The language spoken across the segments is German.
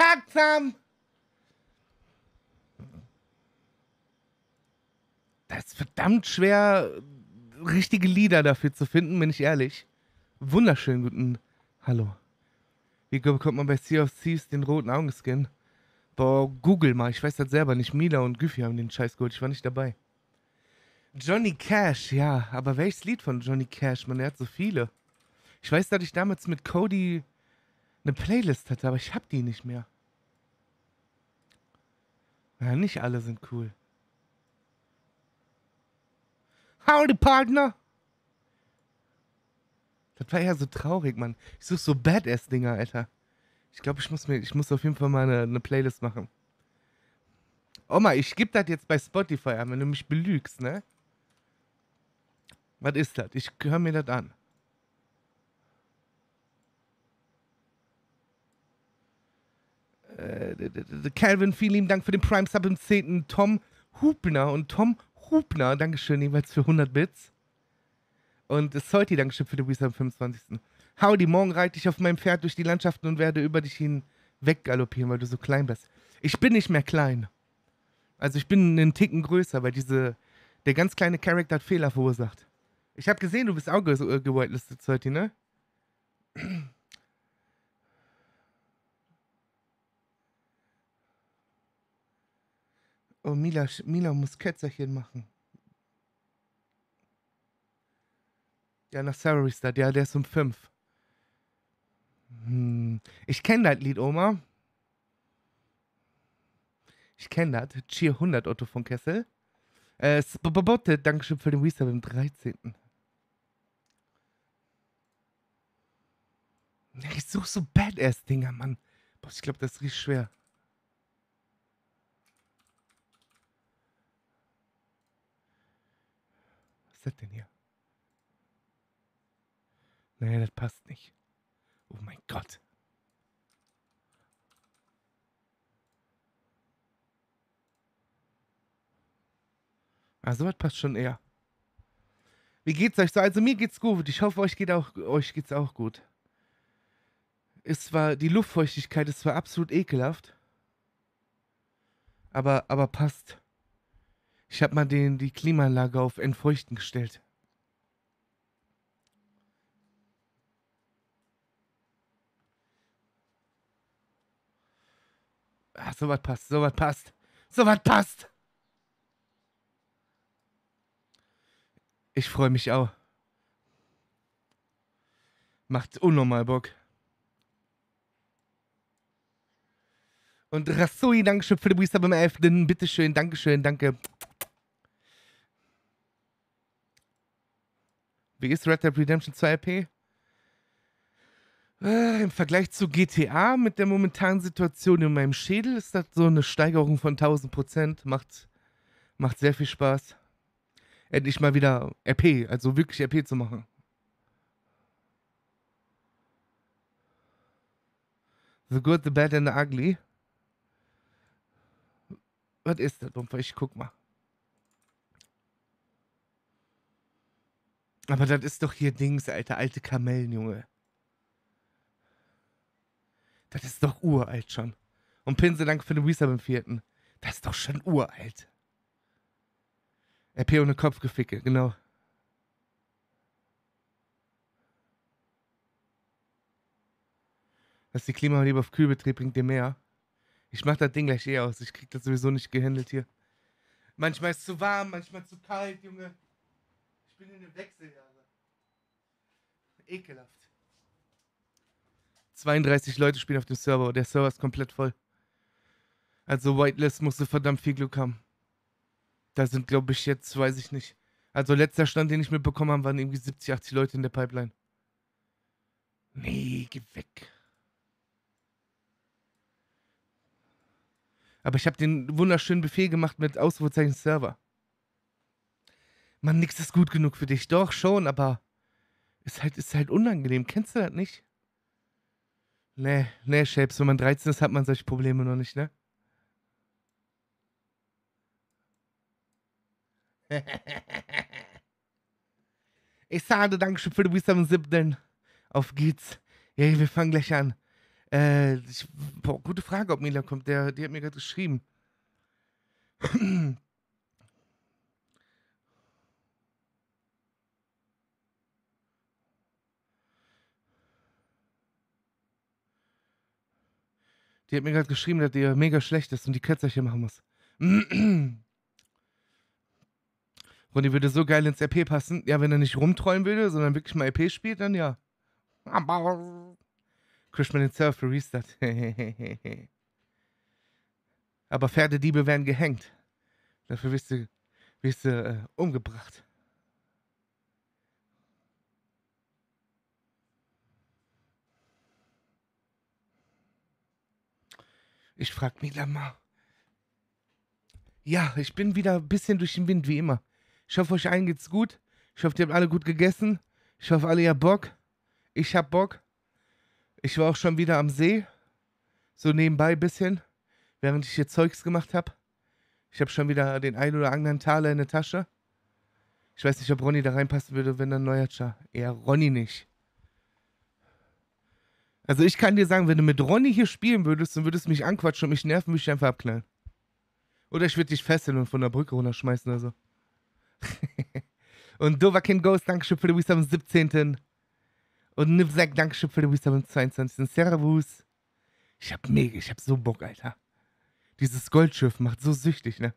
Tag zusammen! Das ist verdammt schwer, richtige Lieder dafür zu finden, bin ich ehrlich. Wunderschönen guten Hallo. Wie bekommt man bei Sea of Thieves den roten Augenskin? Boah, google mal, ich weiß das selber nicht. Mila und Güffi haben den Scheiß geholt, ich war nicht dabei. Johnny Cash, ja, aber welches Lied von Johnny Cash? Man, der hat so viele. Ich weiß, dass ich damals mit Cody eine Playlist hatte, aber ich hab die nicht mehr. Ja, nicht alle sind cool. Howdy, Partner! Das war ja so traurig, Mann. Ich suche so Badass-Dinger, Alter. Ich glaube, ich muss mir, ich muss auf jeden Fall mal eine, eine Playlist machen. Oma, ich gebe das jetzt bei Spotify an, wenn du mich belügst, ne? Was ist das? Ich höre mir das an. Calvin, vielen lieben Dank für den Prime Sub im 10. Tom Hubner und Tom Hubner, Dankeschön, jeweils für 100 Bits. Und Salty, Dankeschön für den Wii am 25. Howdy, morgen reite ich auf meinem Pferd durch die Landschaften und werde über dich hin weggaloppieren, weil du so klein bist. Ich bin nicht mehr klein. Also ich bin einen Ticken größer, weil diese, der ganz kleine Charakter hat Fehler verursacht. Ich habe gesehen, du bist auch äh, gewitelistet, Salty, ne? Oh, Mila, Mila muss Kätzerchen machen. Ja, nach Salary Start. Ja, der ist um 5. Hm. Ich kenne das Lied, Oma. Ich kenne das. Cheer 100, Otto von Kessel. Äh, Spobotte, Dankeschön für den Resub am 13. Ich suche so Badass-Dinger, Mann. Boah, ich glaube, das ist richtig schwer. Ist das denn hier? Nee, das passt nicht. Oh mein Gott. Also was passt schon eher. Wie geht's euch so? Also mir geht's gut. Ich hoffe, euch geht auch euch geht's auch gut. Ist zwar die Luftfeuchtigkeit ist zwar absolut ekelhaft, aber aber passt. Ich habe mal den, die Klimaanlage auf Entfeuchten gestellt. Ach, sowas passt, sowas passt. Sowas passt. Ich freue mich auch. Macht unnormal Bock. Und Rasui, Dankeschön für die Booster beim 11. Bitteschön, Dankeschön, danke. Wie ist Red Dead Redemption 2 RP? Äh, Im Vergleich zu GTA mit der momentanen Situation in meinem Schädel ist das so eine Steigerung von 1000 Prozent. Macht, macht sehr viel Spaß. Endlich mal wieder RP, also wirklich RP zu machen. The Good, The Bad and The Ugly. Was ist das? Ich guck mal. Aber das ist doch hier Dings, Alter, alte Kamellen, Junge. Das ist doch uralt schon. Und Pinsel, danke für den Resub im vierten. Das ist doch schon uralt. RP ohne Kopfgeficke, genau. Dass die Klimaanlage auf Kühlbetrieb bringt dir mehr. Ich mach das Ding gleich eh aus. Ich krieg das sowieso nicht gehandelt hier. Manchmal ist es zu warm, manchmal zu kalt, Junge bin in den Wechseljahre. Ekelhaft. 32 Leute spielen auf dem Server. Der Server ist komplett voll. Also Whitelist musste verdammt viel Glück haben. Da sind, glaube ich, jetzt, weiß ich nicht. Also letzter Stand, den ich mitbekommen habe, waren irgendwie 70, 80 Leute in der Pipeline. Nee, geh weg. Aber ich habe den wunderschönen Befehl gemacht mit Ausrufezeichen Server. Mann, nix ist gut genug für dich. Doch, schon, aber ist halt, ist halt unangenehm. Kennst du das nicht? Nee, nee, Shapes, wenn man 13 ist, hat man solche Probleme noch nicht, ne? ich sage Dankeschön für die Wisdom 7. Auf geht's. Ja, wir fangen gleich an. Äh, ich, boah, gute Frage, ob Mila kommt. Der, die hat mir gerade geschrieben. Die hat mir gerade geschrieben, dass ihr mega schlecht ist und die Kennzeichen machen muss. Ronny würde so geil ins RP passen. Ja, wenn er nicht rumträumen würde, sondern wirklich mal RP spielt, dann ja. Christman himself für Restart. Aber Pferdediebe werden gehängt. Dafür wirst du, wirst du äh, umgebracht. Ich frag mich mal. Ja, ich bin wieder ein bisschen durch den Wind, wie immer. Ich hoffe, euch allen geht's gut. Ich hoffe, ihr habt alle gut gegessen. Ich hoffe, alle ihr habt Bock. Ich hab Bock. Ich war auch schon wieder am See. So nebenbei ein bisschen. Während ich hier Zeugs gemacht habe. Ich habe schon wieder den ein oder anderen Taler in der Tasche. Ich weiß nicht, ob Ronny da reinpassen würde, wenn ein neuer Char. Eher Ronny nicht. Also ich kann dir sagen, wenn du mit Ronny hier spielen würdest und würdest mich anquatschen und mich nerven, würde ich einfach abknallen. Oder ich würde dich fesseln und von der Brücke runterschmeißen oder so. und Dovakin Ghost, Dankeschön für den Wisdom am 17. Und Nipsack, Dankeschön für den Wisdom am 22. Servus. Ich hab mega, ich hab so Bock, Alter. Dieses Goldschiff macht so süchtig, ne?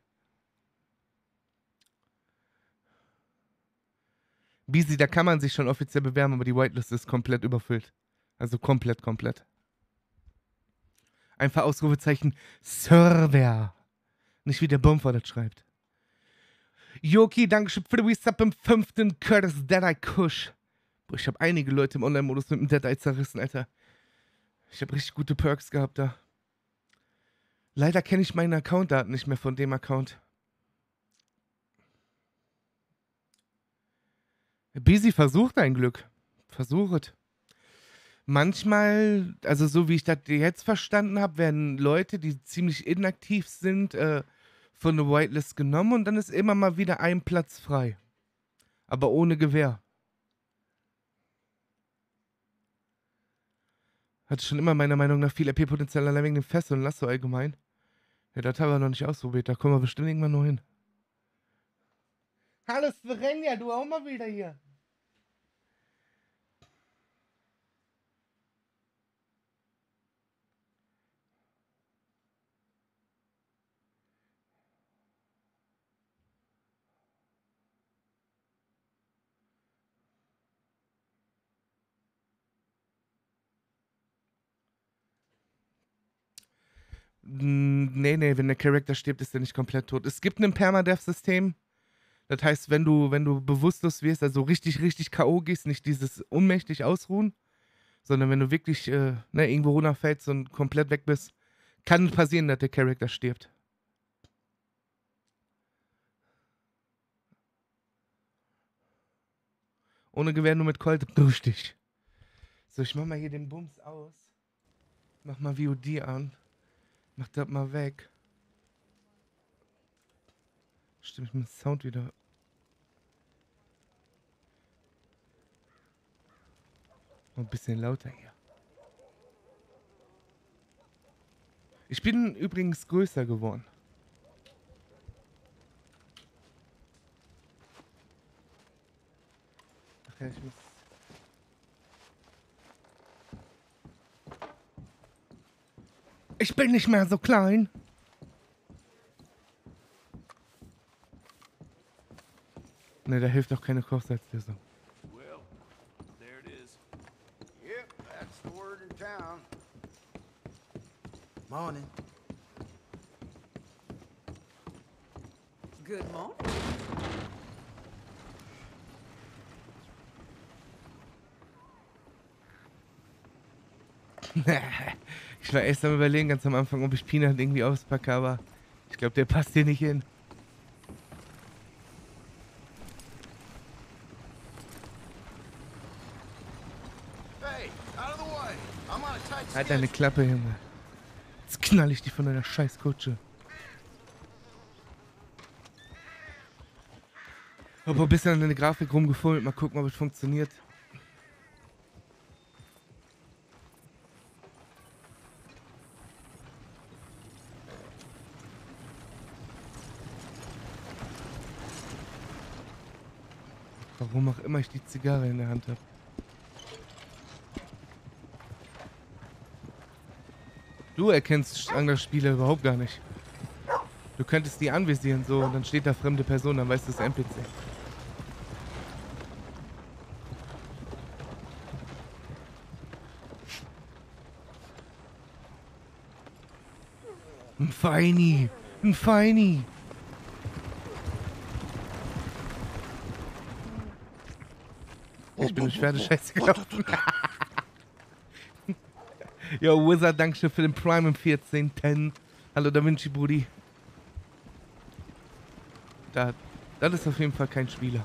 Busy, da kann man sich schon offiziell bewerben, aber die Whitelist ist komplett überfüllt. Also komplett, komplett. Einfach Ausrufezeichen Server. Nicht wie der das schreibt. Yoki, Dankeschön für den Sub im fünften Curtis Deadeye Kush. Boah, ich habe einige Leute im Online-Modus mit dem Deadeye zerrissen, Alter. Ich habe richtig gute Perks gehabt da. Leider kenne ich meine Accountdaten nicht mehr von dem Account. Busy versucht ein Glück. Versuchet manchmal, also so wie ich das jetzt verstanden habe, werden Leute, die ziemlich inaktiv sind, äh, von der Whitelist genommen und dann ist immer mal wieder ein Platz frei. Aber ohne Gewehr. Hatte schon immer meiner Meinung nach viel RP-Potenzial allein wegen dem Fest und Lasso allgemein. Ja, das haben wir noch nicht ausprobiert. Da kommen wir bestimmt irgendwann noch hin. Hallo Svenja, du auch mal wieder hier. Nee, nee, wenn der Charakter stirbt, ist er nicht komplett tot. Es gibt ein Permadeath-System. Das heißt, wenn du, wenn du bewusstlos wirst, also richtig, richtig K.O. gehst, nicht dieses ohnmächtig ausruhen, sondern wenn du wirklich äh, ne, irgendwo runterfällst und komplett weg bist, kann passieren, dass der Charakter stirbt. Ohne Gewehr, nur mit Colt, durch dich. So, ich mach mal hier den Bums aus. Mach mal VOD an. Mach das mal weg. Stimmt, ich muss Sound wieder. Ein bisschen lauter hier. Ich bin übrigens größer geworden. Ach ja, ich muss Ich bin nicht mehr so klein. Ne, da hilft doch keine Kochsalzlösung. Well, there it is. Yep, that's the word in town. Morning. Good morning. Ich war erst am überlegen, ganz am Anfang, ob ich Peanut irgendwie auspacke, aber ich glaube, der passt hier nicht hin. Halt deine Klappe, Junge. Jetzt knall ich dich von deiner scheiß Kutsche. Hab ein bisschen an deine Grafik rumgefummelt, mal gucken, ob es funktioniert. Warum auch immer ich die Zigarre in der Hand habe. Du erkennst andere Spieler überhaupt gar nicht. Du könntest die anvisieren so und dann steht da fremde Person, dann weißt du ist NPC. Ein Feini. Ein Feini. Ich bin durch Pferdescheiße gelaufen. Yo, Wizard, Dankeschön für den Prime im 14. Hallo Da Vinci Brudi. Da, das ist auf jeden Fall kein Spieler.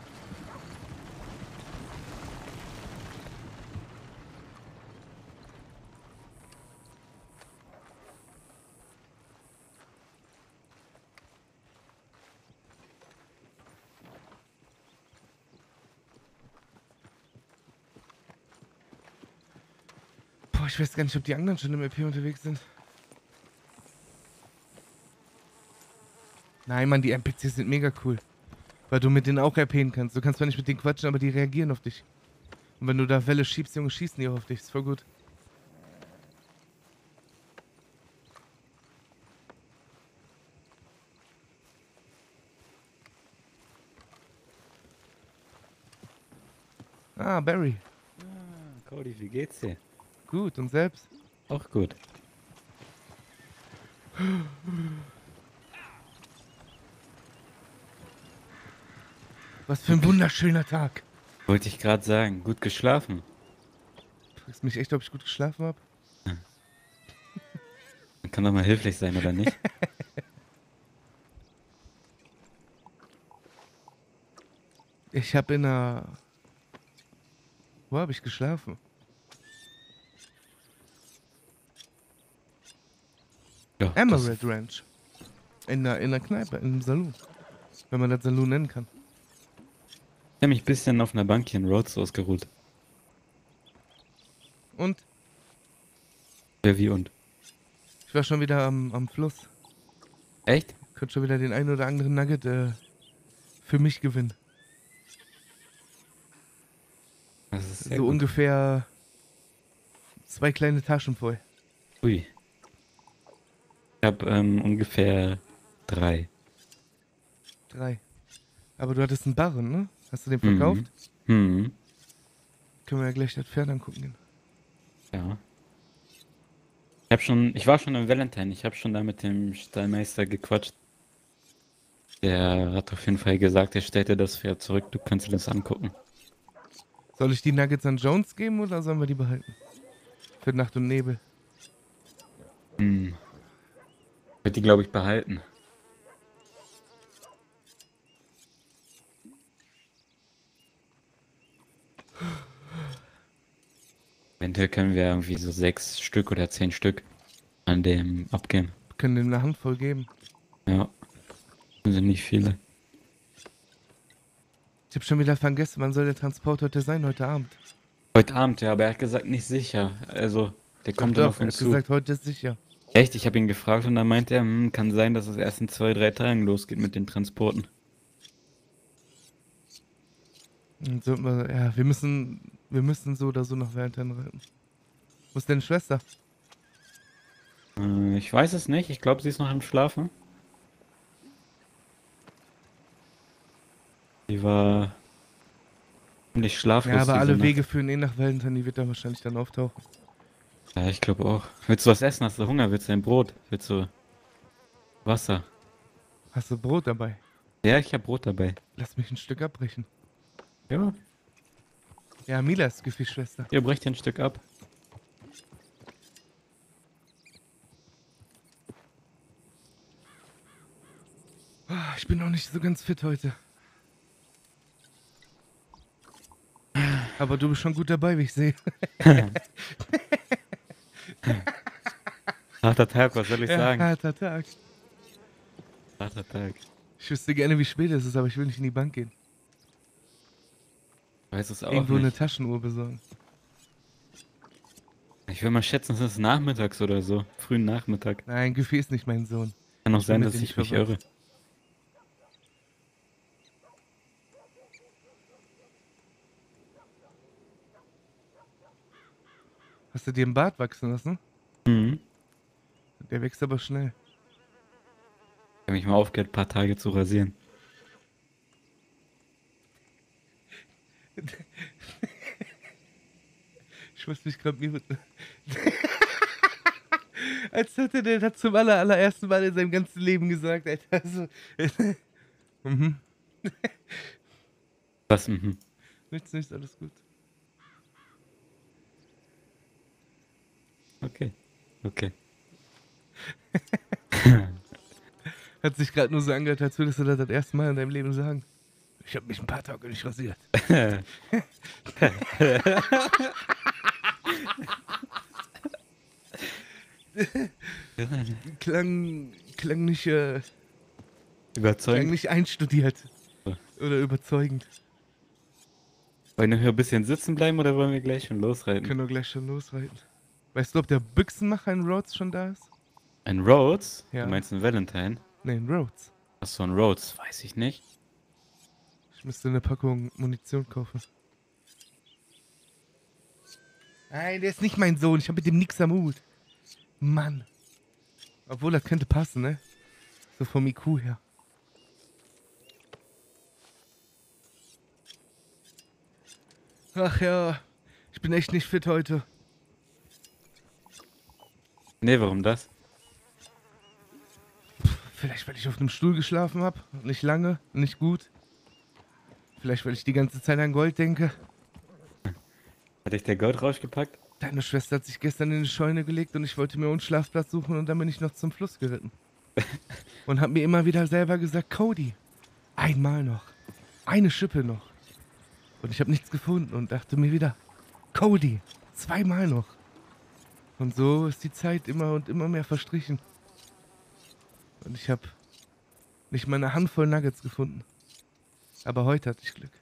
Gar nicht, ob die anderen schon im EP unterwegs sind. Nein, Mann, die NPCs sind mega cool. Weil du mit denen auch RPen kannst. Du kannst zwar nicht mit denen quatschen, aber die reagieren auf dich. Und wenn du da Welle schiebst, Junge, schießen die auch auf dich. Ist voll gut. Ah, Barry. Ah, Cody, wie geht's dir? Gut, und selbst? Auch gut. Was für ein wunderschöner Tag. Wollte ich gerade sagen, gut geschlafen. Du fragst mich echt, ob ich gut geschlafen habe? Kann doch mal hilflich sein, oder nicht? Ich habe in einer... Wo habe ich geschlafen? Emerald Ranch. In der, in der Kneipe, in einem Saloon. Wenn man das Saloon nennen kann. Ich habe mich ein bisschen auf einer Bank hier in Rhodes ausgeruht. Und Ja, wie und? ich war schon wieder am, am Fluss. Echt? Könnte schon wieder den einen oder anderen Nugget äh, für mich gewinnen. Das ist sehr so gut. ungefähr zwei kleine Taschen voll. Ui. Ich habe ähm, ungefähr drei. Drei. Aber du hattest einen Barren, ne? Hast du den verkauft? Hm. Können wir ja gleich das Pferd angucken gehen. Ja. Ich hab schon, ich war schon im Valentine, ich habe schon da mit dem Stallmeister gequatscht. Der hat auf jeden Fall gesagt, er stellt dir das Pferd zurück, du kannst dir das angucken. Soll ich die Nuggets an Jones geben oder sollen wir die behalten? Für Nacht und Nebel. Hm. Wird die, glaube ich, behalten. Eventuell können wir irgendwie so sechs Stück oder zehn Stück an dem abgeben. Wir können dem eine Handvoll geben. Ja. Das sind nicht viele. Ich habe schon wieder vergessen, wann soll der Transport heute sein? Heute Abend. Heute Abend, ja, aber er hat gesagt, nicht sicher. Also, der kommt Doch, auf er uns hat zu. gesagt, heute ist sicher. Echt? Ich habe ihn gefragt und dann meinte er, hm, kann sein, dass es erst in zwei, drei Tagen losgeht mit den Transporten. So, ja, wir müssen, wir müssen so oder so nach Valentine reiten. Wo ist deine Schwester? Äh, ich weiß es nicht. Ich glaube, sie ist noch am Schlafen. Sie war ziemlich schlaflos. Ja, aber alle Nacht. Wege führen eh nach Valentine, die wird da wahrscheinlich dann auftauchen. Ja, ich glaube auch. Willst du was essen? Hast du Hunger? Willst du ein Brot? Willst du Wasser? Hast du Brot dabei? Ja, ich habe Brot dabei. Lass mich ein Stück abbrechen. Ja, Ja, Mila ist Gefischschwester. ihr brecht ein Stück ab. Ah, Ich bin noch nicht so ganz fit heute. Aber du bist schon gut dabei, wie ich sehe. Harter Tag, was soll ich Ja, sagen? harter Tag. Harter Tag. Ich wüsste gerne, wie spät es ist, aber ich will nicht in die Bank gehen. Weiß es auch Irgendwo eine nicht. Taschenuhr besorgen. Ich will mal schätzen, es ist nachmittags oder so. Frühen Nachmittag. Nein, ist nicht mein Sohn. Kann auch Ich sein, dass ich mich verwandt. irre. Hast du dir einen Bart wachsen lassen? Mhm. Der wächst aber schnell. Ich habe mich mal aufgehört, ein paar Tage zu rasieren. Ich muss mich gerade muten. Als hätte der das zum aller, allerersten Mal in seinem ganzen Leben gesagt, Alter. Also, mhm. Was? Mhm. Nichts, nichts, alles gut. Okay. Okay. Hat sich gerade nur so angehört, als würdest du das das erste Mal in deinem Leben sagen. Ich habe mich ein paar Tage nicht rasiert. Klang, klang nicht, äh, klang Überzeugend. nicht einstudiert. Oder überzeugend. Wollen wir hier ein bisschen sitzen bleiben oder wollen wir gleich schon losreiten? Können wir gleich schon losreiten. Weißt du, ob der Büchsenmacher in Rhodes schon da ist? Ein Rhodes? Ja. Du meinst ein Valentine? Nee, in Rhodes. Achso, ein Rhodes, weiß ich nicht. Ich müsste eine Packung Munition kaufen. Nein, der ist nicht mein Sohn. Ich habe mit dem nix am Hut. Mann. Obwohl, das könnte passen, ne? So vom IQ her. Ach ja, ich bin echt nicht fit heute. Nee, warum das? Vielleicht, weil ich auf einem Stuhl geschlafen habe. Nicht lange, nicht gut. Vielleicht, weil ich die ganze Zeit an Gold denke. Hat dich der Goldrausch gepackt? Deine Schwester hat sich gestern in die Scheune gelegt und ich wollte mir einen Schlafplatz suchen und dann bin ich noch zum Fluss geritten. und hab mir immer wieder selber gesagt, Cody, einmal noch, eine Schippe noch. Und ich habe nichts gefunden und dachte mir wieder, Cody, zweimal noch. Und so ist die Zeit immer und immer mehr verstrichen. Und ich habe nicht mal eine Handvoll Nuggets gefunden. Aber heute hatte ich Glück.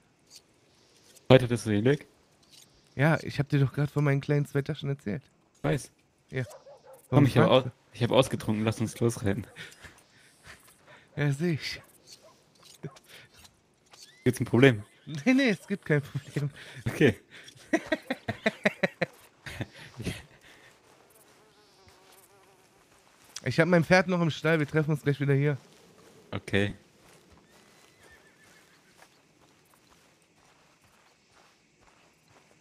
Heute hattest du Glück? Ja, ich habe dir doch gerade von meinen kleinen zwei Taschen erzählt. Weiß. Ja. Komm, ich habe aus, ich hab ausgetrunken, lass uns losreiten. du? Ja, sehe ich. Gibt's ein Problem? Nee, nee, es gibt kein Problem. Okay. Ich habe mein Pferd noch im Stall, wir treffen uns gleich wieder hier. Okay.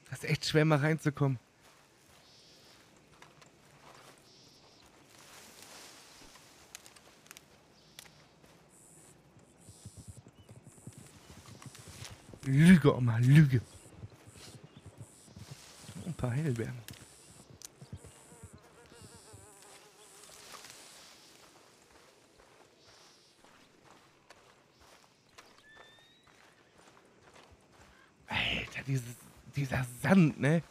Das ist echt schwer, mal reinzukommen. Lüge, Oma, Lüge. Ein paar Hellbeeren. Alter, dieses, dieser Sand, ne?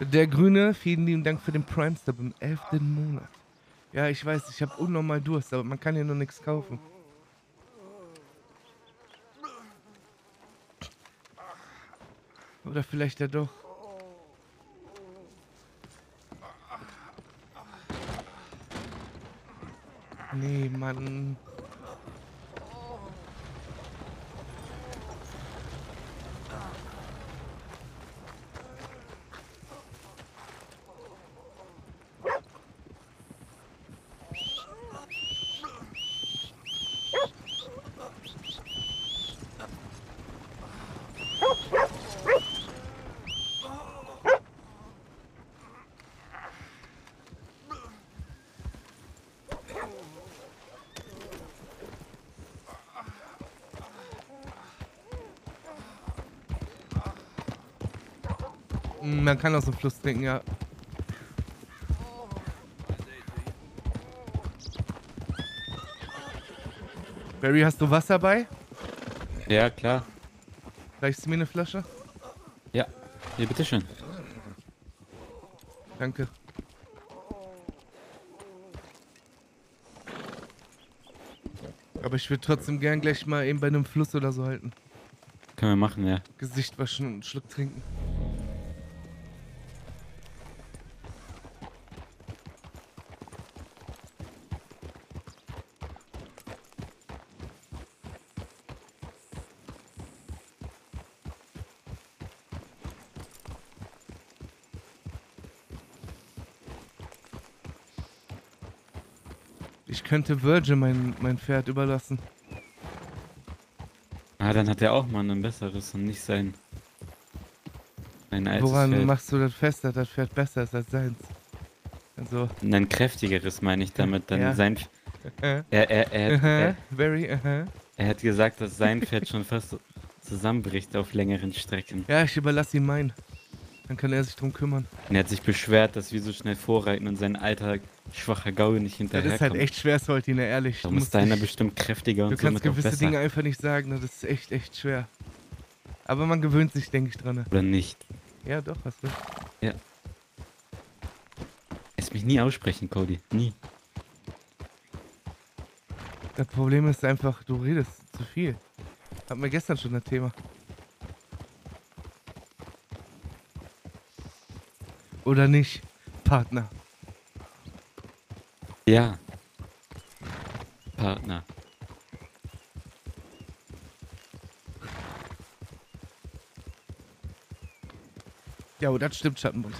Der Grüne, vielen lieben Dank für den Prime Stub im 11. Monat. Ja, ich weiß, ich habe unnormal Durst, aber man kann hier nur nichts kaufen. Oder vielleicht ja doch. Nee, Mann. Mm, Man kann aus dem Fluss trinken, ja. Barry, hast du Wasser bei? Ja, klar. Reichst du mir eine Flasche? Ja. Hier, bitteschön. Danke. Aber ich würde trotzdem gern gleich mal eben bei einem Fluss oder so halten. Können wir machen, ja. Gesicht waschen und einen Schluck trinken. Könnte Virgil mein, mein Pferd überlassen. Ah, dann hat er auch mal ein besseres und nicht sein. Ein altes Woran Pferd. machst du das fest, dass das Pferd besser ist als seins? Also, Ein kräftigeres meine ich damit. Dann Ja. sein. äh, Er, er, er, aha, er, very, aha. er hat gesagt, dass sein Pferd schon fast zusammenbricht auf längeren Strecken. Ja, ich überlasse ihm mein. Dann kann er sich drum kümmern. Und er hat sich beschwert, dass wir so schnell vorreiten und sein alter schwacher Gaul nicht Das hinterherkommt. ist halt echt schwer, Saltine, ehrlich. Da Du, muss musst deiner bestimmt kräftiger du und kannst somit auch gewisse. Dinge einfach nicht sagen, das ist echt, echt schwer. Aber man gewöhnt sich, denke ich, dran. Oder nicht. Ja, doch, hast du. Lässt mich nie aussprechen, Cody. Nie. Das Problem ist einfach, du redest zu viel. Hatten wir gestern schon das Thema. Oder nicht, Partner. Ja. Partner. Ja, oh, das stimmt, Schattenbund.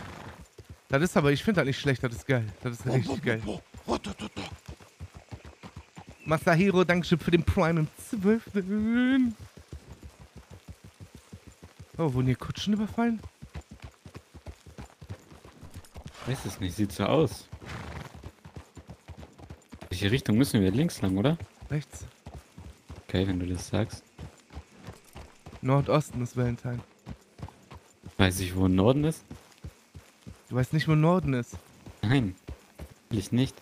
Das ist aber, ich finde das nicht schlecht, das ist geil. Das ist richtig geil. Masahiro, Dankeschön für den Prime im 12. Oh, wurden hier Kutschen überfallen? Weiß es nicht, sieht so aus. Welche Richtung müssen wir? Links lang, oder? Rechts. Okay, wenn du das sagst. Nordosten ist Valentine. Weiß ich, wo Norden ist? Du weißt nicht, wo Norden ist. Nein. Will ich nicht.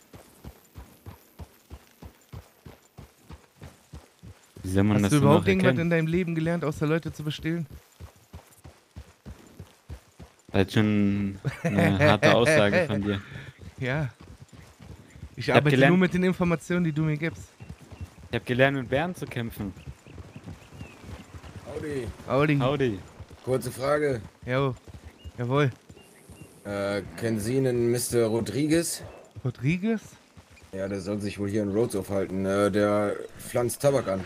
Wie soll man Hast das du überhaupt irgendwas in deinem Leben gelernt, außer Leute zu bestehlen? Halt schon eine harte Aussage von dir. Ja. Ich hab arbeite gelernt- nur mit den Informationen, die du mir gibst. Ich habe gelernt, mit Bären zu kämpfen. Howdy. Audi. Howdy. Kurze Frage. Jo. Jawohl. Äh, kennen Sie einen Mr. Rodriguez? Rodriguez? Ja, der soll sich wohl hier in Rhodes aufhalten. Äh, der pflanzt Tabak an.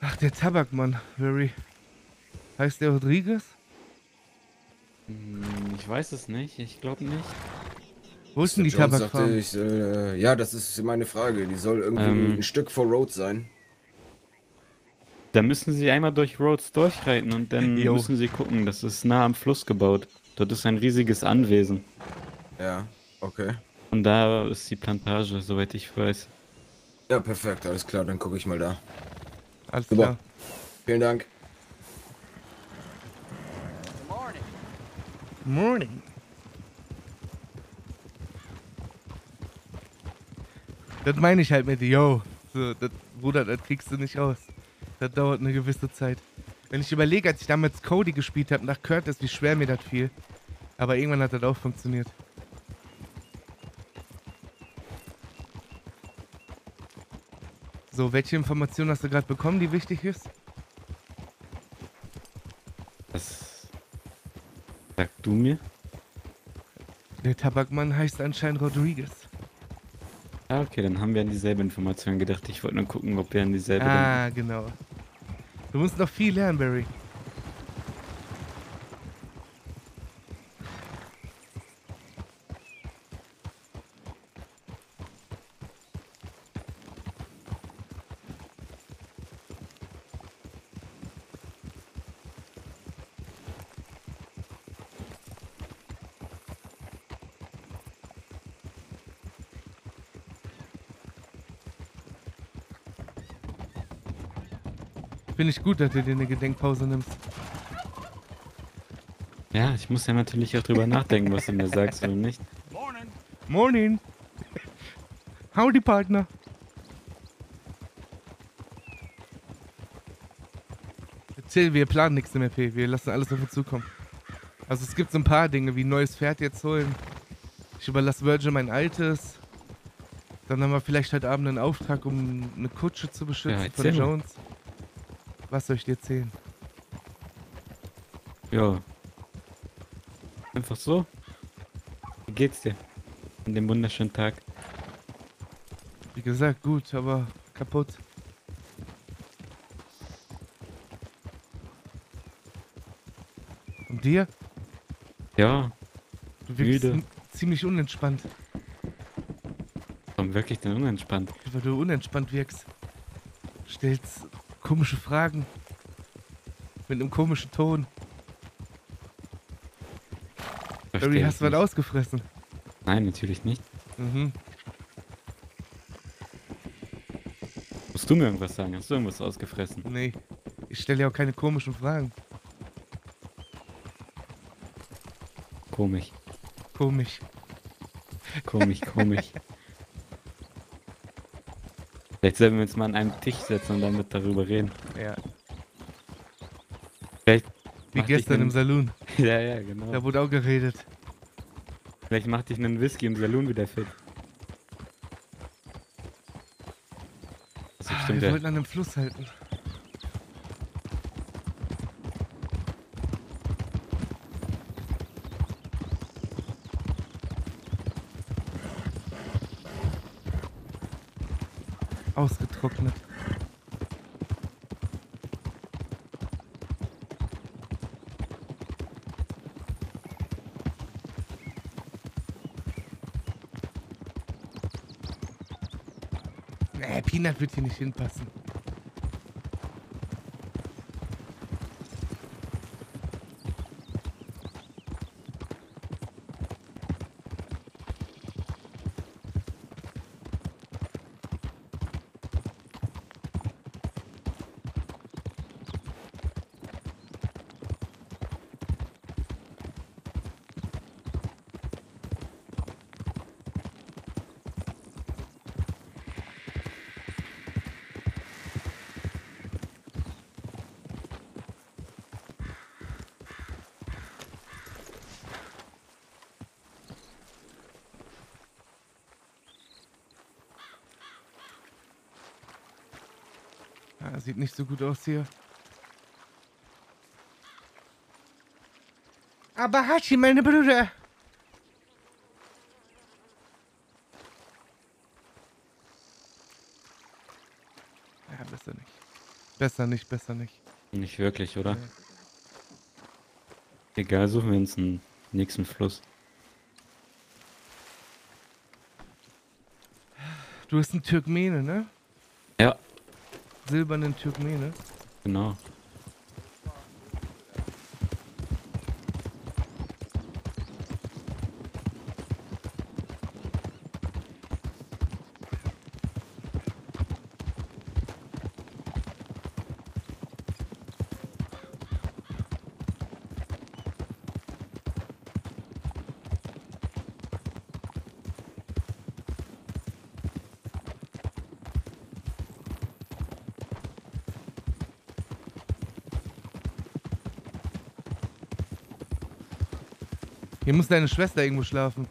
Ach, der Tabakmann. Very. Heißt der Rodriguez? Hm, Ich weiß es nicht. Ich glaube nicht. Wo ist denn die Tabakfarm? ich, äh, ja, das ist meine Frage. Die soll irgendwie Ähm. ein Stück vor Rhodes sein. Da müssen sie einmal durch Rhodes durchreiten und dann Jo. müssen sie gucken. Das ist nah am Fluss gebaut. Dort ist ein riesiges Anwesen. Ja, okay. Und da ist die Plantage, soweit ich weiß. Ja, perfekt, alles klar, dann gucke ich mal da. Alles Super. klar. Vielen Dank. Morning. Das meine ich halt mit, yo. So, das, Bruder, das kriegst du nicht raus. Das dauert eine gewisse Zeit. Wenn ich überlege, als ich damals Cody gespielt habe nach Curtis, wie schwer mir das fiel. Aber irgendwann hat das auch funktioniert. So, welche Information hast du gerade bekommen, die wichtig ist? Das sag du mir. Der Tabakmann heißt anscheinend Rodriguez. Ah, okay, dann haben wir an dieselbe Information gedacht. Ich wollte nur gucken, ob wir an dieselbe denken. Ah, genau. Du musst noch viel lernen, Barry. Finde ich gut, dass du dir eine Gedenkpause nimmst. Ja, ich muss ja natürlich auch drüber nachdenken, was du mir sagst oder nicht. Morning. Howdy, Partner. Erzähl, wir planen nichts im RP. Wir lassen alles auf uns zukommen. Also es gibt so ein paar Dinge, wie ein neues Pferd jetzt holen. Ich überlasse Virgil mein altes. Dann haben wir vielleicht heute Abend einen Auftrag, um eine Kutsche zu beschützen Ja, von erzähl mal. Was soll ich dir erzählen? Ja. Einfach so. Wie geht's dir? An dem wunderschönen Tag. Wie gesagt, gut, aber kaputt. Und dir? Ja, Du wirkst Müde. ziemlich unentspannt. Warum wirklich denn unentspannt? Weil du unentspannt wirkst. Stellst komische Fragen. Mit einem komischen Ton. Versteh Barry, hast du was ausgefressen? Nein, natürlich nicht. Mhm. Musst du mir irgendwas sagen? Hast du irgendwas ausgefressen? Nee. Ich stelle ja auch keine komischen Fragen. Komisch. Komisch. Komisch, komisch. Vielleicht sollten wir uns mal an einen Tisch setzen und damit darüber reden. Ja. Vielleicht Wie gestern im Salon. Ja, ja, genau. Da wurde auch geredet. Vielleicht macht dich einen Whisky im Saloon wieder fit. Das Ah, wir der. wollten an dem Fluss halten. Ausgetrocknet. Nee, Peanut wird hier nicht hinpassen. Ja, sieht nicht so gut aus hier. Aber Hachi, meine Brüder. Ja, besser nicht. Besser nicht, besser nicht. Nicht wirklich, oder? Nee. Egal, suchen wir uns einen nächsten Fluss. Du bist ein Türkmene, ne? Silbernen Türkmene. genau. Hier muss deine Schwester irgendwo schlafen.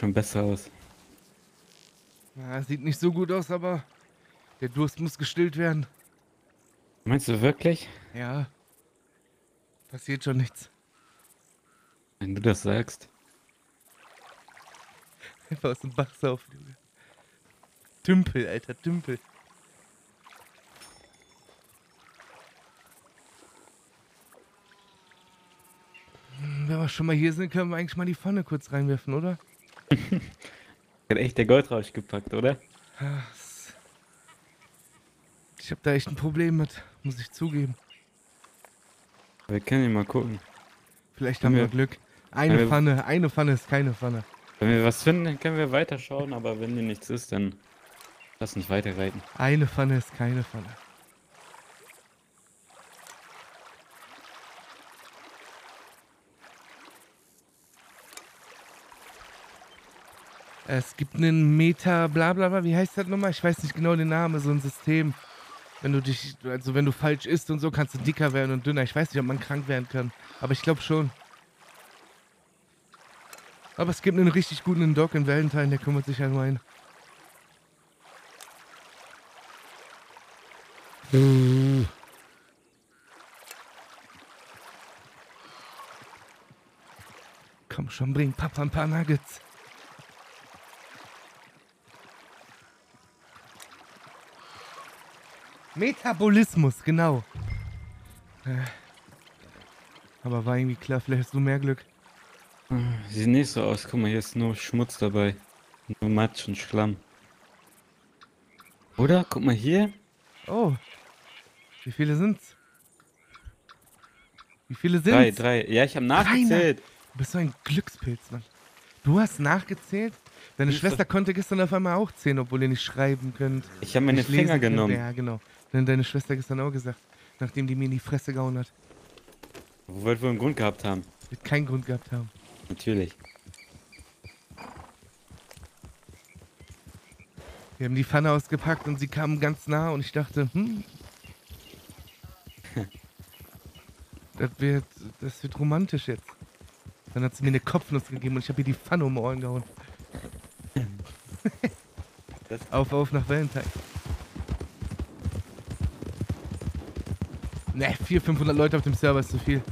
Schon besser aus. Ja, sieht nicht so gut aus, aber der Durst muss gestillt werden. Meinst du wirklich? Ja. Passiert schon nichts. Wenn du das sagst. Einfach aus dem Bach saufen, Junge. Tümpel, Alter, Tümpel. Hm, Wenn wir schon mal hier sind, können wir eigentlich mal die Pfanne kurz reinwerfen, oder? Hat echt der Goldrausch gepackt, oder? Ich habe da echt ein Problem mit, muss ich zugeben. Wir können ja mal gucken. Vielleicht Haben wir wir- Glück. Eine haben wir- Pfanne, eine Pfanne ist keine Pfanne. Wenn wir was finden, dann können wir weiterschauen, aber wenn hier nichts ist, dann lass uns weiterreiten. Eine Pfanne ist keine Pfanne. Es gibt einen Meta, bla bla bla, wie heißt das nochmal? Ich weiß nicht genau den Namen, so ein System. Wenn du dich, also wenn du falsch isst und so, kannst du dicker werden und dünner. Ich weiß nicht, ob man krank werden kann, aber ich glaube schon. Aber es gibt einen richtig guten Doc in Valentine, der kümmert sich an meinen. Komm schon, bring Papa ein paar Nuggets. Metabolismus, genau. Äh, Aber war irgendwie klar, vielleicht hast du mehr Glück. Sieht nicht so aus. Guck mal, hier ist nur Schmutz dabei. Nur Matsch und Schlamm. Oder? Guck mal hier. Oh. Wie viele sind's? Wie viele sind's? Drei, drei. Ja, ich habe nachgezählt. Du bist so ein Glückspilz, Mann. Du hast nachgezählt? Deine Schwester konnte gestern auf einmal auch zählen, obwohl ihr nicht schreiben könnt. Ich habe meine Finger könnt. genommen. Ja, genau. Dann deine Schwester gestern auch gesagt, nachdem die mir in die Fresse gehauen hat. Wo wir wohl einen Grund gehabt haben. Wird keinen Grund gehabt haben. Natürlich. Wir haben die Pfanne ausgepackt und sie kamen ganz nah und ich dachte, hm. Das wird, das wird romantisch jetzt. Dann hat sie mir eine Kopfnuss gegeben und ich habe ihr die Pfanne um die Ohren gehauen. Auf, auf nach Valentine. Ne, 400, 500 Leute auf dem Server ist zu viel.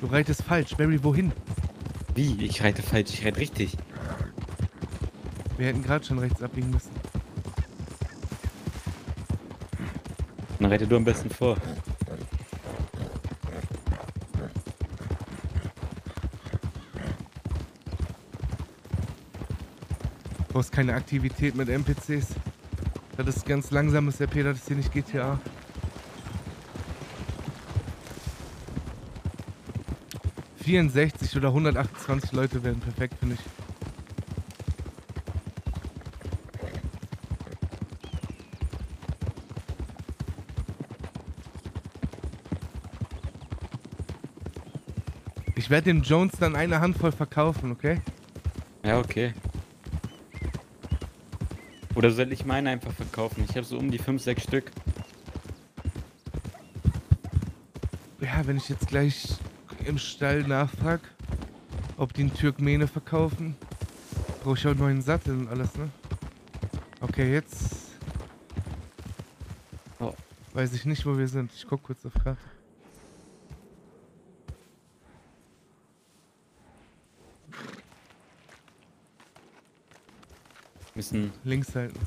Du reitest falsch. Barry, wohin? Wie? Ich reite falsch. Ich reite richtig. Wir hätten gerade schon rechts abbiegen müssen. Dann reite du am besten vor. Du brauchst keine Aktivität mit NPCs. Das ist ganz langsames RP, das ist hier nicht GTA. ...64 oder 128 Leute werden perfekt, finde ich. Ich werde dem Jones dann eine Handvoll verkaufen, okay? Ja, okay. Oder soll ich meine einfach verkaufen? Ich habe so um die 5, 6 Stück. Ja, wenn ich jetzt gleich im Stall nachfrag, ob die einen Türkmene verkaufen, brauche ich auch einen neuen Sattel und alles, ne? Okay, jetzt Oh. weiß ich nicht, wo wir sind. Ich guck kurz auf Karte. Müssen. Links halten.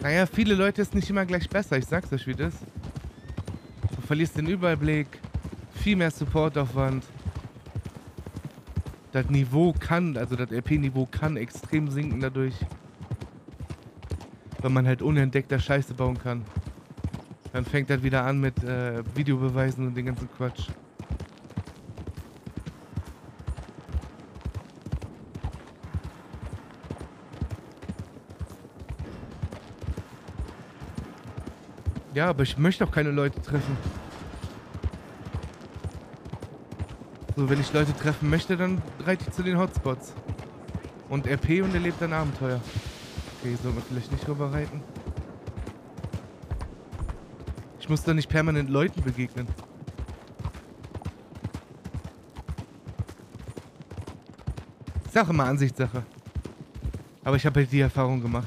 Naja, viele Leute ist nicht immer gleich besser, ich sag's euch wie das. Du verlierst den Überblick, viel mehr Supportaufwand. Das Niveau kann, also das RP-Niveau kann extrem sinken dadurch. Weil man halt unentdeckter Scheiße bauen kann. Dann fängt das wieder an mit äh, Videobeweisen und den ganzen Quatsch. Ja, aber ich möchte auch keine Leute treffen. So, wenn ich Leute treffen möchte, dann reite ich zu den Hotspots. Und RP und erlebt ein Abenteuer. Okay, soll man vielleicht nicht rüber reiten? Ich muss doch nicht permanent Leuten begegnen. Sache mal Ansichtssache. Aber ich habe halt die Erfahrung gemacht.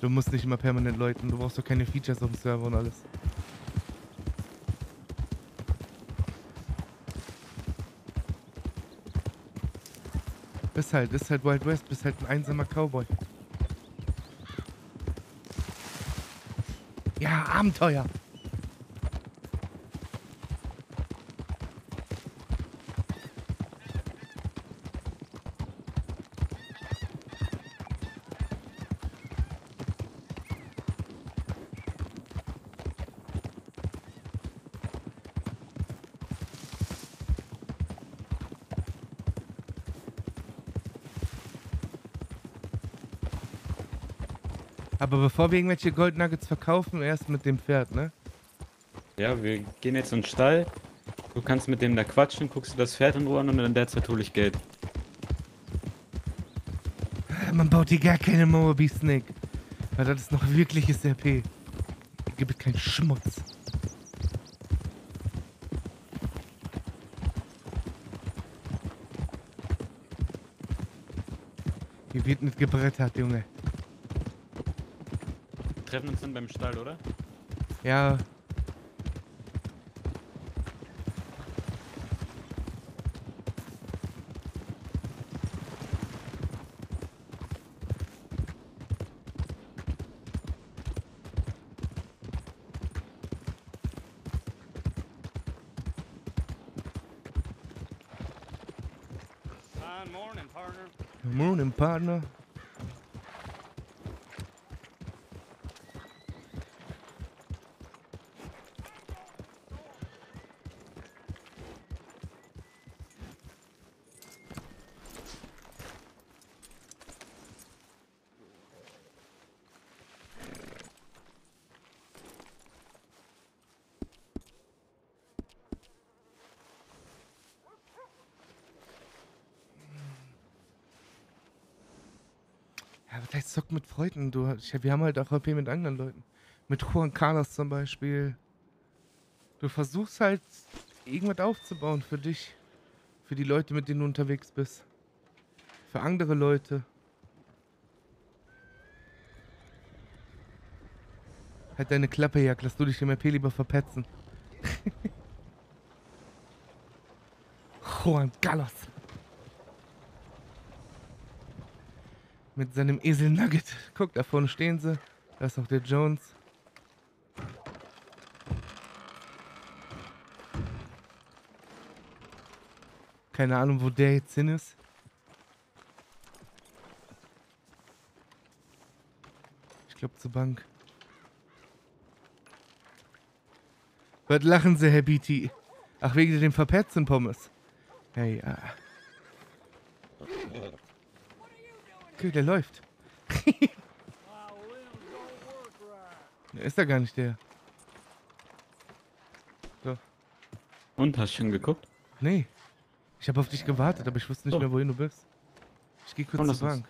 Du musst nicht immer permanent Leuten. Du brauchst doch keine Features auf dem Server und alles. Ist halt, ist halt Wild West, bist halt ein einsamer Cowboy. Ja, Abenteuer. Aber bevor wir irgendwelche Gold Nuggets verkaufen, erst mit dem Pferd, ne? Ja, wir gehen jetzt in den Stall. Du kannst mit dem da quatschen, guckst du das Pferd in Ruhe an und in der Zeit hole ich Geld. Man baut hier gar keine Mauer wie Snake. Weil das ist noch wirkliches RP. Hier gibt es keinen Schmutz. Hier wird nicht gebrettert, Junge. Wir treffen uns dann beim Stall, oder? Ja. Fine morning, partner. Morning, partner. Ja, aber vielleicht zock mit Freunden. Du, ich, wir haben halt auch RP mit anderen Leuten. Mit Juan Carlos zum Beispiel. Du versuchst halt irgendwas aufzubauen für dich. Für die Leute, mit denen du unterwegs bist. Für andere Leute. Halt deine Klappe, Jack. Lass du dich im RP lieber verpetzen. Juan Carlos. Mit seinem Esel Nugget. Guck, da vorne stehen sie. Da ist auch der Jones. Keine Ahnung, wo der jetzt hin ist. Ich glaube zur Bank. Was lachen Sie, Herr BT? Ach, wegen dem verpetzten Pommes. Hey, ja. Okay, der läuft. Der ist da gar nicht der. Und, hast du schon geguckt? Nee. Ich habe auf dich gewartet, aber ich wusste nicht So. mehr, wohin du bist. Ich gehe kurz Komm, zur. Bank.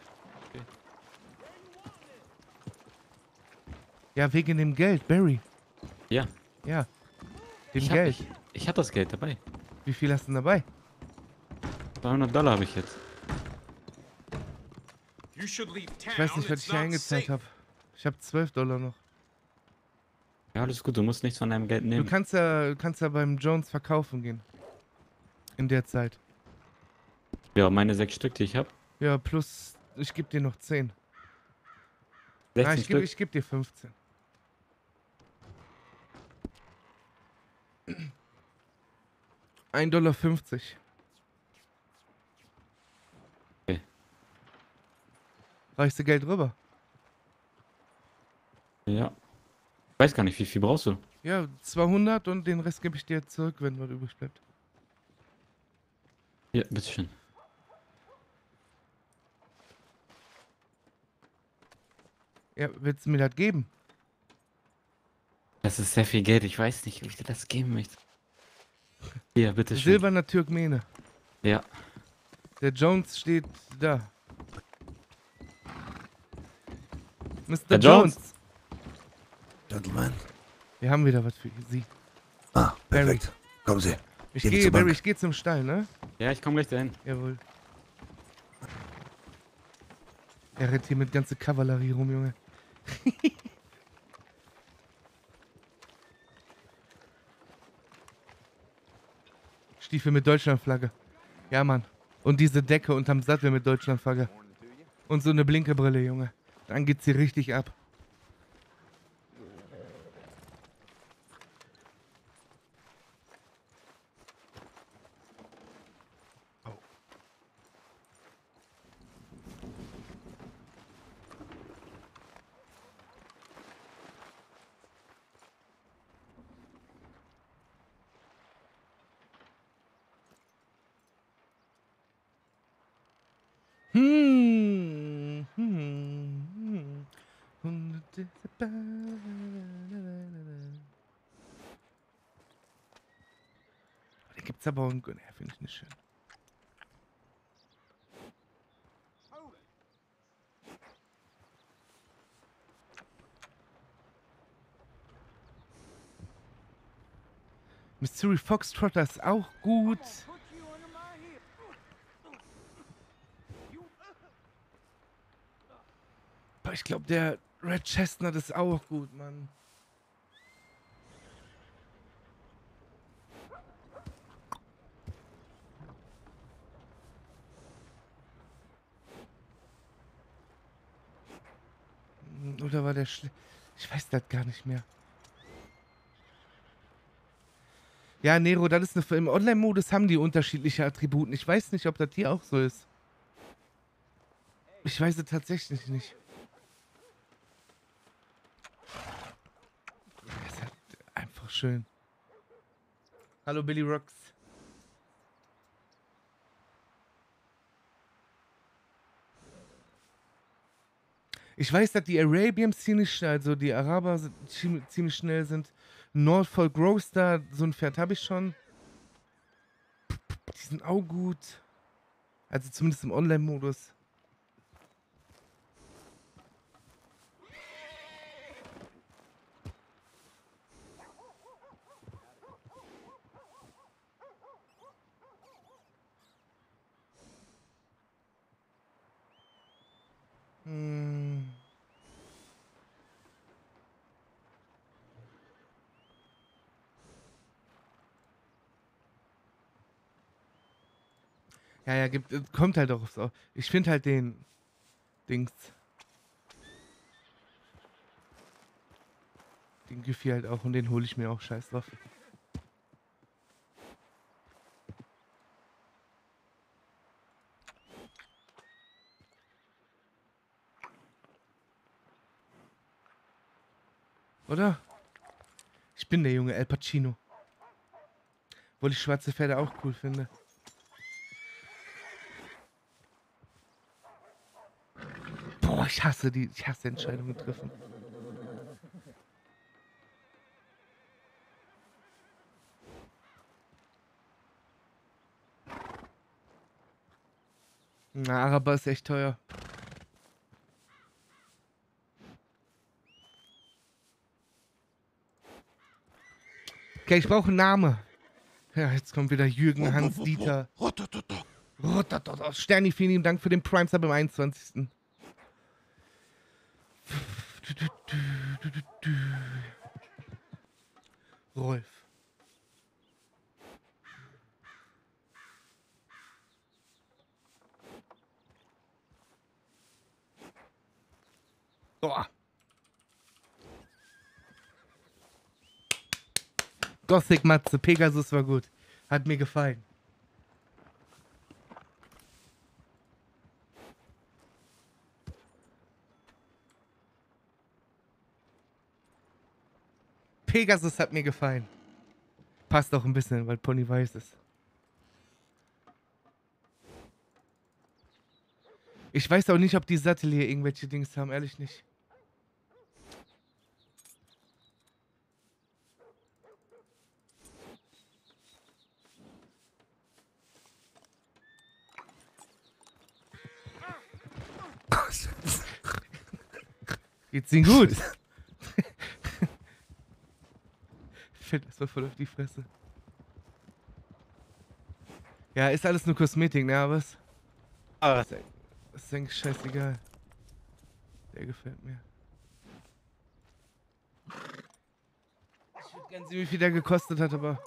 Okay. Ja, wegen dem Geld, Barry. Ja. Ja. Dem Ich hab, Geld. ich, ich hab das Geld dabei. Wie viel hast du denn dabei? 200 Dollar habe ich jetzt. Ich weiß nicht, was ich hier eingezahlt habe. Ich habe 12 Dollar noch. Ja, alles gut, du musst nichts von deinem Geld Du nehmen. kannst ja, du kannst ja beim Jones verkaufen gehen. In der Zeit. Ja, meine sechs Stück, die ich habe. Ja, plus, ich gebe dir noch 10. 16 Ah, ich gebe geb dir 15. Ein Dollar 50. Reichst du Geld rüber? Ja. Ich weiß gar nicht, wie viel brauchst du? Ja, 200 und den Rest gebe ich dir zurück, wenn was übrig bleibt. Ja, bitteschön. Ja, willst du mir das geben? Das ist sehr viel Geld. Ich weiß nicht, ob ich dir das geben möchte. Hier, bitteschön. Silberner Türkmene. Ja. Der Jones steht da. Mr. Herr Jones. Jones. Gentlemen. Wir haben wieder was für Sie. Ah, Barry. perfekt. Kommen Sie. Ich Gehen gehe, Barry, ich gehe zum Stall, ne? Ja, ich komme gleich dahin. Jawohl. Er rennt hier mit ganze Kavallerie rum, Junge. Stiefel mit Deutschlandflagge. Ja, Mann. Und diese Decke unterm Sattel mit Deutschlandflagge. Und so eine blinke Brille, Junge. Dann geht's hier richtig ab. Hm, hm, hm. Einen... Ne, finde ich nicht schön. Mystery Foxtrotter ist auch gut. Aber ich glaube, der Red Chestnut ist auch gut, Mann. Oder war der schle Ich weiß das gar nicht mehr. Ja, Nero, das ist eine. Im Online-Modus haben die unterschiedliche Attributen. Ich weiß nicht, ob das hier auch so ist. Ich weiß es tatsächlich nicht. Das ist halt einfach schön. Hallo Billy Rocks. Ich weiß, dass die Arabians ziemlich schnell, also die Araber ziemlich schnell sind. Norfolk Roaster, so ein Pferd habe ich schon. Die sind auch gut. Also zumindest im Online-Modus. Ja, ja, gibt, äh, kommt halt auch so. Ich finde halt den Dings. Den Giffy halt auch und den hole ich mir auch scheiß drauf. Oder? Ich bin der junge El Pacino. Obwohl ich schwarze Pferde auch cool finde. Ich hasse die, ich hasse Entscheidungen treffen. Na, Araber ist echt teuer. Okay, ich brauche einen Namen. Ja, jetzt kommt wieder Jürgen, Hans, Dieter. Sterni, vielen lieben Dank für den Prime Sub im 21. Rolf. Oh. Gothic Matze, Pegasus war gut. Hat mir gefallen. Pegasus hat mir gefallen. Passt auch ein bisschen, weil Pony weiß ist. Ich weiß auch nicht, ob die Sattel irgendwelche Dings haben, ehrlich nicht. Geht's Ihnen gut? fällt erstmal voll auf die Fresse. Ja, ist alles nur Kosmetik, ne, aber es. Aber ist, ist eigentlich scheißegal. Der gefällt mir. Ich würde gerne sehen, wie viel der gekostet hat, aber.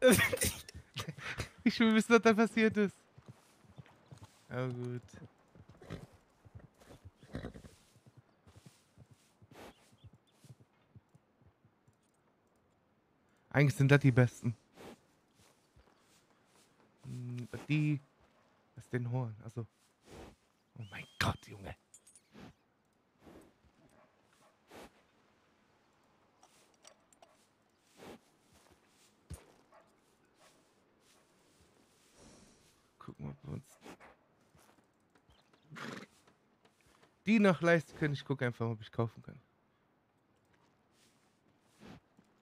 ich will wissen, was da passiert ist. Oh gut. Eigentlich sind das die besten. Hm, die. Was ist den Horn? Also. Oh mein Gott, Junge. Gucken wir uns die noch leisten können. Ich gucke einfach, ob ich kaufen kann.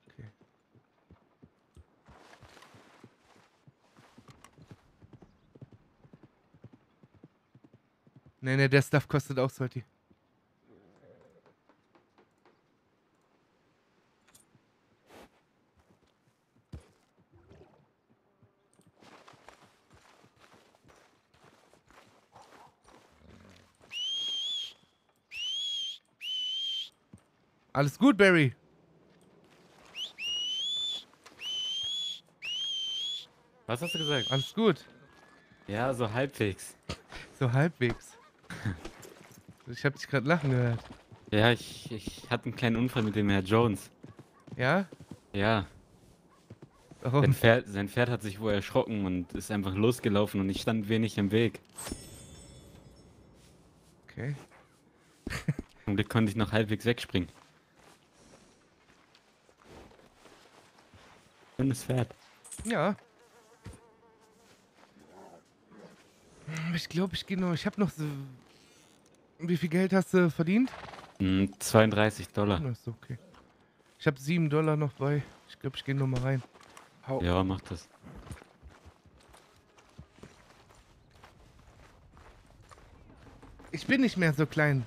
Okay. Nee, nee, der Stuff kostet auch Salty. Alles gut, Barry. Was hast du gesagt? Alles gut. Ja, so halbwegs. So halbwegs. Ich hab dich gerade lachen gehört. Ja, ich, ich hatte einen kleinen Unfall mit dem Herr Jones. Ja? Ja, sein Warum? Pferd, sein Pferd hat sich wohl erschrocken und ist einfach losgelaufen und ich stand wenig im Weg. Okay. Zum Glück konnte ich noch halbwegs wegspringen. Schönes Pferd. Ja. Ich glaube, ich gehe noch. Ich habe noch so. Wie viel Geld hast du verdient? Hm, 32 Dollar. Na, ist okay. Ich habe 7 Dollar noch bei. Ich glaube, ich gehe noch mal rein. Hau. Ja, mach das. Ich bin nicht mehr so klein.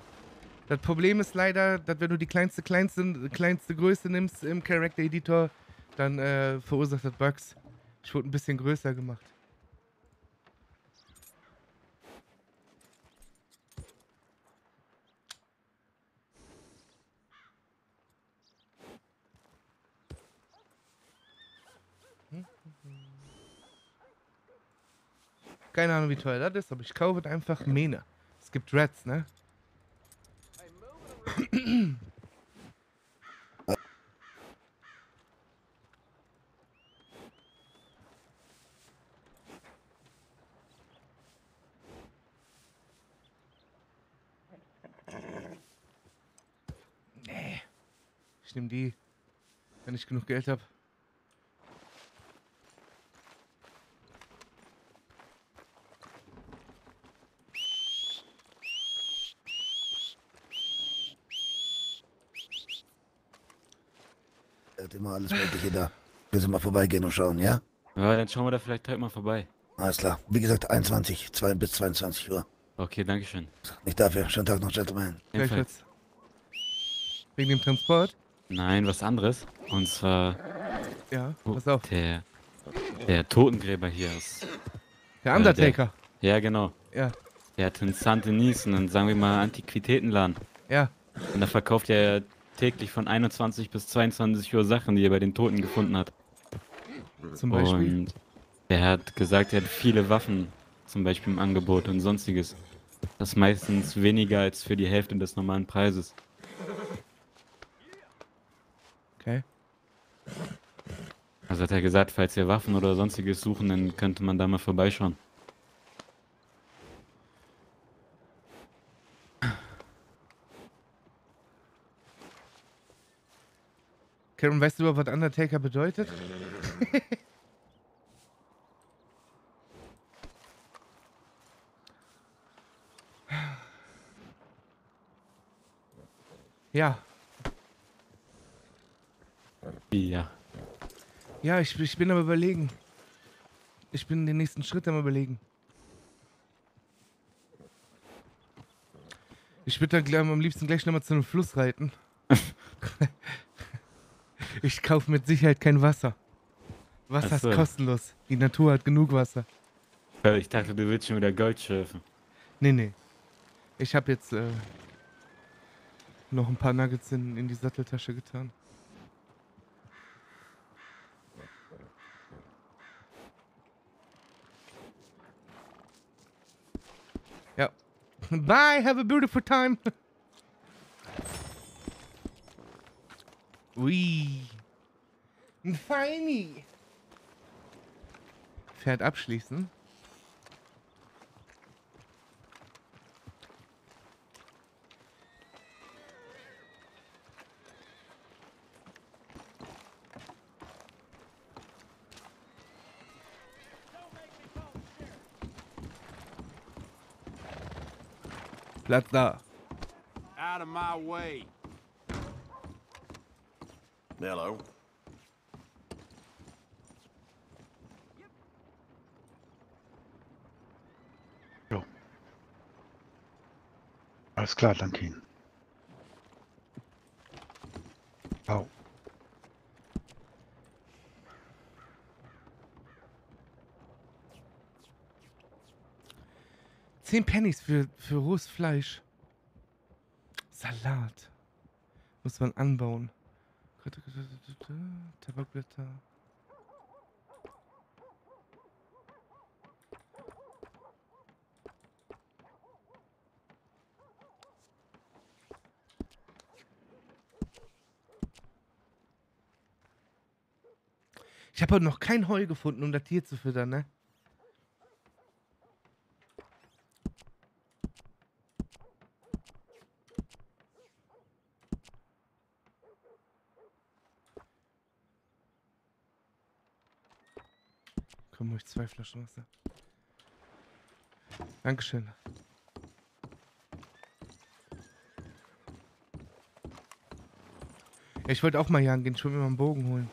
Das Problem ist leider, dass wenn du die kleinste, kleinste, kleinste Größe nimmst im Character Editor, dann äh, verursacht das Bugs. Ich wurde ein bisschen größer gemacht. Keine Ahnung, wie teuer das ist, aber ich kaufe einfach Mähne. Es gibt Reds, ne? Ich nehme die, wenn ich genug Geld habe. Er hat immer alles Mögliche da. Willst du mal vorbeigehen und schauen, ja? Ja, dann schauen wir da vielleicht heute mal vorbei. Alles klar. Wie gesagt, 21, 2 bis 22 Uhr. Okay, danke schön. Nicht dafür. Schönen Tag noch, Gentlemen. Ebenfalls. Wegen dem Transport? Nein, was anderes. Und zwar Ja, oh, pass auf. der, der Totengräber hier ist. Der Undertaker. Ja, genau. Ja, Der hat in St. Denis einen, sagen wir mal, Antiquitätenladen. ja. Und da verkauft er täglich von 21 bis 22 Uhr Sachen, die er bei den Toten gefunden hat. Zum Beispiel. Und er hat gesagt, er hat viele Waffen zum Beispiel im Angebot und sonstiges. Das ist meistens weniger als für die Hälfte des normalen Preises. Okay. Also hat er gesagt, falls ihr Waffen oder sonstiges suchen, dann könnte man da mal vorbeischauen. Karen, weißt du überhaupt, was Undertaker bedeutet? ja, Ja. ja, ich, ich bin am überlegen. Ich bin den nächsten Schritt am überlegen. Ich würde dann gleich, am liebsten gleich nochmal zu einem Fluss reiten. ich kaufe mit Sicherheit kein Wasser. Wasser so. ist kostenlos. Die Natur hat genug Wasser. Ich dachte, du willst schon wieder Gold schürfen. Nee, nee. Ich habe jetzt äh, noch ein paar Nuggets in, in die Satteltasche getan. Bye, have a beautiful time. Ui. Ein Feini. Pferd abschließen. Platz da. of my way. Hello. Alles klar, danke Ihnen. 10 Pennies für, für rohes Fleisch. Salat. Muss man anbauen. Tabakblätter. Ich habe heute noch kein Heu gefunden, um das Tier zu füttern, ne? Komm, ruhig zwei Flaschen Wasser. Dankeschön. Ich wollte auch mal jagen gehen. Ich wollte mir mal einen Bogen holen.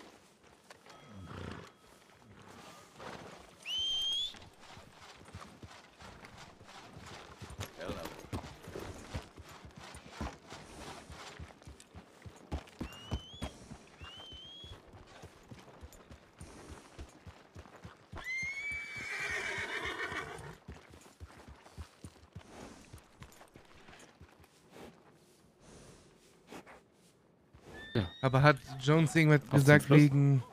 Aber hat Jones irgendwas zum gesagt wegen.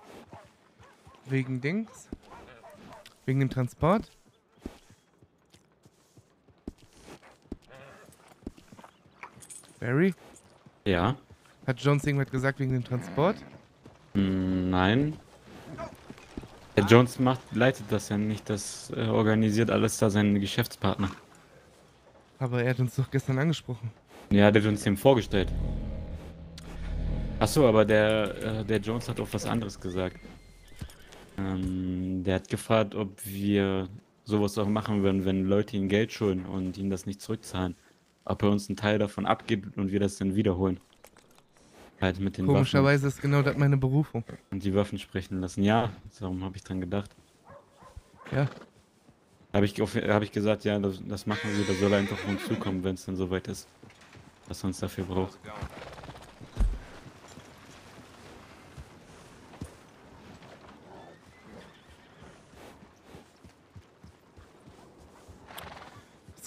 wegen Dings? Wegen dem Transport? Barry? Ja. Hat Jones irgendwas gesagt wegen dem Transport? Hm, Nein. Der Jones macht, leitet das ja nicht, das äh, organisiert alles da sein Geschäftspartner. Aber er hat uns doch gestern angesprochen. Ja, der hat uns dem vorgestellt. Achso, aber der, äh, der Jones hat auch was anderes gesagt. Ähm, der hat gefragt, ob wir sowas auch machen würden, wenn Leute ihm Geld schulden und ihm das nicht zurückzahlen. Ob er uns einen Teil davon abgibt und wir das dann wiederholen. Halt mit den Waffen Komischerweise ist genau das meine Berufung. und die Waffen sprechen lassen. Ja, darum habe ich dran gedacht. Ja. Habe ich, hab ich gesagt, ja, das, das machen wir, da soll er einfach auf uns zukommen, wenn es dann soweit ist. Was er uns dafür braucht.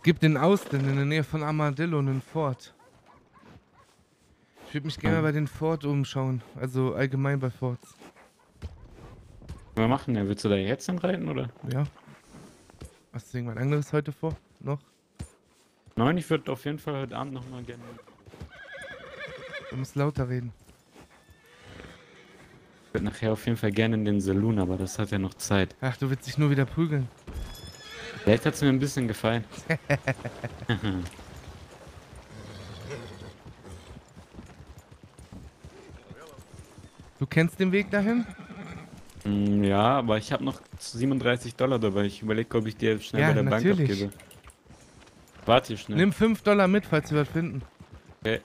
Gibt in Austin in der Nähe von Armadillo einen Fort. Ich würde mich gerne bei den Fort umschauen. Also allgemein bei Forts. Was wir machen denn? Willst du da jetzt hinreiten oder? Ja. Hast du irgendwas anderes heute vor? Noch? Nein, ich würde auf jeden Fall heute Abend nochmal gerne. Du musst lauter reden. Ich würde nachher auf jeden Fall gerne in den Saloon, aber das hat ja noch Zeit. Ach, du willst dich nur wieder prügeln. Vielleicht hat es mir ein bisschen gefallen. Du kennst den Weg dahin? Mm, ja, aber ich habe noch 37 Dollar dabei. Ich überlege, ob ich dir schnell Ja, bei der natürlich. Bank abgebe. Warte hier schnell. Nimm 5 Dollar mit, falls wir was finden. Okay.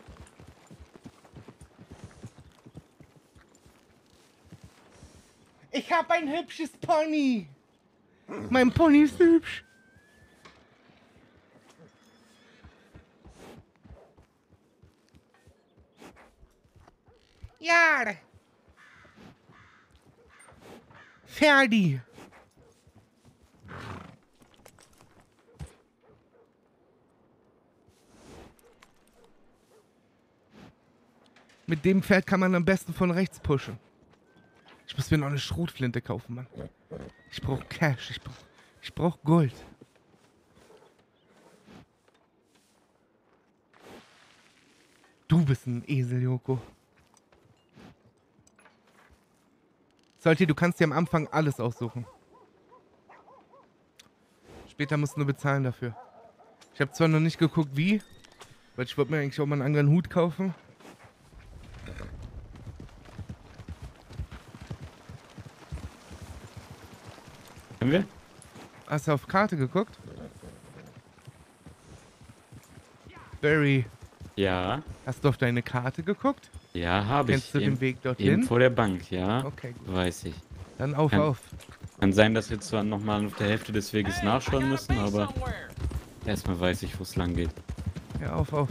Ich habe ein hübsches Pony. Mein Pony ist hübsch. Ja. Ferdi. Mit dem Pferd kann man am besten von rechts pushen. Ich muss mir noch eine Schrotflinte kaufen, Mann. Ich brauch Cash. Ich brauch, ich brauch Gold. Du bist ein Esel, Joko. Sollte, du kannst dir am Anfang alles aussuchen. Später musst du nur bezahlen dafür. Ich habe zwar noch nicht geguckt, wie, weil ich wollte mir eigentlich auch mal einen anderen Hut kaufen. Können wir? Hast du auf Karte geguckt? Barry, Ja. Hast du auf deine Karte geguckt? Ja, habe ich. Kennst du den Eben, Weg eben dorthin? vor der Bank, ja. Okay, gut. Weiß ich. Dann auf, Kann- auf. Kann sein, dass wir zwar nochmal auf der Hälfte des Weges nachschauen müssen, aber erstmal weiß ich, wo es lang geht. Ja, auf, auf.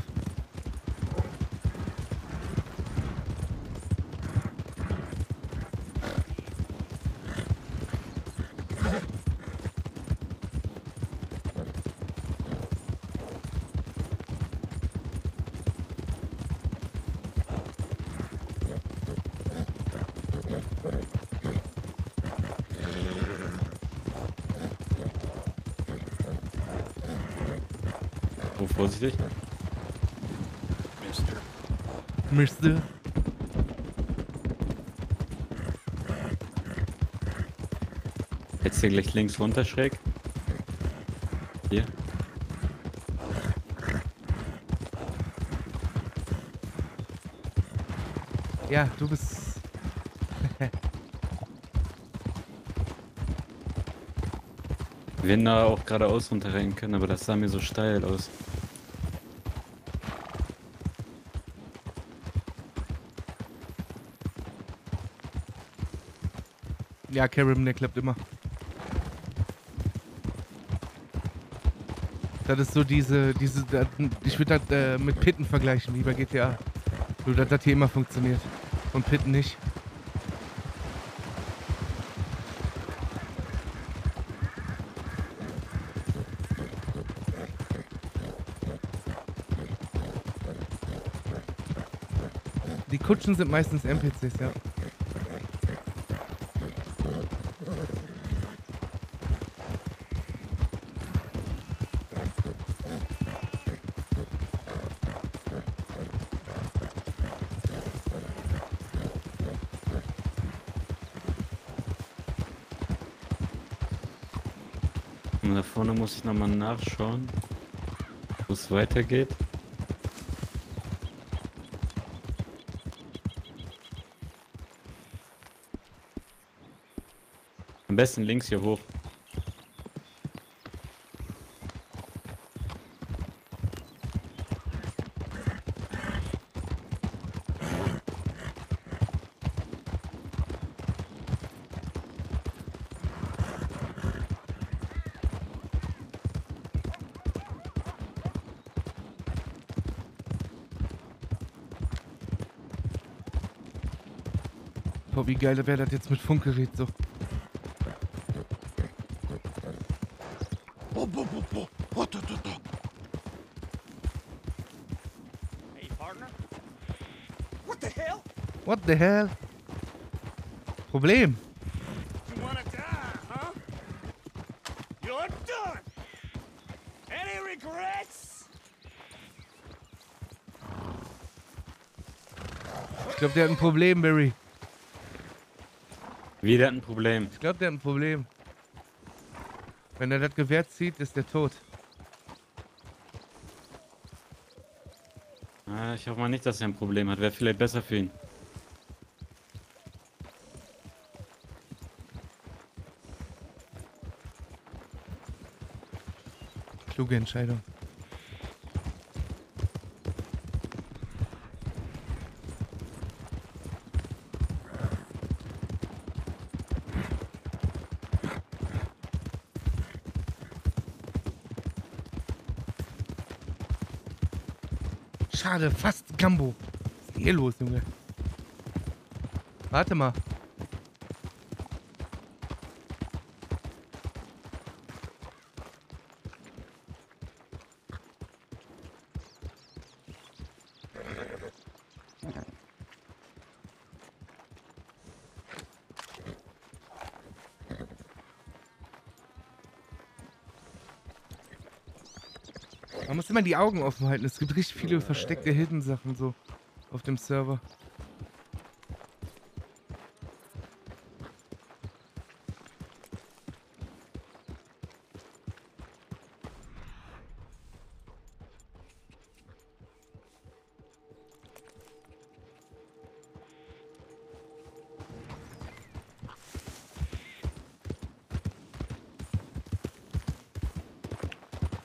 Oh, vorsichtig. Müsste. Jetzt hier gleich links runter schräg. Hier. Ja, du bist. Wir hätten da auch geradeaus runterrennen können, aber das sah mir so steil aus. Ja, Karim, der klappt immer. Das ist so diese, diese, das, ich würde das äh, mit Pitten vergleichen, wie bei GTA. Nur, dass das hier immer funktioniert. Und Pitten nicht. Die Kutschen sind meistens NPCs, ja. Und da vorne muss ich nachschauen, wo es weitergeht. Am besten links hier hoch. Geil wäre das jetzt mit Funkgerät so. Hey, partner. What the hell? What the hell? Problem. You wanna die, huh? You're done. Any regrets? Ich glaube, der hat ein Problem, Barry. Wieder ein Problem. Ich glaube, der hat ein Problem. Wenn er das Gewehr zieht, ist der tot. Ah, ich hoffe mal nicht, dass er ein Problem hat. Wäre vielleicht besser für ihn. Kluge Entscheidung. Schade, fast Gambo. Was ist hier los, Junge? Warte mal. Immer die Augen offen halten. Es gibt richtig viele versteckte Hidden-Sachen so auf dem Server.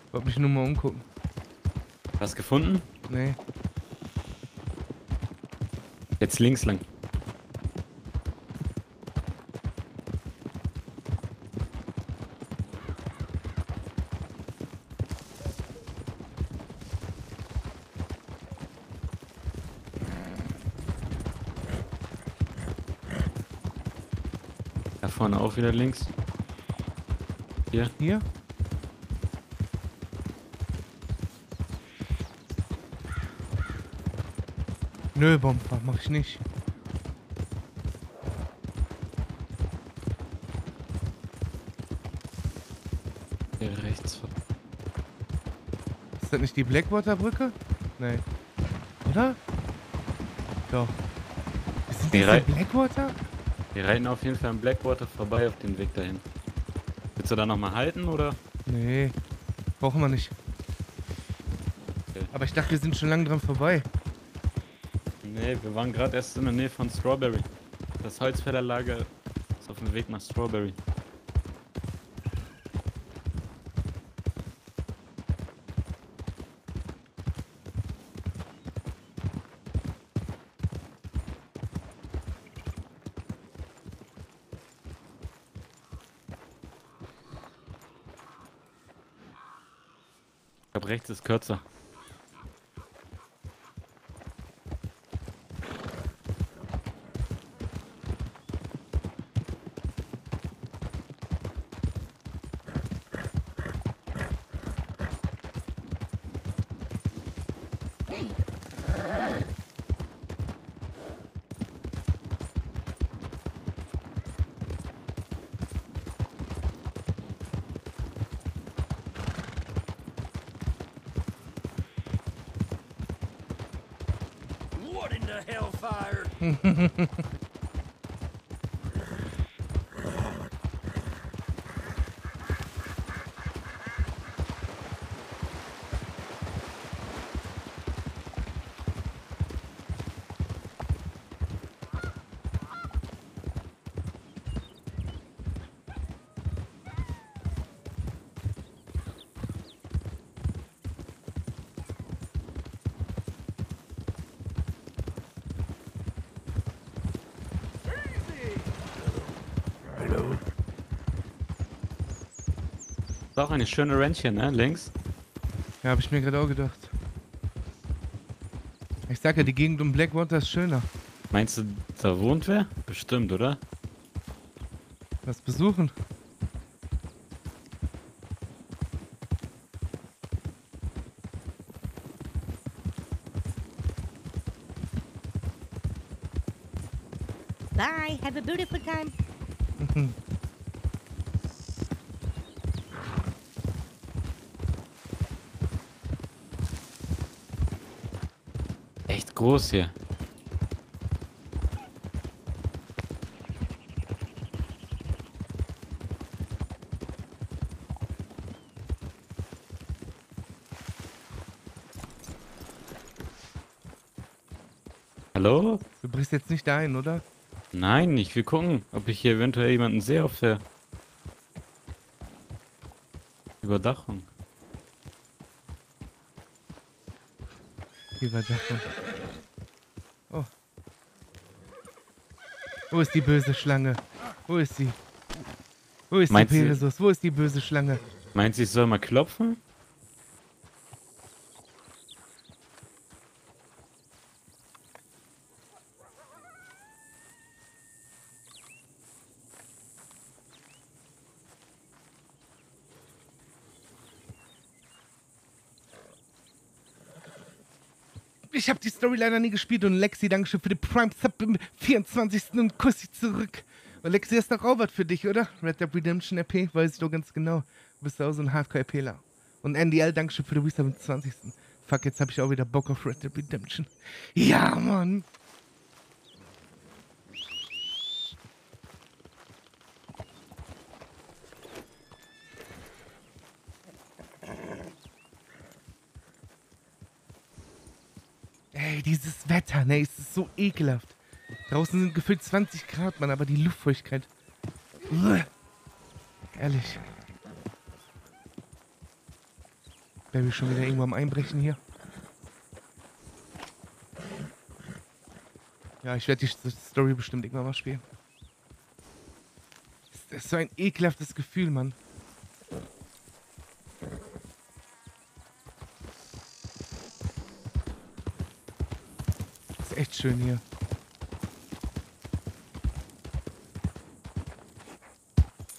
Ich wollte mich nur mal umgucken. Was gefunden? Nee. Jetzt links lang. Da vorne auch wieder links. Hier. Hier? Nö, Bomber, mach ich nicht. Hier rechts. Ist das nicht die Blackwater-Brücke? Nee. Oder? Doch. Ist das der Blackwater? Wir reiten auf jeden Fall am Blackwater vorbei auf dem Weg dahin. Willst du da nochmal halten oder? Nee. Brauchen wir nicht. Okay. Aber ich dachte, wir sind schon lange dran vorbei. Nee, wir waren gerade erst in der Nähe von Strawberry. Das Holzfällerlager ist auf dem Weg nach Strawberry. Ich glaube, rechts ist kürzer. What in the hellfire? Ist auch eine schöne Ranch hier, ne? Links. Ja, habe ich mir gerade auch gedacht. Ich sag ja, die Gegend um Blackwater ist schöner. Meinst du, da wohnt wer? Bestimmt, oder? Was besuchen? Bye. Have a beautiful time. Echt groß hier. Hallo? Du brichst jetzt nicht ein, oder? Nein, ich will gucken, ob ich hier eventuell jemanden sehe auf der Überdachung. Wie war das denn? Oh. Wo ist die böse Schlange? Wo ist sie? Wo ist Meinst die Pegasus? Wo ist die böse Schlange? Meinst du, ich soll mal klopfen? Ich habe die Story leider nie gespielt und Lexi, Dankeschön für die Prime Sub im 24. und Kussi zurück. Und Lexi ist doch auch was für dich, oder? Red Dead Redemption RP, weiß ich doch ganz genau. Du bist auch so ein Hardcore-RPler. Und NDL, Dankeschön für die Resub im 20. Fuck, jetzt habe ich auch wieder Bock auf Red Dead Redemption. Ja, Mann. Ey, dieses Wetter, ne, es ist so ekelhaft. Draußen sind gefühlt 20 Grad, Mann, aber die Luftfeuchtigkeit. Uah. Ehrlich. Baby schon wieder irgendwo am Einbrechen hier. Ja, ich werde die Story bestimmt irgendwann mal spielen. Das ist so ein ekelhaftes Gefühl, Mann. Schön hier.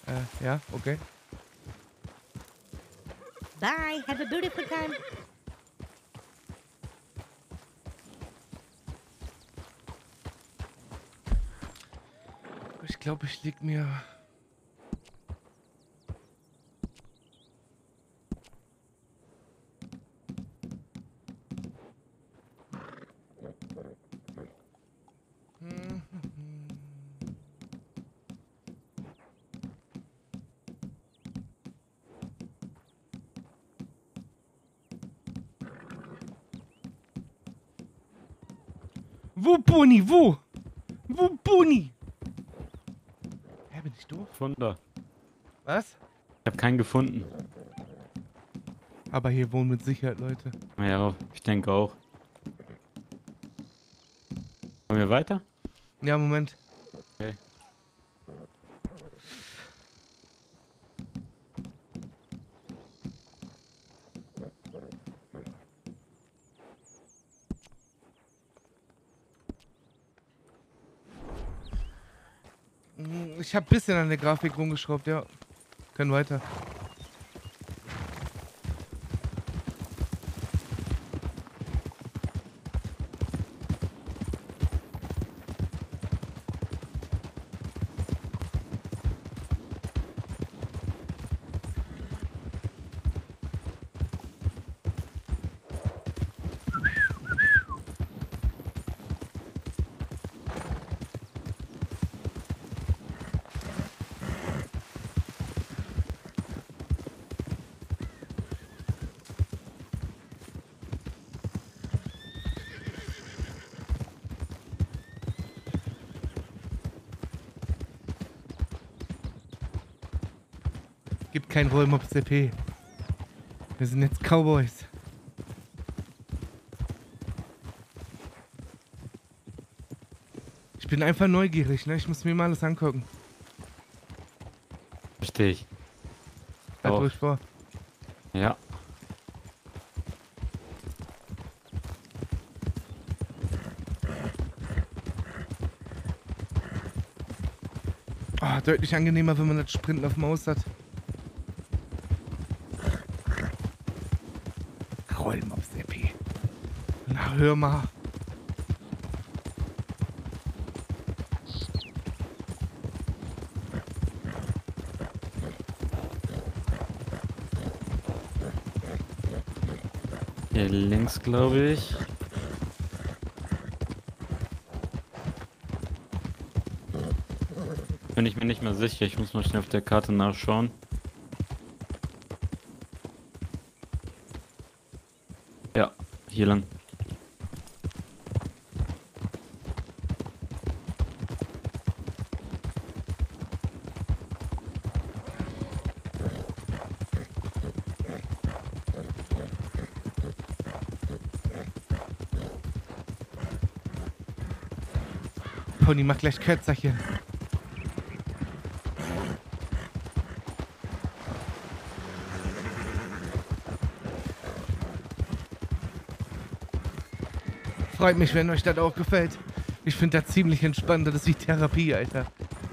Äh, ja, okay. Bye. Have a beautiful time. Ich glaube, ich leg mir. Wo, Boni, wo? Wo, Boni? Hä, bin ich doof? Funder. Was? Ich habe keinen gefunden. Aber hier wohnen mit Sicherheit Leute. Ja, ich denke auch. Kommen wir weiter? Ja, Moment. Okay. Mm, Ich habe ein bisschen an der Grafik rumgeschraubt, ja. Können weiter. Kein Rollmops CP. Wir sind jetzt Cowboys. Ich bin einfach neugierig, ne? Ich muss mir mal alles angucken. Verstehe ich. Halt ruhig vor. Ja. Oh, deutlich angenehmer, wenn man das Sprinten auf Maus hat. Rollmops CP. Na, hör mal. Hier links, glaube ich. Bin ich mir nicht mehr sicher. Ich muss mal schnell auf der Karte nachschauen. Ja, hier lang. Pony macht gleich Kötzerchen. Freut mich, wenn euch das auch gefällt. Ich finde das ziemlich entspannt. Das ist wie Therapie, Alter.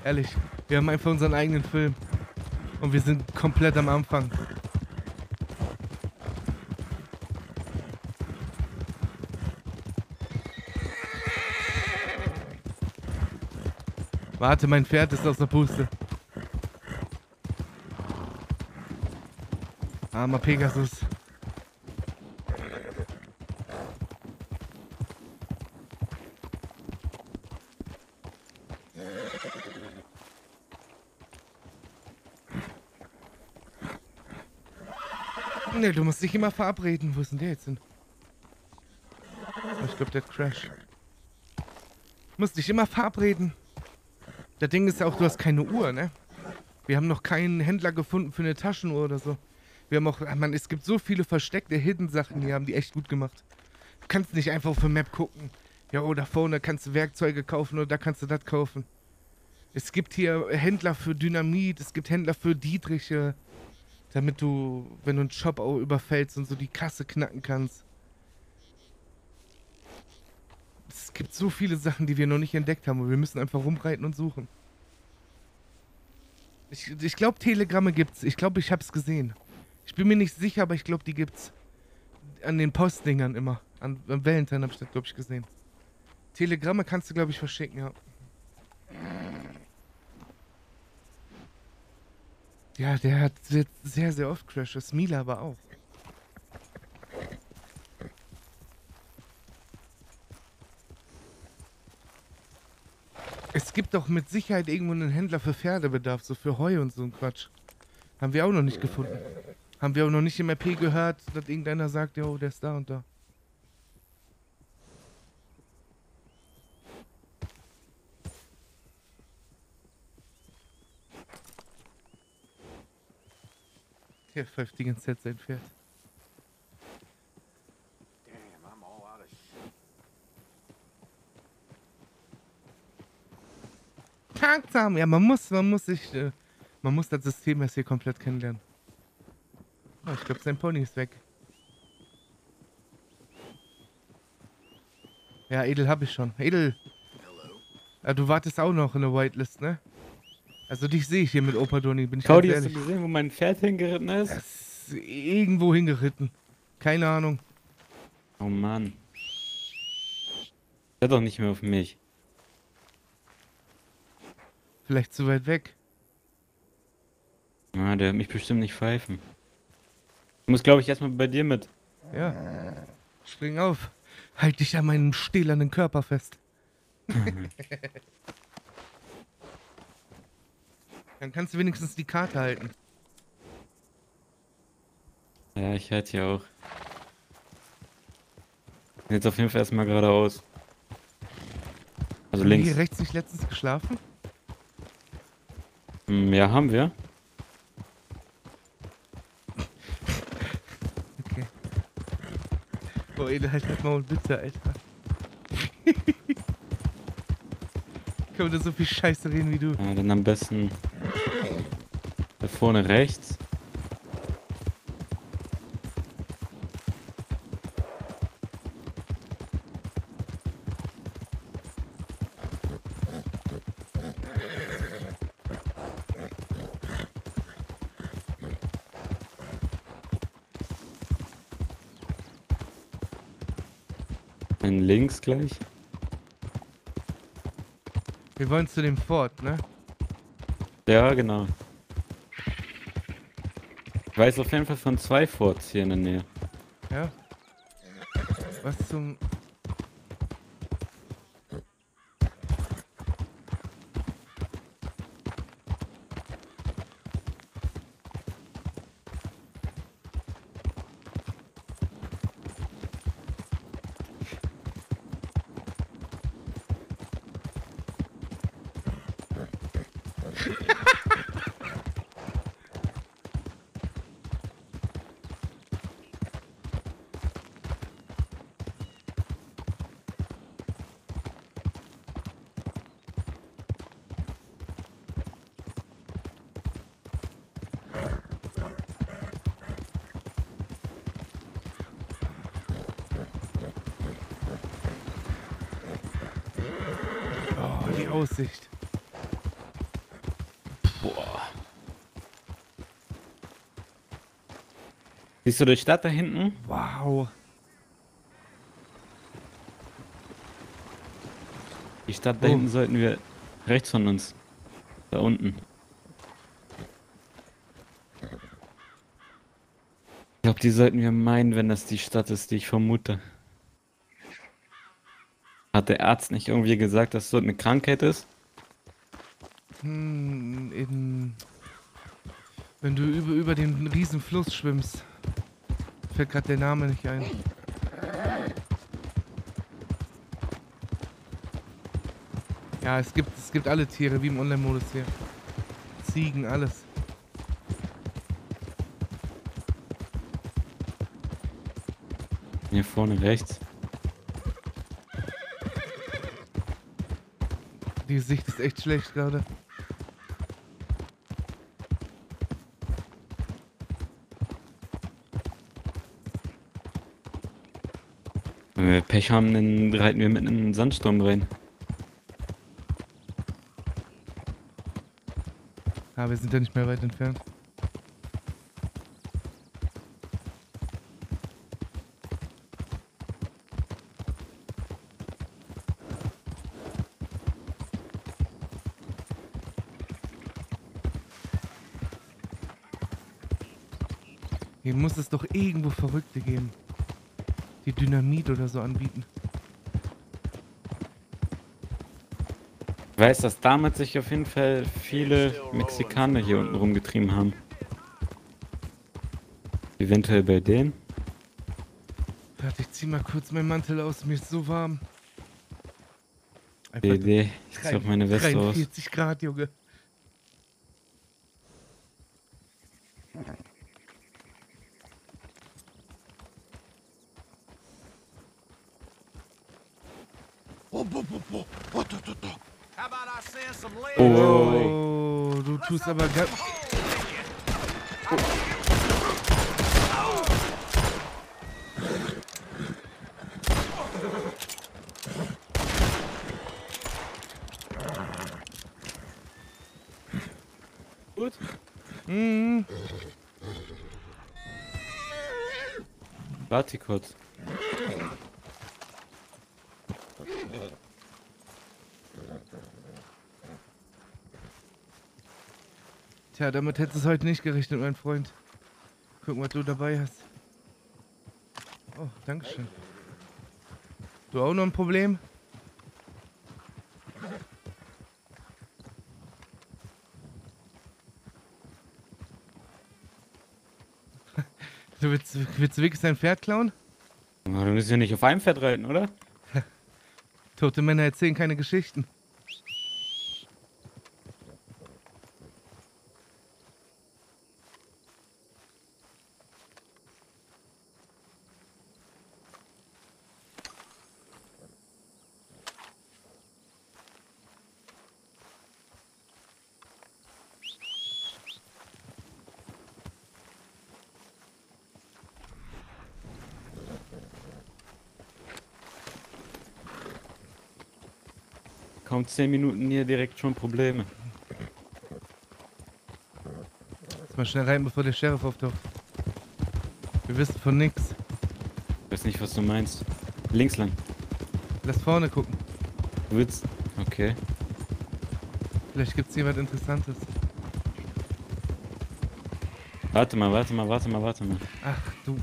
Ehrlich. Wir haben einfach unseren eigenen Film. Und wir sind komplett am Anfang. Warte, mein Pferd ist aus der Puste. Armer Pegasus. Ne, du musst dich immer verabreden. Wo ist denn der jetzt hin? Ich glaube, der hat Crash. Du musst dich immer verabreden. Das Ding ist ja auch, du hast keine Uhr, ne? Wir haben noch keinen Händler gefunden für eine Taschenuhr oder so. Wir haben auch, man, es gibt so viele versteckte Hidden Sachen, die haben die echt gut gemacht. Du kannst nicht einfach auf der Map gucken, Ja, oh, da vorne kannst du Werkzeuge kaufen oder da kannst du das kaufen. Es gibt hier Händler für Dynamit, es gibt Händler für Dietriche, damit du, wenn du einen Shop überfällst und so die Kasse knacken kannst. Es gibt so viele Sachen, die wir noch nicht entdeckt haben und wir müssen einfach rumreiten und suchen. Ich, ich glaube, Telegramme gibt's. Ich glaube, ich hab's gesehen. Ich bin mir nicht sicher, aber ich glaube, die gibt's. An den Postdingern immer. An, an Valentine habe ich das, glaube ich, gesehen. Telegramme kannst du, glaube ich, verschicken, ja. Ja, der hat sehr, sehr, oft Crashes. Mila aber auch. Gibt doch mit Sicherheit irgendwo einen Händler für Pferdebedarf, so für Heu und so ein Quatsch. Haben wir auch noch nicht gefunden. Haben wir auch noch nicht im RP gehört, dass irgendeiner sagt, jo, der ist da und da. Der pfeift die ganze Zeit sein Pferd. Damn, I'm all out of shit. Langsam, ja, man muss, man muss sich, äh, man muss das System erst hier komplett kennenlernen. Oh, ich glaube, sein Pony ist weg. Ja, Edel habe ich schon. Edel. Ja, du wartest auch noch in der Whitelist, ne? Also dich sehe ich hier mit Opa Doni, bin ich ganz hast du gesehen, wo mein Pferd hingeritten ist? Ist irgendwo hingeritten. Keine Ahnung. Oh Mann. Hör doch nicht mehr auf mich. Vielleicht zu weit weg. Ah, der wird mich bestimmt nicht pfeifen. Ich muss, glaube ich, erstmal bei dir mit. Ja. Spring auf. Halt dich an meinem stählernen Körper fest. Dann kannst du wenigstens die Karte halten. Ja, ich halte hier auch. Jetzt auf jeden Fall erstmal geradeaus. Also Haben links. hier rechts nicht letztens geschlafen? Ja, haben wir. Okay. Boah, Edel, halt das Maul bitte, Alter. Ich kann da so viel Scheiße reden wie du. Ja, dann am besten da vorne rechts. Dann links gleich. Wir wollen zu dem Fort, ne? Ja, genau. Ich weiß auf jeden Fall von zwei Forts hier in der Nähe. Ja. Was zum... Die Aussicht. Siehst du die Stadt da hinten? Wow. Die Stadt da Oh. hinten sollten wir rechts von uns. Da unten. Ich glaube, die sollten wir meinen, wenn das die Stadt ist, die ich vermute. Hat der Arzt nicht irgendwie gesagt, dass so eine Krankheit ist? Hm, in... Wenn du über, über den riesen Fluss schwimmst. Fällt gerade der Name nicht ein. Ja, es gibt, es gibt alle Tiere, wie im Online-Modus hier. Ziegen, alles. Hier vorne rechts. Die Sicht ist echt schlecht gerade. Wenn wir Pech haben, dann reiten wir mitten in einen Sandsturm rein. Ah, wir sind ja nicht mehr weit entfernt. Hier muss es doch irgendwo Verrückte geben, die Dynamit oder so anbieten. Ich weiß, dass damals sich auf jeden Fall viele Mexikaner hier unten rumgetrieben haben. Eventuell bei denen. Warte, ich zieh mal kurz meinen Mantel aus, mir ist so warm. Einfach ich zieh auch meine Weste aus. 43 Grad, Junge. How about I send some lead? Oh, Oh, du tust aber ganz. gut. Mhm. Warte kurz. Tja, damit hättest du es heute nicht gerechnet, mein Freund. Guck mal, was du dabei hast. Oh, Dankeschön. Du auch noch ein Problem? Du willst, willst du wirklich sein Pferd klauen? Du musst ja nicht auf einem Pferd reiten, oder? Tote Männer erzählen keine Geschichten. Kaum 10 Minuten hier direkt schon Probleme. Lass mal schnell rein, bevor der Sheriff auftaucht. Wir wissen von nix. Ich weiß nicht, was du meinst. Links lang. Lass vorne gucken. Du willst. Okay. Vielleicht gibt's hier was Interessantes. Warte mal, warte mal, warte mal, warte mal. Ach du.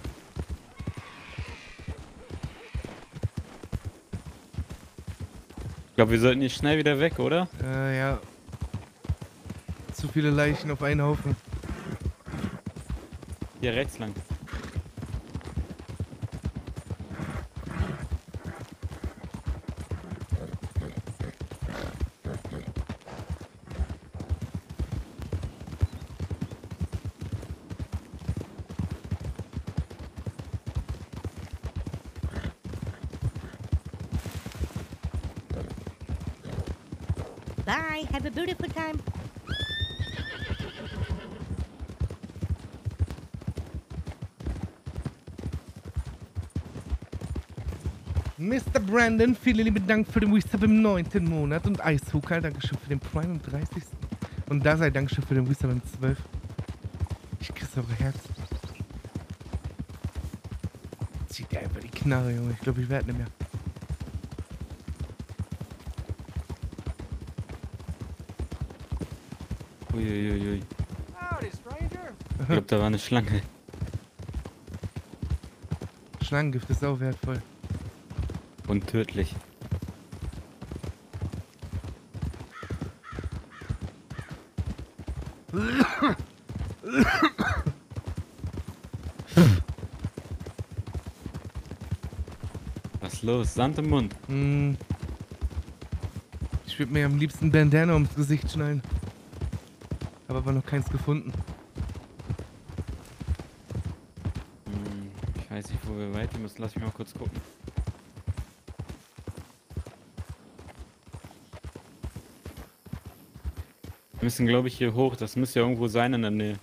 Glaube, wir sollten hier schnell wieder weg, oder? Äh, ja. Zu viele Leichen auf einen Haufen. Hier rechts lang. Bye. Have a beautiful time. Mr. Brandon, vielen lieben Dank für den Resub im 9. Monat und Eishooker, Dankeschön für den Prime im 30. Und da sei Dankeschön für den Resub im 12. Ich küsse eure Herzen. Zieht dir einfach die Knarre, Junge. Ich glaube, ich werde nicht mehr. Uiuiui. Ich glaube, da war eine Schlange. Schlangengift ist auch wertvoll. Und tödlich. Was los? Sand im Mund. Hm. Ich würde mir am liebsten Bandana ums Gesicht schnallen. Habe aber noch keins gefunden. Hm, Ich weiß nicht, wo wir weiter müssen. Lass mich mal kurz gucken. Wir müssen, glaube ich, hier hoch. Das müsste ja irgendwo sein in der Nähe.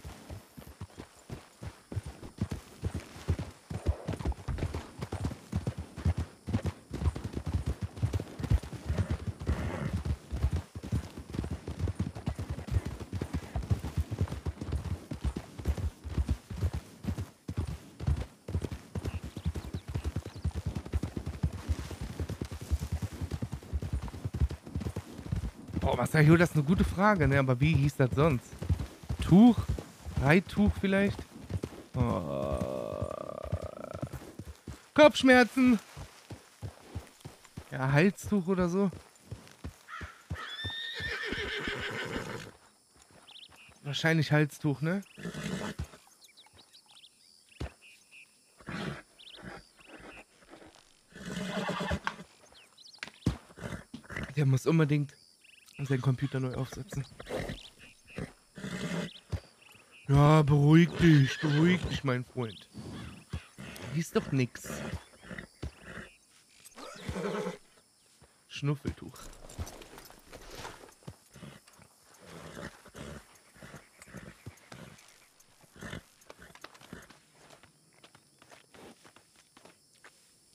Boah, Marcel, Jo, das ist eine gute Frage, ne? Aber wie hieß das sonst? Tuch? Reittuch vielleicht? Oh. Kopfschmerzen! Ja, Halstuch oder so? Wahrscheinlich Halstuch, ne? Der muss unbedingt seinen Computer neu aufsetzen. Ja, beruhig dich, beruhig dich, mein Freund. Ist doch nix. Schnuffeltuch.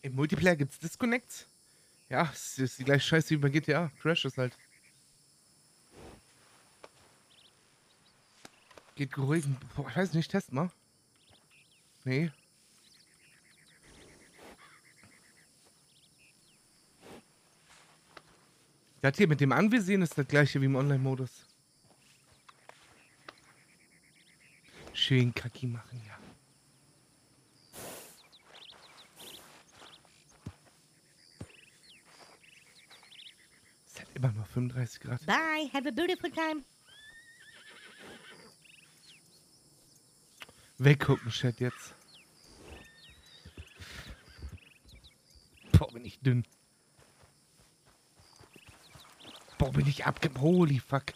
Im Multiplayer gibt's Disconnects? Ja, es ist die gleiche Scheiße wie bei GTA. Crashes halt. Geht geruhig. Boah, ich weiß nicht, test mal. Nee. Das hier mit dem Anvisieren ist das gleiche wie im Online-Modus. Schön Kaki machen, ja. Es hat immer noch 35 Grad. Bye. Have a beautiful time. Weggucken, Chat, jetzt. Boah, bin ich dünn. Boah, bin ich abge... Holy fuck.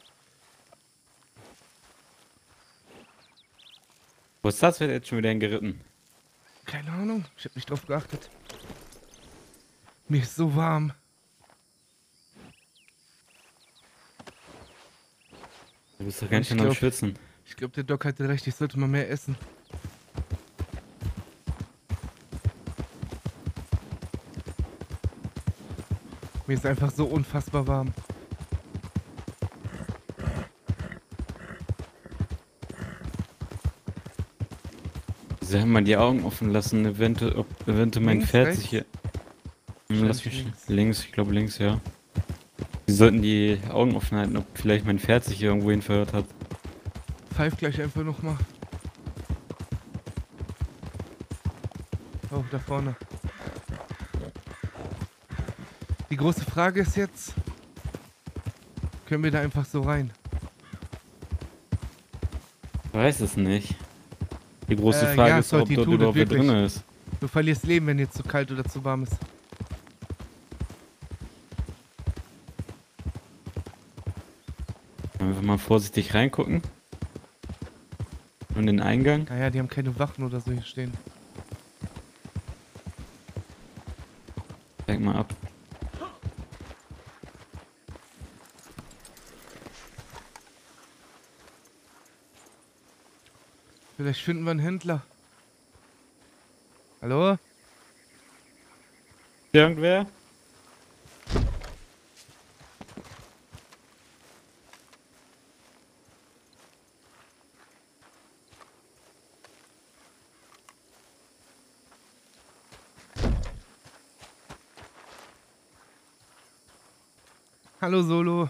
Wo ist das wird jetzt schon wieder hingeritten? Keine Ahnung, ich hab nicht drauf geachtet. Mir ist so warm. Du bist doch ganz schön am Schwitzen. Ich glaube, der Doc hatte recht, ich sollte mal mehr essen. Mir ist einfach so unfassbar warm. Sie haben mal die Augen offen lassen, eventuell, ob eventuell mein Pferd sich hier. Hm, Lass mich links. links. ich glaube links, ja. Sie sollten die Augen offen halten, ob vielleicht mein Pferd sich hier irgendwohin verirrt hat. Pfeif gleich einfach nochmal. Oh, da vorne. Die große Frage ist jetzt, können wir da einfach so rein? Ich weiß es nicht. Die große Äh, Frage ja, ist, ob dort überhaupt wer drin ist. Du verlierst Leben, wenn dir zu kalt oder zu warm ist. Einfach mal vorsichtig reingucken. Und den Eingang. Naja, die haben keine Wachen oder so hier stehen. Zeig mal ab. Vielleicht finden wir einen Händler. Hallo? Irgendwer? Hallo Solo.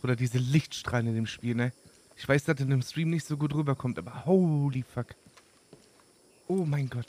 Oder diese Lichtstrahlen in dem Spiel, ne? Ich weiß, dass das in dem Stream nicht so gut rüberkommt, aber holy fuck. Oh mein Gott.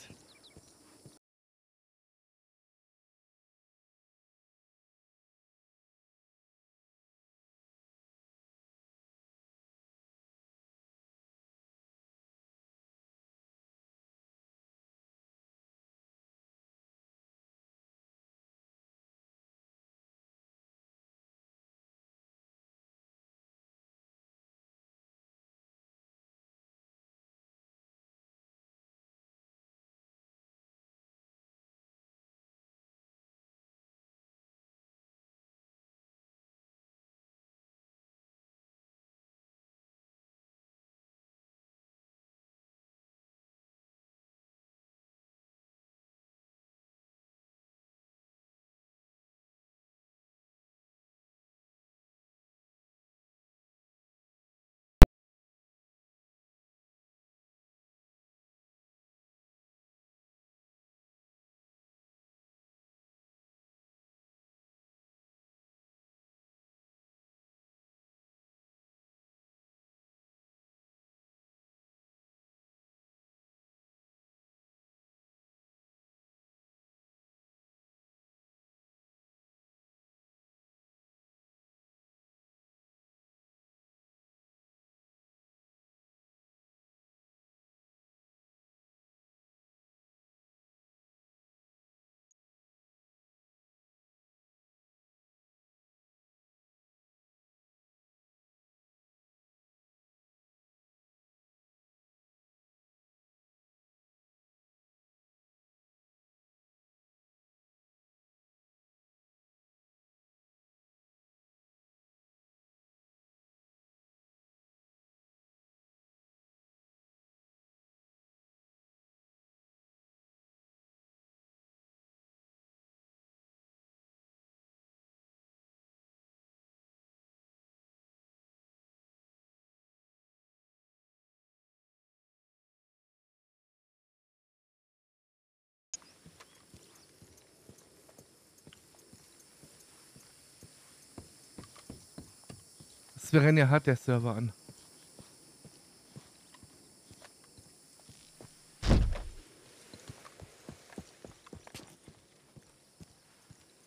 Sverenia hat der Server an.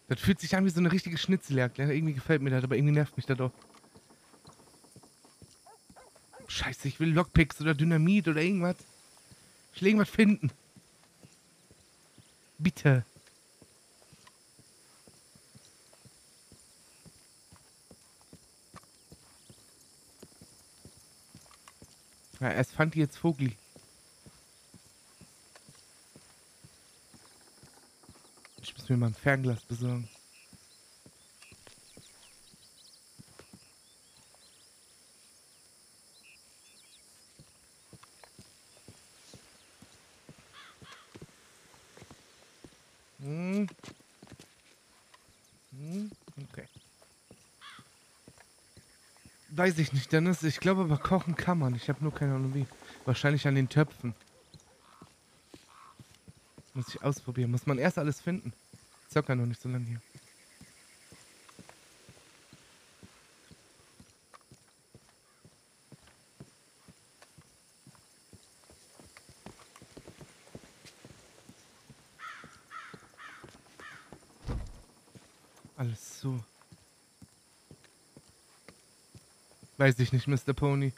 Das fühlt sich an wie so eine richtige Schnitzeljagd. Ja, irgendwie gefällt mir das, aber irgendwie nervt mich das auch. Scheiße, ich will Lockpicks oder Dynamit oder irgendwas. Ich will irgendwas finden. Bitte. Ja, erst fand die jetzt Vogel. Ich muss mir mal ein Fernglas besorgen. Hm. Hm, okay. Weiß ich nicht, Dennis. Ich glaube aber kochen kann man. Ich habe nur keine Ahnung wie. Wahrscheinlich an den Töpfen. Muss ich ausprobieren. Muss man erst alles finden. Zocker noch nicht so lange hier. Alles so. Weiß ich nicht, Mr. Pony.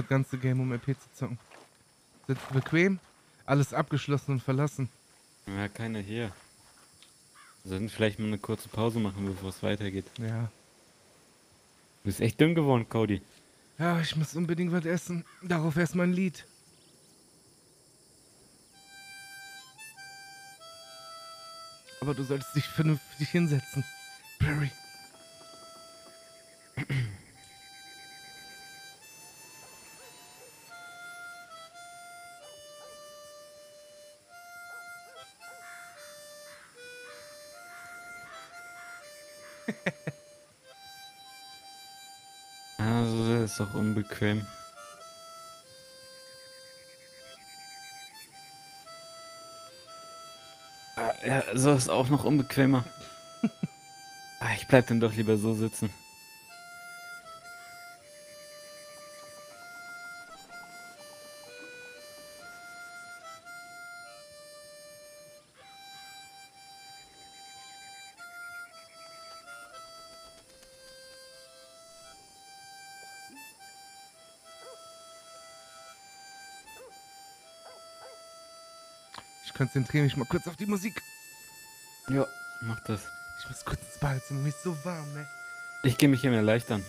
Das ganze Game, um RP zu zocken. Sitzt bequem, alles abgeschlossen und verlassen. Ja, keiner hier. Wir sollten vielleicht mal eine kurze Pause machen, bevor es weitergeht. Ja. Du bist echt dünn geworden, Cody. Ja, ich muss unbedingt was essen. Darauf erstmal ein Lied. Aber du solltest dich vernünftig hinsetzen. Barry. Unbequem. Ah, Ja, so ist auch noch unbequemer. Ah, ich bleib dann doch lieber so sitzen. Konzentriere mich mal kurz auf die Musik. Ja, mach das. Ich muss kurz ins Badezimmer. Mir ist so warm, ne? Ich gehe mich hier mehr erleichtern.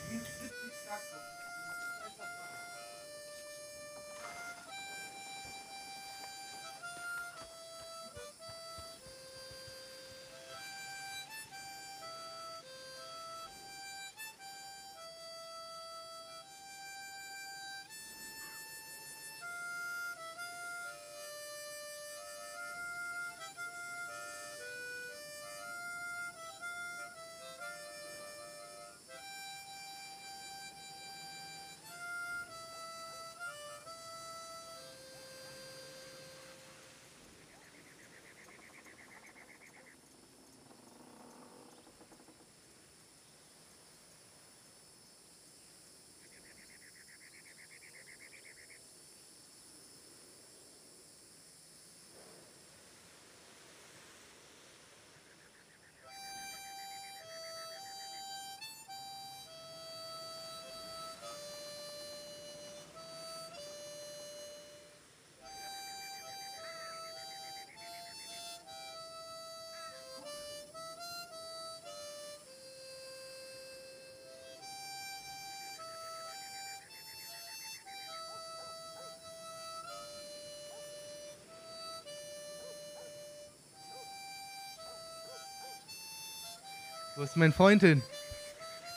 Wo ist mein Freund hin?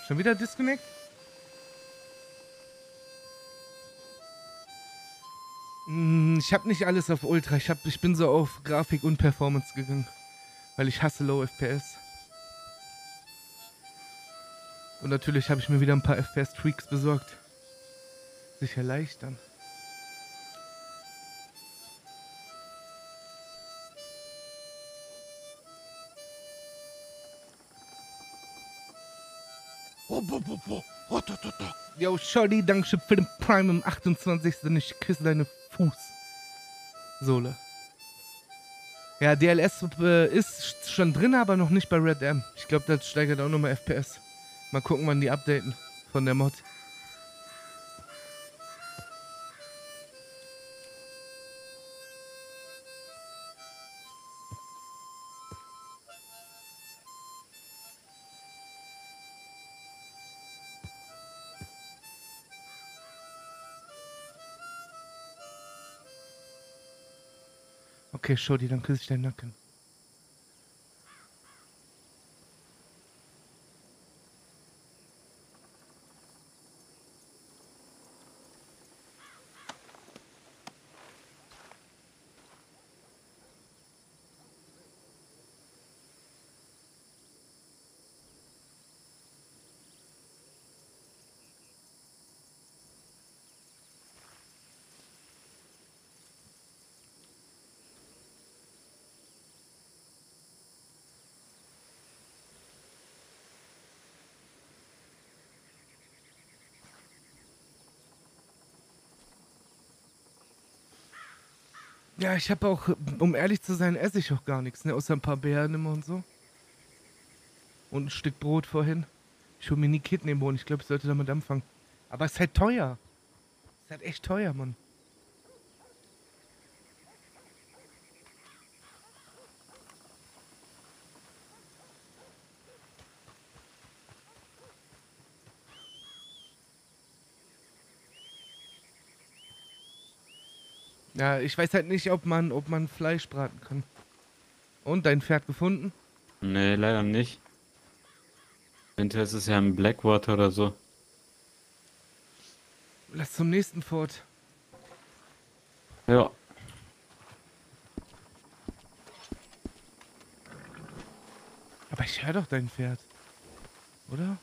Schon wieder Disconnect? Hm, ich habe nicht alles auf Ultra. Ich, hab, ich bin so auf Grafik und Performance gegangen, weil ich hasse Low FPS. Und natürlich habe ich mir wieder ein paar FPS-Tweaks besorgt. Sich erleichtern. Yo, Shorty, Dankeschön für den Prime im 28. Ich küsse deine Fußsohle. Ja, DLS äh, ist schon drin, aber noch nicht bei Red M. Ich glaube, das steigert auch nochmal FPS. Mal gucken, wann die updaten von der Mod. Okay, Shorty, dann küsse ich deinen Nacken. Ja, ich habe auch, um ehrlich zu sein, esse ich auch gar nichts, ne? Außer ein paar Beeren immer und so. Und ein Stück Brot vorhin. Ich hole mir nie Kidneybohnen. Ich glaube, ich sollte damit anfangen. Aber es ist halt teuer. Es ist halt echt teuer, Mann. Ja, ich weiß halt nicht, ob man, ob man Fleisch braten kann. Und dein Pferd gefunden? Nee, leider nicht. Eventuell ist es ja ein Blackwater oder so. Lass zum nächsten Fort. Ja. Aber ich höre doch dein Pferd. Oder?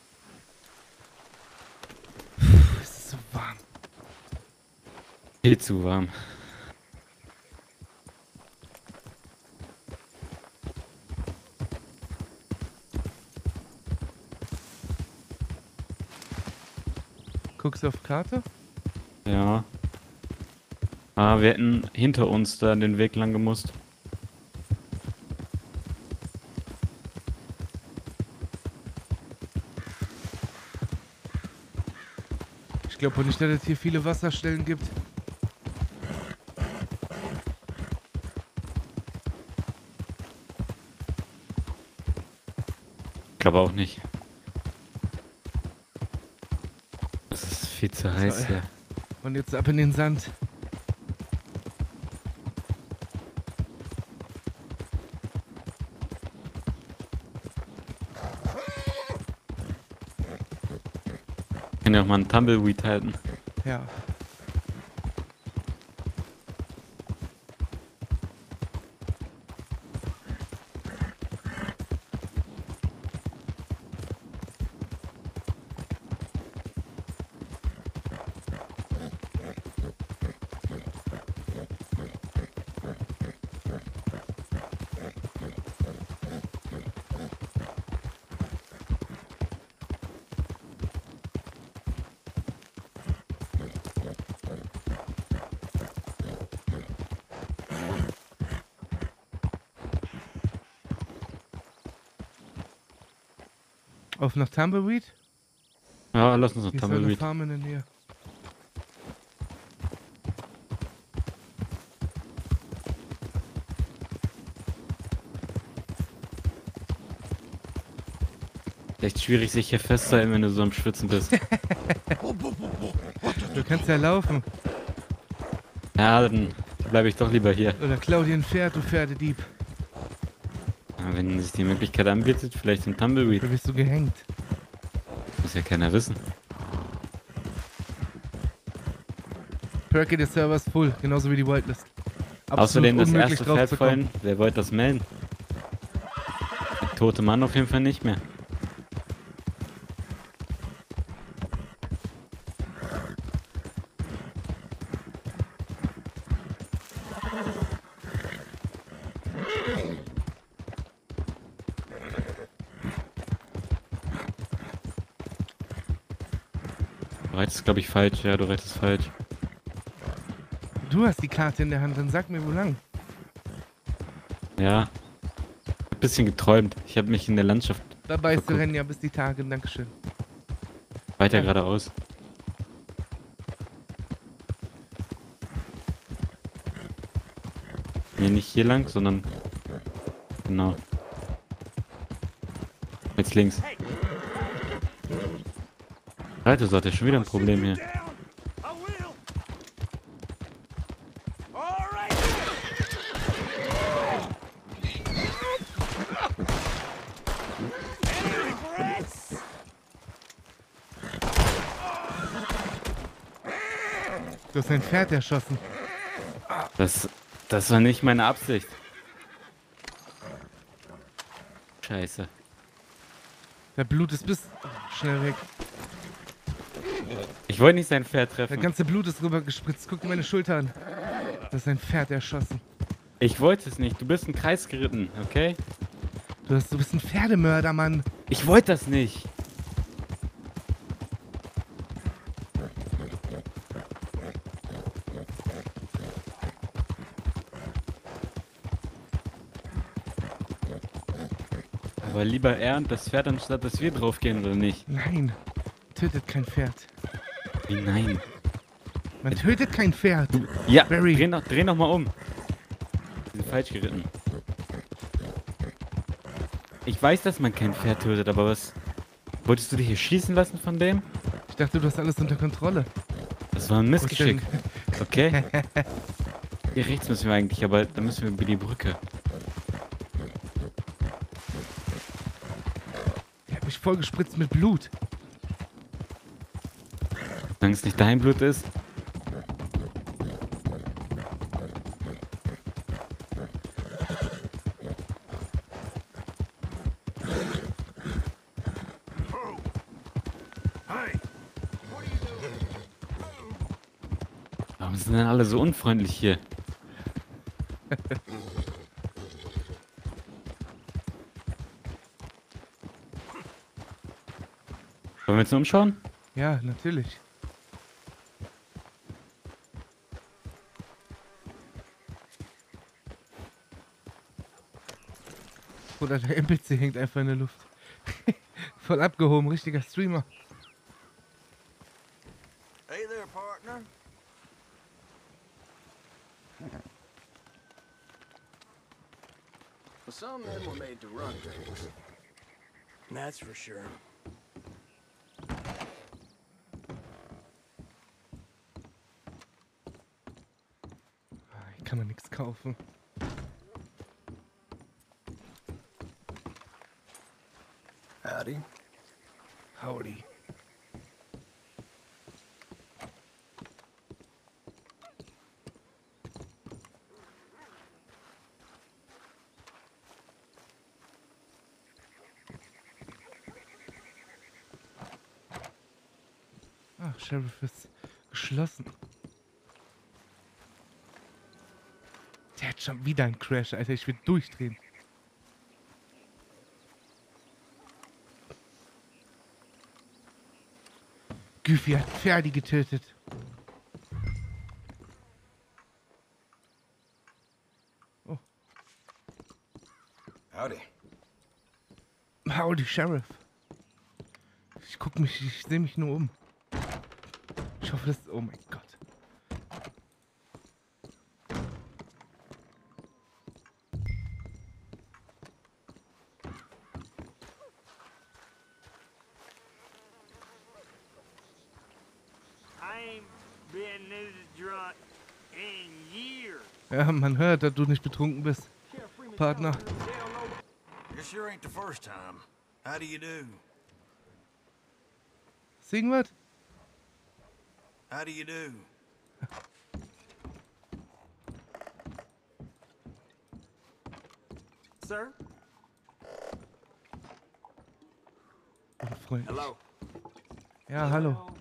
Puh, es ist so warm. Viel zu warm. Guckst du auf Karte? Ja. Ah, wir hätten hinter uns da den Weg lang gemusst. Ich glaube nicht, dass es hier viele Wasserstellen gibt. Ich glaube auch nicht. Es ist viel zu heiß hier. Und jetzt ab in den Sand. Ich kann ja auch mal einen Tumbleweed halten. Ja. Nach Tumbleweed? Ja, lass uns noch Hier ist eine Tumbleweed. Farm in der Nähe. Echt schwierig, sich hier festzuhalten, wenn du so am Schwitzen bist. Du kannst ja laufen. ja, dann bleibe ich doch lieber hier. Oder ein Pferd, du Pferdedieb. Ja, wenn sich die Möglichkeit anbietet, vielleicht ein Tumbleweed. Oder wirst du gehängt. Muss ja keiner wissen. Perky, der Server ist full, genauso wie die Whitelist. Absolut Außerdem das erste Feld vollen. Wer wollte das melden? Der tote Mann auf jeden Fall nicht mehr. Glaube ich, falsch. Ja, du reitest falsch. Du hast die Karte in der Hand, dann sag mir wo lang. Ja. Ein bisschen geträumt. Ich habe mich in der Landschaft Dabei ist. Rennen ja bis die Tage, Dankeschön. weiter Ja. geradeaus. Nee, nicht hier lang, sondern genau. Jetzt links. Alter, so hat er schon wieder ein Problem hier. Du hast ein Pferd erschossen. Das, das war nicht meine Absicht. Scheiße. Der Blut ist bis schnell weg. Ich wollte nicht sein Pferd Der treffen. ganze Blut ist rüber gespritzt. Guck dir meine Schulter an. Du hast ein Pferd erschossen. Ich wollte es nicht. Du bist ein Kreis geritten, okay? Du, hast, du bist ein Pferdemörder, Mann. Ich wollte das nicht. Aber lieber er und das Pferd, anstatt dass wir draufgehen, oder nicht? Nein. Tötet kein Pferd. Nein? Man tötet kein Pferd. Ja, Barry. dreh noch, dreh noch mal um. Wir sind falsch geritten. Ich weiß, dass man kein Pferd tötet, aber was... Wolltest du dich hier schießen lassen von dem? Ich dachte, du hast alles unter Kontrolle. Das war ein Missgeschick. Okay. Hier rechts müssen wir eigentlich, aber da müssen wir über die Brücke. Er hat mich voll gespritzt mit Blut. Solange es nicht dein Blut ist. Warum sind denn alle so unfreundlich hier? Wollen wir uns umschauen? Ja, natürlich. Oder der NPC hängt einfach in der Luft. Voll abgehoben, richtiger Streamer. Hey there, partner. Well, some men were made to run things. That's for sure. Hier kann man nichts kaufen. Howdy. Howdy. Ach, Sheriff ist geschlossen. Der hat schon wieder einen Crash, Alter. Ich will durchdrehen. Goofy hat Ferdi getötet. Howdy. Howdy, Sheriff. Ich guck mich, ich sehe mich nur um. Hoffe, das. Oh mein Gott. Ja, man hört, dass du nicht betrunken bist. Partner. This sure How do you do? Sir? Hello. Ja, hello.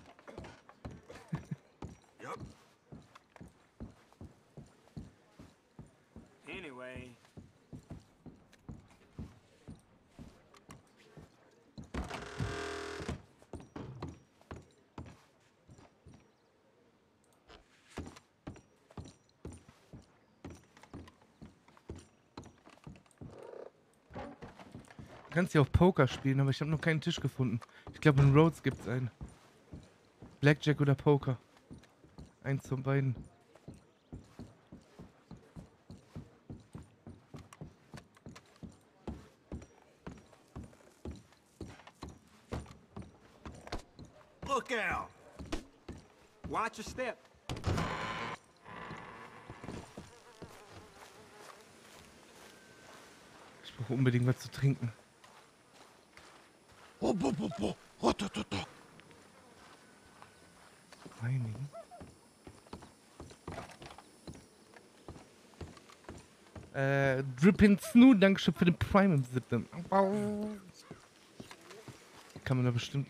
Kannst ja auch Poker spielen, aber ich habe noch keinen Tisch gefunden. Ich glaube, in Rhodes gibt es einen. Blackjack oder Poker. Eins von beiden. Look out. Watch your step. Ich brauche unbedingt was zu trinken. Reinigen. Äh, Drippin' Snoo, Dankeschön für den Prime im siebten. Kann man da bestimmt.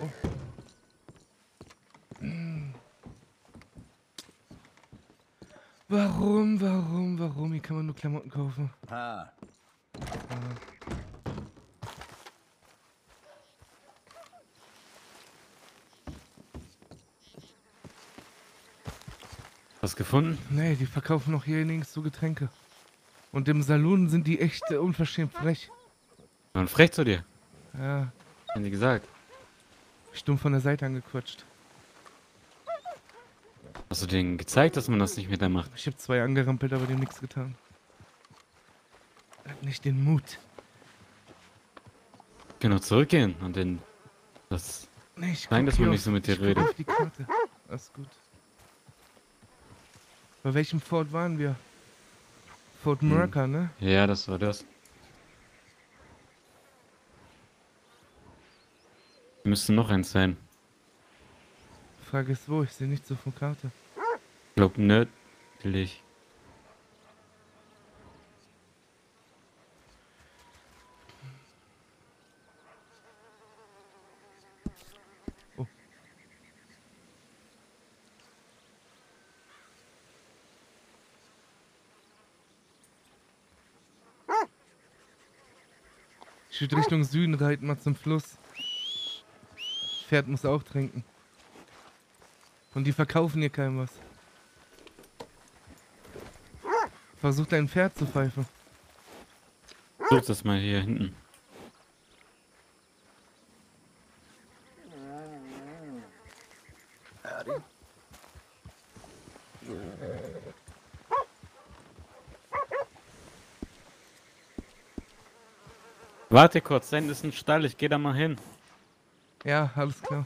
Oh. Warum, warum, warum? Hier kann man nur Klamotten kaufen. Ah, Was gefunden? Nee, die verkaufen noch hier nirgends so Getränke. Und im Saloon sind die echt äh, unverschämt frech. Und frech zu dir. Ja, Haben die gesagt. stumm von der Seite angequatscht. Hast du denen gezeigt, dass man das nicht mit der macht? Ich habe zwei angerampelt, aber dem nichts getan. Hat nicht den Mut. Genau zurückgehen und den. Das. Nee, ich Nein, dass man nicht so mit dir ich redet. auf die Karte. Alles gut. Bei welchem Fort waren wir? Fort Hm. Mercer, ne? Ja, das war das. Müsste noch eins sein. Frage ist wo, ich sehe nichts auf der Karte. Ich glaub nördlich. Würde Richtung Süden reiten, mal zum Fluss. Pferd muss auch trinken. Und die verkaufen hier keinem was. Versuch dein Pferd zu pfeifen. Such das mal hier hinten. Warte kurz, da ist ein Stall, ich geh da mal hin. Ja, alles klar.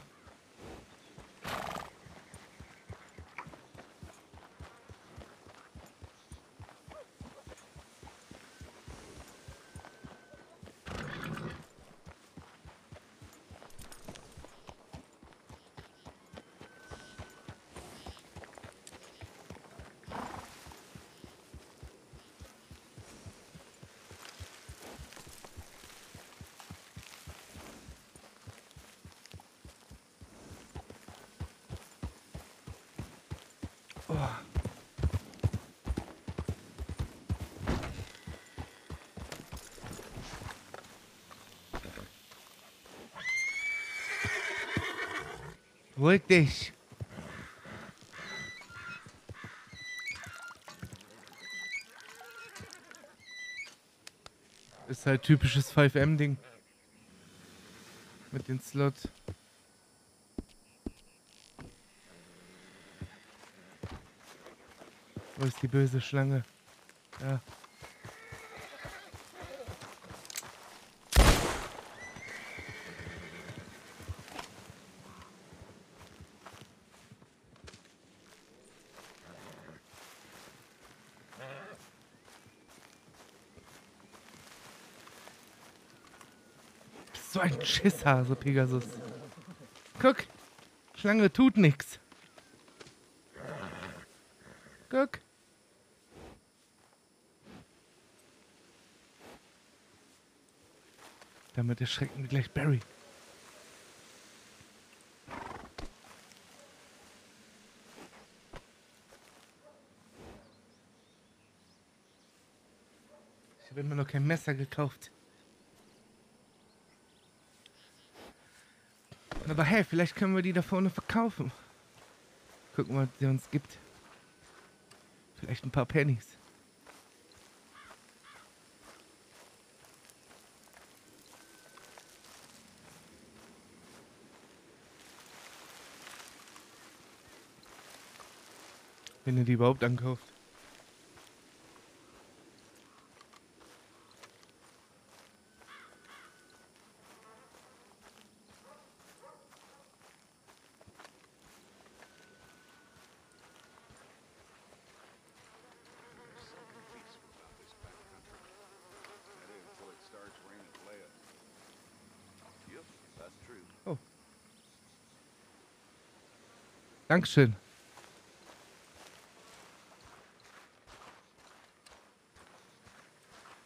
Ruhig dich. Ist halt typisches 5M-Ding. Mit den Slot. Wo ist die böse Schlange? Ja. Schisshase, Pegasus. Guck. Schlange tut nix. Guck. Damit erschrecken wir gleich Barry. Ich habe immer noch kein Messer gekauft. Aber hey, vielleicht können wir die da vorne verkaufen. Gucken, was der uns gibt. Vielleicht ein paar Pennies. Wenn ihr die überhaupt ankauft. Dankeschön.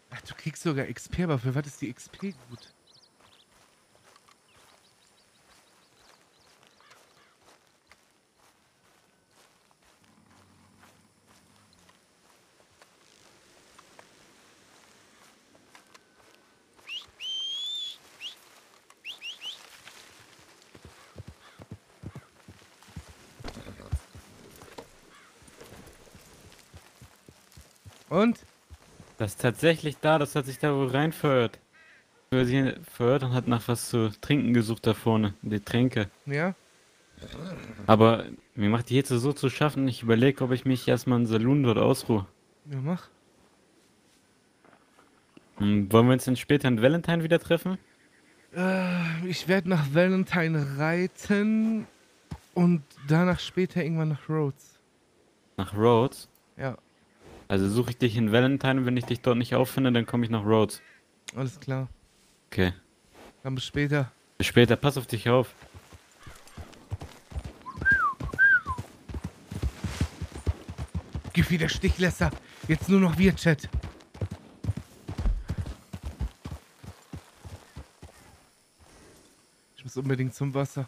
Ach, du kriegst sogar XP, aber für was ist die XP gut? Und? Das ist tatsächlich da, das hat sich da wohl rein verirrt. Verirrt und hat nach was zu trinken gesucht da vorne. Die Tränke. Ja? Aber mir macht die Hitze so zu schaffen, ich überlege, ob ich mich erstmal im Saloon dort ausruhe. Ja, mach. Hm, wollen wir uns dann später in Valentine wieder treffen? Äh, ich werde nach Valentine reiten und danach später irgendwann nach Rhodes. Nach Rhodes? Ja, Also suche ich dich in Valentine und wenn ich dich dort nicht auffinde, dann komme ich nach Rhodes. alles klar. Okay. Dann bis später. Bis später, pass auf dich auf. Gib wieder Stichlässer. Jetzt nur noch wir, Chat. Ich muss unbedingt zum Wasser.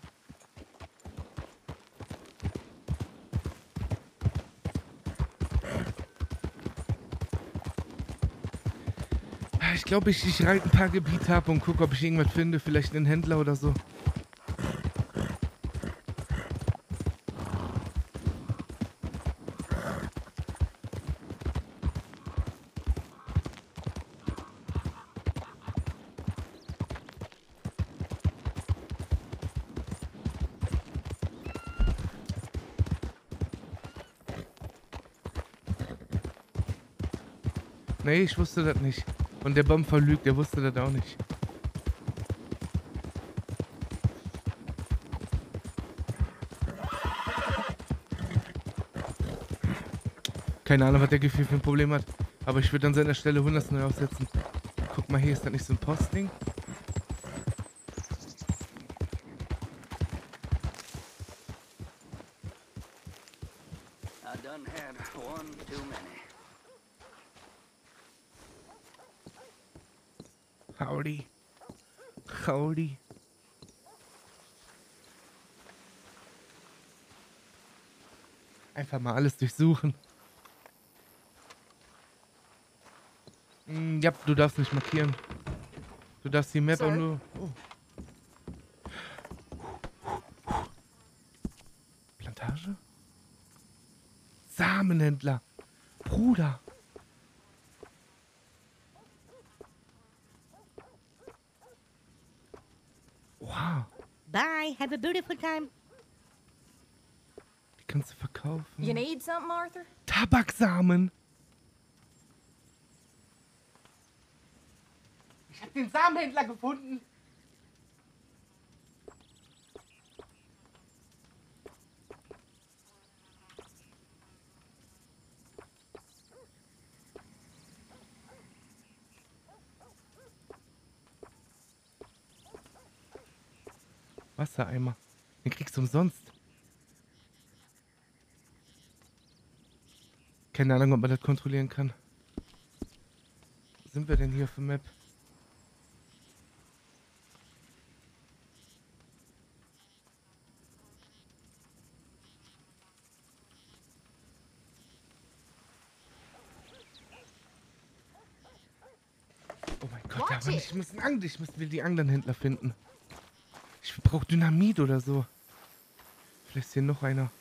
Ich glaube, ich, ich reite ein paar Gebiete ab und gucke, ob ich irgendwas finde. Vielleicht einen Händler oder so. Nee, ich wusste das nicht. Und der Bomb verlügt, der wusste das auch nicht. Keine Ahnung, was der Gefühl für ein Problem hat. Aber ich würde an seiner Stelle 100 neu aufsetzen. Guck mal, hier ist das nicht so ein Postding. I done had one too many. Howdy. Howdy. Einfach mal alles durchsuchen. Mm, ja, du darfst nicht markieren. Du darfst die Map auch nur. Oh. Plantage? Samenhändler. Bruder. Wow. Bye. Have a beautiful time. Verkaufen. You need something, Arthur? Tabaksamen. Ich habe den Samenhändler gefunden. Wassereimer. Den kriegst du umsonst. Keine Ahnung, ob man das kontrollieren kann. Was sind wir denn hier auf der Map? Oh mein Gott, aber ich muss einen Angler, ich muss, die Anglernhändler finden. Ich brauche Dynamit oder so. Vielleicht ist hier noch einer.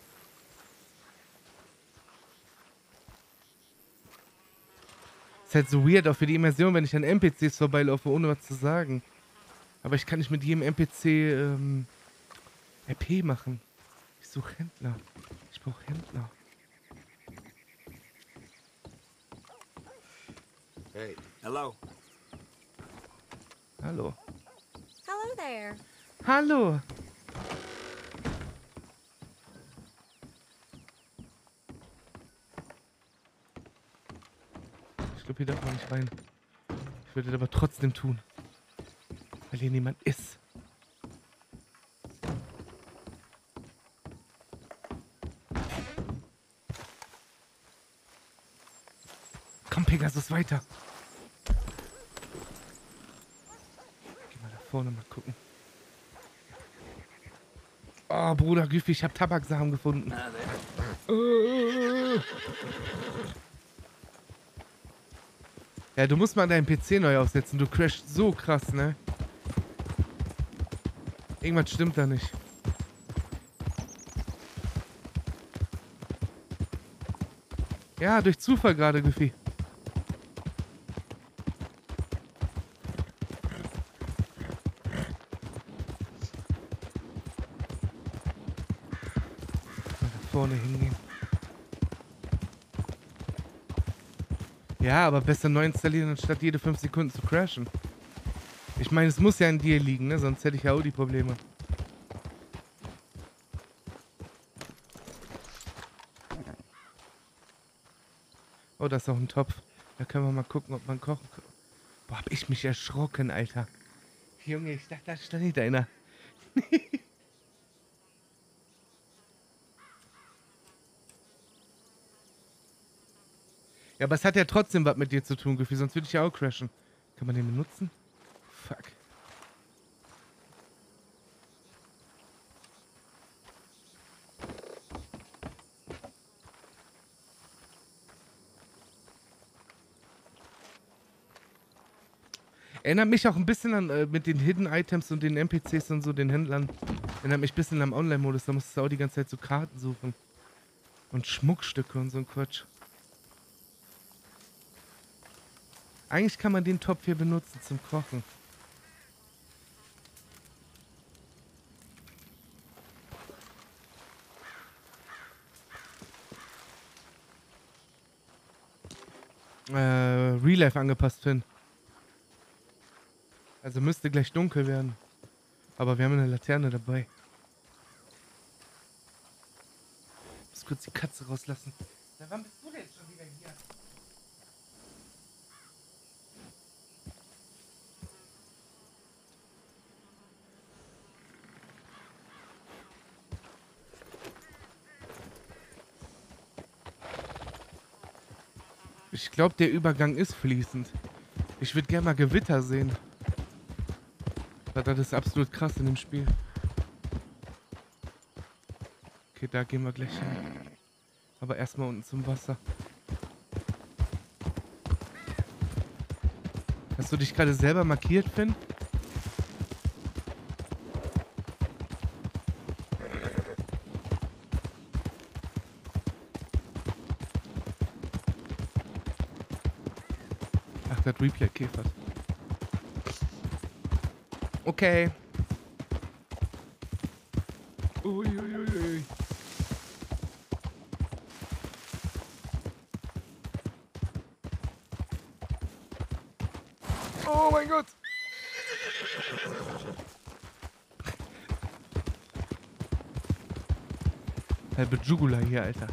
Ist halt so weird, auch für die Immersion, wenn ich an NPCs vorbeilaufe, ohne was zu sagen. Aber ich kann nicht mit jedem NPC ähm, RP machen. Ich suche Händler. Ich brauche Händler. Hey, Hello. Hallo. Hello there. Hallo. Hier darf man nicht rein. Ich würde das aber trotzdem tun. Weil hier niemand ist. Komm, Pegasus, weiter. Geh mal da vorne mal gucken. Oh, Bruder Güffi, ich habe Tabaksamen gefunden. Ah. Ja, du musst mal deinen PC neu aufsetzen. Du crasht so krass, ne? Irgendwas stimmt da nicht. Ja, durch Zufall gerade, Güffi. Mal da vorne hingehen. Ja, aber besser neu installieren, anstatt jede 5 Sekunden zu crashen. Ich meine, es muss ja an dir liegen, ne? Sonst hätte ich ja auch die Probleme. Oh, da ist auch ein Topf. Da können wir mal gucken, ob man kochen kann. Boah, hab ich mich erschrocken, Alter. Junge, ich dachte, da stand einer. Ja, aber es hat ja trotzdem was mit dir zu tun, Gefühl, sonst würde ich ja auch crashen. Kann man den benutzen? Fuck. Erinnert mich auch ein bisschen an äh, mit den Hidden Items und den NPCs und so, den Händlern. Erinnert mich ein bisschen am Online-Modus, da musst du auch die ganze Zeit so Karten suchen. Und Schmuckstücke und so ein Quatsch. Eigentlich kann man den Topf hier benutzen zum Kochen. Äh, Real Life angepasst, Finn. Also müsste gleich dunkel werden. Aber wir haben eine Laterne dabei. Ich muss kurz die Katze rauslassen. Na, wann bist du denn jetzt schon wieder hier? Ich glaube, der Übergang ist fließend. Ich würde gerne mal Gewitter sehen. Das ist absolut krass in dem Spiel. Okay, da gehen wir gleich hin. Aber erstmal unten zum Wasser. Hast du dich gerade selber markiert, Finn? Ach, das Replay käfert. Okay. Uiuiui. Oh mein Gott. Halbe Jugula hier, Alter.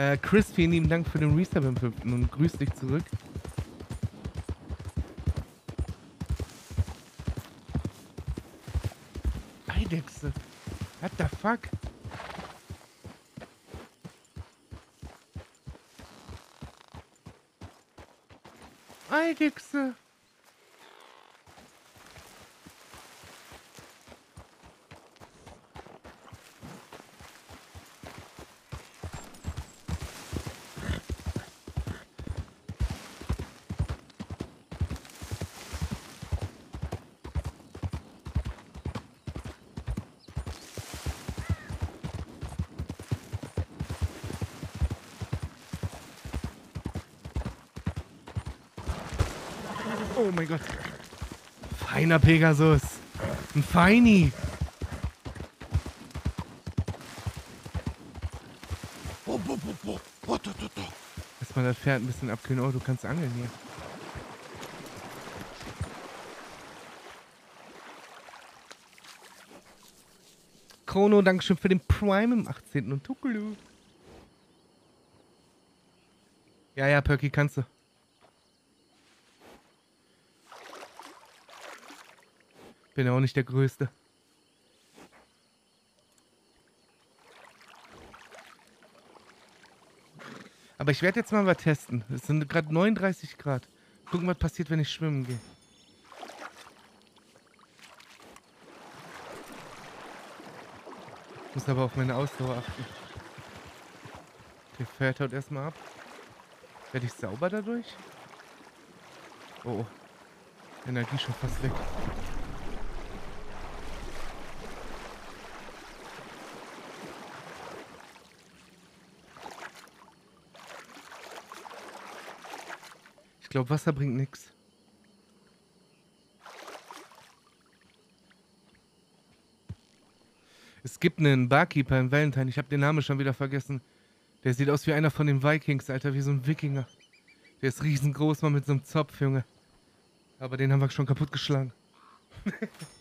Äh, Chris, vielen lieben Dank für den Resub im 5. und grüß dich zurück. Eidechse. What the fuck? Eidechse. Oh mein Gott. Feiner Pegasus. Ein Feini. Erstmal das Pferd ein bisschen abkühlen. Oh, du kannst angeln hier. Chrono, Dankeschön für den Prime im 18. und Tukulu. Ja, ja, Perky, kannst du. Bin ja auch nicht der Größte. Aber ich werde jetzt mal was testen. Es sind gerade 39 Grad. Gucken, was passiert, wenn ich schwimmen gehe. Muss aber auf meine Ausdauer achten. Der Pferd haut erstmal ab. Werde ich sauber dadurch? Oh, oh. Energie schon fast weg. Ich glaube, Wasser bringt nichts. Es gibt einen Barkeeper in Valentine, ich habe den Namen schon wieder vergessen. Der sieht aus wie einer von den Vikings, Alter, wie so ein Wikinger. Der ist riesengroß, mal mit so einem Zopf, Junge. Aber den haben wir schon kaputtgeschlagen.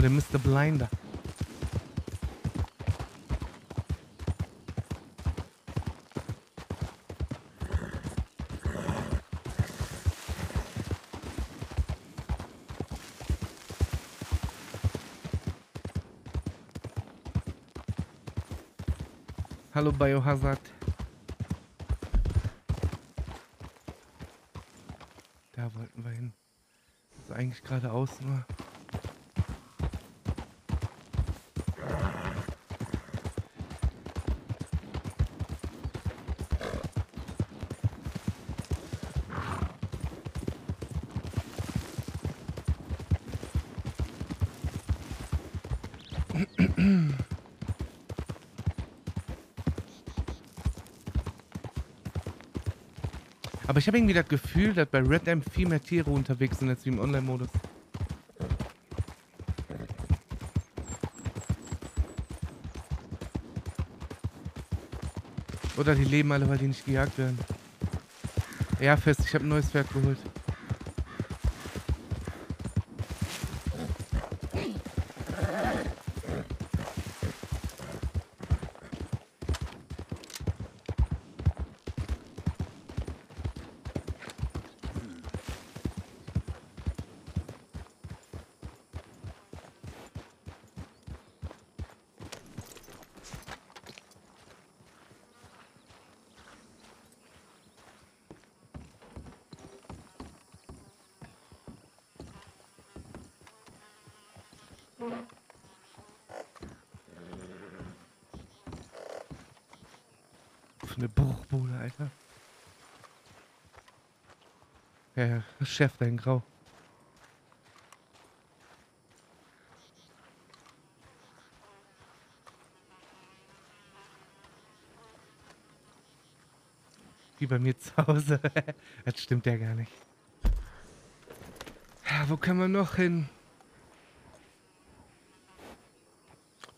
der Mr. Blinder. Hallo Biohazard. Da wollten wir hin. Das ist eigentlich geradeaus nur. Ich habe irgendwie das Gefühl, dass bei Red Dead viel mehr Tiere unterwegs sind als wie im Online-Modus. Oder die leben alle, weil die nicht gejagt werden. Ja, fest, ich habe ein neues Pferd geholt. Für eine Bruchbude, Alter. Ja, ja, Chef, dein Grau. Wie bei mir zu Hause. das stimmt ja gar nicht. Ja, wo kann man noch hin?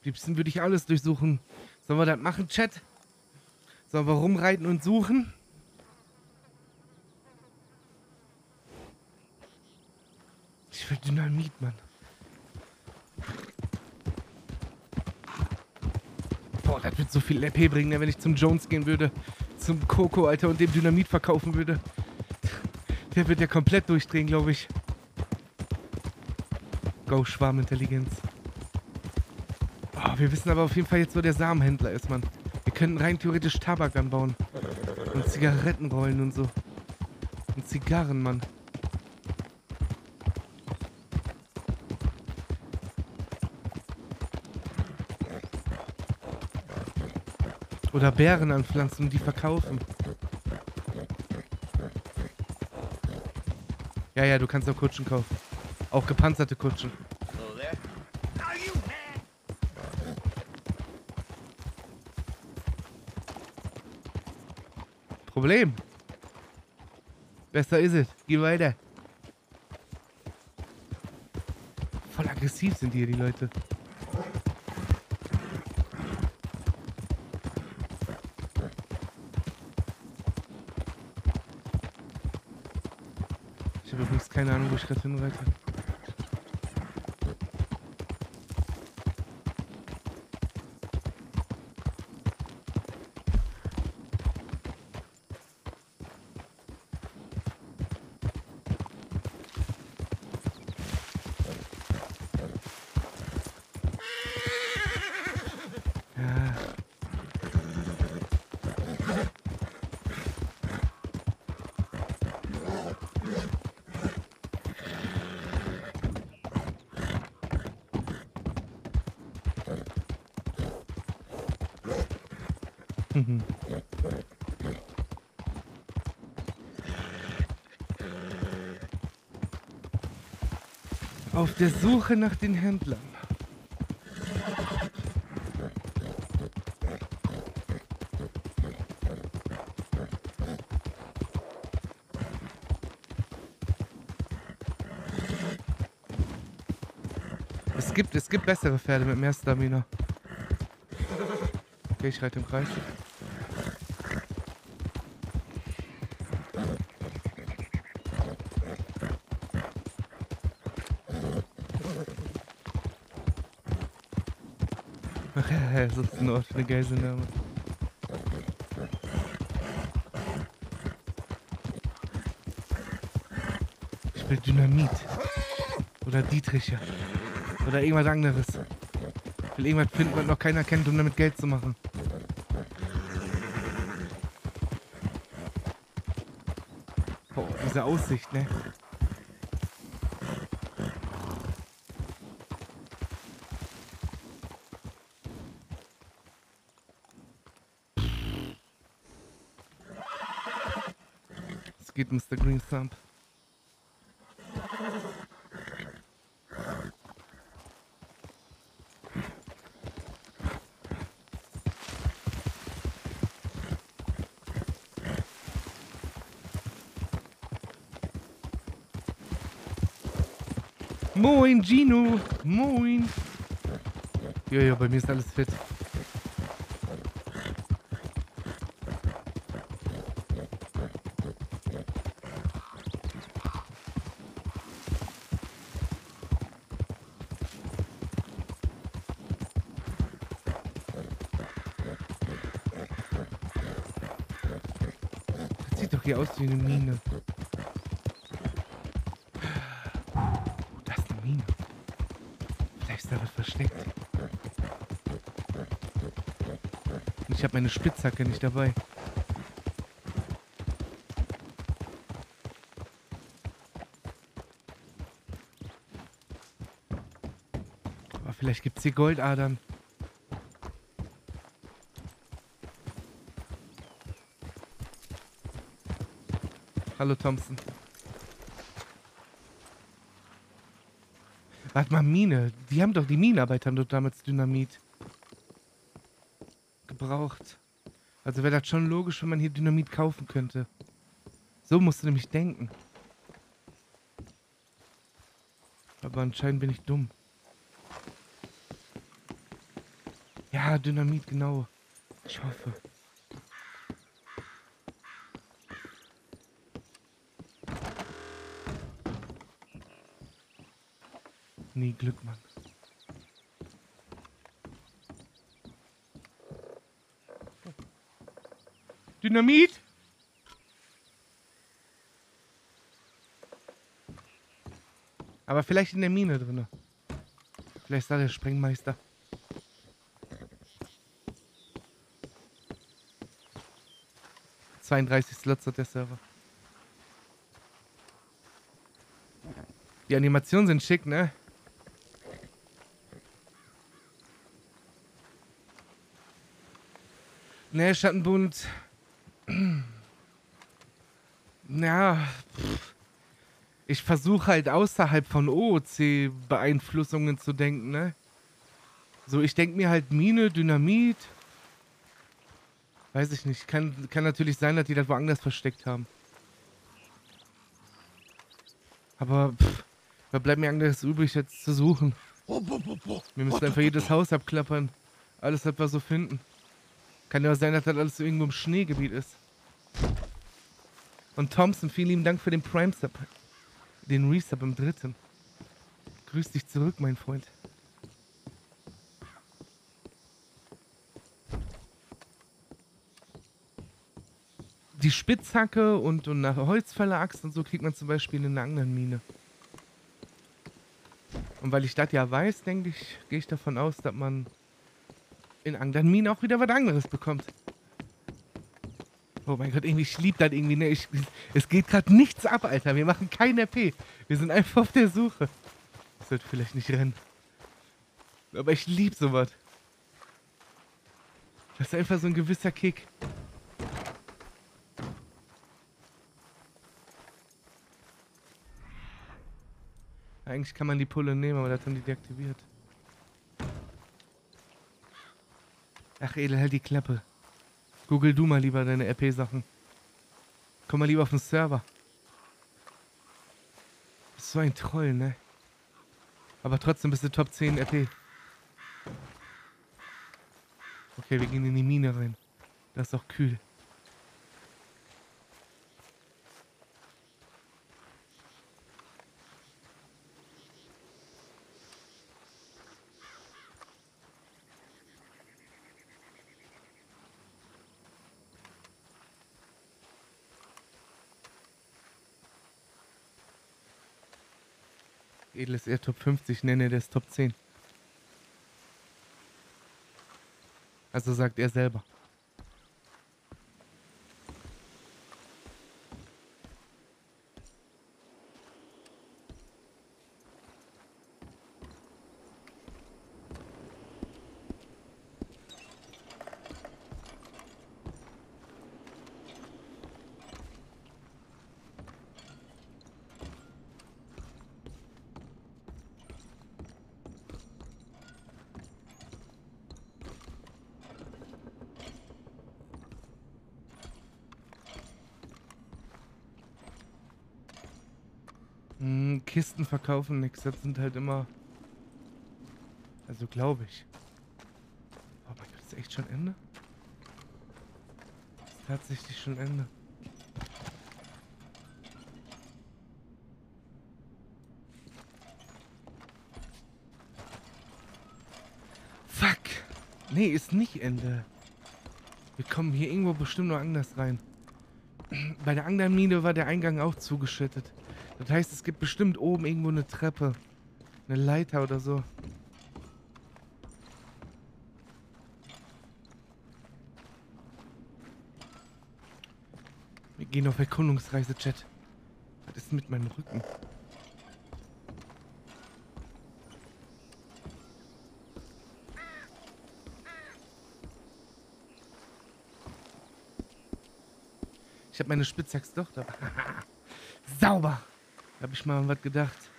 Liebsten würde ich alles durchsuchen. Sollen wir das machen, Chat? Sollen wir rumreiten und suchen? Ich will Dynamit, Mann. Boah, das wird so viel LP bringen, ne, wenn ich zum Jones gehen würde. Zum Coco, Alter, und dem Dynamit verkaufen würde. Der wird ja komplett durchdrehen, glaube ich. Go, Schwarmintelligenz. Oh, wir wissen aber auf jeden Fall jetzt, wo der Samenhändler ist, Mann. Wir könnten rein theoretisch Tabak anbauen. Und Zigarettenrollen und so. Und Zigarren, Mann. Oder Bären anpflanzen und die verkaufen. Ja, ja, du kannst auch Kutschen kaufen. Auch gepanzerte Kutschen. Problem. Besser ist es. Geh weiter. Voll aggressiv sind hier die Leute. Übrigens keine Ahnung, wo Auf der Suche nach den Händlern. Es gibt, es gibt bessere Pferde mit mehr Stamina. Okay, ich reite im Kreis. Ja, das ist für eine Geiselnahme. Ich will Dynamit. Oder Dietriche. Oder irgendwas anderes. Ich will irgendwas finden, was noch keiner kennt, um damit Geld zu machen. Boah, diese Aussicht, ne? Geht Mr. Green Thumb. Moin, Gino. Moin. Ja, bei mir ist alles fit. Das sieht doch hier aus wie eine Mine. Das ist eine Mine. Vielleicht ist da was versteckt. Ich habe meine Spitzhacke nicht dabei. Aber vielleicht gibt es hier Goldadern. Hallo Thompson. Warte mal, Mine. Die haben doch, die Minenarbeiter haben doch damals Dynamit gebraucht. Also wäre das schon logisch, wenn man hier Dynamit kaufen könnte. So musst du nämlich denken. Aber anscheinend bin ich dumm. Ja, Dynamit, genau. Ich hoffe. Nie Glück, Mann. Dynamit? Aber vielleicht in der Mine drin. Vielleicht ist da der Sprengmeister. ...32 Slots hat der Server. Die Animationen sind schick, ne? Ne, Schattenbund. Ja. Pff. Ich versuche halt außerhalb von OOC-Beeinflussungen zu denken, ne? So, ich denke mir halt Mine, Dynamit. Weiß ich nicht. Kann, kann natürlich sein, dass die das woanders versteckt haben. Aber, pff, was bleibt mir anderes übrig, jetzt zu suchen? Wir müssen einfach jedes Haus abklappern. Alles, was wir so finden. Kann ja sein, dass das alles so irgendwo im Schneegebiet ist. Und Thompson, vielen lieben Dank für den Prime-Sub. Den Resub im dritten. Grüß dich zurück, mein Freund. Die Spitzhacke und, und eine Holzfäller-Axt und so kriegt man zum Beispiel in einer anderen Mine. Und weil ich das ja weiß, denke ich, gehe ich davon aus, dass man in anderen Minen auch wieder was anderes bekommt. Oh mein Gott, irgendwie, ich lieb das irgendwie. Ne? Ich, es geht gerade nichts ab, Alter. Wir machen kein RP. Wir sind einfach auf der Suche. Ich sollte vielleicht nicht rennen. Aber ich lieb sowas. Das ist einfach so ein gewisser Kick. Eigentlich kann man die Pulle nehmen, aber das haben die deaktiviert. Ach, Edel, halt die Klappe. Google du mal lieber deine RP-Sachen. Komm mal lieber auf den Server. Das ist so ein Troll, ne? Aber trotzdem bist du Top 10 RP. Okay, wir gehen in die Mine rein. Das ist doch kühl. Eher Top 50, nenne der ist Top 10. Also sagt er selber. Hm, Kisten verkaufen nichts. Das sind halt immer. Also glaube ich. Oh mein Gott, ist echt schon Ende? Ist tatsächlich schon Ende. Fuck! Nee, ist nicht Ende. Wir kommen hier irgendwo bestimmt noch anders rein. Bei der anderen Mine war der Eingang auch zugeschüttet. Das heißt, es gibt bestimmt oben irgendwo eine Treppe. Eine Leiter oder so. Wir gehen auf Erkundungsreise, Chat. Was ist mit meinem Rücken? Ich habe meine Spitzhacks doch da. Sauber! Hab ich mal an was gedacht.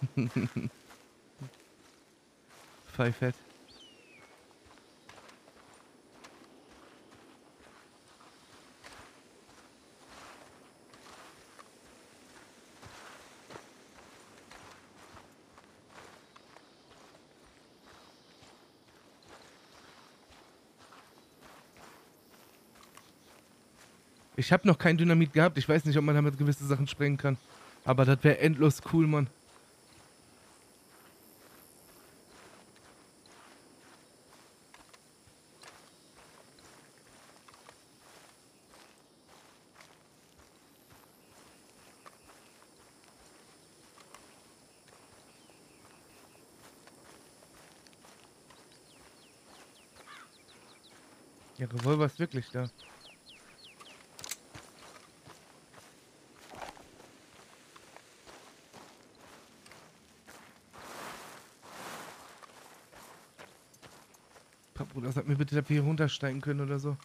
Pfeifett. Ich habe noch kein Dynamit gehabt. Ich weiß nicht, ob man damit gewisse Sachen sprengen kann. Aber das wäre endlos cool, Mann. Ja, Revolver ist wirklich da. Bruder, sag mir bitte, wir hier runtersteigen können oder so.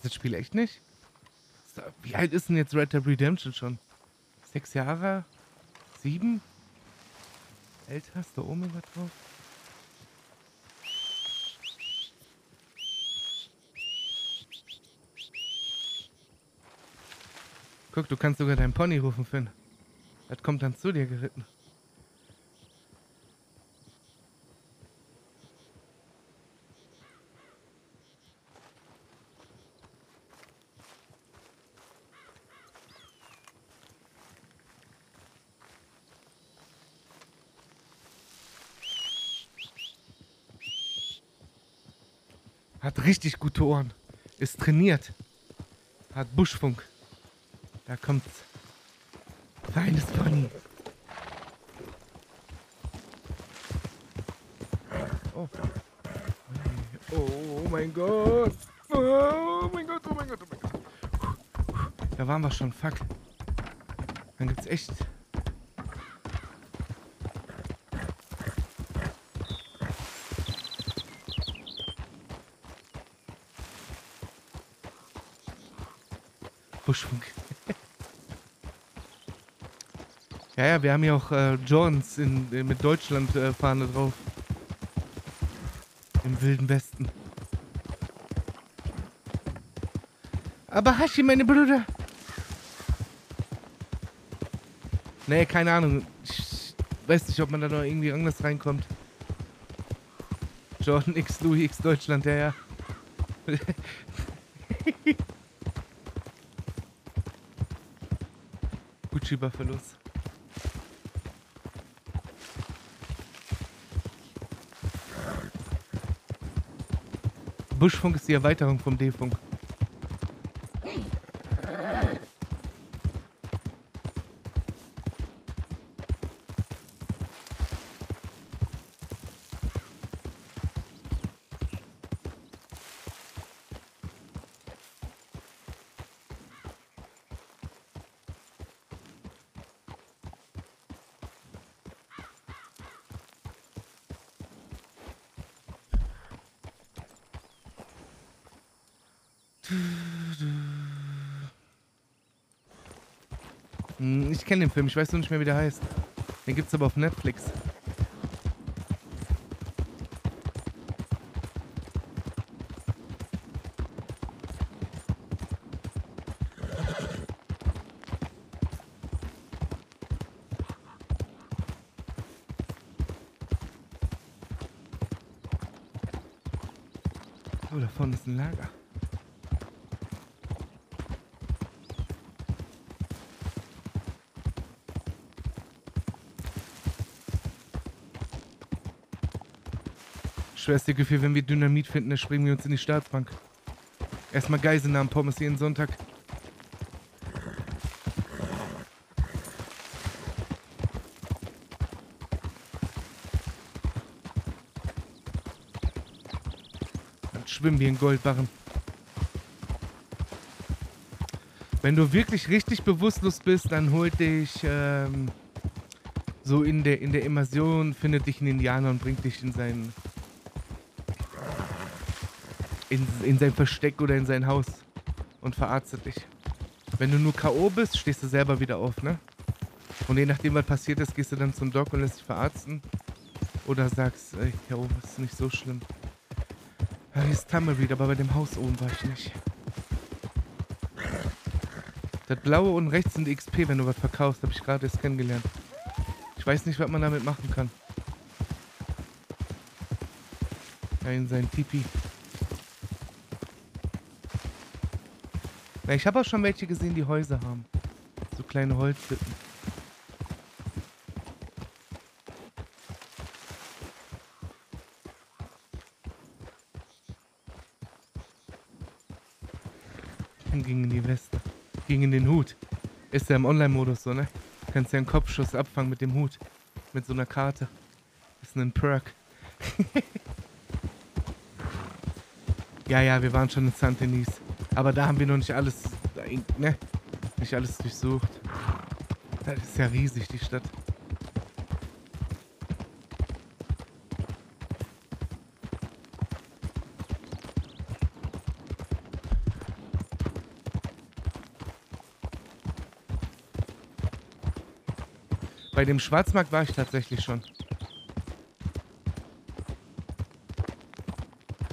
Kennst das Spiel echt nicht? Wie alt ist denn jetzt Red Dead Redemption schon? Sechs Jahre? Sieben? Älter? Ist da oben was drauf? Guck, du kannst sogar deinen Pony rufen, Finn. Das kommt dann zu dir geritten. Hat richtig gute Ohren. Ist trainiert. Hat Buschfunk. Da kommt's. Feines Pony. Oh. Oh mein Gott. Oh mein Gott, oh mein Gott, oh mein Gott. Da waren wir schon, fuck. Dann gibt's echt. Buschfunk. ja, ja, wir haben ja auch äh, Jones in, äh, mit Deutschland äh, drauf. Im Wilden Westen. Aber Hashi, meine Brüder. Nee, keine Ahnung. Ich weiß nicht, ob man da noch irgendwie anders reinkommt. Jordan X Louis X Deutschland, ja, ja. Buffalos. Buschfunk ist die Erweiterung vom D-Funk. Film, ich weiß nur nicht mehr, wie der heißt. Den gibt's aber auf Netflix. Oh, da vorne ist ein Lager. Schwerstes Gefühl, wenn wir Dynamit finden, dann springen wir uns in die Staatsbank. Erstmal Geiselnahmen, Pommes jeden Sonntag. Dann schwimmen wir in Goldbarren. Wenn du wirklich richtig bewusstlos bist, dann holt dich ähm, so in der, in der Immersion, findet dich ein Indianer und bringt dich in sein, in, in sein Versteck oder in sein Haus und verarztet dich. Wenn du nur K.O. bist, stehst du selber wieder auf, ne? Und je nachdem, was passiert ist, gehst du dann zum Doc und lässt dich verarzten. Oder sagst, ey, K.O. ist nicht so schlimm. Ja, hier ist Tumbleweed, aber bei dem Haus oben war ich nicht. Das blaue unten rechts sind XP, wenn du was verkaufst, habe ich gerade erst kennengelernt. Ich weiß nicht, was man damit machen kann. Ja, in sein Tipi. Na, ich habe auch schon welche gesehen, die Häuser haben. So kleine Holzhütten. Und ging in die Weste. Ging in den Hut. Ist ja im Online-Modus so, ne? Kannst ja einen Kopfschuss abfangen mit dem Hut. Mit so einer Karte. Ist ein Perk. ja, ja, wir waren schon in St. Aber da haben wir noch nicht alles, ne? Nicht alles durchsucht. Das ist ja riesig, die Stadt. Bei dem Schwarzmarkt war ich tatsächlich schon.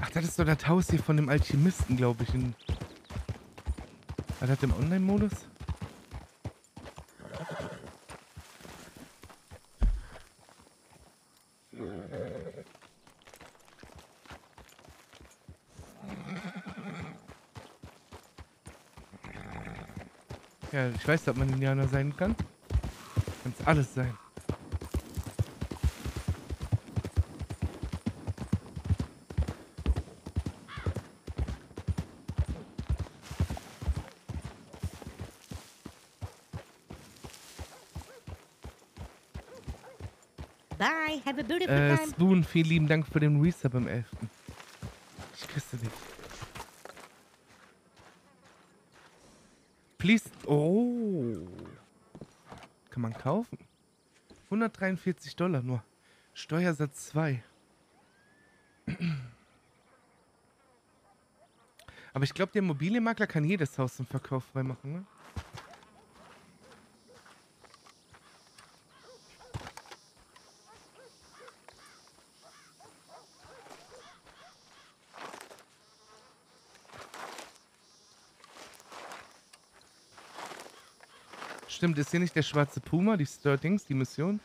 Ach, das ist doch das Haus hier von dem Alchemisten, glaube ich, in war das im Online-Modus? Ja, ich weiß, dass man Indianer sein kann. Kann es alles sein. Bye. Have a beautiful Äh, time. Spoon, vielen lieben Dank für den Resub im 11. Ich küsse dich. Please. Oh. Kann man kaufen. 143 Dollar nur. Steuersatz 2. Aber ich glaube, der Immobilienmakler kann jedes Haus zum Verkauf freimachen, ne? Stimmt, ist hier nicht der schwarze Puma, die Sturdings, die Mission?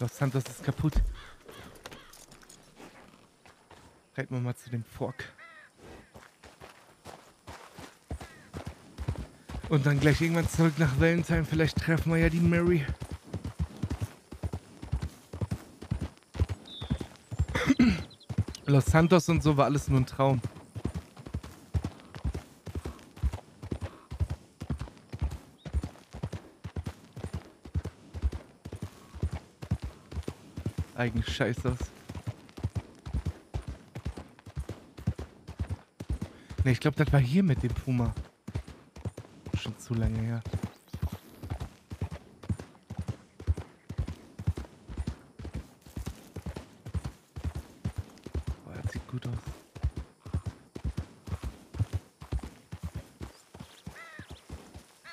Los Santos ist kaputt. Reiten wir mal zu dem Fork. Und dann gleich irgendwann zurück nach Valentine. Vielleicht treffen wir ja die Mary. Los Santos und so war alles nur ein Traum. Eigentlich scheiße aus. Ne, ich glaube, das war hier mit dem Puma. Schon zu lange her. Boah, das sieht gut aus.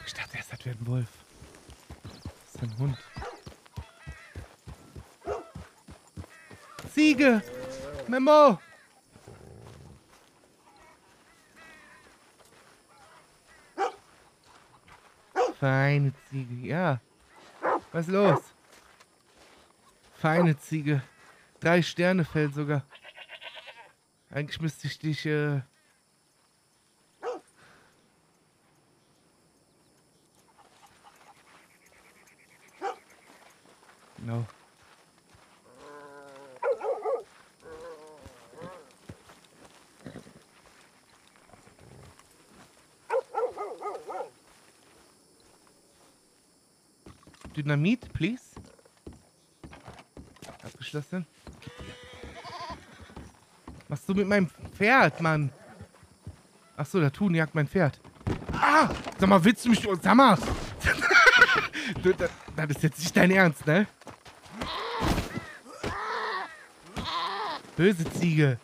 Ich dachte erst, das wäre ein Wolf. Das ist ein Hund. Ziege! Memo! Feine Ziege, ja. Was ist los? Feine Ziege. Drei Sterne fällt sogar. Eigentlich müsste ich dich, äh... Genau. Dynamit, please. Abgeschlossen. Was du mit meinem Pferd, Mann? Ach so, der Thun jagt mein Pferd. Ah! Sag mal, willst du mich... Sag mal! du, das, das ist jetzt nicht dein Ernst, ne? Böse Ziege.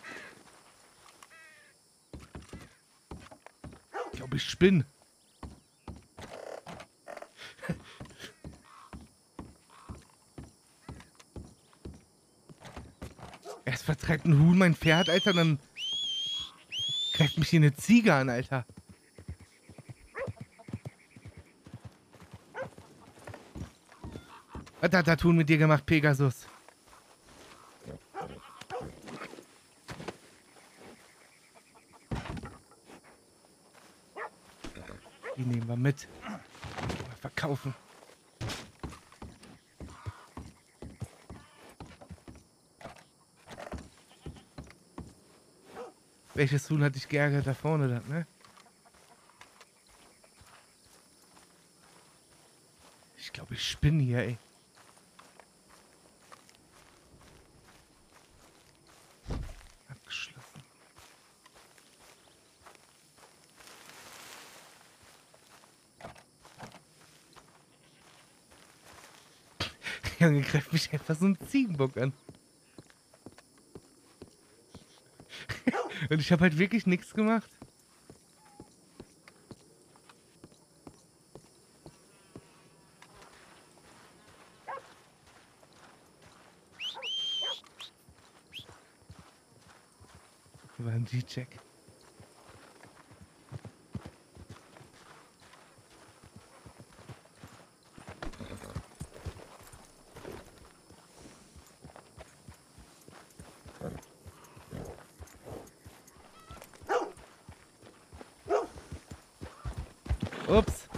Ich glaube, ich spinne. Erst vertreibt ein Huhn mein Pferd, Alter, dann greift mich hier eine Ziege an, Alter. Was hat das Huhn mit dir gemacht, Pegasus? Die nehmen wir mit. Verkaufen. Welches Huhn hat dich geärgert da vorne dann, ne? Ich glaube, ich spinne hier, ey. Abgeschlossen. Der Junge greift mich einfach so einen Ziegenbock an. Und ich habe halt wirklich nichts gemacht. War ein G-Check. Ups.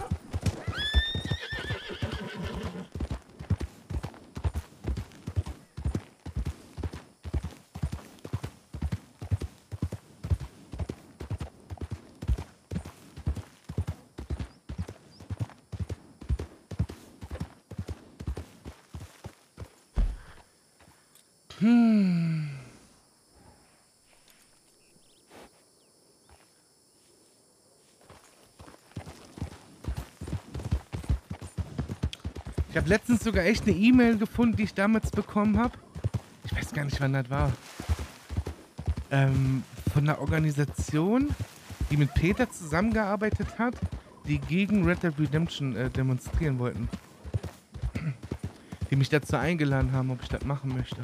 Hm. Ich habe letztens sogar echt eine E-Mail gefunden, die ich damals bekommen habe. Ich weiß gar nicht, wann das war. Ähm, von einer Organisation, die mit Peter zusammengearbeitet hat, die gegen Red Dead Redemption äh, demonstrieren wollten. Die mich dazu eingeladen haben, ob ich das machen möchte.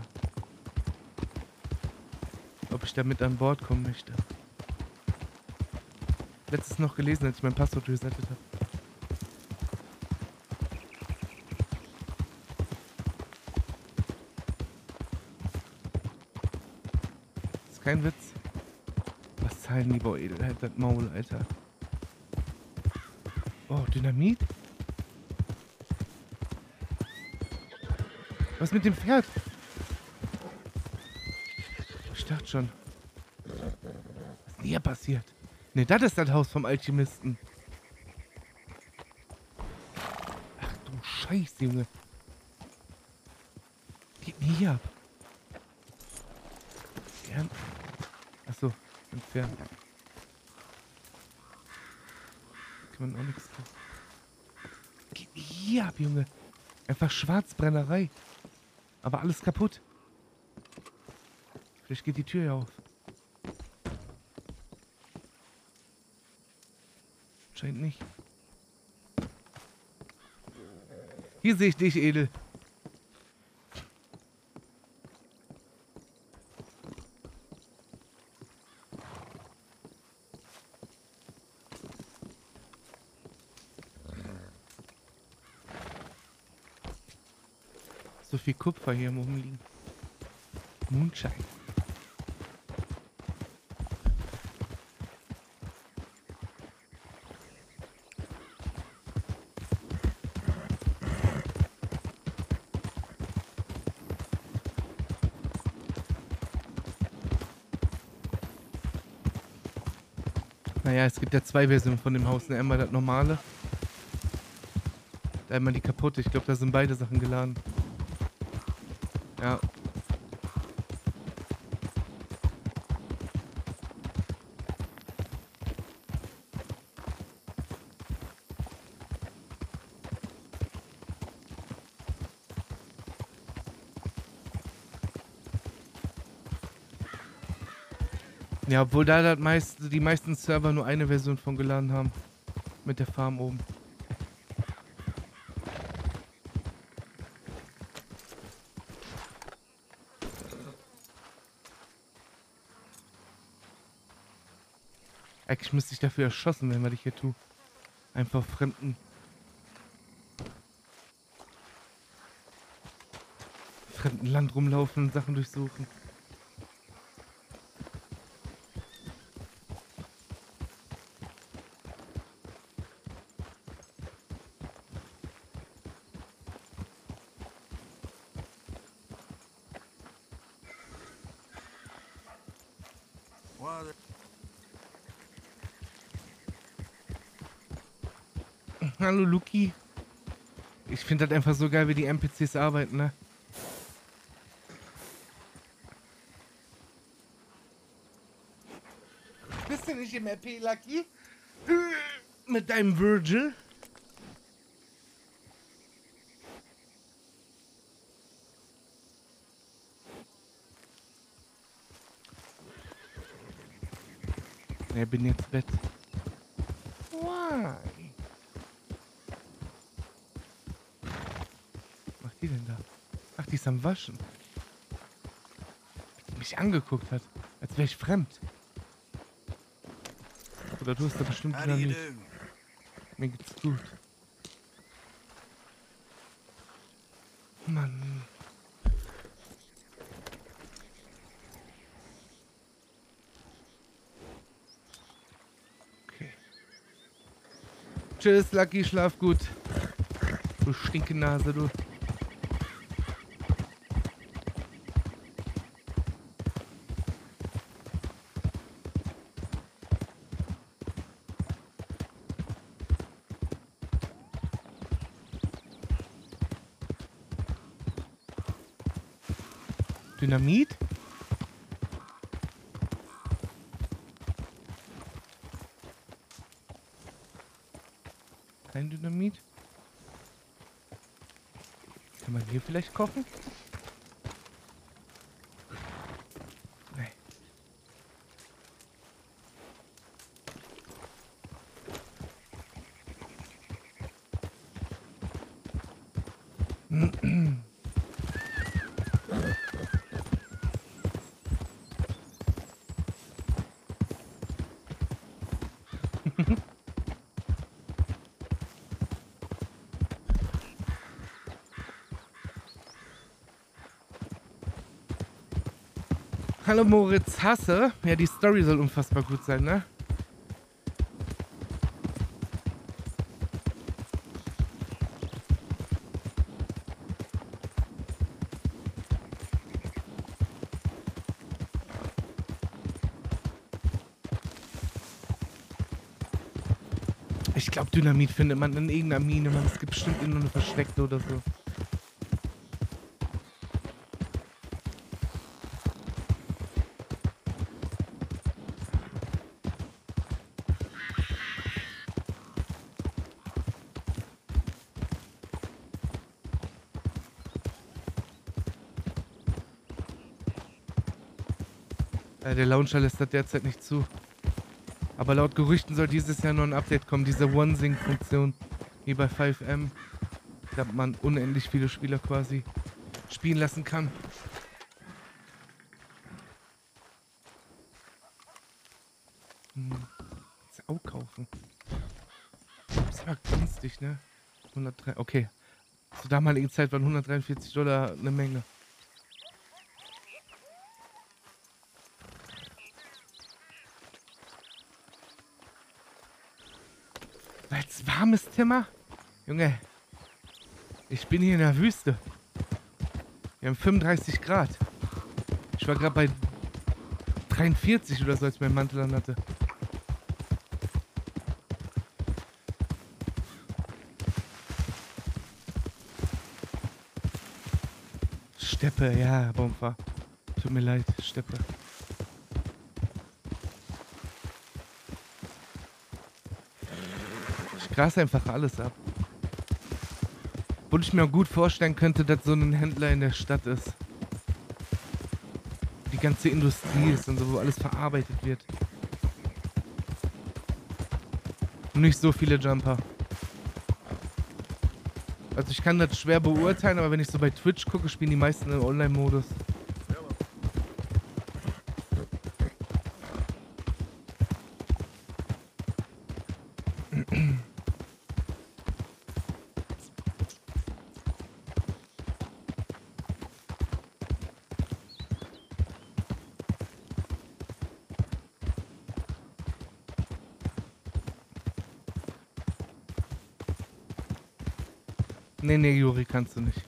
Ob ich da mit an Bord kommen möchte. Letztes noch gelesen, als ich mein Passwort resettet habe. Kein Witz. Was zahlen die Beutel? Halt das Maul, Alter. Oh, Dynamit? Was mit dem Pferd? Ich dachte schon. Was ist denn hier passiert? Ne, das ist das Haus vom Alchemisten. Ach du Scheiße, Junge. Geht denn hier ab? Gern. Entfernen. Kann man auch nichts tun. Denn hier ab, Junge? Einfach Schwarzbrennerei. Aber alles kaputt. Vielleicht geht die Tür ja auf. Scheint nicht. Hier sehe ich dich, Edel. Kupfer hier Rumliegen. Moonshine. Naja, es gibt ja zwei Versionen von dem Haus. Ne? Einmal das normale. Einmal die kaputte. Ich glaube, da sind beide Sachen geladen. Obwohl da das meist, die meisten Server nur eine Version von geladen haben. Mit der Farm oben. Eigentlich müsste ich dafür erschossen werden, was ich hier tue. Einfach fremden. Fremden Land rumlaufen und Sachen durchsuchen. finde das einfach so geil, wie die NPCs arbeiten, ne? Bist du nicht im Happy Lucky? Äh, mit deinem Virgil? Er bin jetzt Bett. Am Waschen. Die mich angeguckt hat, als wäre ich fremd. Oder du hast da bestimmt Dynamit. do? Mir geht's gut. Mann. Okay. Tschüss, Lucky, schlaf gut. Du Stinkenase, du. Dynamit? Kein Dynamit? Kann man hier vielleicht kochen? Hallo Moritz Hasse. Ja, die Story soll unfassbar gut sein, ne? Ich glaube, Dynamit findet man in irgendeiner Mine. Man, es gibt bestimmt irgendeine versteckte oder so. Der Launcher lässt das derzeit nicht zu. Aber laut Gerüchten soll dieses Jahr noch ein Update kommen, diese One-Sync-Funktion, wie bei 5M. Da man unendlich viele Spieler quasi spielen lassen kann. Hm. Das auch kaufen. Das war günstig, ne? 103, okay. Zur damaligen Zeit waren 143 Dollar eine Menge. Timmer? Junge, ich bin hier in der Wüste. Wir haben 35 Grad. Ich war gerade bei 43 oder so, als ich meinen Mantel an hatte. Steppe, ja, Bomber. Tut mir leid, Steppe. Ich gras einfach alles ab. Obwohl ich mir auch gut vorstellen könnte, dass so ein Händler in der Stadt ist. Die ganze Industrie ist und so, wo alles verarbeitet wird. Und nicht so viele Jumper. Also ich kann das schwer beurteilen, aber wenn ich so bei Twitch gucke, spielen die meisten im Online-Modus. Nee, nee, Juri, kannst du nicht.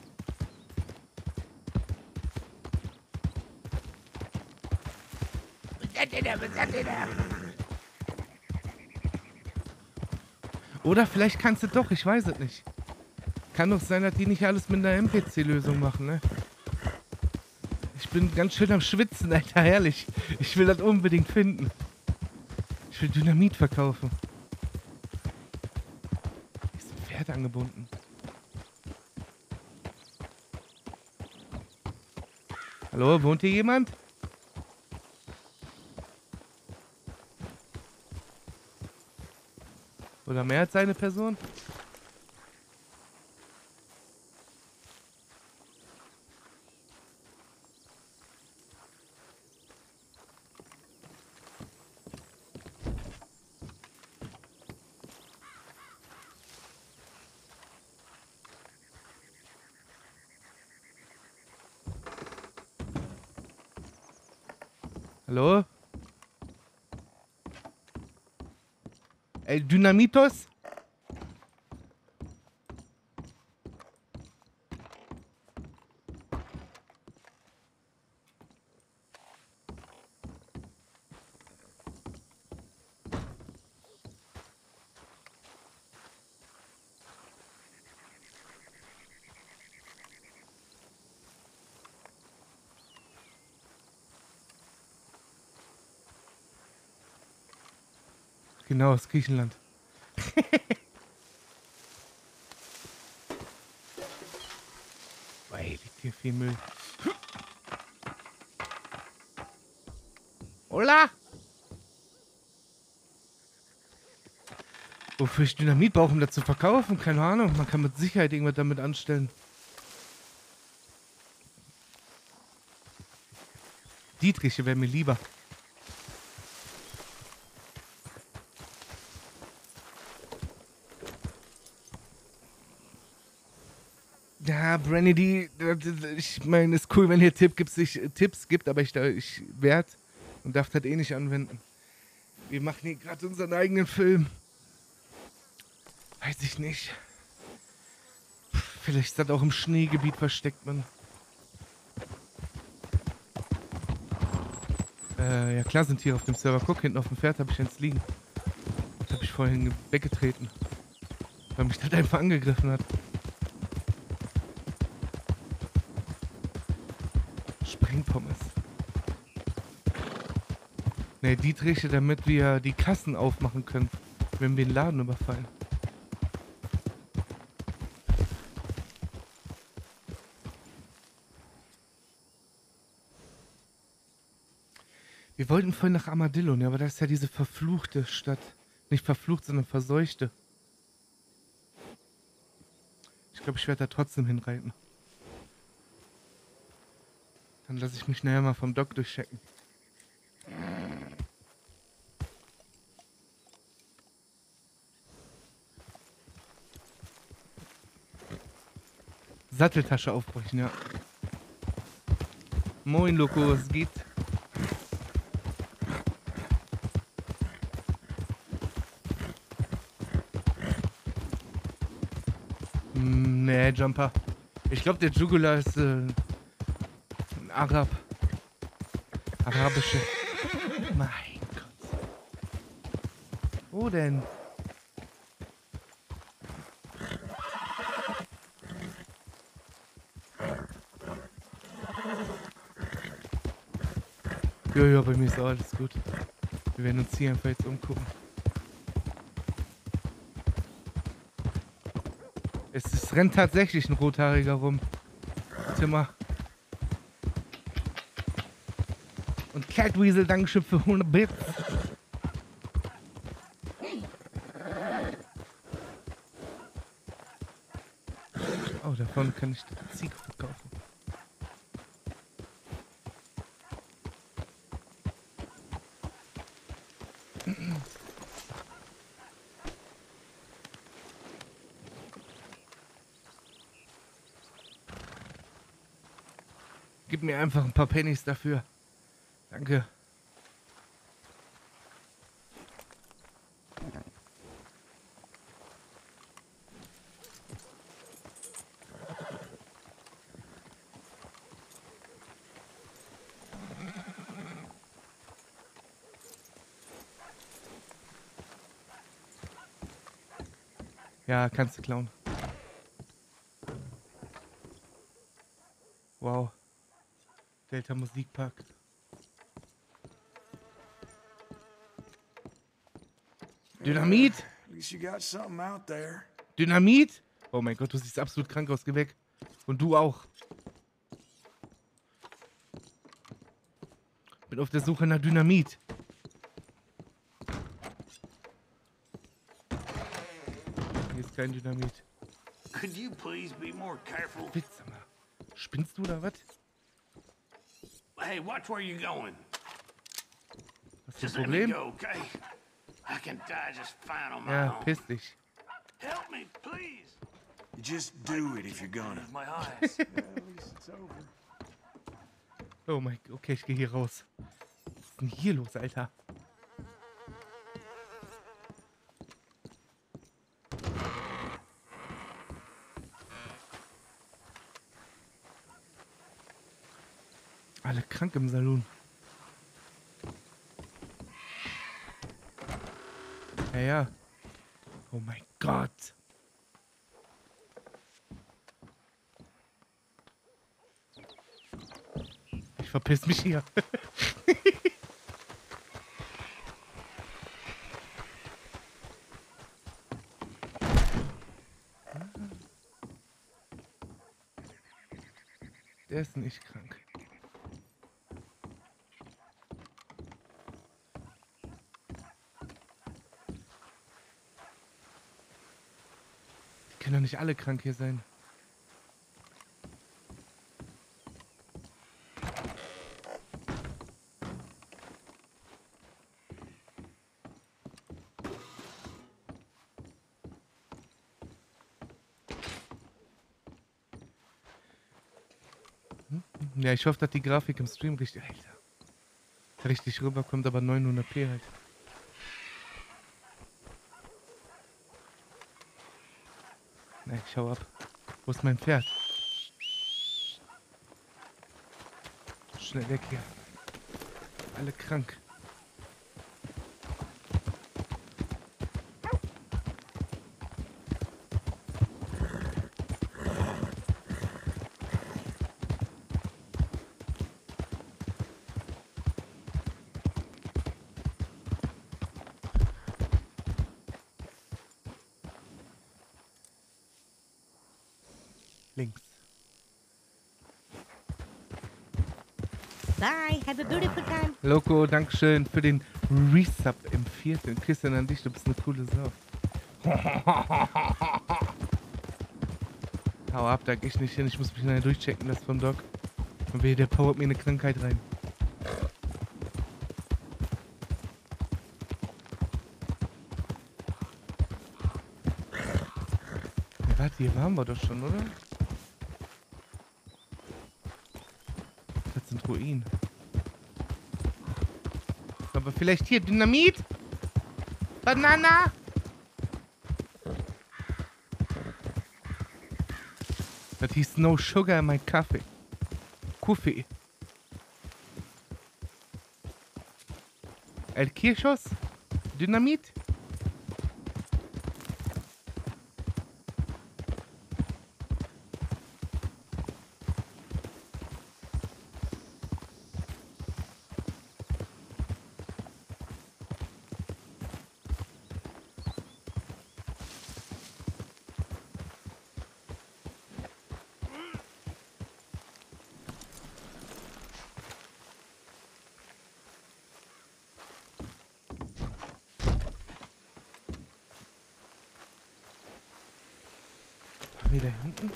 Oder vielleicht kannst du doch, ich weiß es nicht. Kann doch sein, dass die nicht alles mit einer MPC-Lösung machen, ne? Ich bin ganz schön am Schwitzen, Alter, herrlich. Ich will das unbedingt finden. Ich will Dynamit verkaufen. Ist ein Pferd angebunden. Hallo, wohnt hier jemand? Oder mehr als eine Person? El Dynamitos? Genau, aus Griechenland. Ey, liegt hier viel Müll. Hola! Wofür ich Dynamit brauche, um das zu verkaufen? Keine Ahnung. Man kann mit Sicherheit irgendwas damit anstellen. Dietriche wäre mir lieber. Ja, Brandy, die, ich meine, ist cool, wenn ihr Tipp gibt, sich, Tipps gibt, aber ich, ich werde und darf das eh nicht anwenden. Wir machen hier gerade unseren eigenen Film. Weiß ich nicht. Vielleicht ist das auch im Schneegebiet versteckt, man. Äh, ja klar sind Tiere auf dem Server. Guck, hinten auf dem Pferd habe ich eins liegen. Das habe ich vorhin ge- weggetreten. Weil mich das einfach angegriffen hat. Ne, Dietriche, damit wir die Kassen aufmachen können, wenn wir den Laden überfallen. Wir wollten vorhin nach Armadillo, ne, aber das ist ja diese verfluchte Stadt. Nicht verflucht, sondern verseuchte. Ich glaube, ich werde da trotzdem hinreiten. Dann lasse ich mich nachher mal vom Doc durchchecken. Satteltasche aufbrechen, ja. Moin, Loco, es geht. Hm, nee, Jumper. Ich glaube, der Jugular ist äh, ein Arab. Arabische. Mein Gott. Wo denn? Ja, ja, bei mir ist auch alles gut. Wir werden uns hier einfach jetzt umgucken. Es, es rennt tatsächlich ein Rothaariger rum. Zimmer. Und Catweasel, Dankeschön für 100 Bits. Oh, davon kann ich Ziege verkaufen. Gib mir einfach ein paar Pennies dafür. Danke. Ja, kannst du klauen. Wow. Delta Musikpark. Dynamit? Dynamit? Oh mein Gott, du siehst absolut krank aus. Geh weg. Und du auch. Bin auf der Suche nach Dynamit. ist kein Dynamit. Could you please be more careful? Witz. Spinnst du oder was? Hey, watch where you're going. Just let me Problem? go, okay? I can die just fine on my Ja, own. piss dich. Help me, please. Just do it if you're gonna. My eyes. Oh mein Gott, okay, ich gehe hier raus. Was ist denn hier los, Alter? Krank im Salon. Ja, ja. Oh mein Gott. Ich verpiss mich hier. Der ist nicht krank. Nicht alle krank hier sein. Ja, ich hoffe, dass die Grafik im Stream richtig, Alter, richtig rüberkommt, aber 900p halt. Ich hau ab. Wo ist mein Pferd? Schnell weg hier. Alle krank. Links. Bye. Have a beautiful Loco, Dankeschön für den Resub im vierten. Christian an dich, du bist eine coole Sau. Hau ab, da geh ich nicht hin. Ich muss mich nachher durchchecken, das vom Doc. Und wehe, der powert mir eine Krankheit rein. Warte, hier waren wir doch schon, oder? Das sind Ruinen. Aber vielleicht hier Dynamit? Banana? Das hieß No Sugar in my Kaffee. Kaffee. El Kirchhoff? Dynamit? Wieder hinten.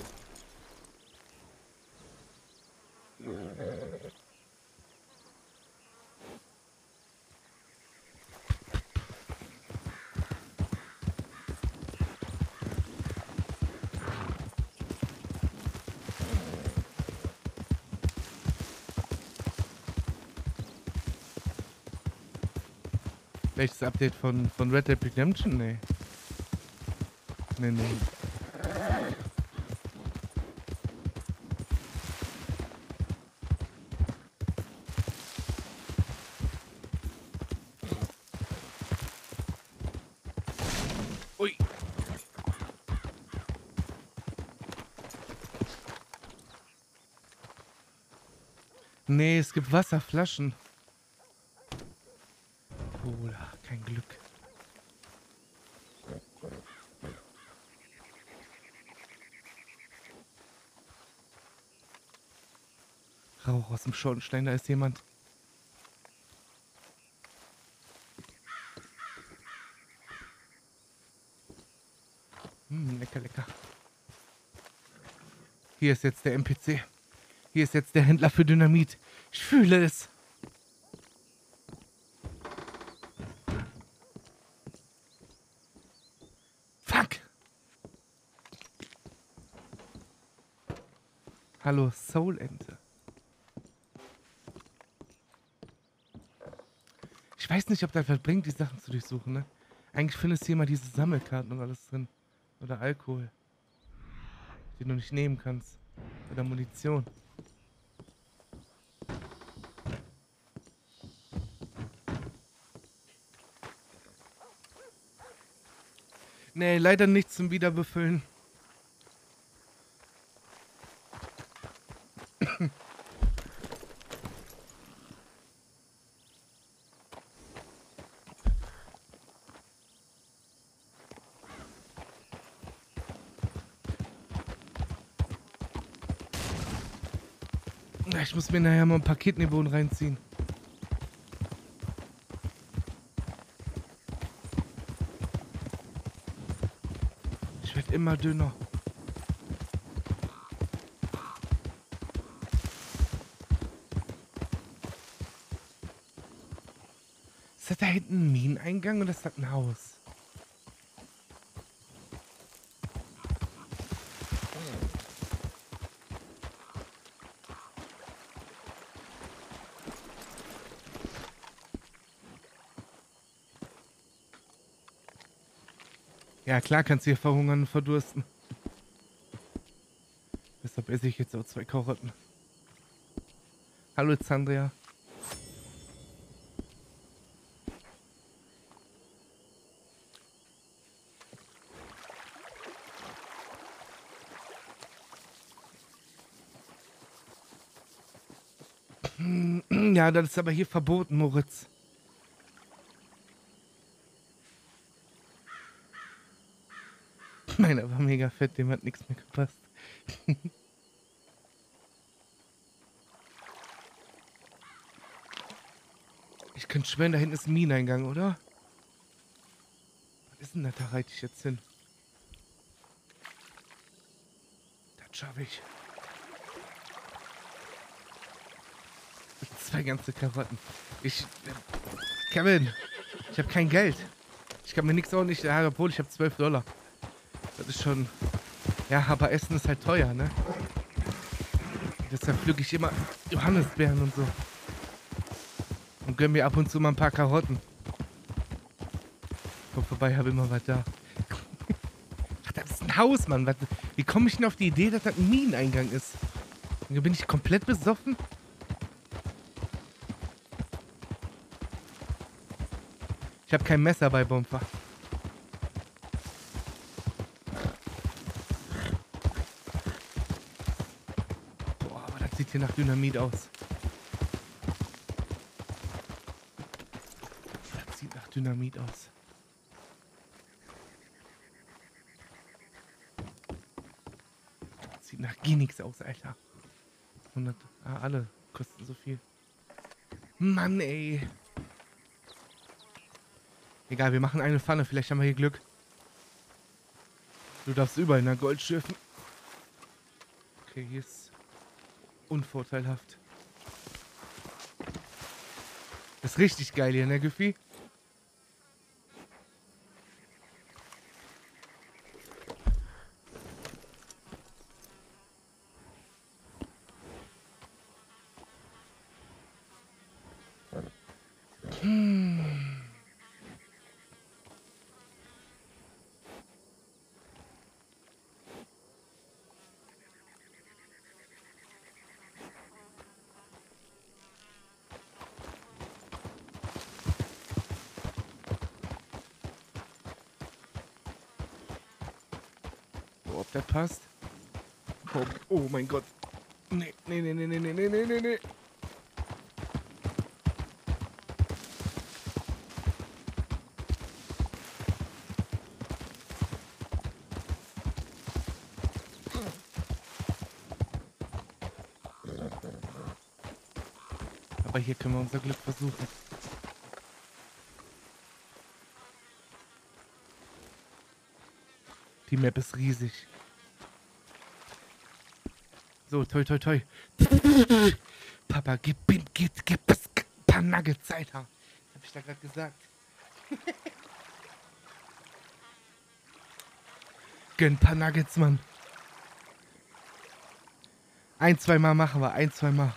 Welches Update von, von Red Dead Redemption? Nee. Nee, nee. Nee, es gibt Wasserflaschen. Cola, kein Glück. Dem Schornstein, da ist jemand. Hm, Hier ist jetzt der NPC. Hier ist jetzt der Händler für Dynamit. Ich fühle es. Fuck. Hallo, Soul-Ente. Ich weiß nicht, ob das was bringt, die Sachen zu durchsuchen, ne? Eigentlich findest du hier mal diese Sammelkarten und alles drin. Oder Alkohol. Die du nicht nehmen kannst. Oder Munition. Nee, leider nichts zum Wiederbefüllen. Na, Ich muss mir nachher mal ein paar Kidneybohnen reinziehen. Ich werde immer dünner. Ist das da hinten ein Mineneingang oder ist das ein Haus? Klar kannst du hier verhungern und verdursten. Deshalb esse ich jetzt auch zwei Karotten. Hallo Zandria. Ja, das ist aber hier verboten, Moritz. Meiner war mega fett, dem hat nichts mehr gepasst. ich könnte schwören, da hinten ist ein Mineneingang, oder? Was ist denn da? Da reite ich jetzt hin. Das schaffe ich. Zwei ganze Karotten. Ich. Kevin, ich habe kein Geld. Ich kann mir nichts auch nicht. Obwohl ich habe 12 Dollar. Ist schon. Ja, aber Essen ist halt teuer, ne? Deshalb pflücke ich immer Johannisbeeren und so. Und gönn mir ab und zu mal ein paar Karotten. Komm vorbei, habe immer was da. Ach, das ist ein Haus, Mann. Wie komme ich denn auf die Idee, dass das ein Mineneingang ist? Bin ich komplett besoffen? Ich habe kein Messer bei Bomber. Boah, aber das sieht hier nach Dynamit aus. Das sieht nach Dynamit aus. Das sieht nach Genix aus, Alter. 100. Ah, alle kosten so viel. Mann, ey. Egal, wir machen eine Pfanne. Vielleicht haben wir hier Glück. Du darfst überall der Gold schürfen. Okay, hier ist unvorteilhaft. Das ist richtig geil hier, ne, Gefühl? Oh, ob der passt? Oh, oh mein Gott. Nee, nee, nee, nee, nee, nee, nee, nee, nee, nee. Aber hier können wir unser Glück versuchen. Die Map ist riesig. So, toi, toi, toi. Papa, gib, gib, gib, gib das paar Nuggets, Alter. Hab ich da gerade gesagt. Gönn paar Nuggets, Mann. Ein, zwei Mal machen wir, ein, zwei Mal.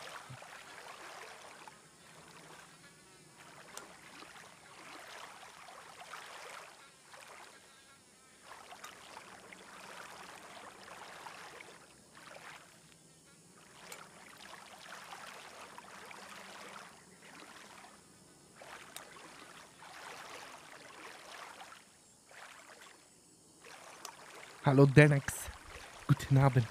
Hallo Denex. Guten Abend.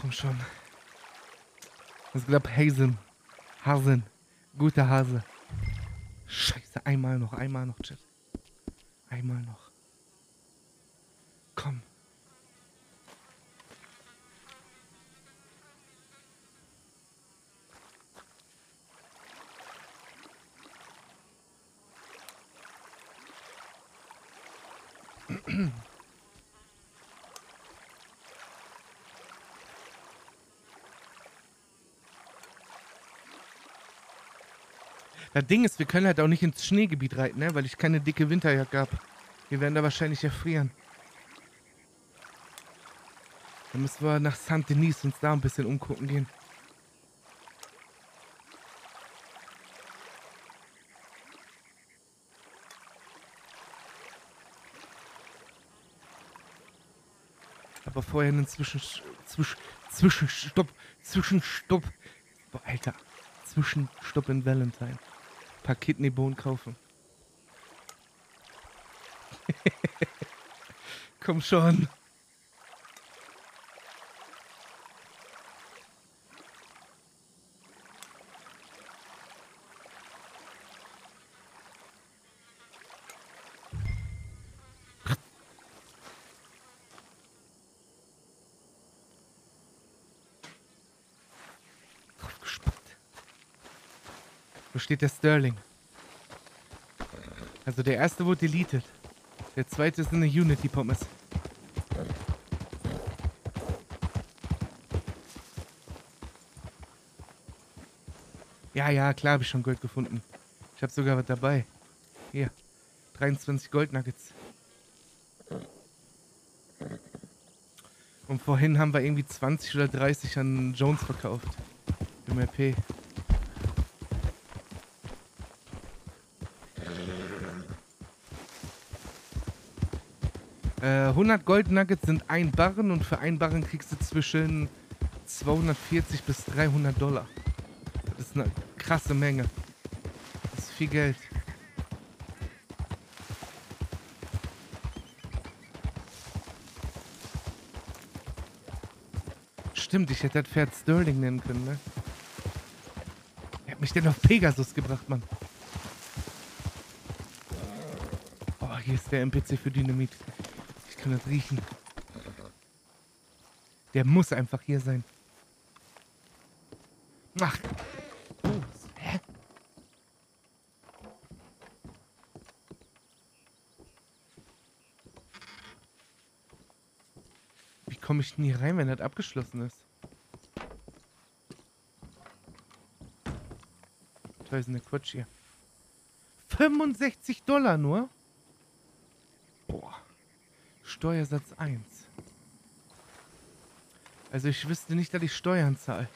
Komm schon. Ich glaube Hazen. Hasen. Guter Hase. Scheiße, einmal noch, einmal noch, Chat. Einmal noch. Komm. Ding ist, wir können halt auch nicht ins Schneegebiet reiten, ne? weil ich keine dicke Winterjacke habe. Wir werden da wahrscheinlich erfrieren. Dann müssen wir nach Saint-Denis uns da ein bisschen umgucken gehen. Aber vorher einen Zwischen... Zwischen... Zwischenstopp... Zwischenstopp... Boah, Alter. Zwischenstopp in Valentine. Paar Kidneybohnen kaufen. Komm schon. Drauf gespuckt. Wo steht der Sterling? Also der erste wurde deleted. Der zweite ist eine Unity Pommes. Ja, ja, klar habe ich schon Gold gefunden. Ich habe sogar was dabei. Hier. 23 Goldnuggets. Und vorhin haben wir irgendwie 20 oder 30 an Jones verkauft. Im RP. Äh, 100 Goldnuggets sind ein Barren und für ein Barren kriegst du zwischen 240 bis 300 Dollar. Das ist eine krasse Menge. Das ist viel Geld. Stimmt, ich hätte das Pferd Sterling nennen können, ne? Wer hat mich denn auf Pegasus gebracht, Mann? Oh, hier ist der NPC für Dynamit. Kann das riechen. Der muss einfach hier sein. Ach. Hä? Wie komme ich denn hier rein, wenn das abgeschlossen ist? Tausende Quatsch hier. 65 Dollar nur? Steuersatz 1. Also ich wüsste nicht, dass ich Steuern zahle.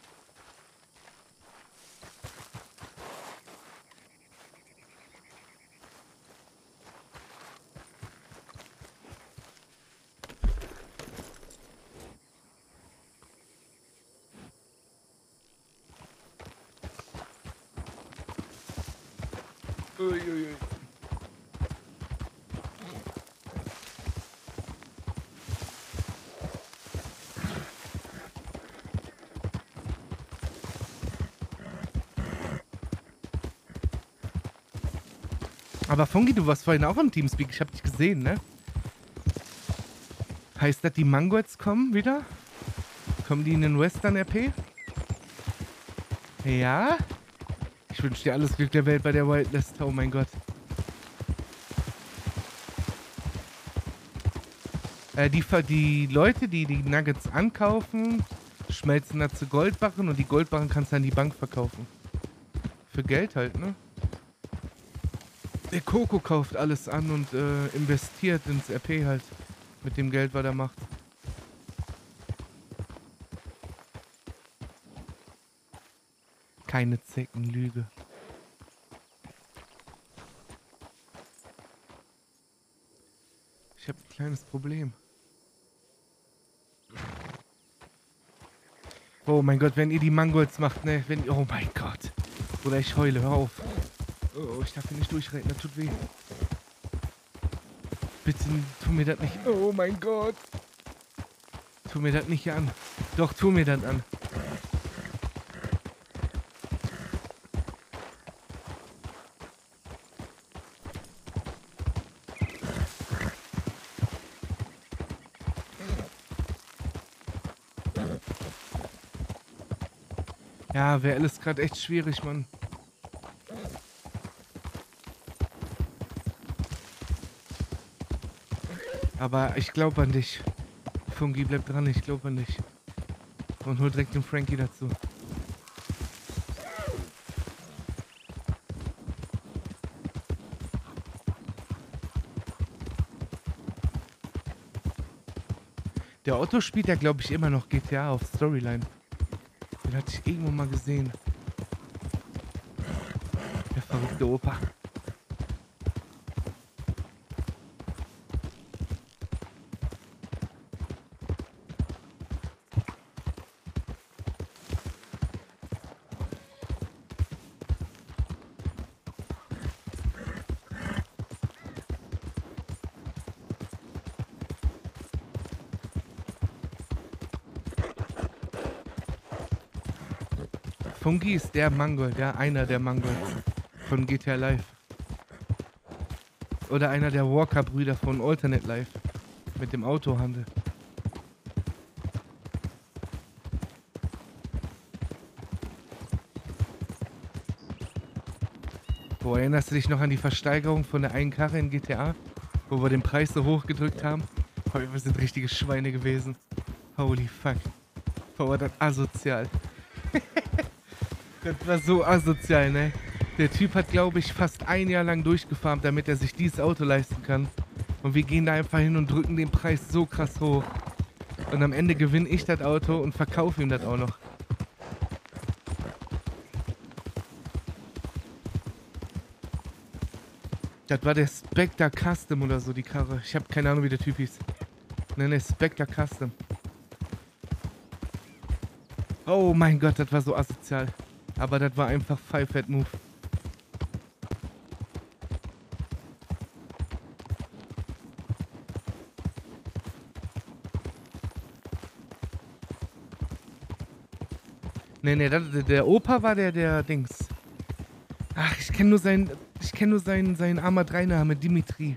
Aber Fungi, du warst vorhin auch im Teamspeak. Ich hab dich gesehen, ne? Heißt das, die Mangols kommen wieder? Kommen die in den Western RP? Ja? Ich wünsche dir alles Glück der Welt bei der Wildlist. Oh mein Gott. Äh, die, die Leute, die die Nuggets ankaufen, schmelzen da zu Goldbarren und die Goldbarren kannst du an die Bank verkaufen. Für Geld halt, ne? Der Coco kauft alles an und äh, investiert ins RP halt. Mit dem Geld, was er macht. Keine Zeckenlüge. Ich habe ein kleines Problem. Oh mein Gott, wenn ihr die Mangolds macht, ne? Wenn, oh mein Gott. Oder ich heule, hör auf. Oh, ich darf hier nicht durchrennen, das tut weh. Bitte tu mir das nicht. Oh mein Gott. Tu mir das nicht an. Doch, tu mir das an. Ja, WL ist gerade echt schwierig, Mann. Aber ich glaube an dich. Fungi, bleib dran, ich glaube an dich. Und hol direkt den Frankie dazu. Der Otto spielt ja, glaube ich, immer noch GTA auf Storyline. Den hatte ich irgendwo mal gesehen. Der verrückte Opa. Fungi ist der Mangold, ja, einer der Mangolds von GTA Live. Oder einer der Walker-Brüder von Alternate Life mit dem Autohandel. Boah, erinnerst du dich noch an die Versteigerung von der einen Karre in GTA? Wo wir den Preis so hoch gedrückt haben? Boah, wir sind richtige Schweine gewesen. Holy fuck. Das asozial. Das war so asozial, ne? Der Typ hat, glaube ich, fast ein Jahr lang durchgefarmt, damit er sich dieses Auto leisten kann. Und wir gehen da einfach hin und drücken den Preis so krass hoch. Und am Ende gewinne ich das Auto und verkaufe ihm das auch noch. Das war der Spectre Custom oder so, die Karre. Ich habe keine Ahnung, wie der Typ hieß. Ne, ne, Spectre Custom. Oh mein Gott, das war so asozial. Aber das war einfach Five Fat Move. Nee, nee, das, der Opa war der, der Dings. Ach, ich kenne nur seinen, ich kenne nur seinen, seinen Armer 3 Name, Dimitri.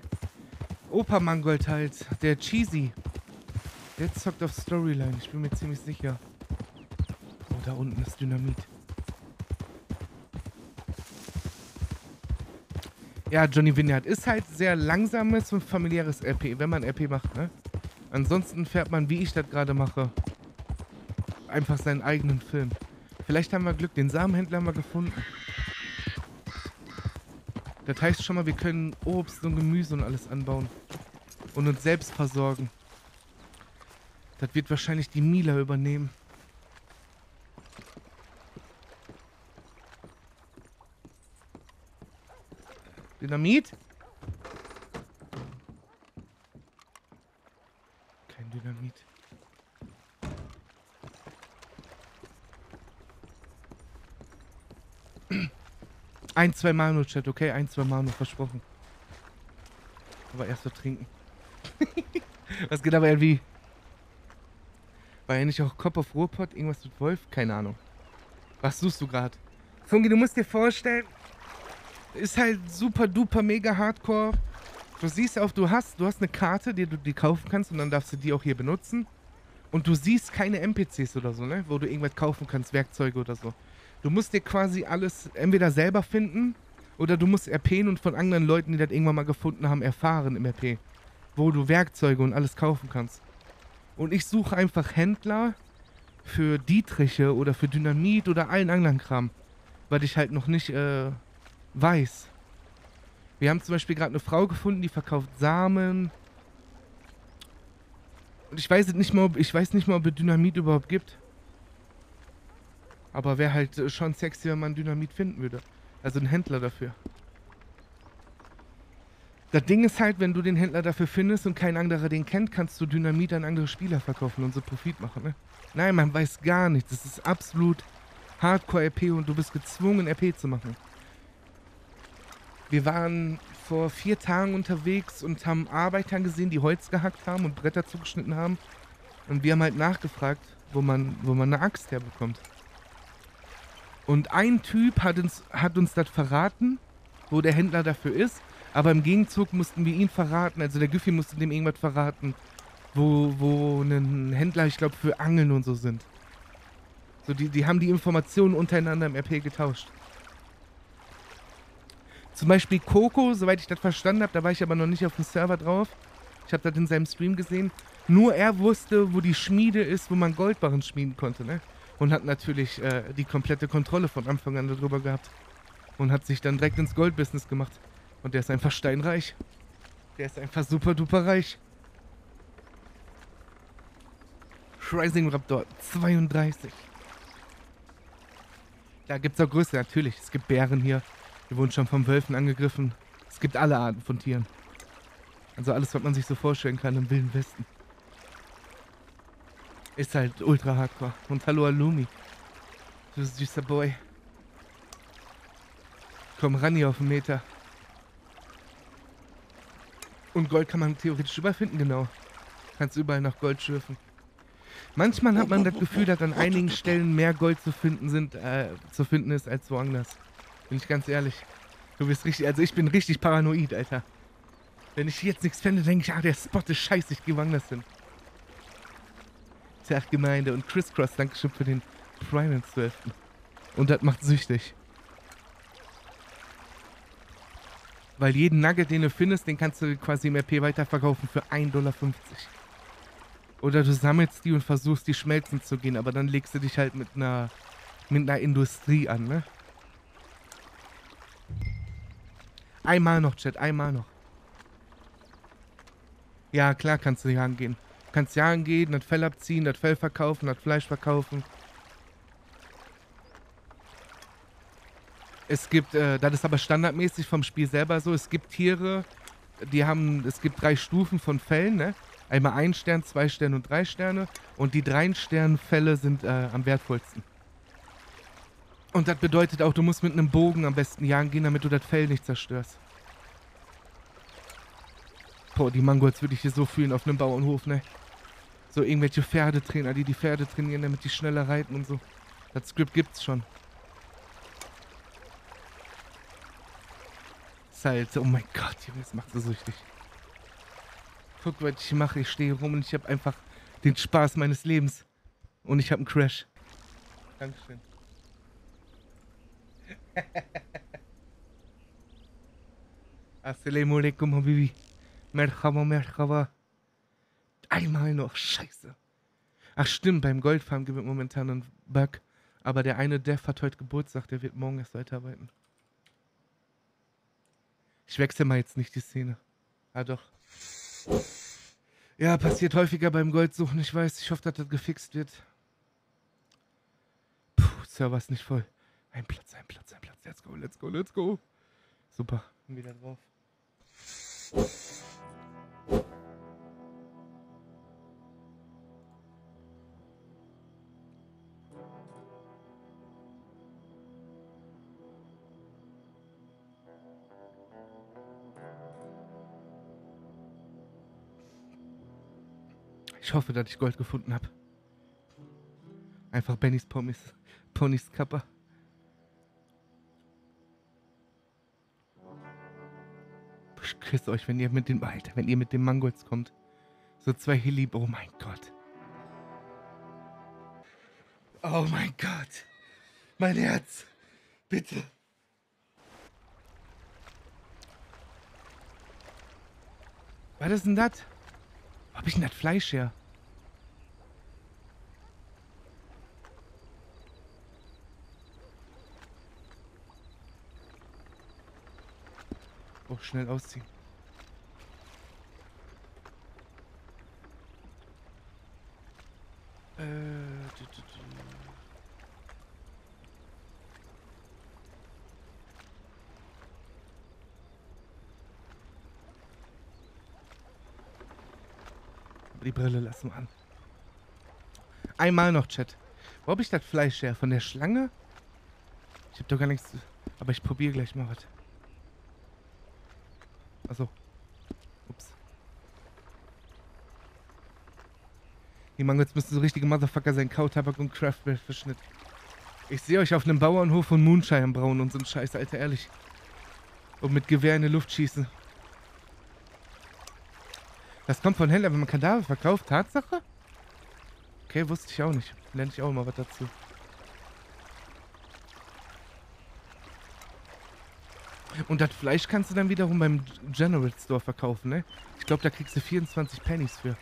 Opa Mangold halt, der Cheesy. Der zockt auf Storyline, ich bin mir ziemlich sicher. Oh, da unten ist Dynamit. Ja, Johnny Vineyard ist halt sehr langsames und familiäres RP, wenn man RP macht, ne? Ansonsten fährt man, wie ich das gerade mache, einfach seinen eigenen Film. Vielleicht haben wir Glück, den Samenhändler haben wir gefunden. Das heißt schon mal, wir können Obst und Gemüse und alles anbauen. Und uns selbst versorgen. Das wird wahrscheinlich die Mila übernehmen. Dynamit? Kein Dynamit. Ein, zwei Mal nur, Chat, okay? Ein, zwei Mal nur, versprochen. Aber erst mal trinken. Was geht aber irgendwie? War ja nicht auch Kopf auf Ruhrpott? Irgendwas mit Wolf? Keine Ahnung. Was suchst du gerade? Fungi, du musst dir vorstellen, Ist halt super duper mega hardcore. Du siehst auch, du hast, du hast eine Karte, die du die kaufen kannst und dann darfst du die auch hier benutzen. Und du siehst keine NPCs oder so, ne? Wo du irgendwas kaufen kannst, Werkzeuge oder so. Du musst dir quasi alles entweder selber finden oder du musst RPen und von anderen Leuten, die das irgendwann mal gefunden haben, erfahren im RP. Wo du Werkzeuge und alles kaufen kannst. Und ich suche einfach Händler für Dietriche oder für Dynamit oder allen anderen Kram. Weil ich halt noch nicht äh, weiß. Wir haben zum Beispiel gerade eine Frau gefunden, die verkauft Samen. Und ich weiß nicht mal, ob, ich weiß nicht mal, ob es Dynamit überhaupt gibt. Aber wäre halt äh, schon sexy, wenn man Dynamit finden würde. Also einen Händler dafür. Das Ding ist halt, wenn du den Händler dafür findest und kein anderer den kennt, kannst du Dynamit an andere Spieler verkaufen und so Profit machen, ne? Nein, man weiß gar nichts. Das ist absolut Hardcore-RP und du bist gezwungen, RP zu machen. Wir waren vor vier Tagen unterwegs und haben Arbeiter gesehen, die Holz gehackt haben und Bretter zugeschnitten haben. Und wir haben halt nachgefragt, wo man, wo man eine Axt herbekommt. Und ein Typ hat uns, hat uns das verraten, wo der Händler dafür ist. Aber im Gegenzug mussten wir ihn verraten, also der Güffi musste dem irgendwas verraten, wo, wo ein Händler, ich glaube, für Angeln und so sind. So, die, die haben die Informationen untereinander im RP getauscht. Zum Beispiel Coco, soweit ich das verstanden habe, da war ich aber noch nicht auf dem Server drauf. Ich habe das in seinem Stream gesehen. Nur er wusste, wo die Schmiede ist, wo man Goldbarren schmieden konnte, ne? Und hat natürlich äh, die komplette Kontrolle von Anfang an darüber gehabt. Und hat sich dann direkt ins Goldbusiness gemacht. Und der ist einfach steinreich. Der ist einfach super duper reich. Rising Raptor 32. Da gibt es auch Größe, natürlich. Es gibt Bären hier. Wir wurden schon von Wölfen angegriffen. Es gibt alle Arten von Tieren. Also alles, was man sich so vorstellen kann im Wilden Westen. Ist halt ultra hardcore. Und hallo Alumi. Du süßer Boy. Komm ran hier auf den Meter. Und Gold kann man theoretisch überfinden, genau. Kannst überall nach Gold schürfen. Manchmal hat man das Gefühl, dass an einigen Stellen mehr Gold zu finden sind, äh, zu finden ist als woanders. Bin ich ganz ehrlich. Du bist richtig, also ich bin richtig paranoid, Alter. Wenn ich jetzt nichts fände, denke ich, ah, der Spot ist scheiße, ich gehe woanders hin. Tag Gemeinde und Crisscross, Dankeschön für den Prime im 12. Und das macht süchtig. Weil jeden Nugget, den du findest, den kannst du quasi im RP weiterverkaufen für 1,50 Dollar. Oder du sammelst die und versuchst, die schmelzen zu gehen, aber dann legst du dich halt mit einer, mit einer Industrie an, ne? Einmal noch, Chat, einmal noch. Ja, klar kannst du jagen gehen. Du kannst jagen gehen, das Fell abziehen, das Fell verkaufen, das Fleisch verkaufen. Es gibt, äh, das ist aber standardmäßig vom Spiel selber so, es gibt Tiere, die haben, es gibt drei Stufen von Fällen, ne? Einmal ein Stern, zwei Sterne und drei Sterne. Und die drei Sternfälle sind äh, am wertvollsten. Und das bedeutet auch, du musst mit einem Bogen am besten jagen gehen, damit du das Fell nicht zerstörst. Boah, die Mangolds würde ich hier so fühlen auf einem Bauernhof, ne? So irgendwelche Pferdetrainer, die die Pferde trainieren, damit die schneller reiten und so. Das Skript gibt's schon. Halt, oh mein Gott, Junge, das macht so süchtig. Guck, was ich mache. Ich stehe rum und ich habe einfach den Spaß meines Lebens. Und ich habe einen Crash. Dankeschön. Assalamu alaikum, Habibi. Merhaba, merhaba. Einmal noch. Scheiße. Ach stimmt, beim Goldfarm gibt es momentan einen Bug. Aber der eine Dev hat heute Geburtstag, der wird morgen erst weiterarbeiten. Ich wechsle mal jetzt nicht die Szene. Ah doch. Ja, passiert häufiger beim Goldsuchen. Ich weiß, ich hoffe, dass das gefixt wird. Puh, Server ist nicht voll. Ein Platz, ein Platz, ein Platz. Let's go, let's go, let's go. Super, bin wieder drauf. Ich hoffe, dass ich Gold gefunden habe. Einfach Bennys Pommes. Ponys Kappa. Küsse euch, wenn ihr mit dem, Alter, wenn ihr mit dem Mangolds kommt. So zwei Hilly, oh mein Gott. Oh mein Gott. Mein Herz. Bitte. Was ist denn das? Wo hab ich denn das Fleisch her? Oh, schnell ausziehen. Die Brille lassen wir an. Einmal noch, Chat. Wo hab ich das Fleisch her? Von der Schlange? Ich hab doch gar nichts. Aber ich probiere gleich mal was. Achso. Ups. Die Mangos müssen so richtige Motherfucker sein. Kautabak und Craftbeer verschnitt. Ich sehe euch auf einem Bauernhof und Moonshine brauen und so ein Scheiß, Alter, ehrlich. Und mit Gewehr in die Luft schießen. Das kommt von Händler, wenn man Kadaver verkauft. Tatsache? Okay, wusste ich auch nicht. Lerne ich auch mal was dazu. Und das Fleisch kannst du dann wiederum beim General Store verkaufen, ne? Ich glaube, da kriegst du 24 Pennies für.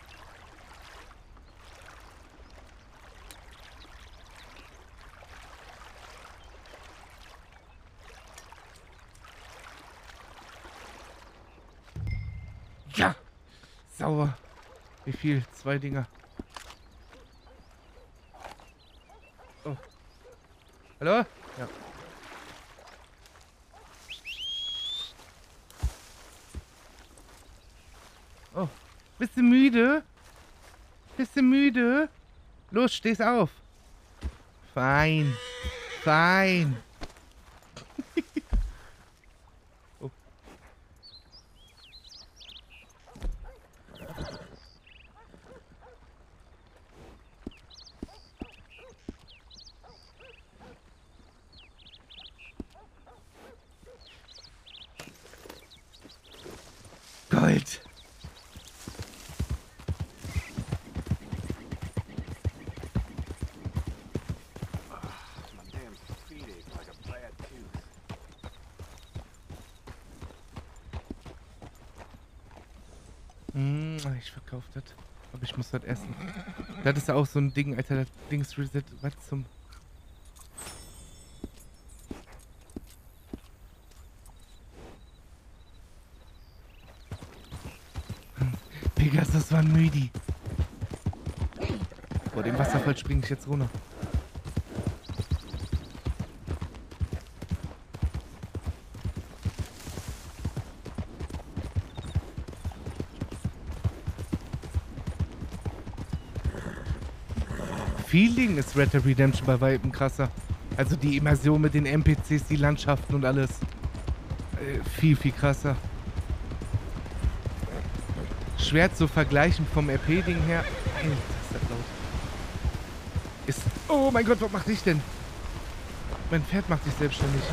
Ja! Sauber. Wie viel? Zwei Dinger. Oh. Hallo? Ja. Oh. Bist du müde? Bist du müde? Los, stehst auf. Fein. Fein. oh. Gold. My damn feet ache like a bad tooth. Hm, ich verkaufe das. Aber ich muss das essen. Das ist auch so ein Ding, Alter. Das Dings Reset. Was zum. Pegasus war ein Müdi. Vor dem Wasserfall springe ich jetzt runter. Feeling ist Red Dead Redemption bei Weitem krasser. Also die Immersion mit den NPCs, die Landschaften und alles. Äh, viel, viel krasser. Schwer zu vergleichen vom RP-Ding her. Alter, ist das laut. Ist. Oh mein Gott, was macht ich denn? Mein Pferd macht sich selbstständig.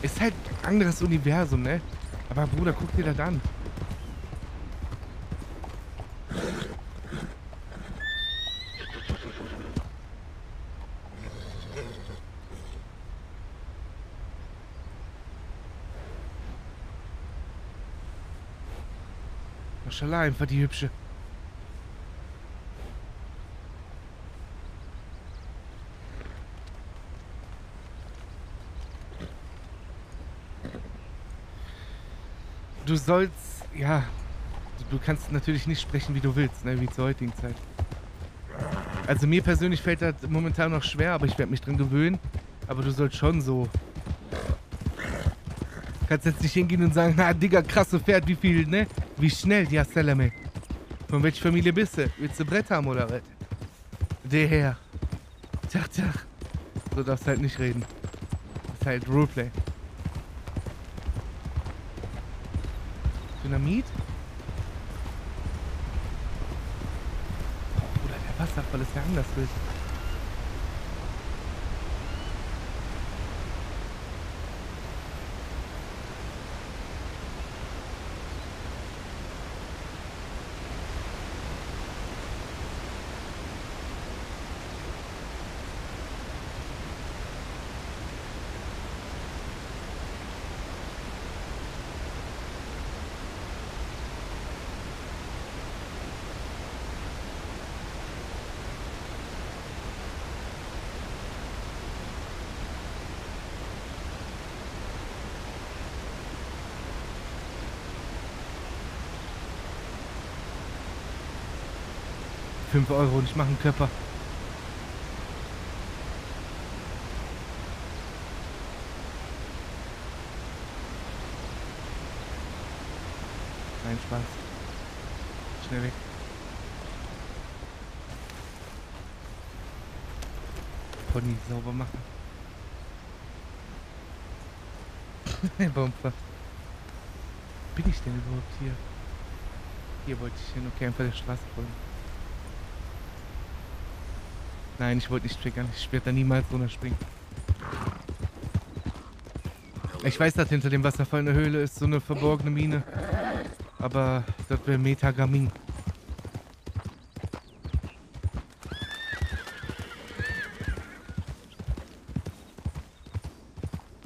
Ist halt ein anderes Universum, ne? Aber Bruder, guck dir das an. Maschallah, einfach die hübsche. Du sollst, ja, du, du kannst natürlich nicht sprechen, wie du willst, ne, wie zur heutigen Zeit. Also mir persönlich fällt das momentan noch schwer, aber ich werde mich dran gewöhnen. Aber du sollst schon so. Kannst jetzt nicht hingehen und sagen, na Digga, krasse Pferd, wie viel, ne? Wie schnell, ja Salame. Von welcher Familie bist du? Willst du Brett haben oder was? Der Herr. Tach, tach. So darfst halt nicht reden. Das ist halt Roleplay. Dynamit? Bruder, der Wasserfall ist ja anders wild. 5 Euro und ich mache einen Körper. Nein, Spaß. Schnell weg. Pony sauber machen. Bumper. Bin ich denn überhaupt hier? Hier wollte ich hin. Okay, einfach der Straße folgen. Nein, ich wollte nicht triggern. Ich werde da niemals runterspringen. Ich weiß, dass hinter dem Wasserfall eine Höhle ist, so eine verborgene Mine. Aber das wäre Metagamin.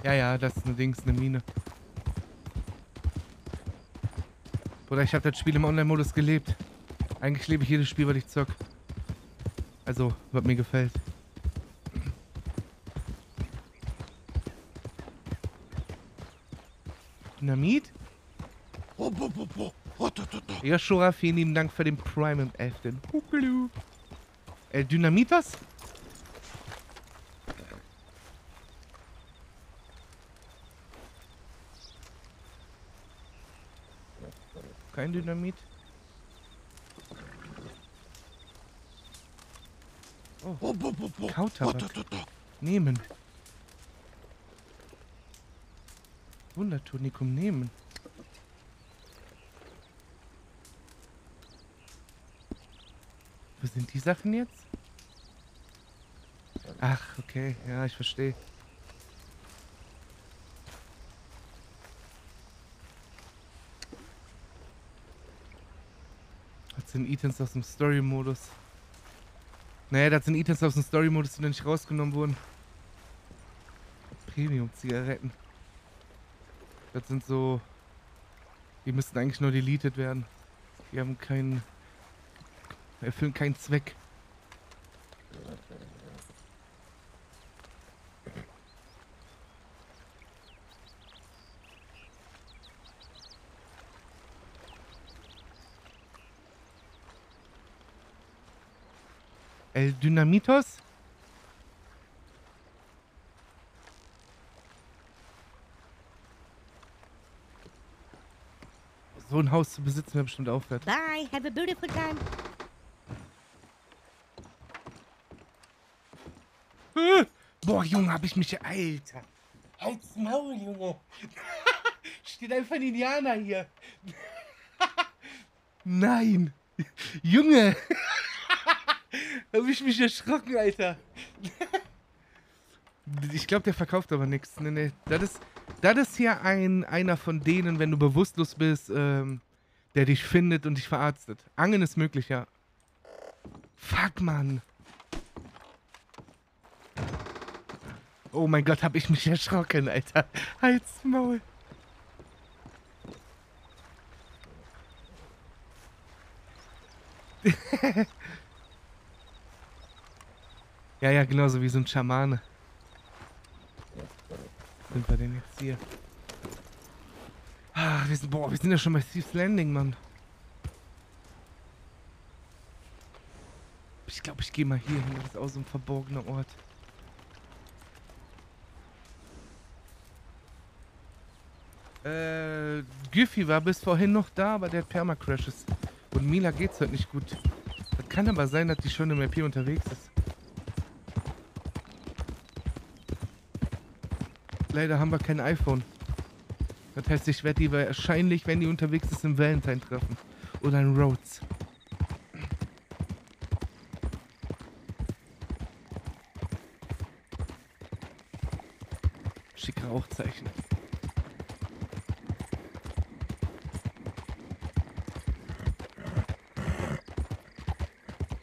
Ja, ja, das ist eine Dings, eine Mine. Bruder, ich habe das Spiel im Online-Modus gelebt. Eigentlich lebe ich jedes Spiel, was ich zock. Also, was mir gefällt. Dynamit? Ja, Shora, vielen lieben Dank für den Prime im 11. Huckelu. Äh, Dynamit was? Kein Dynamit. Kautabak. Nehmen. Wundertonikum nehmen. Wo sind die Sachen jetzt? Ach, okay. Ja, ich verstehe. Das sind Items aus dem Story-Modus. Naja, das sind Items aus dem Story-Modus, die noch nicht rausgenommen wurden. Premium-Zigaretten. Das sind so... Die müssten eigentlich nur deleted werden. Die haben keinen... Erfüllen keinen Zweck. El Dynamitos? So ein Haus zu besitzen wäre bestimmt auch wert. Bye. Have a beautiful time. Äh, Boah, Junge, hab ich mich... Alter. Halt's Maul, Junge. Steht einfach ein Indianer hier. Nein. Junge. hab ich mich erschrocken, Alter. Ich glaube, der verkauft aber nichts. Nee, nee. Das ist, das ist hier ein, einer von denen, wenn du bewusstlos bist, ähm, der dich findet und dich verarztet. Angeln ist möglich, ja. Fuck, Mann. Oh mein Gott, hab ich mich erschrocken, Alter. Halt's Maul. ja, ja, genauso wie so ein Schamane. Sind wir denn jetzt hier? Ah, wir sind, boah, wir sind ja schon bei Steve's Landing, Mann. Ich glaube, ich gehe mal hier hin. Das ist auch so ein verborgener Ort. Äh, Giffy war bis vorhin noch da, aber der hat Permacrashes. Und Mila geht's halt nicht gut. Das kann aber sein, dass die schon im RP unterwegs ist. Leider haben wir kein iPhone. Das heißt, ich werde die wahrscheinlich, wenn die unterwegs ist, im Valentine treffen. Oder in Rhodes. Schicke Rauchzeichen.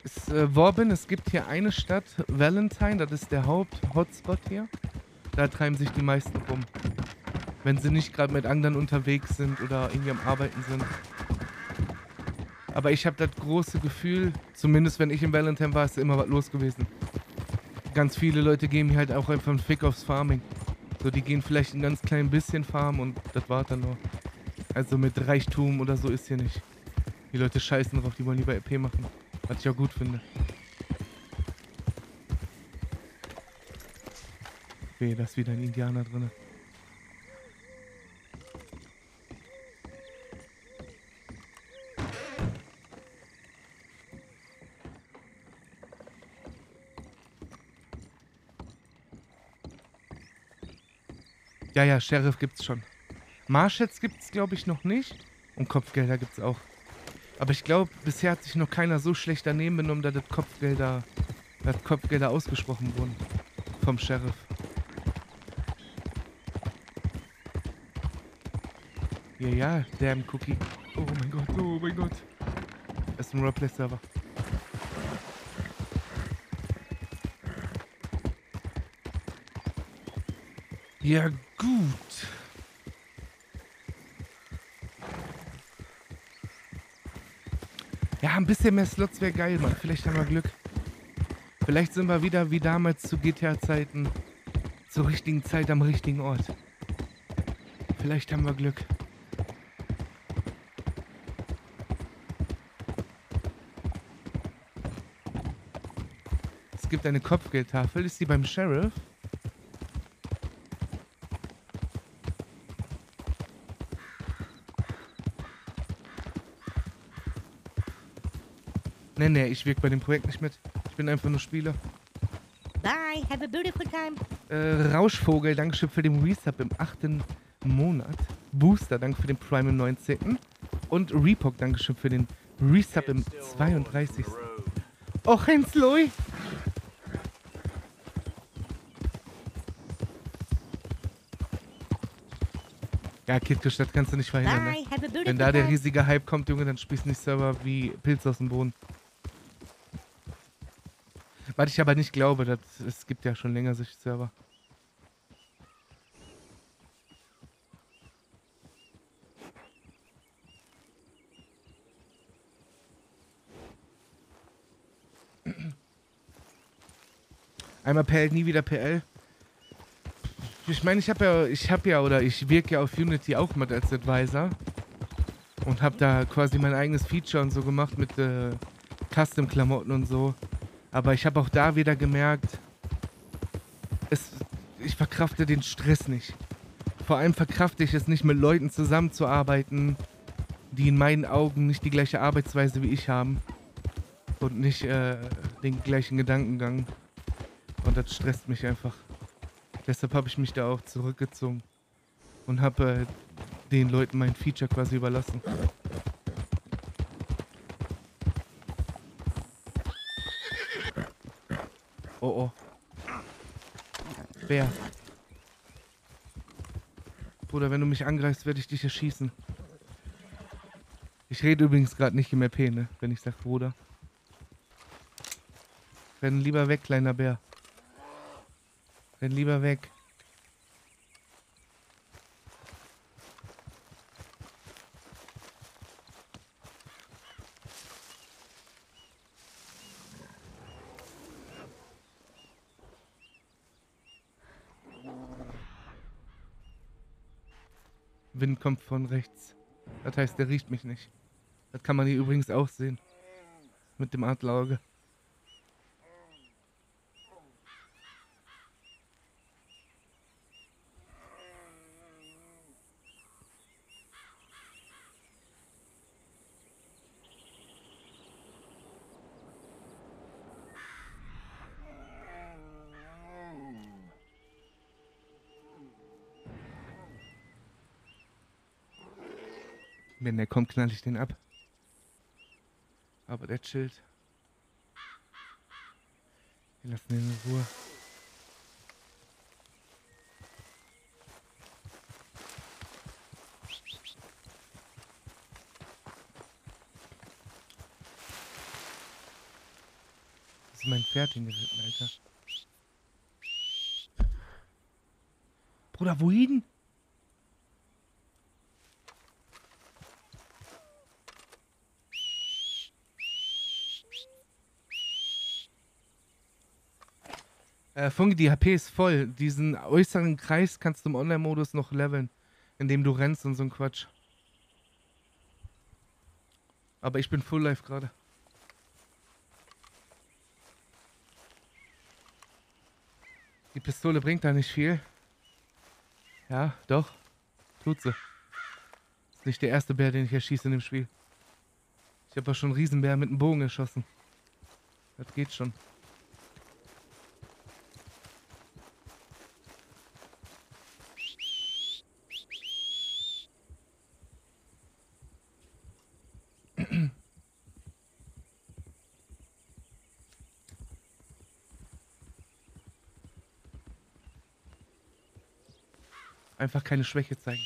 Ist äh, Worben, es gibt hier eine Stadt, Valentine, das ist der Haupt-Hotspot hier. Da treiben sich die meisten rum. Wenn sie nicht gerade mit anderen unterwegs sind oder irgendwie am Arbeiten sind. Aber ich habe das große Gefühl, zumindest wenn ich in Valentine war, ist immer was los gewesen. Ganz viele Leute geben hier halt auch einfach einen Fick aufs Farming. So, die gehen vielleicht ein ganz klein bisschen farmen und das war dann nur. Also mit Reichtum oder so ist hier nicht. Die Leute scheißen drauf, die wollen lieber EP machen. Was ich auch gut finde. Weh, da ist wieder ein Indianer drin. Ja, ja, Sheriff gibt's schon. Marshals gibt's, glaube ich, noch nicht. Und Kopfgelder gibt's auch. Aber ich glaube, bisher hat sich noch keiner so schlecht daneben benommen, dass das Kopfgelder, dass Kopfgelder ausgesprochen wurden. Vom Sheriff. Ja, ja, damn Cookie. Oh mein Gott, oh mein Gott. Das ist ein Roleplay-Server. Ja, gut. Ja, ein bisschen mehr Slots wäre geil, Mann. Vielleicht haben wir Glück. Vielleicht sind wir wieder wie damals zu GTA-Zeiten. Zur richtigen Zeit am richtigen Ort. Vielleicht haben wir Glück. Es gibt eine Kopfgeldtafel. Ist die beim Sheriff? Nee, nee, ich wirke bei dem Projekt nicht mit. Ich bin einfach nur Spieler. Bye. Have a beautiful time. Äh, Rauschvogel, Dankeschön für den Resub im achten Monat. Booster, danke für den Prime im 19. Und Repok, Dankeschön für den Resub im 32. Och, Hensloy! Ja, das kannst du nicht verhindern, ne? Bye. Wenn da der riesige Hype kommt, Junge, dann spielst du nicht Server wie Pilz aus dem Boden. Was ich aber nicht glaube, das, es gibt ja schon länger solche Server. Einmal PL, nie wieder PL. Ich meine, ich habe ja, ich habe ja oder ich wirke ja auf Unity auch mit als Advisor und habe da quasi mein eigenes Feature und so gemacht mit äh, Custom-Klamotten und so. Aber ich habe auch da wieder gemerkt, es, ich verkrafte den Stress nicht. Vor allem verkrafte ich es nicht, mit Leuten zusammenzuarbeiten, die in meinen Augen nicht die gleiche Arbeitsweise wie ich haben und nicht äh, den gleichen Gedankengang. Und das stresst mich einfach. Deshalb habe ich mich da auch zurückgezogen und habe äh, den Leuten mein Feature quasi überlassen. Oh oh. Wer? Bruder, wenn du mich angreifst, werde ich dich erschießen. Ich rede übrigens gerade nicht im RP, ne? Wenn ich sag Bruder. Renn lieber weg, kleiner Bär. Renn lieber weg. Wind kommt von rechts. Das heißt, der riecht mich nicht. Das kann man hier übrigens auch sehen. Mit dem Adlerauge. Wenn der kommt, knall ich den ab. Aber der chillt. Wir lassen ihn in Ruhe. Das ist mein Pferd hingeritten, Alter. Bruder, wohin? Äh, Fungi, die HP ist voll. Diesen äußeren Kreis kannst du im Online-Modus noch leveln, indem du rennst und so ein Quatsch. Aber ich bin Full Life gerade. Die Pistole bringt da nicht viel. Ja, doch. Tut sie. Ist nicht der erste Bär, den ich erschieße in dem Spiel. Ich habe ja schon einen Riesenbär mit einem Bogen erschossen. Das geht schon. Einfach keine Schwäche zeigen.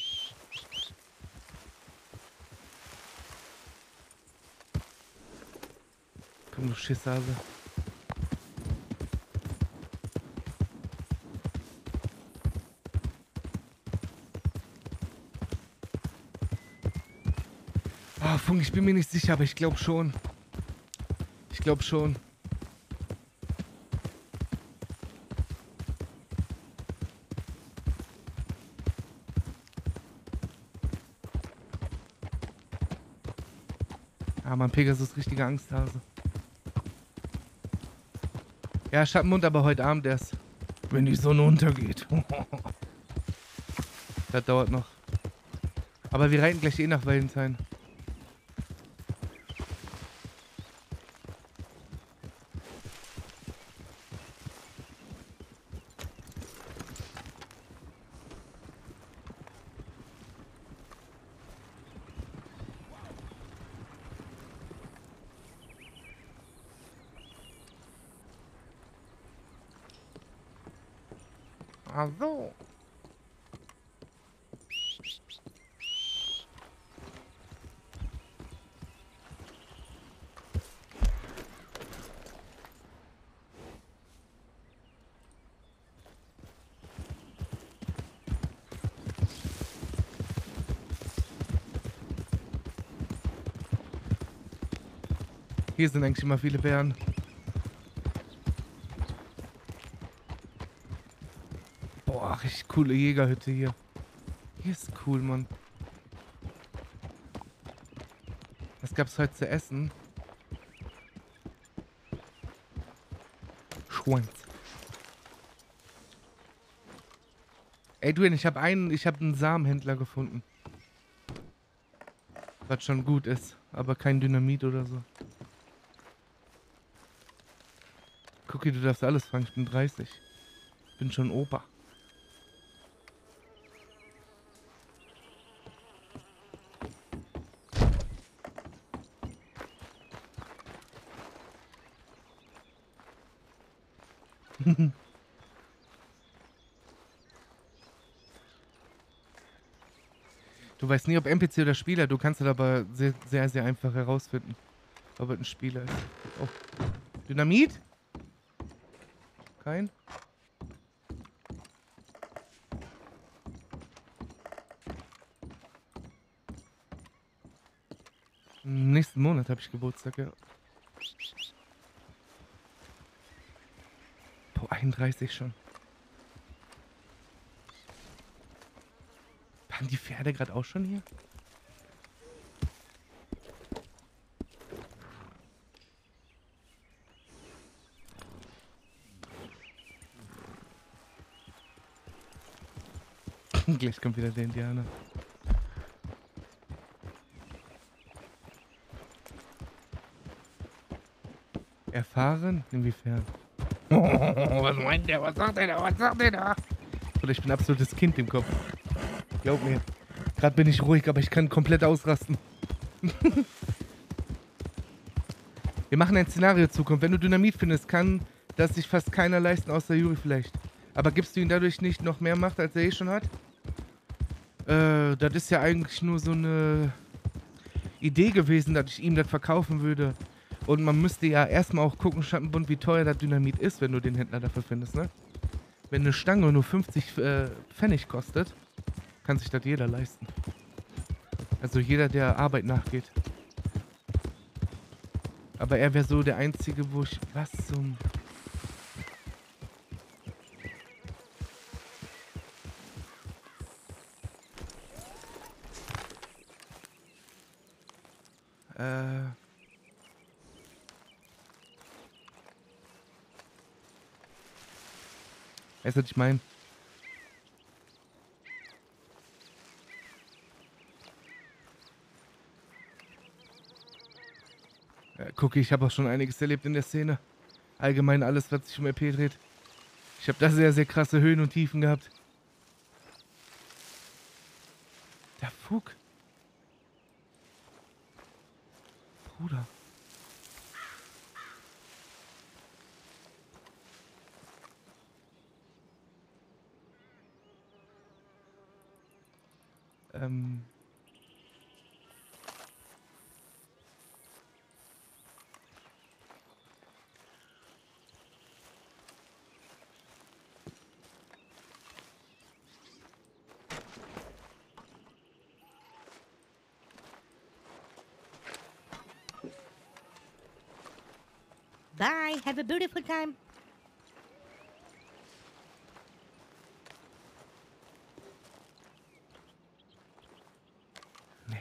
Komm, du Schisshase. Ah, Funk, ich bin mir nicht sicher, aber ich glaube schon. Ich glaube schon. Ah, mein Pegasus, richtiger Angsthase. Ja, Schattenmund, aber heute Abend erst. Wenn die Sonne untergeht. das dauert noch. Aber wir reiten gleich eh nach Valentin. Ach so. Hier sind eigentlich immer viele Bären. Boah, richtig coole Jägerhütte hier. Hier ist cool, Mann. Was gab's heute zu essen? Schwanz. Dwayne, ich habe einen, ich habe einen Samenhändler gefunden. Was schon gut ist, aber kein Dynamit oder so. Cookie, du darfst alles fragen, ich bin 30. Bin schon Opa. Du weißt nie, ob NPC oder Spieler. Du kannst es aber sehr, sehr, sehr einfach herausfinden, ob es ein Spieler ist. Oh. Dynamit? Kein? Nächsten Monat habe ich Geburtstag, ja. Boah, 31 schon. Waren die Pferde gerade auch schon hier? Gleich kommt wieder der Indianer. Erfahren? Inwiefern? was meint der? Was sagt der da? Was sagt der da? Oder ich bin absolutes Kind im Kopf. Glaub mir. Gerade bin ich ruhig, aber ich kann komplett ausrasten. Wir machen ein Szenario Zukunft. Wenn du Dynamit findest, kann das sich fast keiner leisten, außer Yuri vielleicht. Aber gibst du ihm dadurch nicht noch mehr Macht, als er eh schon hat? Äh, das ist ja eigentlich nur so eine Idee gewesen, dass ich ihm das verkaufen würde. Und man müsste ja erstmal auch gucken, Schattenbund, wie teuer das Dynamit ist, wenn du den Händler dafür findest, ne? Wenn eine Stange nur 50 äh, Pfennig kostet, kann sich das jeder leisten. Also jeder, der Arbeit nachgeht. Aber er wäre so der Einzige, wo ich... Was zum... Weißt du, was ich meine? Ja, gucke, ich habe auch schon einiges erlebt in der Szene. Allgemein alles, was sich um RP dreht. Ich habe da sehr, sehr krasse Höhen und Tiefen gehabt. Der Fug. Bruder. Ähm. Bye. Have a beautiful time.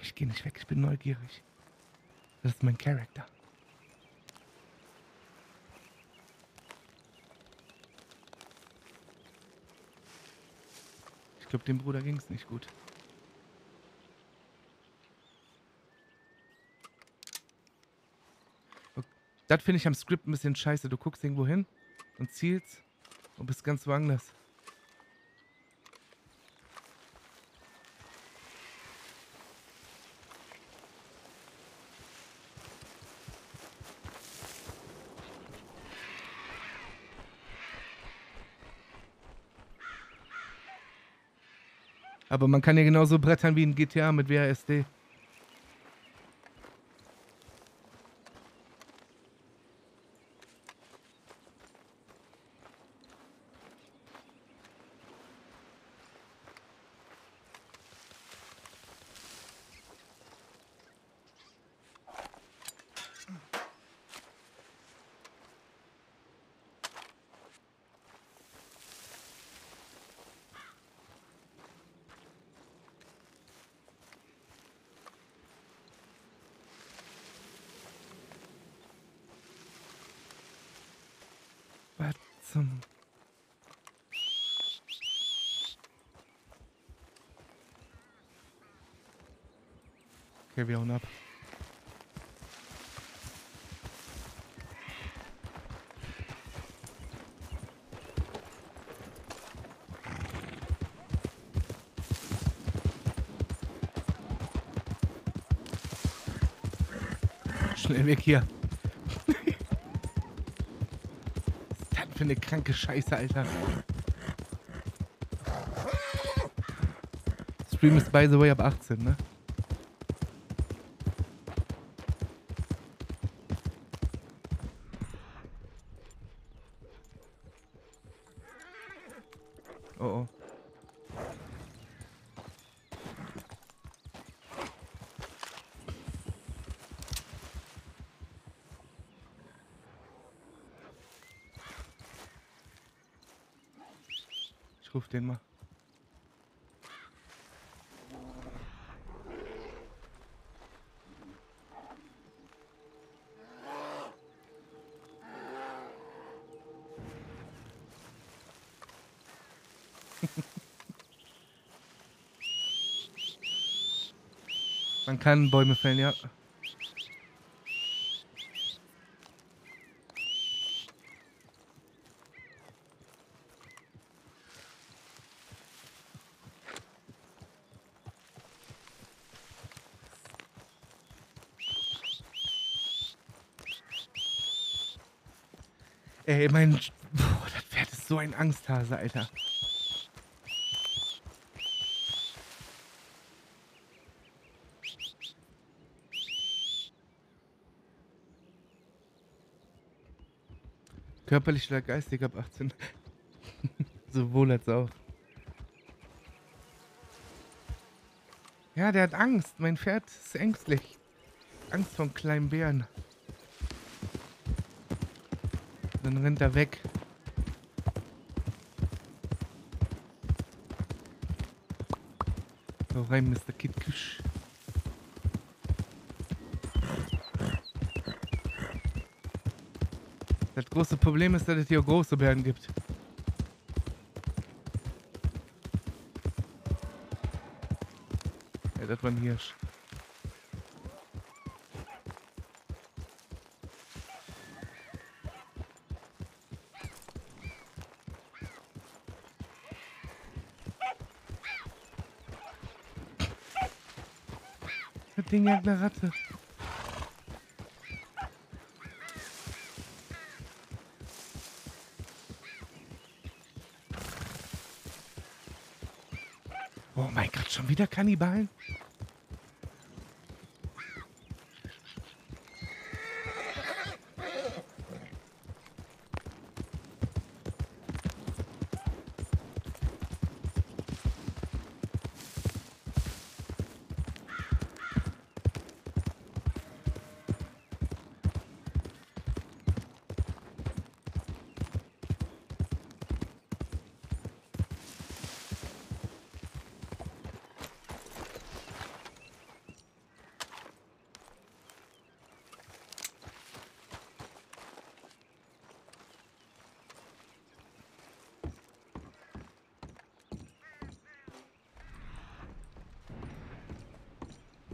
Ich gehe nicht weg, ich bin neugierig. Das ist mein Charakter. Ich glaube, dem Bruder ging es nicht gut. Das finde ich am Skript ein bisschen scheiße. Du guckst irgendwo hin und zielst und bist ganz woanders. Aber man kann ja genauso brettern wie in GTA mit WASD. Was zum... Okay, wir hauen ab. Schnell weg hier. Was ist das für eine kranke Scheiße, Alter? Stream ist by the way ab 18, ne? Oh oh. Ich ruf den mal. Man kann Bäume fällen, ja. Ey, mein... Boah, das Pferd ist so ein Angsthase, Alter. Körperlich oder geistig ab 18. Sowohl als auch. Ja, der hat Angst. Mein Pferd ist ängstlich. Angst vor einem kleinen Bären. Dann rennt er weg. So rein, Mr. Kid Große Problem ist, dass es hier große Bären gibt. Ja, das war ein Hirsch. Das Ding hat eine Ratte. Wieder Kannibalen?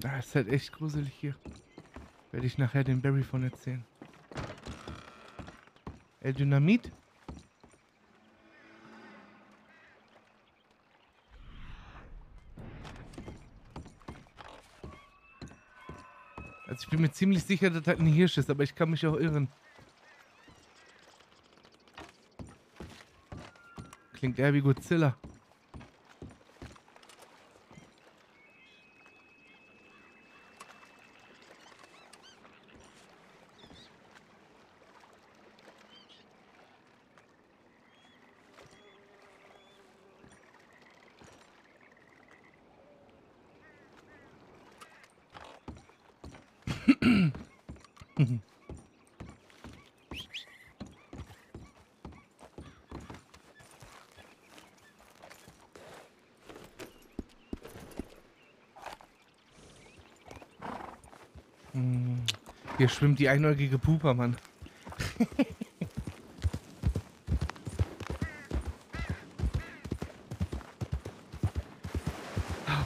Ah, ist halt echt gruselig hier. Werde ich nachher den Barry von erzählen. El Dynamit? Also ich bin mir ziemlich sicher, dass das ein Hirsch ist, aber ich kann mich auch irren. Klingt eher wie Godzilla. Hier schwimmt die einäugige Pupa, Mann.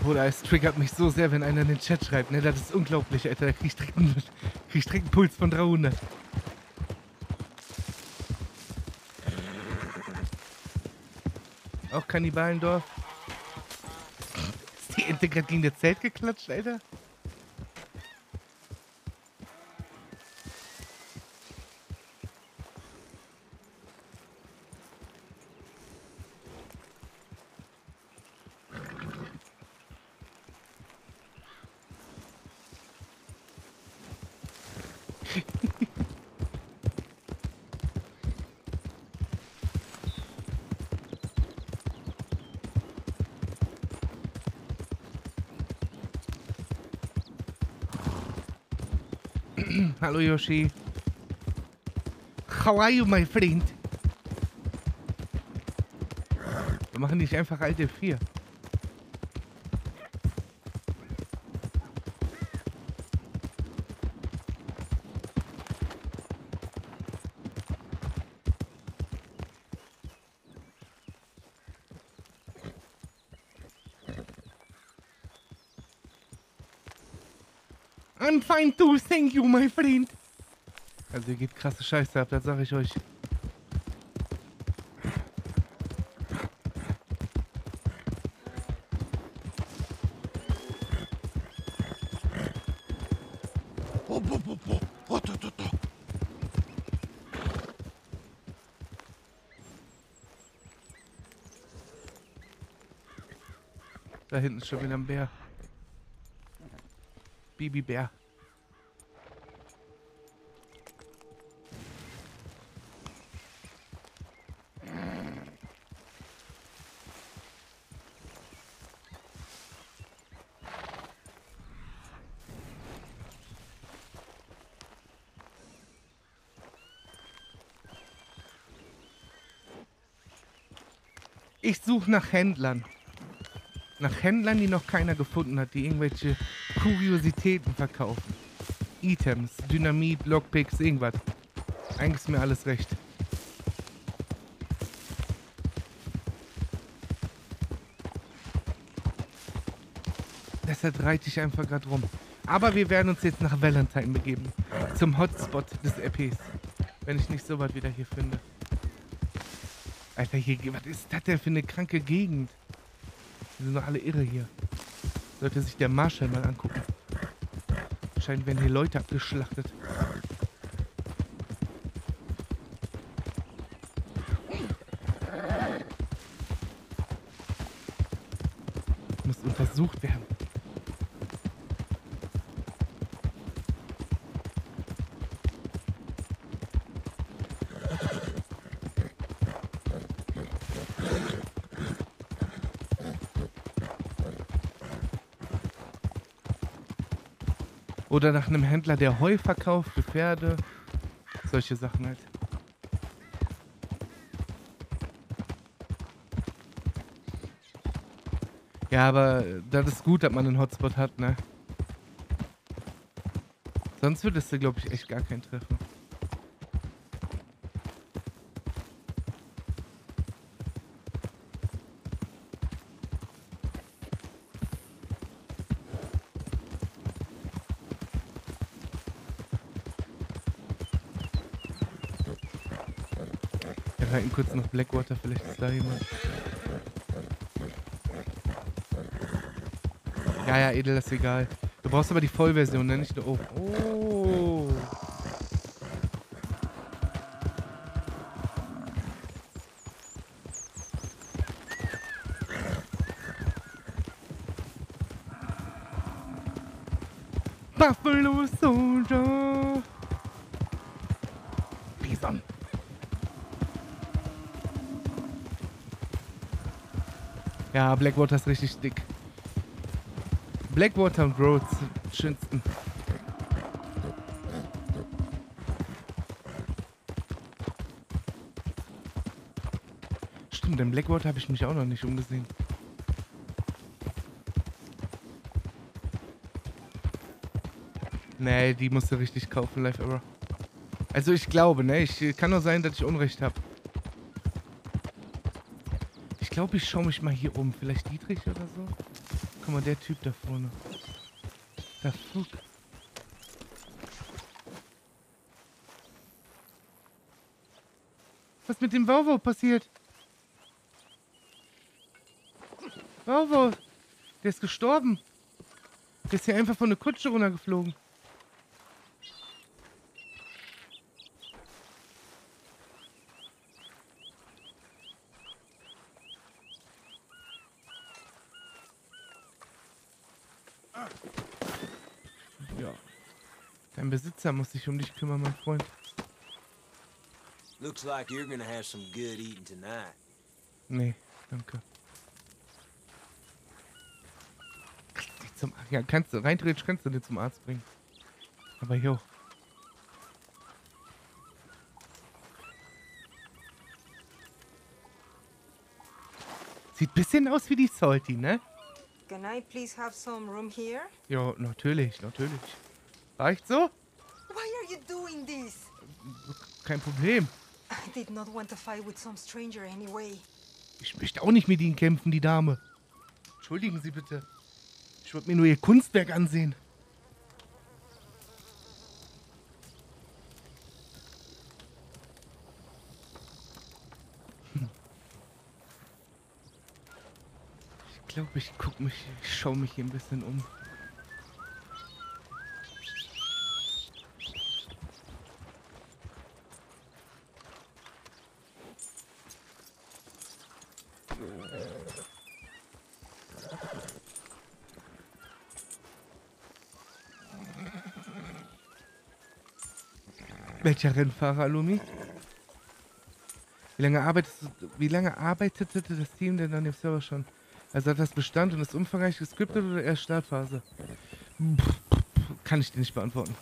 Bruder, es triggert mich so sehr, wenn einer in den Chat schreibt, ne? Das ist unglaublich, Alter. Da krieg ich direkt einen, krieg ich direkt einen Puls von 300. Auch Kannibalendorf. Ist die Ente gerade gegen das Zelt geklatscht, Alter? Hallo Yoshi. How are you, my friend? Wir machen nicht einfach alte 4. I'm too, thank you, my friend. Also ihr geht krasse Scheiße ab, das sage ich euch. Da hinten ist schon wieder ein Bär. Babybär. Ich suche nach Händlern. Nach Händlern, die noch keiner gefunden hat, die irgendwelche Kuriositäten verkaufen. Items, Dynamit, Lockpicks, irgendwas. Eigentlich ist mir alles recht. Deshalb reite ich einfach gerade rum. Aber wir werden uns jetzt nach Valentine begeben. Zum Hotspot des RPs. Wenn ich nicht so weit wieder hier finde. Alter, hier, was ist das denn für eine kranke Gegend? Die sind doch alle irre hier. Sollte sich der Marshall mal angucken. Wahrscheinlich werden hier Leute abgeschlachtet. Muss untersucht werden. Oder nach einem Händler, der Heu verkauft für Pferde. Solche Sachen halt. Ja, aber das ist gut, dass man einen Hotspot hat, ne? Sonst würdest du, glaube ich, echt gar keinen treffen. Kurz nach Blackwater, vielleicht ist da jemand. Ja, ja, Edel, das ist egal. Du brauchst aber die Vollversion, ne? Nicht nur. Oh. oh. Blackwater ist richtig dick. Blackwater und Rhodes schönsten. Stimmt, in Blackwater habe ich mich auch noch nicht umgesehen. Nee, die musst du richtig kaufen, Life Error. Also ich glaube, ne? Ich kann nur sein, dass ich Unrecht habe. Ich glaube, ich schaue mich mal hier um. Vielleicht Dietrich oder so? Guck mal, der Typ da vorne. Da Flug. Was mit dem Volvo passiert? Volvo, der ist gestorben. Der ist hier einfach von der Kutsche runtergeflogen. Ja. Besitzer muss sich um dich kümmern, mein Freund. Looks like you're gonna have some good eating tonight. Nee, danke. Zum, ja, kannst du, rein theoretisch kannst du den zum Arzt bringen. Aber jo. Sieht bisschen aus wie die Salty, ne? Can I please have some room here? Ja, natürlich, natürlich. Reicht so? Why are you doing this? Kein Problem. I did not want to fight with some stranger anyway. Ich möchte auch nicht mit Ihnen kämpfen, die Dame. Entschuldigen Sie bitte. Ich wollte mir nur Ihr Kunstwerk ansehen. Hm. Ich glaube, ich guck mich, ich schaue mich hier ein bisschen um. Welcher Rennfahrer, Lumi? Wie lange, arbeitest, wie lange arbeitete das Team denn an dem Server schon? Also hat das Bestand und ist umfangreich gescriptet oder erst Startphase? Kann ich dir nicht beantworten.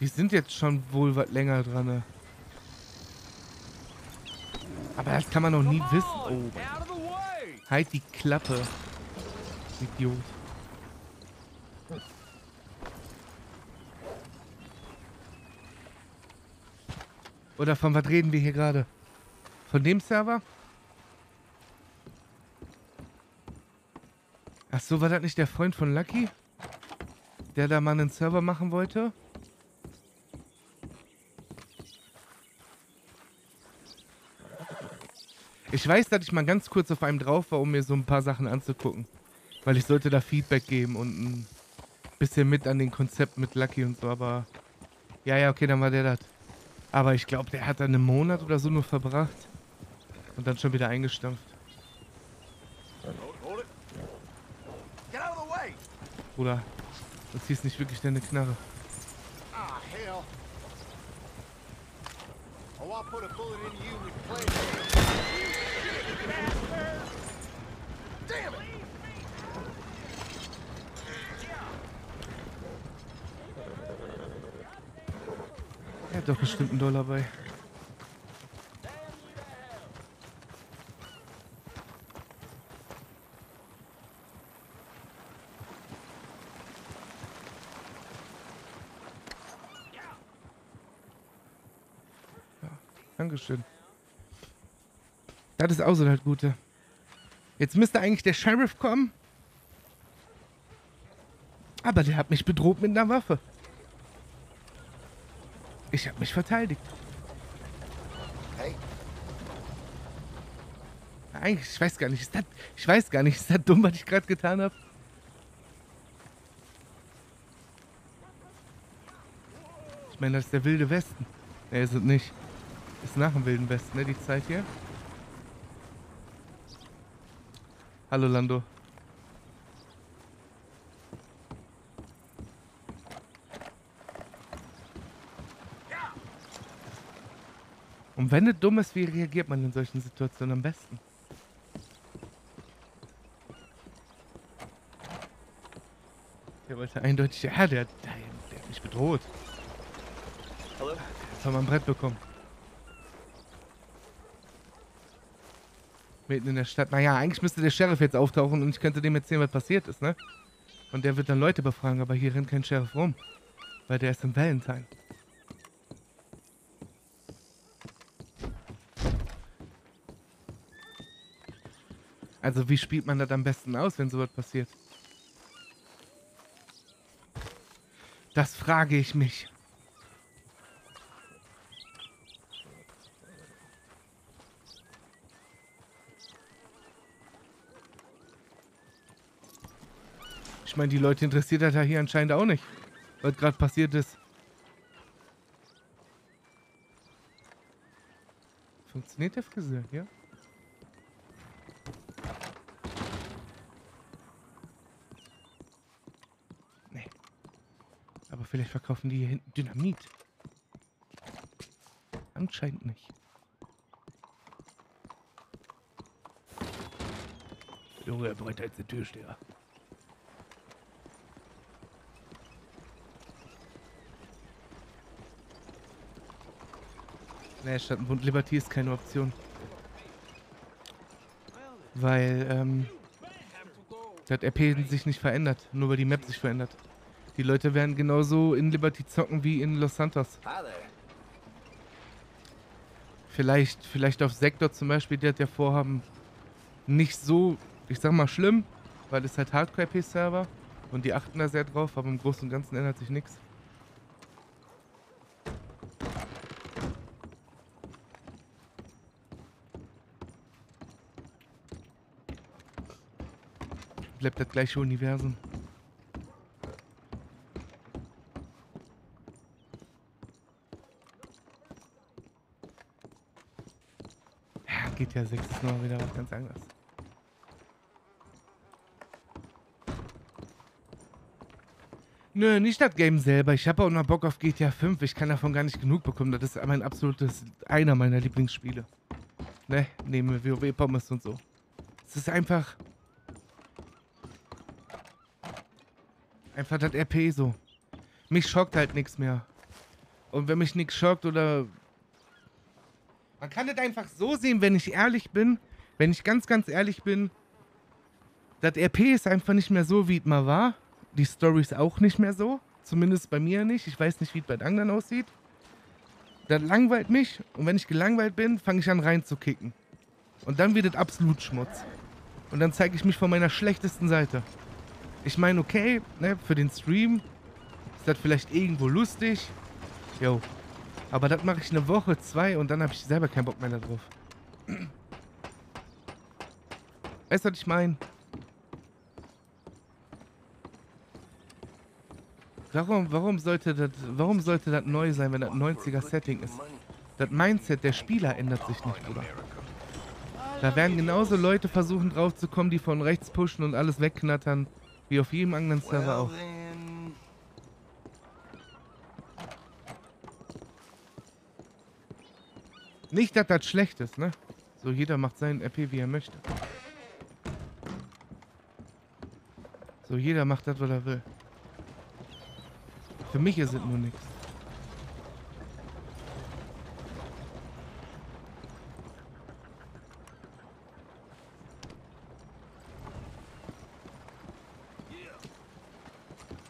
Die sind jetzt schon wohl was länger dran. Ne? Aber das kann man noch nie wissen. Oh, halt die Klappe. Idiot. Oder von was reden wir hier gerade? Von dem Server? Ach so, war das nicht der Freund von Lucky? Der da mal einen Server machen wollte? Ich weiß, dass ich mal ganz kurz auf einem drauf war, um mir so ein paar Sachen anzugucken. Weil ich sollte da Feedback geben und ein bisschen mit an den Konzept mit Lucky und so, aber... Ja, ja, okay, dann war der das. Aber ich glaube, der hat dann einen Monat oder so nur verbracht. Und dann schon wieder eingestampft. Bruder, das hier ist nicht wirklich deine Knarre. Ah, hell. Oh, I'll put a bullet in you with play. Hat doch bestimmt einen Dollar bei. Ja, Dankeschön. Das ist auch so das Gute. Jetzt müsste eigentlich der Sheriff kommen. Aber der hat mich bedroht mit einer Waffe. Ich habe mich verteidigt. Hey, Eigentlich, ich weiß gar nicht, ist das, ich weiß gar nicht, ist das dumm, was ich gerade getan habe? Ich meine, das ist der wilde Westen. Ne, ist es nicht. Ist nach dem wilden Westen, ne, die Zeit hier. Hallo, Lando. Und wenn es dumm ist, wie reagiert man in solchen Situationen am besten? Der wollte eindeutig, ja, der, der, der hat mich bedroht. Hello? Jetzt haben wir ein Brett bekommen. Mitten in der Stadt. Naja, eigentlich müsste der Sheriff jetzt auftauchen und ich könnte dem erzählen, was passiert ist, ne? Und der wird dann Leute befragen, aber hier rennt kein Sheriff rum. Weil der ist im Valentine. Also wie spielt man das am besten aus, wenn sowas passiert? Das frage ich mich. Ich meine, die Leute interessiert das ja hier anscheinend auch nicht, was gerade passiert ist. Funktioniert der Friseur, ja? Vielleicht verkaufen die hier hinten Dynamit. Anscheinend nicht. Junge, er breiter als der Türsteher. Nee, Schattenbund Liberty ist keine Option. Weil, ähm, das RP sich nicht verändert, nur weil die Map sich verändert. Die Leute werden genauso in Liberty zocken wie in Los Santos. Vielleicht, vielleicht auf Sektor zum Beispiel, der hat ja Vorhaben nicht so, ich sag mal, schlimm, weil es halt Hardcore-RP-Server und die achten da sehr drauf, aber im Großen und Ganzen ändert sich nichts. Bleibt das gleiche Universum. Ja, GTA 6 ist noch wieder was ganz anderes. Nö, nicht das Game selber. Ich habe auch noch Bock auf GTA 5. Ich kann davon gar nicht genug bekommen. Das ist mein absolutes, einer meiner Lieblingsspiele. Ne, neben WoW Pommes und so. Es ist einfach... Einfach das RP so. Mich schockt halt nichts mehr. Und wenn mich nichts schockt oder... Man kann das einfach so sehen, wenn ich ehrlich bin. Wenn ich ganz, ganz ehrlich bin. Das RP ist einfach nicht mehr so, wie es mal war. Die Story ist auch nicht mehr so. Zumindest bei mir nicht. Ich weiß nicht, wie es bei den anderen aussieht. Das langweilt mich. Und wenn ich gelangweilt bin, fange ich an reinzukicken. Und dann wird es absolut Schmutz. Und dann zeige ich mich von meiner schlechtesten Seite. Ich meine, okay, ne, für den Stream ist das vielleicht irgendwo lustig. Jo. Aber das mache ich eine Woche, zwei und dann habe ich selber keinen Bock mehr darauf. Weißt du, was ich meine? Warum, warum sollte das, warum sollte das neu sein, wenn das ein 90er Setting ist? Das Mindset der Spieler ändert sich nicht, Bruder. Da werden genauso Leute versuchen drauf zu kommen, die von rechts pushen und alles wegknattern, wie auf jedem anderen Server auch. Nicht, dass das schlecht ist, ne? So, jeder macht seinen RP, wie er möchte. So, jeder macht das, was er will. Für mich ist es nur nichts.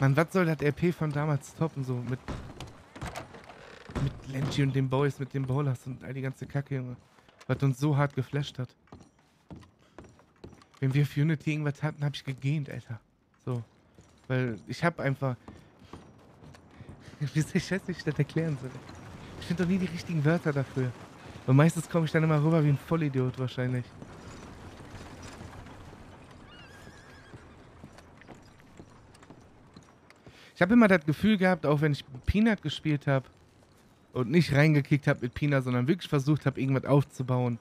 Mann, was soll das RP von damals toppen, so mit Lenchi und den Boys, mit den Bowlers und all die ganze Kacke, Junge. Was uns so hart geflasht hat. Wenn wir für Unity irgendwas hatten, hab ich gegähnt, Alter. So. Weil ich hab einfach... Wie soll ich das erklären soll? Ich finde doch nie die richtigen Wörter dafür. Und meistens komme ich dann immer rüber wie ein Vollidiot wahrscheinlich. Ich habe immer das Gefühl gehabt, auch wenn ich Peanut gespielt habe und nicht reingekickt habe mit Peanut, sondern wirklich versucht habe, irgendwas aufzubauen,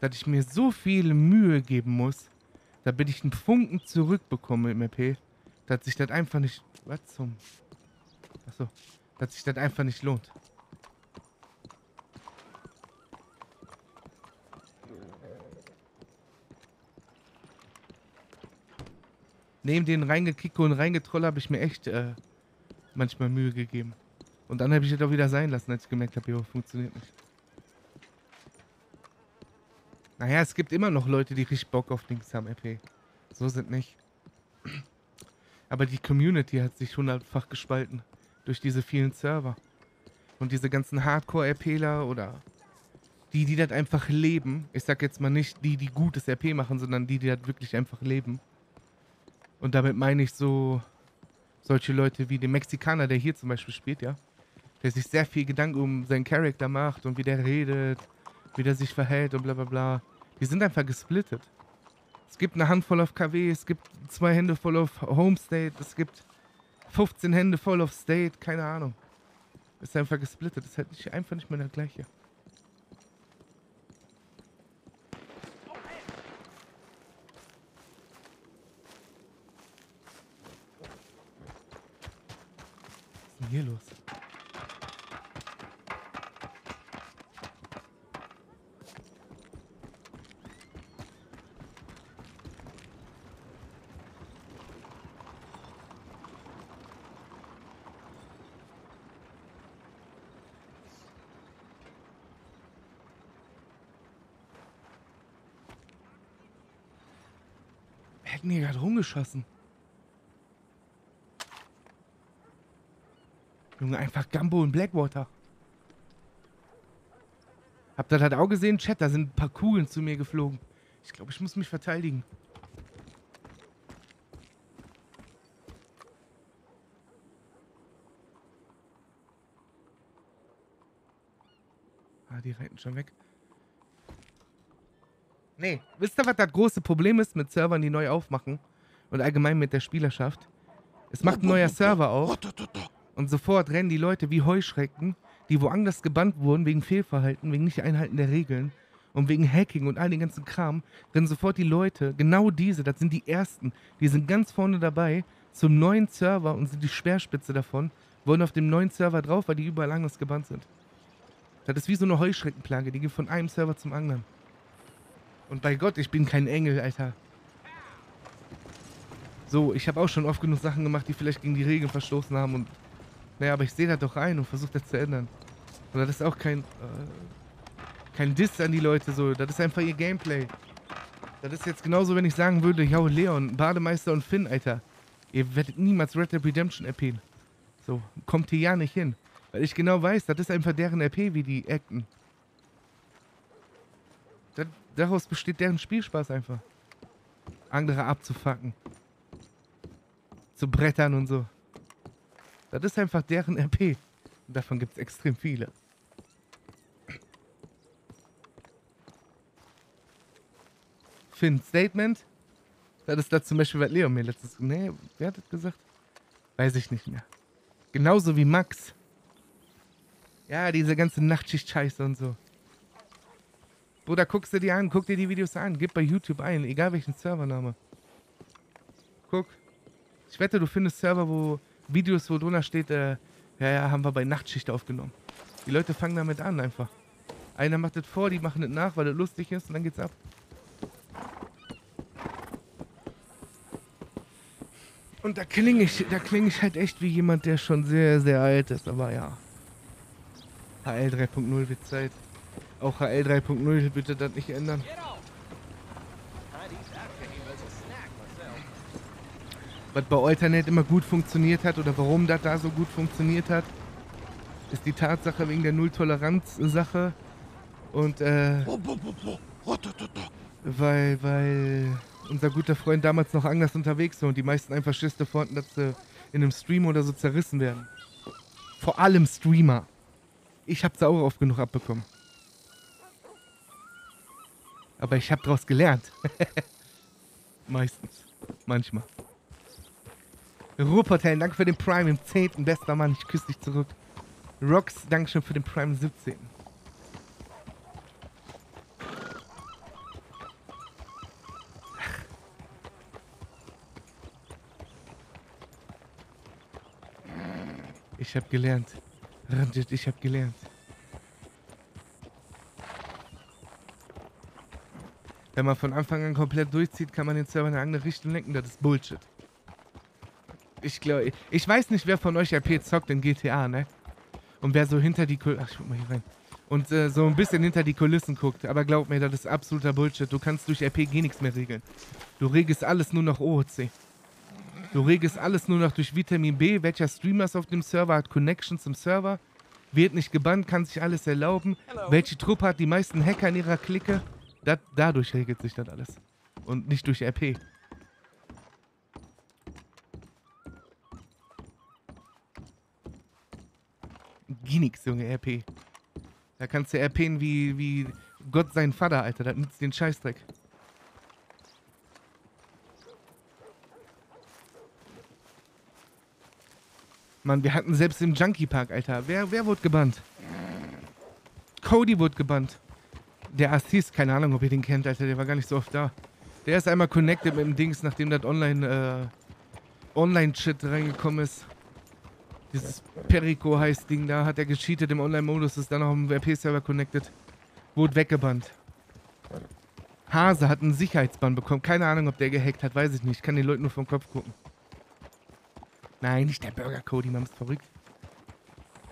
dass ich mir so viel Mühe geben muss, damit ich einen Funken zurückbekomme im RP, dass sich das einfach nicht... Was zum... Achso. Dass sich das einfach nicht lohnt. Neben den reingekicke und reingetroll habe ich mir echt äh, manchmal Mühe gegeben. Und dann habe ich es auch wieder sein lassen, als ich gemerkt habe, jo, funktioniert nicht. Naja, es gibt immer noch Leute, die richtig Bock auf Dings haben, RP. So sind nicht. Aber die Community hat sich hundertfach gespalten. Durch diese vielen Server. Und diese ganzen Hardcore-RPler oder die, die das einfach leben. Ich sag jetzt mal nicht die, die gutes RP machen, sondern die, die das wirklich einfach leben. Und damit meine ich so solche Leute wie den Mexikaner, der hier zum Beispiel spielt, ja. Der sich sehr viel Gedanken um seinen Charakter macht und wie der redet, wie der sich verhält und bla bla bla. Die sind einfach gesplittet. Es gibt eine Handvoll auf KW, es gibt zwei Hände voll auf Homestate, es gibt 15 Hände voll auf State, keine Ahnung. Ist einfach gesplittet, ist halt nicht, einfach nicht mehr das gleiche. Was ist denn hier los? Wer hat denn rumgeschossen? Junge, einfach Gumbo und Blackwater. Habt ihr das auch gesehen, Chat? Da sind ein paar Kugeln zu mir geflogen. Ich glaube, ich muss mich verteidigen. Ah, die reiten schon weg. Nee, wisst ihr, was das große Problem ist mit Servern, die neu aufmachen? Und allgemein mit der Spielerschaft? Es macht ein neuer Server auf. Und sofort rennen die Leute wie Heuschrecken, die woanders gebannt wurden wegen Fehlverhalten, wegen nicht Einhalten der Regeln und wegen Hacking und all den ganzen Kram, rennen sofort die Leute, genau diese, das sind die ersten, die sind ganz vorne dabei, zum neuen Server und sind die Speerspitze davon, wollen auf dem neuen Server drauf, weil die überall anders gebannt sind. Das ist wie so eine Heuschreckenplage, die geht von einem Server zum anderen. Und bei Gott, ich bin kein Engel, Alter. So, ich habe auch schon oft genug Sachen gemacht, die vielleicht gegen die Regeln verstoßen haben und naja, aber ich sehe das doch ein und versuche das zu ändern. Und das ist auch kein, äh, kein Diss an die Leute so. Das ist einfach ihr Gameplay. Das ist jetzt genauso, wenn ich sagen würde, ja, Leon, Bademeister und Finn, Alter. Ihr werdet niemals Red Dead Redemption RPen. So, kommt hier ja nicht hin. Weil ich genau weiß, das ist einfach deren RP, wie die acten. Das, daraus besteht deren Spielspaß einfach. Andere abzufacken. Zu Brettern und so. Das ist einfach deren RP. Und davon gibt es extrem viele. Finn, Statement? Das ist das zum Beispiel, was Leo mir letztes... Nee, wer hat das gesagt? Weiß ich nicht mehr. Genauso wie Max. Ja, diese ganze Nachtschicht-Scheiße und so. Bruder, guckst du dir an, guck dir die Videos an, gib bei YouTube ein, egal welchen Servername. Guck. Ich wette, du findest Server, wo Videos, wo drunter steht, äh, ja, ja, haben wir bei Nachtschicht aufgenommen. Die Leute fangen damit an einfach. Einer macht das vor, die machen das nach, weil das lustig ist und dann geht's ab. Und da klinge ich, da klinge ich halt echt wie jemand, der schon sehr, sehr alt ist, aber ja. HL 3.0 wird Zeit. Auch HL 3.0 bitte das nicht ändern. Was bei Alternate immer gut funktioniert hat oder warum das da so gut funktioniert hat, ist die Tatsache wegen der Null-Toleranz-Sache. Und äh, weil, weil unser guter Freund damals noch anders unterwegs war und die meisten einfach Schiss davor hatten, dass sie in einem Stream oder so zerrissen werden. Vor allem Streamer. Ich hab's auch oft genug abbekommen. Aber ich hab draus gelernt. Meistens. Manchmal. Ruhrportal, danke für den Prime im 10. Bester Mann, ich küsse dich zurück. Rox, Dankeschön für den Prime im 17. Ich hab gelernt. Ranjit, ich hab gelernt. Wenn man von Anfang an komplett durchzieht, kann man den Server in eine andere Richtung lenken. Das ist Bullshit. Ich glaube, ich weiß nicht, wer von euch RP zockt in GTA, ne? Und wer so hinter die Kulissen. Ach, ich guck mal hier rein. Und äh, so ein bisschen hinter die Kulissen guckt. Aber glaub mir, das ist absoluter Bullshit. Du kannst durch RPG nichts mehr regeln. Du regelst alles nur noch OOC. Du regelst alles nur noch durch Vitamin B. Welcher Streamer ist auf dem Server, hat Connection zum Server, wird nicht gebannt, kann sich alles erlauben. Welche Truppe hat die meisten Hacker in ihrer Clique? Dat, dadurch regelt sich das alles. Und nicht durch RP. Ginix, Junge, RP. Da kannst du RPen wie, wie Gott sein Vater, Alter. Das nützt den Scheißdreck. Mann, wir hatten selbst im Junkie Park, Alter. Wer, wer wurde gebannt? Cody wurde gebannt. Der Assis, keine Ahnung, ob ihr den kennt, Alter. Der war gar nicht so oft da. Der ist einmal connected mit dem Dings, nachdem das Online, äh, Online-Shit reingekommen ist. Dieses Perico heißt Ding da, hat er gecheatet im Online-Modus, ist dann auch im RP-Server connected. Wurde weggebannt. Hase hat einen Sicherheitsbann bekommen. Keine Ahnung, ob der gehackt hat, weiß ich nicht. Ich kann den Leuten nur vom Kopf gucken. Nein, nicht der Burger Cody, man ist verrückt.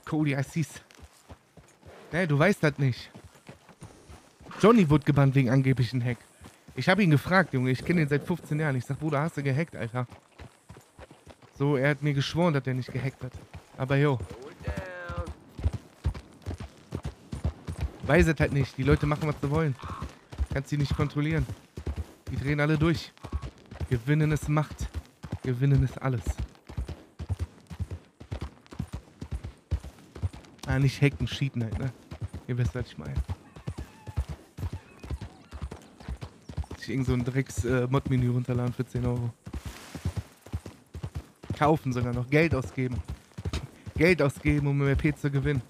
Cody Assis. Nee, du weißt das nicht. Johnny wurde gebannt wegen angeblichen Hack. Ich habe ihn gefragt, Junge. Ich kenne ihn seit 15 Jahren. Ich sag, Bruder, hast du gehackt, Alter? So, er hat mir geschworen, dass er nicht gehackt hat. Aber jo. Weiß es halt nicht. Die Leute machen, was sie wollen. Kannst sie nicht kontrollieren. Die drehen alle durch. Gewinnen ist Macht. Gewinnen ist alles. Ah, nicht hacken, cheaten halt, ne? Ihr wisst, was ich meine. Sich irgend so ein Drecks-Mod-Menü runterladen für 10 Euro. Kaufen sogar noch. Geld ausgeben. Geld ausgeben, um RP zu gewinnen.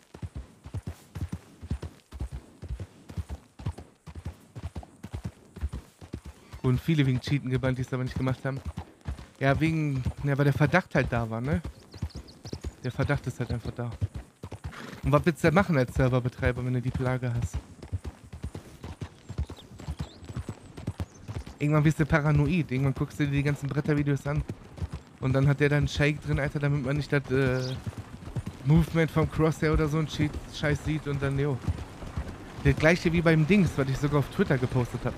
Wurden viele wegen Cheaten gebannt, die es aber nicht gemacht haben. Ja, wegen. Ja, weil der Verdacht halt da war, ne? Der Verdacht ist halt einfach da. Und was willst du denn machen als Serverbetreiber, wenn du die Plage hast? Irgendwann wirst du paranoid. Irgendwann guckst du dir die ganzen Brettervideos an. Und dann hat der da einen Shake drin, Alter, damit man nicht das äh, Movement vom Crosshair oder so ein Cheat Scheiß sieht und dann, jo. Das gleiche wie beim Dings, was ich sogar auf Twitter gepostet habe.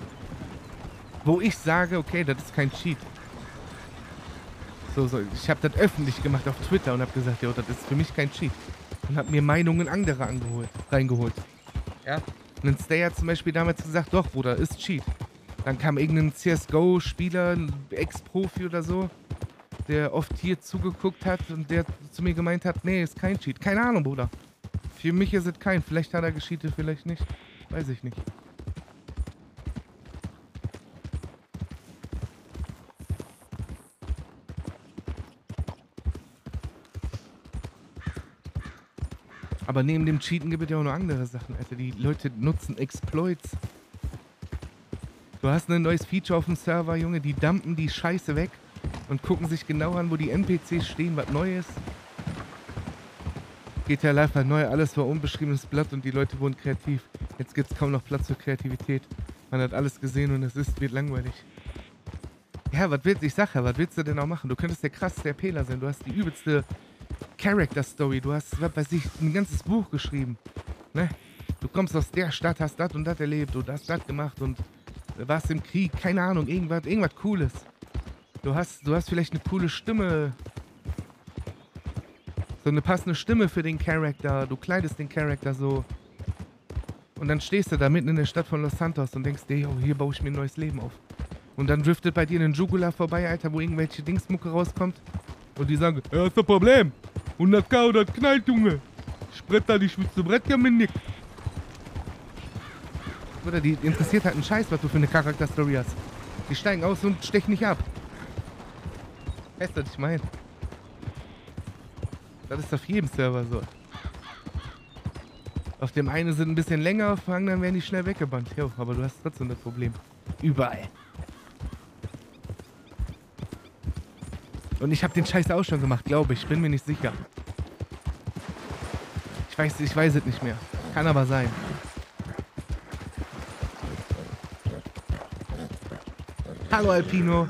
Wo ich sage, okay, das ist kein Cheat. So, so, ich habe das öffentlich gemacht auf Twitter und habe gesagt, jo, das ist für mich kein Cheat. Und habe mir Meinungen anderer angeholt, reingeholt. Ja. Und dann Stay hat zum Beispiel damals gesagt, doch, Bruder, ist Cheat. Dann kam irgendein CSGO-Spieler, Ex-Profi oder so, der oft hier zugeguckt hat und der zu mir gemeint hat, nee, ist kein Cheat. Keine Ahnung, Bruder. Für mich ist es kein. Vielleicht hat er gescheatet, vielleicht nicht. Weiß ich nicht. Aber neben dem Cheaten gibt es ja auch noch andere Sachen, Alter. Die Leute nutzen Exploits. Du hast ein neues Feature auf dem Server, Junge, die dumpen die Scheiße weg und gucken sich genau an, wo die NPCs stehen, was Neues. GTA Live war neu, alles war unbeschriebenes Blatt und die Leute wurden kreativ. Jetzt gibt es kaum noch Platz für Kreativität. Man hat alles gesehen und es ist, wird langweilig. Ja, was willst ich sag ja, was willst du denn auch machen? Du könntest der krasseste Erzähler sein. Du hast die übelste Character Story. Du hast, was weiß ich, ein ganzes Buch geschrieben. Ne? Du kommst aus der Stadt, hast das und das erlebt und hast das gemacht und warst im Krieg, keine Ahnung, irgendwas, irgendwas Cooles. Du hast, du hast vielleicht eine coole Stimme. So eine passende Stimme für den Charakter. Du kleidest den Charakter so. Und dann stehst du da mitten in der Stadt von Los Santos und denkst dir, hier baue ich mir ein neues Leben auf. Und dann driftet bei dir ein Jugula vorbei, Alter, wo irgendwelche Dingsmucke rauskommt. Und die sagen, ja, ist das Problem. 100k oder knallt, Junge. Da die schwitze Brett ja mit Nick. Oder die interessiert halt einen Scheiß, was du für eine Charakterstory hast. Die steigen aus und stechen nicht ab. Weißt du, was ich meine? Das ist auf jedem Server so. Auf dem einen sind ein bisschen länger, auf anderen werden die schnell weggebannt. Jo, aber du hast trotzdem das Problem. Überall. Und ich habe den Scheiß auch schon gemacht, glaube ich. Bin mir nicht sicher. Ich weiß, ich weiß es nicht mehr. Kann aber sein. Hallo Alpino.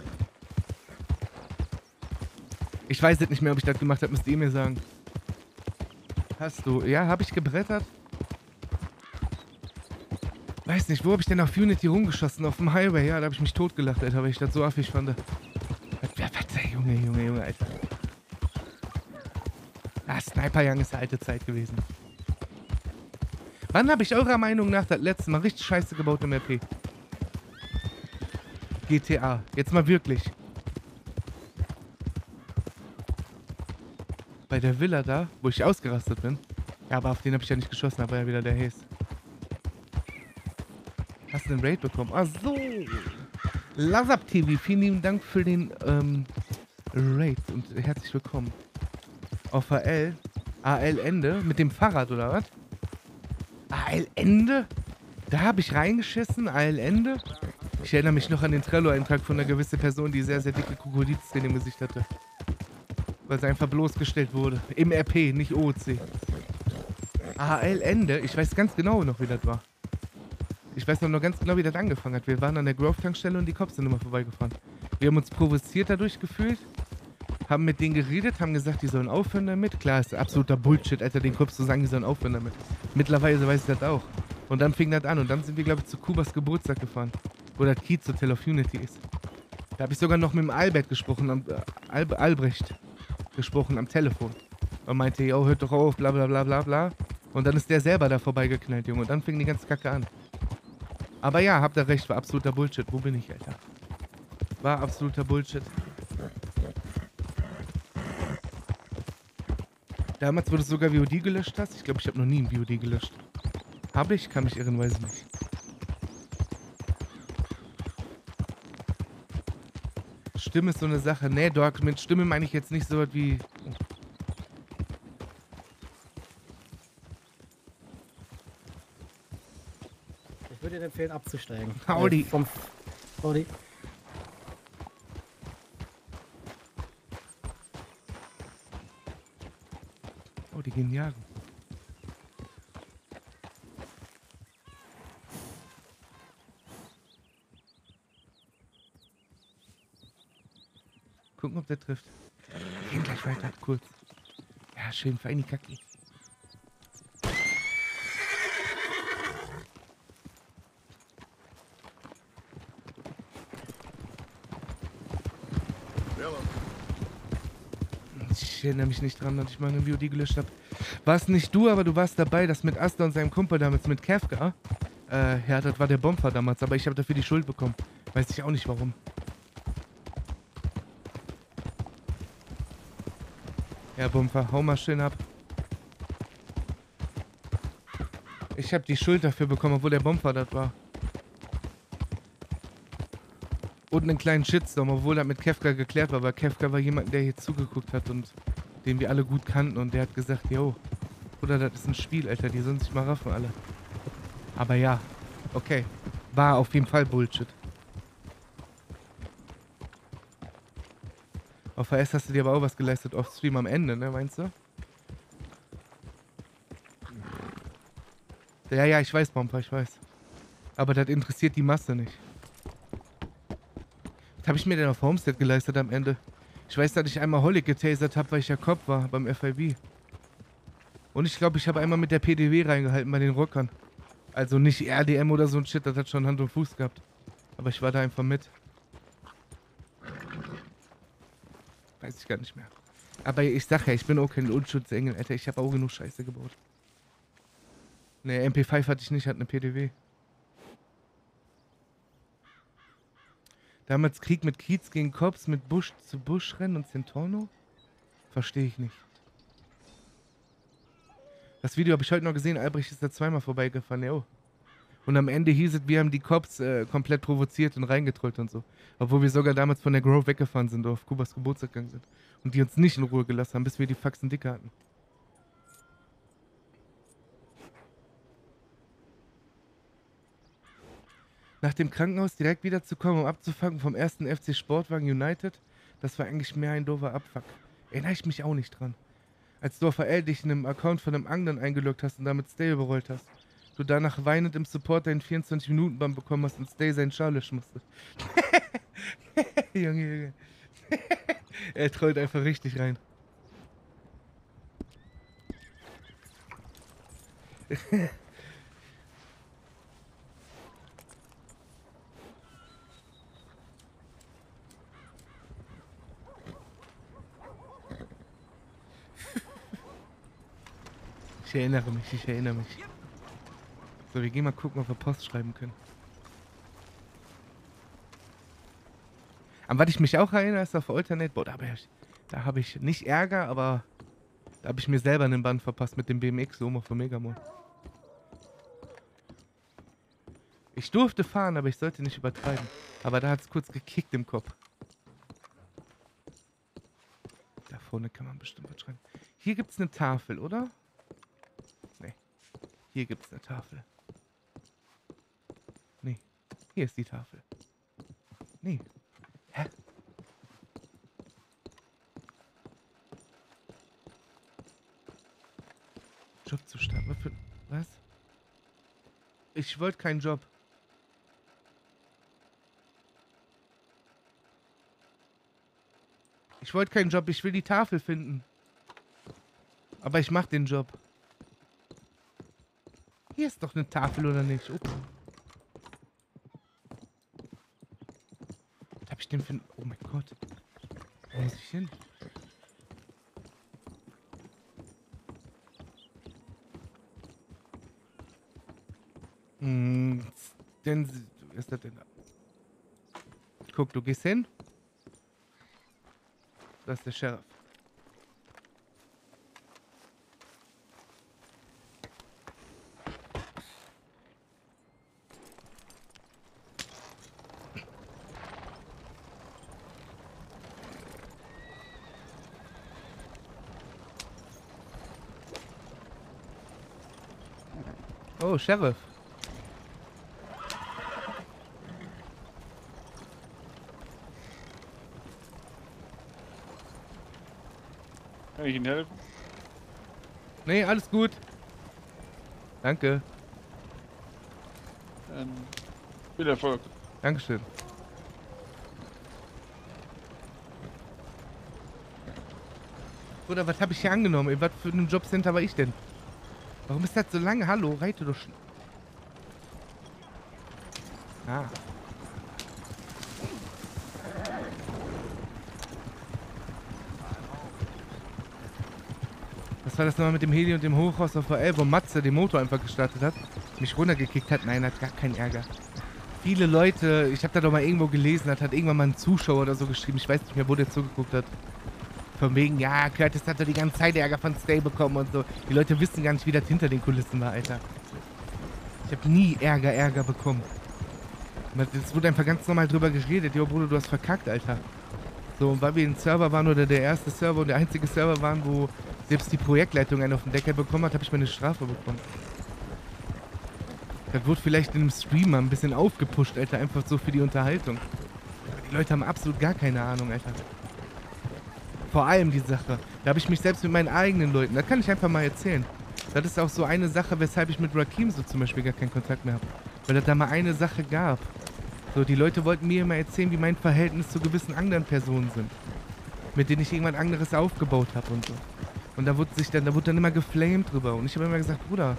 Ich weiß jetzt nicht mehr, ob ich das gemacht habe, müsst ihr mir sagen. Hast du? Ja, habe ich gebrettert? Weiß nicht, wo habe ich denn auf Unity rumgeschossen? Auf dem Highway, ja, da habe ich mich totgelacht, Alter, weil ich das so affig fand. Was, was, Junge, Junge, Junge, Alter. Ah, Sniper Young ist alte Zeit gewesen. Wann habe ich eurer Meinung nach das letzte Mal richtig scheiße gebaut im RP? GTA. Jetzt mal wirklich. Bei der Villa da, wo ich ausgerastet bin. Ja, aber auf den habe ich ja nicht geschossen, war ja wieder der Haze. Hast du einen Raid bekommen? Ach so. Lazap TV, vielen lieben Dank für den ähm, Raid und herzlich willkommen. Auf AL. AL Ende mit dem Fahrrad oder was? AL Ende? Da habe ich reingeschissen, AL Ende. Ich erinnere mich noch an den Trello-Eintrag von einer gewissen Person, die sehr, sehr dicke Krokodilzähne im Gesicht hatte. Weil sie einfach bloßgestellt wurde. Im RP, nicht OOC. AL Ende? Ich weiß ganz genau noch, wie das war. Ich weiß noch, ganz genau, wie das angefangen hat. Wir waren an der Grove-Tankstelle und die Cops sind immer vorbeigefahren. Wir haben uns provoziert dadurch gefühlt, haben mit denen geredet, haben gesagt, die sollen aufhören damit. Klar, ist absoluter Bullshit, Alter, den Cops zu sagen, die sollen aufhören damit. Mittlerweile weiß ich das auch. Und dann fing das an und dann sind wir, glaube ich, zu Kubas Geburtstag gefahren. Wo das Kiez Hotel of Unity ist. Da habe ich sogar noch mit dem Albert gesprochen, äh, Al Albrecht gesprochen am Telefon. Und meinte, yo, hört doch auf, bla bla bla bla bla. Und dann ist der selber da vorbeigeknallt, Junge. Und dann fing die ganze Kacke an. Aber ja, habt ihr recht, war absoluter Bullshit. Wo bin ich, Alter? War absoluter Bullshit. Damals wurde sogar VOD gelöscht hast. Ich glaube, ich habe noch nie ein VOD gelöscht. Habe ich? Kann mich irren, weiß ich nicht. Stimme ist so eine Sache. Nee, Dog, mit Stimme meine ich jetzt nicht so was wie... Ich würde dir empfehlen, abzusteigen. Howdy. Äh, vom Howdy. Oh, die gehen jagen. Der trifft. Gehen gleich weiter, kurz. Ja, schön, feini Kacki. Ich erinnere mich nicht dran, dass ich mal eine VOD gelöscht habe. Warst nicht du, aber du warst dabei, das mit Asta und seinem Kumpel damals mit Kafka. Äh, ja, das war der Bomber damals, aber ich habe dafür die Schuld bekommen. Weiß ich auch nicht warum. Ja, Bumper, hau mal schön ab. Ich habe die Schuld dafür bekommen, obwohl der Bumper das war. Und einen kleinen Shitstorm, obwohl das mit Kefka geklärt war, weil Kefka war jemand, der hier zugeguckt hat und den wir alle gut kannten und der hat gesagt, yo, oder das ist ein Spiel, Alter, die sollen sich mal raffen alle. Aber ja, okay. War auf jeden Fall Bullshit. VS hast du dir aber auch was geleistet off-stream am Ende, ne, meinst du? Ja, ja, ich weiß, Bomber, ich weiß. Aber das interessiert die Masse nicht. Was habe ich mir denn auf Homestead geleistet am Ende? Ich weiß, dass ich einmal Holly getasert habe, weil ich ja Kopf war beim FIB. Und ich glaube, ich habe einmal mit der PDW reingehalten bei den Rockern. Also nicht RDM oder so ein Shit, das hat schon Hand und Fuß gehabt. Aber ich war da einfach mit. Weiß ich gar nicht mehr. Aber ich sag ja, ich bin auch kein Unschutzengel, Alter. Ich habe auch genug Scheiße gebaut. Ne, MP5 hatte ich nicht, hatte eine PDW. Damals Krieg mit Kiez gegen Cops, mit Busch zu Busch rennen und Centorno? Verstehe ich nicht. Das Video habe ich heute noch gesehen. Albrecht ist da zweimal vorbeigefahren, ja. Und am Ende hieß es, wir haben die Cops äh, komplett provoziert und reingetrollt und so. Obwohl wir sogar damals von der Grove weggefahren sind, auf Kubas Geburtstag gegangen sind. Und die uns nicht in Ruhe gelassen haben, bis wir die Faxen dicke hatten. Nach dem Krankenhaus direkt wiederzukommen, um abzufangen vom ersten FC Sportwagen United, das war eigentlich mehr ein doofer Abfuck. Erinnere ich mich auch nicht dran. Als du auf L dich in einem Account von einem Anderen eingeloggt hast und damit Stay überrollt hast. Du danach weinend im Support deinen 24-Minuten-Bann bekommen hast und Stay seinen Schal löschen musste. Junge, Junge. er trollt einfach richtig rein. Ich erinnere mich, ich erinnere mich. So, wir gehen mal gucken, ob wir Post schreiben können. An was ich mich auch erinnere, ist auf Alternate. Boah, da habe ich, hab ich nicht Ärger, aber da habe ich mir selber einen Band verpasst mit dem BMX Soma von Megamon. Ich durfte fahren, aber ich sollte nicht übertreiben. Aber da hat es kurz gekickt im Kopf. Da vorne kann man bestimmt was schreiben. Hier gibt es eine Tafel, oder? Nee. Hier gibt es eine Tafel. Nee. Hier ist die Tafel. Nee. Hä? Job zu starten. Was für... Was? Ich wollte keinen Job. Ich wollte keinen Job, ich will die Tafel finden. Aber ich mach den Job. Hier ist doch eine Tafel, oder nicht? Oh. Für ein... Oh mein Gott. Wo muss ich hin? Hm, denn... Ist das denn da? Guck, du gehst hin. Das ist der Sheriff. Oh, Sheriff. Kann ich Ihnen helfen? Nee, alles gut. Danke. Ähm, viel Erfolg. Dankeschön. Oder was habe ich hier angenommen? In was für einem Jobcenter war ich denn? Warum ist das so lange? Hallo, reite doch schon. Ah. Was war das nochmal mit dem Heli und dem Hochhaus auf der wo Matze den Motor einfach gestartet hat? Mich runtergekickt hat? Nein, hat gar keinen Ärger. Viele Leute, ich habe da doch mal irgendwo gelesen, hat, hat irgendwann mal ein Zuschauer oder so geschrieben, ich weiß nicht mehr, wo der zugeguckt hat. Von wegen, ja, Curtis hat doch die ganze Zeit Ärger von Stay bekommen und so. Die Leute wissen gar nicht, wie das hinter den Kulissen war, Alter. Ich habe nie Ärger, Ärger bekommen. Es wurde einfach ganz normal drüber geredet. Jo, Bruder, du hast verkackt, Alter. So, und weil wir ein Server waren oder der erste Server und der einzige Server waren, wo selbst die Projektleitung einen auf den Deckel bekommen hat, habe ich meine Strafe bekommen. Das wurde vielleicht in einem Stream mal ein bisschen aufgepusht, Alter, einfach so für die Unterhaltung. Aber die Leute haben absolut gar keine Ahnung, Alter. Vor allem die Sache. Da habe ich mich selbst mit meinen eigenen Leuten, da kann ich einfach mal erzählen. Das ist auch so eine Sache, weshalb ich mit Rakim so zum Beispiel gar keinen Kontakt mehr habe. Weil es da mal eine Sache gab. So, die Leute wollten mir immer erzählen, wie mein Verhältnis zu gewissen anderen Personen sind. Mit denen ich irgendwas anderes aufgebaut habe und so. Und da wurde sich dann, da wurde dann immer geflamed drüber. Und ich habe immer gesagt, Bruder,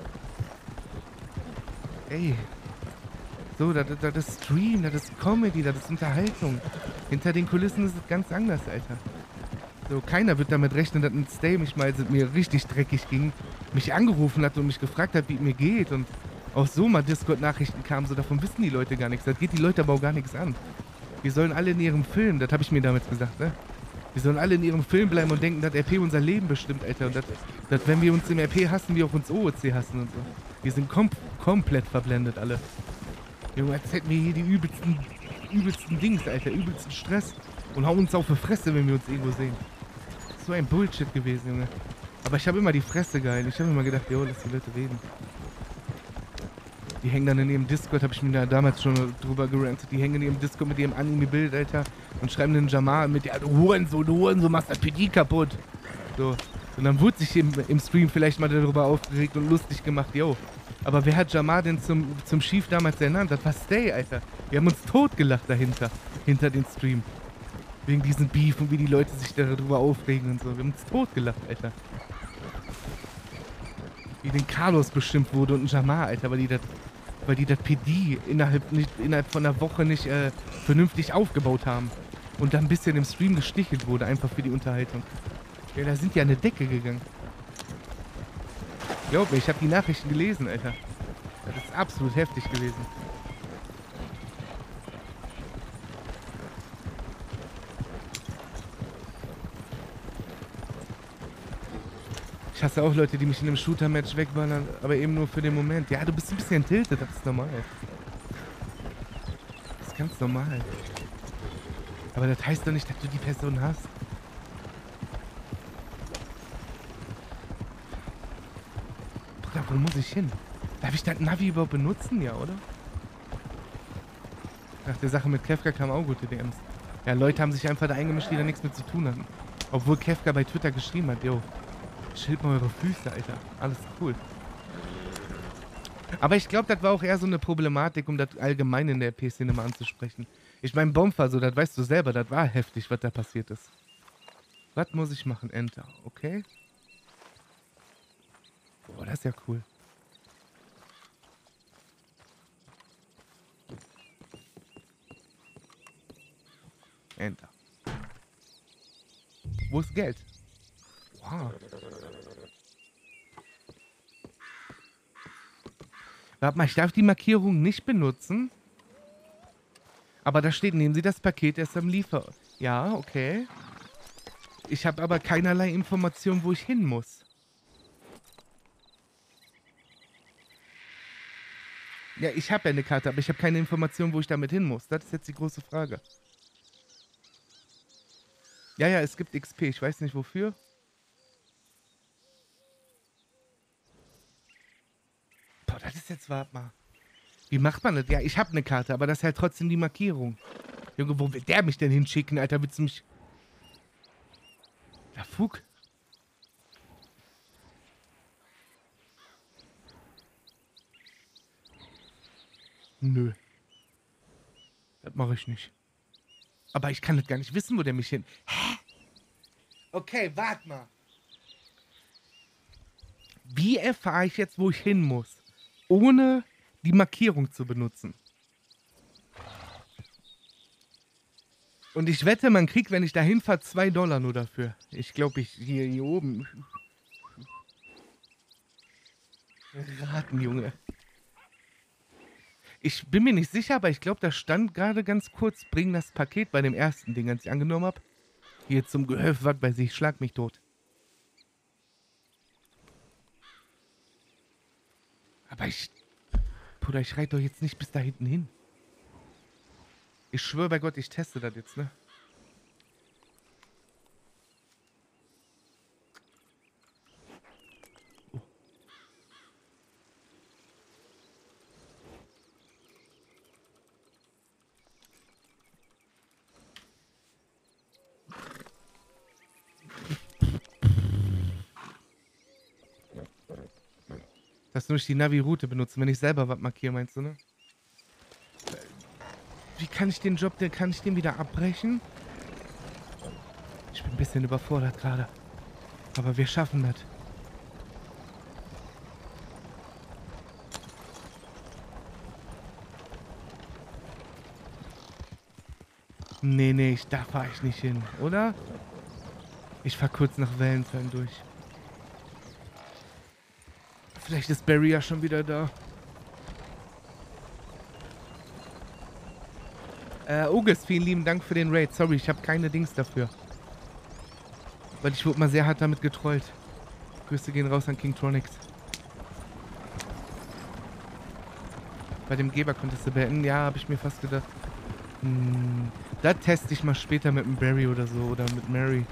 ey, so, das, das ist Stream, das ist Comedy, das ist Unterhaltung. Hinter den Kulissen ist es ganz anders, Alter. So, keiner wird damit rechnen, dass ein Stay mich mal, als es mir richtig dreckig ging, mich angerufen hat und mich gefragt hat, wie es mir geht. Und auch so mal Discord-Nachrichten kamen, so davon wissen die Leute gar nichts. Das geht die Leute aber auch gar nichts an. Wir sollen alle in ihrem Film, das habe ich mir damals gesagt, ne? Wir sollen alle in ihrem Film bleiben und denken, dass RP unser Leben bestimmt, Alter. Und dass, wenn wir uns im RP hassen, wir auch uns OOC hassen und so. Wir sind kom komplett verblendet, alle. Junge, als hätten wir hier die übelsten, übelsten Dings, Alter. Übelsten Stress. Und hauen uns auf die Fresse, wenn wir uns irgendwo sehen. So ein Bullshit gewesen, Junge. Aber ich habe immer die Fresse geil. Ich habe immer gedacht, jo, lass die Leute reden. Die hängen dann in ihrem Discord, habe ich mir da damals schon drüber gerantet. Die hängen in ihrem Discord mit ihrem Anime-Bild, Alter. Und schreiben den Jamal mit, ja, du Hurensohn, du Hurensohn, machst das PD kaputt. So. Und dann wurde sich im, im Stream vielleicht mal darüber aufgeregt und lustig gemacht, yo. Aber wer hat Jamar denn zum, zum Chief damals ernannt? Das war Stay, Alter. Wir haben uns totgelacht dahinter. Hinter den Stream. Wegen diesen Beef und wie die Leute sich darüber aufregen und so. Wir haben uns totgelacht, Alter. Wie den Carlos bestimmt wurde und ein Jamar, Alter, weil die das weil die das PD innerhalb, nicht, innerhalb von einer Woche nicht äh, vernünftig aufgebaut haben. Und dann ein bisschen im Stream gestichelt wurde, einfach für die Unterhaltung. Ja, da sind ja eine Decke gegangen. Glaub mir, ich habe die Nachrichten gelesen, Alter. Das ist absolut heftig gewesen. Ich hasse auch Leute, die mich in einem Shooter-Match wegballern, aber eben nur für den Moment. Ja, du bist ein bisschen tiltet, das ist normal. Das ist ganz normal. Aber das heißt doch nicht, dass du die Person hast. Bruder, wo muss ich hin? Darf ich das Navi überhaupt benutzen? Ja, oder? Nach der Sache mit Kefka kam auch gute DMs. Ja, Leute haben sich einfach da eingemischt, die da nichts mit zu tun hatten. Obwohl Kefka bei Twitter geschrieben hat, yo, Schild mal eure Füße, Alter. Alles cool. Aber ich glaube, das war auch eher so eine Problematik, um das allgemein in der EP-Szene mal anzusprechen. Ich meine, Bomber, so, das weißt du selber, das war heftig, was da passiert ist. Was muss ich machen? Enter, okay? Boah, das ist ja cool. Enter. Wo ist Geld? Wow. Warte mal, ich darf die Markierung nicht benutzen. Aber da steht, nehmen Sie das Paket erst am Liefer... Ja, okay. Ich habe aber keinerlei Information, wo ich hin muss. Ja, ich habe ja eine Karte, aber ich habe keine Information, wo ich damit hin muss. Das ist jetzt die große Frage. Ja, ja, es gibt XP. Ich weiß nicht wofür. Boah, das ist jetzt, warte mal. Wie macht man das? Ja, ich habe eine Karte, aber das ist halt trotzdem die Markierung. Junge, wo will der mich denn hinschicken, Alter? Willst du mich... Ja, Fug. Nö. Das mache ich nicht. Aber ich kann das gar nicht wissen, wo der mich hin... Hä? Okay, warte mal. Wie erfahre ich jetzt, wo ich hin muss? Ohne die Markierung zu benutzen. Und ich wette, man kriegt, wenn ich da hinfahre, zwei Dollar nur dafür. Ich glaube, ich hier, hier oben. Raten, Junge. Ich bin mir nicht sicher, aber ich glaube, da stand gerade ganz kurz, bring das Paket bei dem ersten Ding, als ich angenommen habe. Hier zum Gehöft, was bei sich, schlag mich tot. Aber ich. Bruder, ich reite doch jetzt nicht bis da hinten hin. Ich schwöre bei Gott, ich teste das jetzt, ne? Dass du nicht die Navi-Route benutzen, wenn ich selber was markiere, meinst du, ne? Wie kann ich den Job, denn kann ich den wieder abbrechen? Ich bin ein bisschen überfordert gerade. Aber wir schaffen das. Nee, nee, ich, da fahre ich nicht hin, oder? Ich fahr kurz nach Valentine durch. Vielleicht ist Barry ja schon wieder da. Äh, August, vielen lieben Dank für den Raid. Sorry, ich habe keine Dings dafür. Weil ich wurde mal sehr hart damit getrollt. Grüße gehen raus an Kingtronics. Bei dem Geber konntest du beenden? Ja, habe ich mir fast gedacht. Hm, da teste ich mal später mit dem Barry oder so. Oder mit Mary.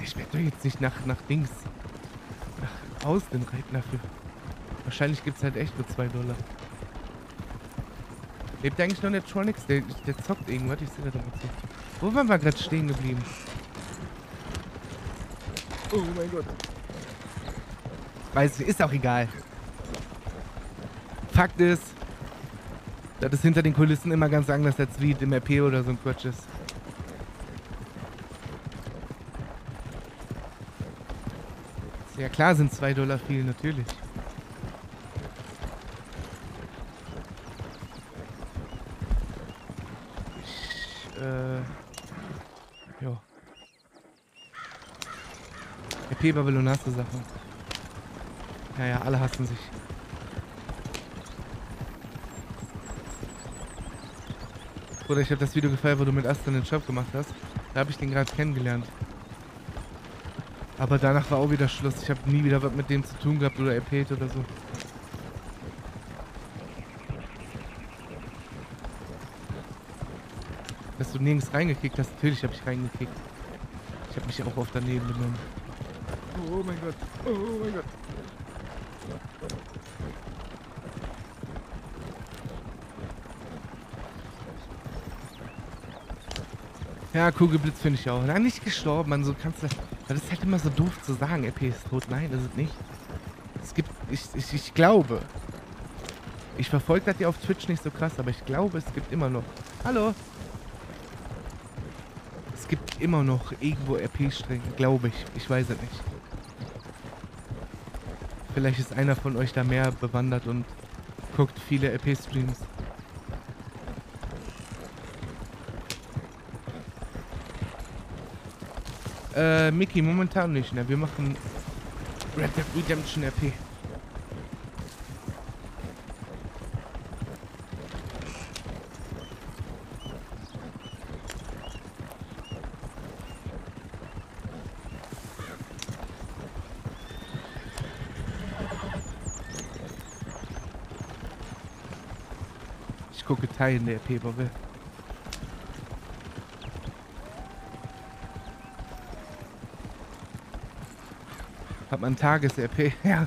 Ich werde doch jetzt nicht nach, nach Dings. Nach Austin reiten dafür. Wahrscheinlich gibt es halt echt nur 2 Dollar. Lebt eigentlich noch der Tronics? Der, der zockt irgendwas. Ich sehe da doch mal zu. Wo waren wir gerade stehen geblieben? Oh mein Gott. Weiß ich, ist auch egal. Fakt ist, dass es hinter den Kulissen immer ganz anders als wie im RP oder so ein Quatsch ist. Ja klar sind 2 Dollar viel, natürlich. RP Babylon hast du Sachen. Ja, ja, alle hassen sich. Bruder, ich habe das Video gefeiert, wo du mit Aston den Shop gemacht hast. Da habe ich den gerade kennengelernt. Aber danach war auch wieder Schluss. Ich habe nie wieder was mit dem zu tun gehabt oder RP't oder so. Dass du nirgends reingekickt hast, natürlich habe ich reingekickt. Ich habe mich auch oft daneben genommen. Oh mein Gott. Oh mein Gott. Ja, Kugelblitz finde ich auch. Nein, nicht gestorben, man. So kannst du. Das ist halt immer so doof zu sagen, RP ist tot. Nein, das ist nicht. Es gibt. Ich, ich, ich glaube. Ich verfolge das ja auf Twitch nicht so krass, aber ich glaube, es gibt immer noch. Hallo? Es gibt immer noch irgendwo RP-Stränge, glaube ich. Ich weiß es nicht. Vielleicht ist einer von euch da mehr bewandert und guckt viele RP-Streams. Äh, Mickey, momentan nicht, ne? Wir machen Red Dead Redemption RP. Gucke Teil in der Bobbe. Hat man Tages-RP? Ja.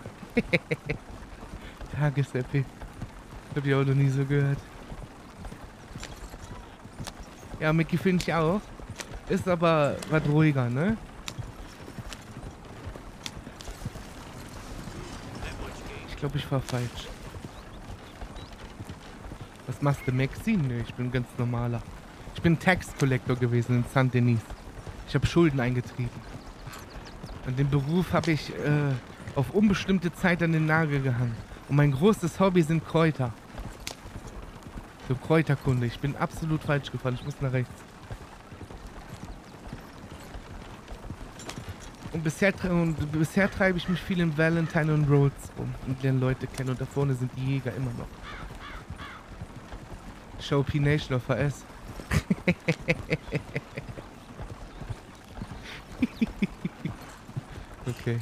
Tages-RP. Hab ich auch noch nie so gehört. Ja, Mickey finde ich auch. Ist aber was ruhiger, ne? Ich glaube, ich war falsch. Was machst du, Maxine? Nee, ich bin ganz normaler. Ich bin Tax Collector gewesen in St. Denis. Ich habe Schulden eingetrieben. Und den Beruf habe ich äh, auf unbestimmte Zeit an den Nagel gehangen. Und mein großes Hobby sind Kräuter. So Kräuterkunde. Ich bin absolut falsch gefahren. Ich muss nach rechts. Und bisher, und bisher treibe ich mich viel in Valentine und Rhodes rum und lerne Leute kennen. Und da vorne sind die Jäger immer noch. Show P Nation auf AS. Okay.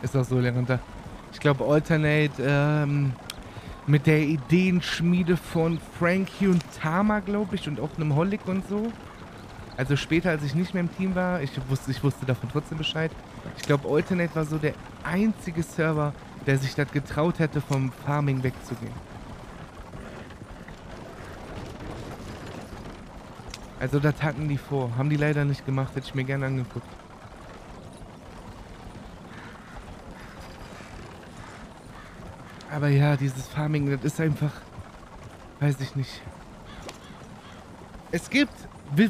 Ist auch so, Lehrender. Ich glaube, Alternate ähm, mit der Ideenschmiede von Frankie und Tama, glaube ich, und auch einem Holic und so. Also später, als ich nicht mehr im Team war, ich wusste, ich wusste davon trotzdem Bescheid. Ich glaube, Alternate war so der einzige Server, der sich das getraut hätte, vom Farming wegzugehen. Also das hatten die vor. Haben die leider nicht gemacht, hätte ich mir gerne angeguckt. Aber ja, dieses Farming, das ist einfach... Weiß ich nicht. Es gibt...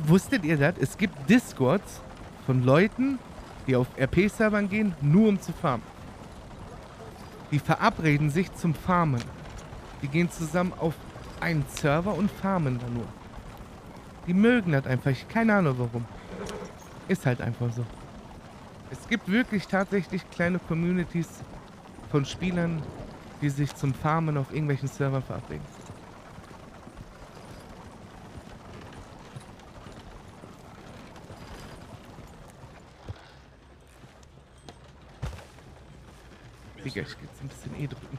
Wusstet ihr das? Es gibt Discords von Leuten, die auf RP-Servern gehen, nur um zu farmen. Die verabreden sich zum Farmen. Die gehen zusammen auf einen Server und farmen da nur. Die mögen das einfach. Ich keine Ahnung warum. Ist halt einfach so. Es gibt wirklich tatsächlich kleine Communities von Spielern, die sich zum Farmen auf irgendwelchen Servern verabreden. Digga, ich geh jetzt ein bisschen E drücken.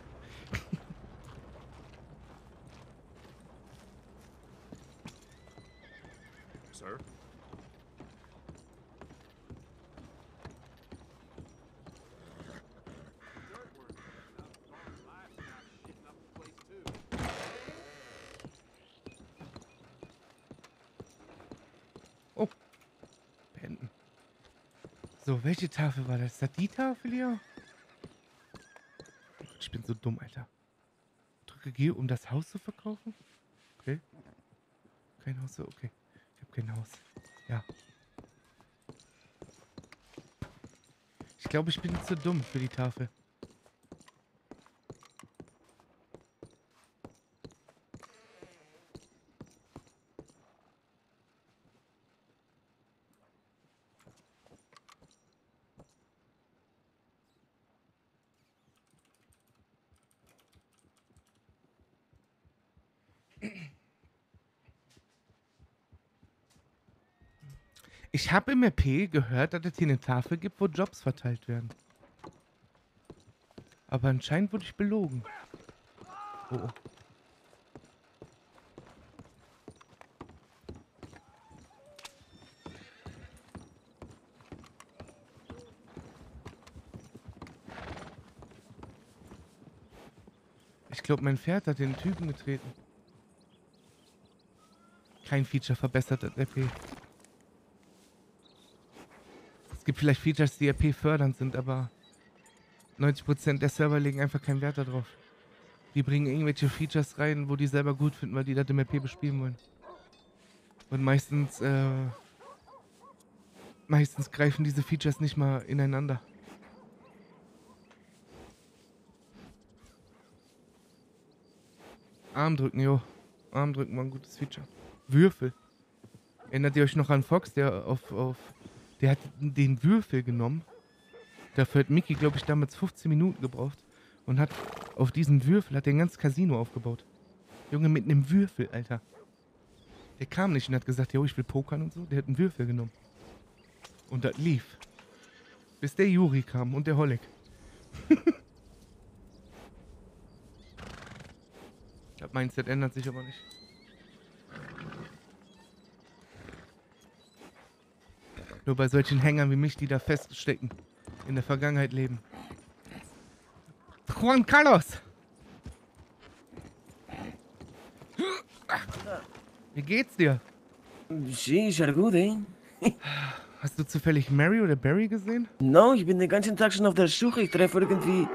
Sir? Beenden. Welche Tafel war das? Ist das die Tafel hier? Ich bin so dumm, Alter. Drücke G, um das Haus zu verkaufen? Okay. Kein Haus, okay. Ich habe kein Haus. Ja. Ich glaube, ich bin zu dumm für die Tafel. Ich habe im RP gehört, dass es hier eine Tafel gibt, wo Jobs verteilt werden. Aber anscheinend wurde ich belogen. Oh, oh. Ich glaube, mein Pferd hat den Typen getreten. Kein Feature verbessert das RP. Es gibt vielleicht Features, die RP fördernd sind, aber 90% der Server legen einfach keinen Wert darauf. Die bringen irgendwelche Features rein, wo die selber gut finden, weil die das im RP bespielen wollen. Und meistens, äh, meistens greifen diese Features nicht mal ineinander. Arm drücken, jo. Arm drücken war ein gutes Feature. Würfel. Erinnert ihr euch noch an Fox, der auf, auf der hat den Würfel genommen. Dafür hat Mickey, glaube ich, damals 15 Minuten gebraucht. Und hat auf diesen Würfel hat er ein ganzes Casino aufgebaut. Junge, mit einem Würfel, Alter. Der kam nicht und hat gesagt, jo, ich will pokern und so. Der hat einen Würfel genommen. Und das lief. Bis der Juri kam und der Holek. das Mindset ändert sich aber nicht. Nur bei solchen Hängern wie mich, die da feststecken, in der Vergangenheit leben. Juan Carlos! Wie geht's dir? Sí, sehr gut, eh? Hast du zufällig Mary oder Barry gesehen? No, ich bin den ganzen Tag schon auf der Suche. Ich treffe irgendwie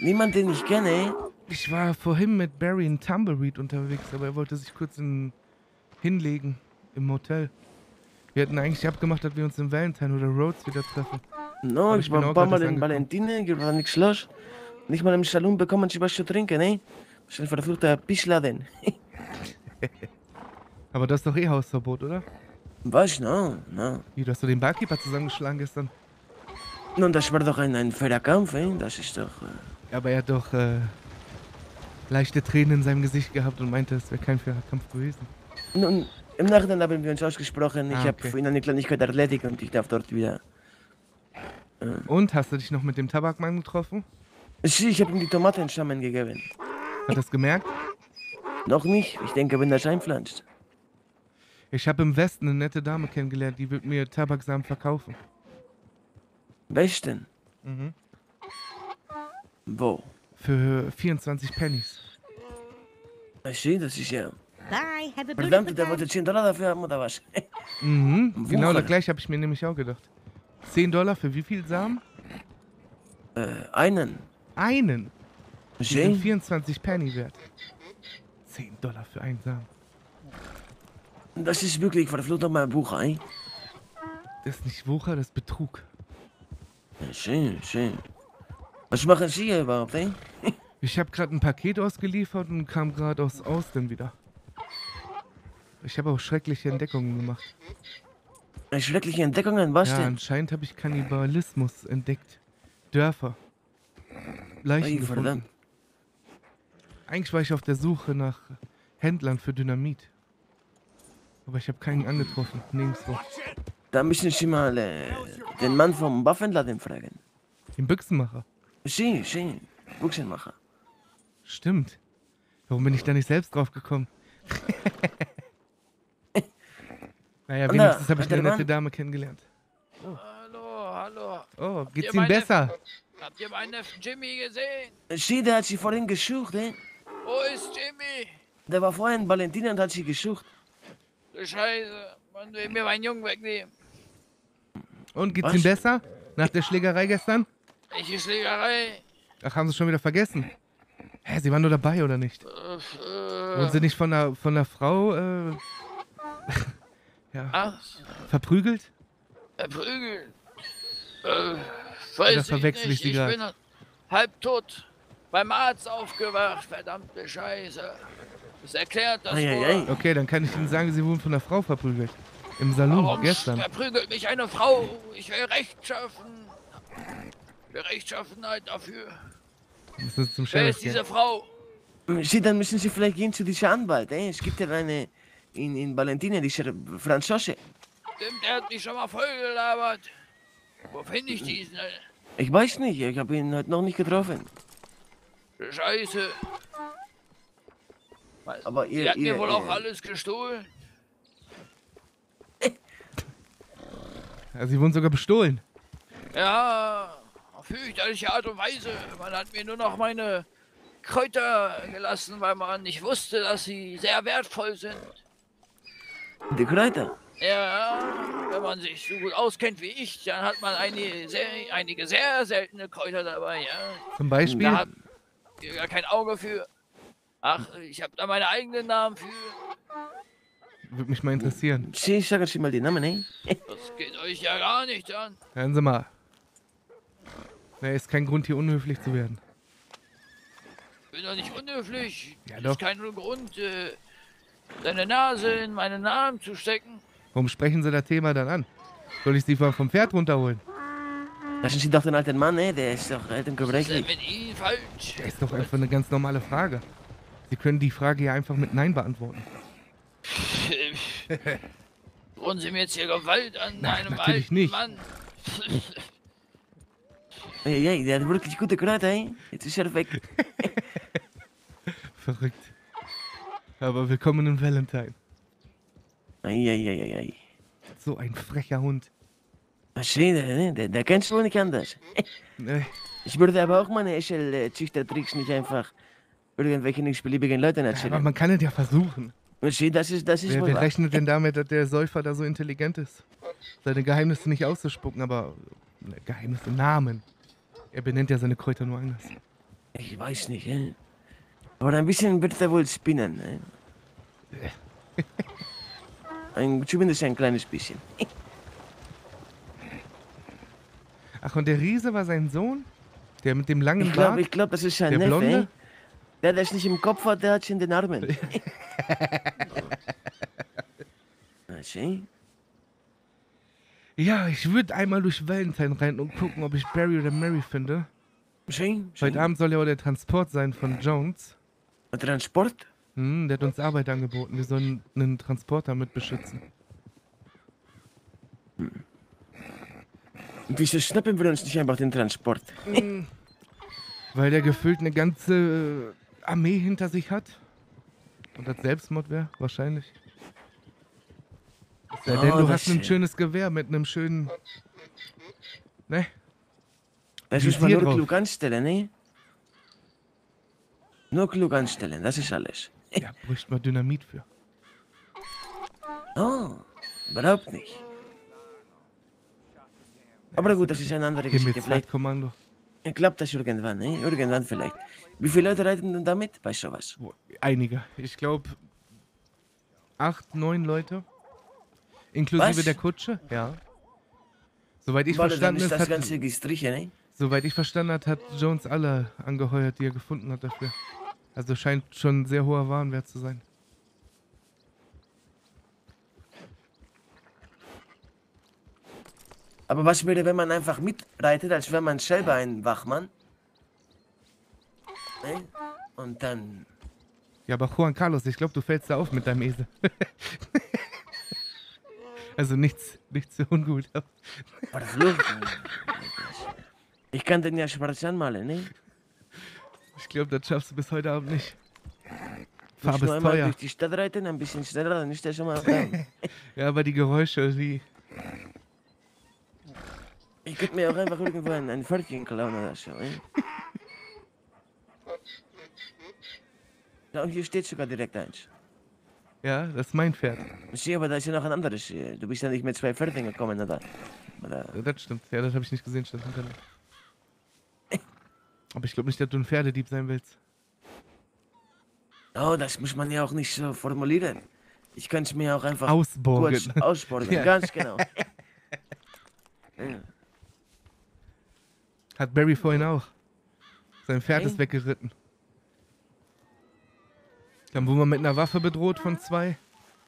niemanden, den ich kenne. eh? Ich war vorhin mit Barry in Tumbleweed unterwegs, aber er wollte sich kurz in, hinlegen im Hotel. Wir hatten eigentlich abgemacht, dass wir uns in Valentine oder Rhodes wieder treffen. No, Aber ich bin war ein paar Mal in. Valentine, ich war nichts los. Nicht mal im Saloon bekommen sie was zu trinken, ne? Ist ein verfluchter Pischladen. Aber das ist doch eh Hausverbot, oder? Was? No, no. Wie, du hast du den Barkeeper zusammengeschlagen gestern? Nun, das war doch ein, ein fairer Kampf, eh? Das ist doch... Äh... Ja, aber er hat doch äh, leichte Tränen in seinem Gesicht gehabt und meinte, es wäre kein fairer Kampf gewesen. Nun, im Nachhinein haben wir uns ausgesprochen. Ich Ah, habe okay. für ihn eine Kleinigkeit erledigt und ich darf dort wieder... Äh... Und, hast du dich noch mit dem Tabakmann getroffen? Sie, ich habe ihm die Tomatensamen gegeben. Hat das gemerkt? Noch nicht. Ich denke, wenn das einpflanzt. Ich habe im Westen eine nette Dame kennengelernt, die wird mir Tabaksamen verkaufen. Westen? Mhm. Wo? Für 24 Pennies. Sie, das ist ja... Bye. Have a Verdammt, der wollte 10 Dollar dafür haben, oder was? Mhm, genau das gleiche habe ich mir nämlich auch gedacht. 10 Dollar für wie viel Samen? Äh, einen. Einen. Die sind Sie? 24 Penny wert. 10 Dollar für einen Samen. Das ist wirklich verflucht nochmal ein Buch, eh? Das ist nicht Wucher, das ist Betrug. Schön, schön. Was machen Sie hier überhaupt, eh? Ich habe gerade ein Paket ausgeliefert und kam gerade aus Austin wieder. Ich habe auch schreckliche Entdeckungen gemacht. Schreckliche Entdeckungen, was ja, denn? anscheinend habe ich Kannibalismus entdeckt. Dörfer. Leichen Ei, gefunden. verdammt. Eigentlich war ich auf der Suche nach Händlern für Dynamit. Aber ich habe keinen angetroffen. Nirgendwo. Da müssen Sie mal äh, den Mann vom Waffenladen fragen. Den Büchsenmacher. Sie, Sie, Buchsenmacher. Stimmt. Warum bin ich da nicht selbst drauf gekommen? naja, Anna, wenigstens habe ich eine nette Dame kennengelernt. Hallo, hallo. Oh, Habt geht's ihm besser? Habt ihr meinen Neffen Jimmy gesehen? Sie, der hat Sie vorhin gesucht, eh? Wo ist Jimmy? Der war vorhin in Valentina und hat Sie gesucht. Du Scheiße. Man will mir meinen Jungen wegnehmen. Und geht's Was? ihm besser? Nach der Schlägerei gestern? Welche Schlägerei? Ach, haben sie schon wieder vergessen? Hä, sie waren nur dabei, oder nicht? Äh, Wurden sie nicht von der, von der Frau äh, ja, Ach, verprügelt? verprügelt. Äh, weiß ich verwechsel ich nicht. Ich grad? bin halb tot. Beim Arzt aufgewacht. Verdammte Scheiße. Das erklärt das wohl. Okay, dann kann ich Ihnen sagen, sie wurden von der Frau verprügelt. Im Salon, Warum gestern. verprügelt mich eine Frau? Ich will rechtschaffen. Für Rechtschaffenheit dafür. Müssen Sie zum Wer ist diese. Frau? Sie, dann müssen Sie vielleicht gehen zu dieser Anwalt, eh? Es gibt ja eine in, in Valentina, dieser Franzose. Stimmt, der hat mich schon mal vollgelabert. Wo finde ich diesen? äh, Ich weiß nicht, ich habe ihn heute noch nicht getroffen. Scheiße. Aber Sie ihr, hat mir ihr, wohl auch ihr, alles gestohlen. Ja, sie wurden sogar bestohlen. Ja, auf fürchterliche Art und Weise. Man hat mir nur noch meine Kräuter gelassen, weil man nicht wusste, dass sie sehr wertvoll sind. Die Kräuter. Ja, wenn man sich so gut auskennt wie ich, dann hat man eine sehr, einige sehr seltene Kräuter dabei, ja. Zum Beispiel? Da hat ihr gar kein Auge für. Ach, ich habe da meine eigenen Namen für. Würde mich mal interessieren. Sie, sagen Sie mal die Namen, eh? Das geht euch ja gar nicht an. Hören Sie mal. Da ist kein Grund, hier unhöflich zu werden. Ich bin doch nicht unhöflich. Ja, das doch. ist kein Grund, äh, deine Nase in meinen Namen zu stecken. Warum sprechen Sie das Thema dann an? Soll ich Sie mal vom Pferd runterholen? Lassen Sie doch den alten Mann, eh? Der ist doch alt und Was ist denn gebrechlich. mit Ihnen falsch? Das ist doch einfach eine ganz normale Frage. Sie können die Frage ja einfach mit Nein beantworten. Drohen Sie mir jetzt hier Gewalt an Nein, einem natürlich alten nicht. Mann? Ey, ey, der hat wirklich gute Kräuter, eh? Jetzt ist er weg. Verrückt. Aber willkommen in Valentine. Ei, ei, ei, ei, ei. So ein frecher Hund. Der, ne? Der, der kennst du nicht anders. Nee. Ich würde aber auch meine Eschel-Züchtertricks nicht einfach irgendwelchen x-beliebigen Leuten Aber erzählen. man kann es ja versuchen. Sie, das ist, das ist Wer, wer rechnet denn damit, dass der Säufer da so intelligent ist? Seine Geheimnisse nicht auszuspucken, aber ne, Geheimnisse, Namen. Er benennt ja seine Kräuter nur anders. Ich weiß nicht, eh? Aber ein bisschen wird er wohl spinnen, ne? Ein, zumindest ein kleines bisschen. Ach, und der Riese war sein Sohn? Der mit dem langen Ich glaube, Bart? ich glaub, das ist sein Der Neffe. Blonde? Der, der es nicht im Kopf hat, der hat es in den Armen. Schön. Ja, ich würde einmal durch Valentine rein und gucken, ob ich Barry oder Mary finde. Schön, Heute Abend soll ja auch der Transport sein von Jones. Der Transport? Hm, der hat uns Arbeit angeboten. Wir sollen einen Transporter mit beschützen. Und wieso schnappen wir uns nicht einfach den Transport? Hm, Weil der gefühlt eine ganze äh, Armee hinter sich hat. Und das Selbstmord wäre, wahrscheinlich. Es sei denn, Oh, du hast ein schönes Gewehr mit einem schönen. Ne? Das muss man nur klug anstellen, ne? Nur klug anstellen, das ist alles. Ja, bräuchte man Dynamit für. Oh, überhaupt nicht. Aber gut, das ist eine andere Geschichte. Vielleicht Zeitkommando. klappt das irgendwann, ne? Irgendwann vielleicht. Wie viele Leute reiten denn damit bei sowas? Einige. Ich glaube, acht, neun Leute. Inklusive Was? der Kutsche, ja. Soweit ich dann verstanden ist das hat, Ganze gestrichen, ne? Soweit ich verstanden hat, hat Jones alle angeheuert, die er gefunden hat dafür. Also scheint schon ein sehr hoher Warenwert zu sein. Aber was wäre, wenn man einfach mitreitet, als wäre man selber ein Wachmann? Ne? Und dann. Ja, aber Juan Carlos, ich glaube, du fällst da auf mit deinem Esel. also nichts, nichts so ungut. Verflucht. Ich kann den ja schwarz anmalen, ne? Ich glaube, das schaffst du bis heute Abend nicht. Farbe nur ist einmal teuer. durch die Stadt reiten, ein bisschen schneller, dann ist der schon mal dran. Ja, aber die Geräusche, die. Ich könnte mir auch einfach irgendwo ein, ein Pferdchen klauen oder so? Ja, und hier steht sogar direkt eins. Ja, das ist mein Pferd. Sieh, aber da ist ja noch ein anderes. äh, Du bist ja nicht mit zwei Pferden gekommen, oder? oder? Ja, das stimmt. Ja, das habe ich nicht gesehen, mir. Aber ich glaube nicht, dass du ein Pferdedieb sein willst. Oh, das muss man ja auch nicht so formulieren. Ich kann es mir auch einfach Ausborgen. kurz ausborgen. Ja. Ganz genau. ja. Hat Barry vorhin auch. Sein Pferd Okay. ist weggeritten. Dann wurden wir mit einer Waffe bedroht von zwei,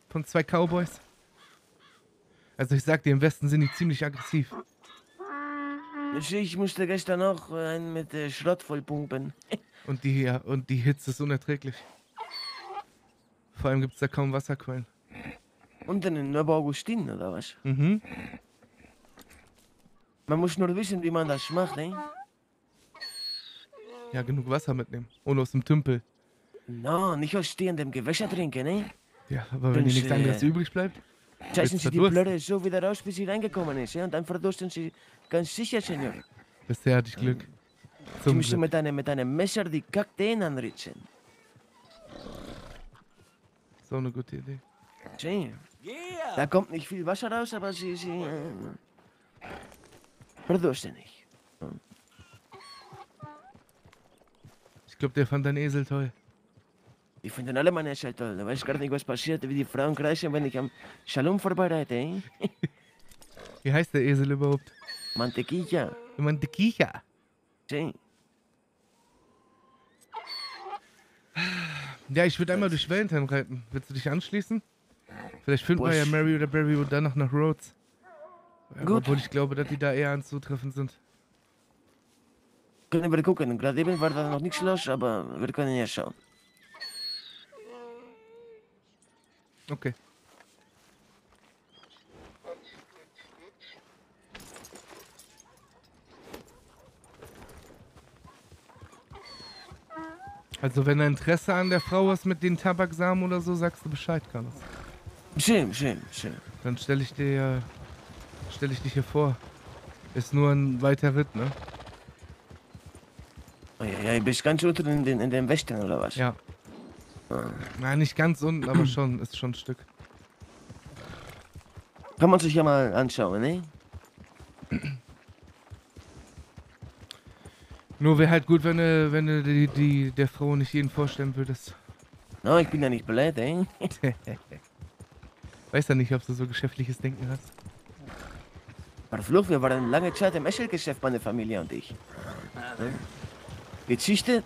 von zwei Cowboys. Also ich sag dir, im Westen sind die ziemlich aggressiv. Ich, musste gestern auch äh, einen mit äh, Schrott vollpumpen. Und die, ja, und die Hitze ist unerträglich. Vor allem gibt es da kaum Wasserquellen. Unten in Neubau-Augustin, oder was? Mhm. Man muss nur wissen, wie man das macht, ne? Ja, genug Wasser mitnehmen. Und aus dem Tümpel. No, nicht aus stehendem Gewässer trinken, ne? Ja, aber wenn dir nichts anderes übrig bleibt. Scheißen Sie die. Plörre so wieder raus, bis sie reingekommen ist, ja? Und dann verdursten Sie ganz sicher, Senor. Bisher hatte ich Glück. Sie Zum müssen Glück. mit einem, mit einem Messer die Kakteen anritzen. So eine gute Idee. Sie. Da kommt nicht viel Wasser raus, aber sie, sie, äh, verdursten nicht. Ich glaube, der fand deinen Esel toll. Die finden alle meine toll. Du weißt gar nicht, was passiert, wie die Frauen kreisen, wenn ich am Shalom vorbeireite, eh? Wie heißt der Esel überhaupt? Mantequilla. Mantequilla. Sí. Ja, ich würde einmal durch Valentine reiten. Willst du dich anschließen? Vielleicht finden wir ja. Mary oder Barry und danach nach Rhodes. Gut. Obwohl ich glaube, dass die da eher anzutreffen sind. Können wir gucken. Gerade eben war da noch nichts los, aber wir können ja schauen. Okay. Also wenn du Interesse an der Frau hast mit den Tabaksamen oder so, sagst du Bescheid, Carlos. Schön, schön, schön. Dann stelle ich dir, stelle ich dich hier vor. Ist nur ein weiter Ritt, ne? Oh ja, ja, bist ganz unten in den, in den Westen, oder was? Ja. Nein, nicht ganz unten, aber schon, ist schon ein Stück. Kann man sich ja mal anschauen, ne? Nur wäre halt gut, wenn du, wenn du die, die der Frau nicht jeden vorstellen würdest. No, ich bin ja nicht blöd, eh? Weiß ja nicht, ob du so geschäftliches Denken hast. Verflucht, wir waren lange Zeit im Eschelgeschäft, meine Familie und ich. Ne? Gezüchtet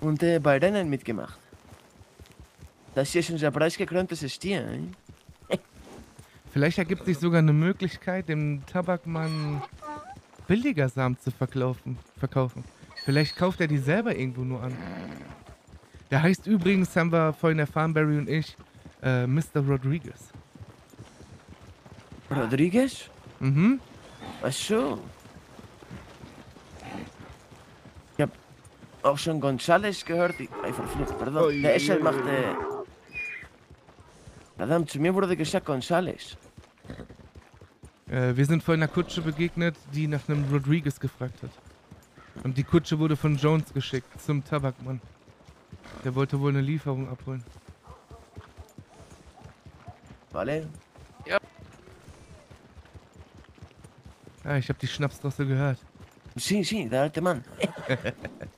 und äh, bei Rennen mitgemacht. Das hier ist unser preisgekröntes Stier. Ne? Vielleicht ergibt sich sogar eine Möglichkeit, dem Tabakmann billiger Samen zu verkaufen. verkaufen. Vielleicht kauft er die selber irgendwo nur an. Der heißt übrigens, haben wir vorhin erfahren, Barry und ich, äh, Mr. Rodriguez. Rodriguez? Mhm. Ach so. Ich hab auch schon González gehört. Ich, verflucht, pardon. Der Eschel ui, macht, äh... Verdammt, zu mir wurde gesagt González. Äh, wir sind vor einer Kutsche begegnet, die nach einem Rodriguez gefragt hat. Und die Kutsche wurde von Jones geschickt zum Tabakmann. Der wollte wohl eine Lieferung abholen. Vale? Ah, ich habe die Schnapsdrossel gehört. Sí, sí, der alte Mann.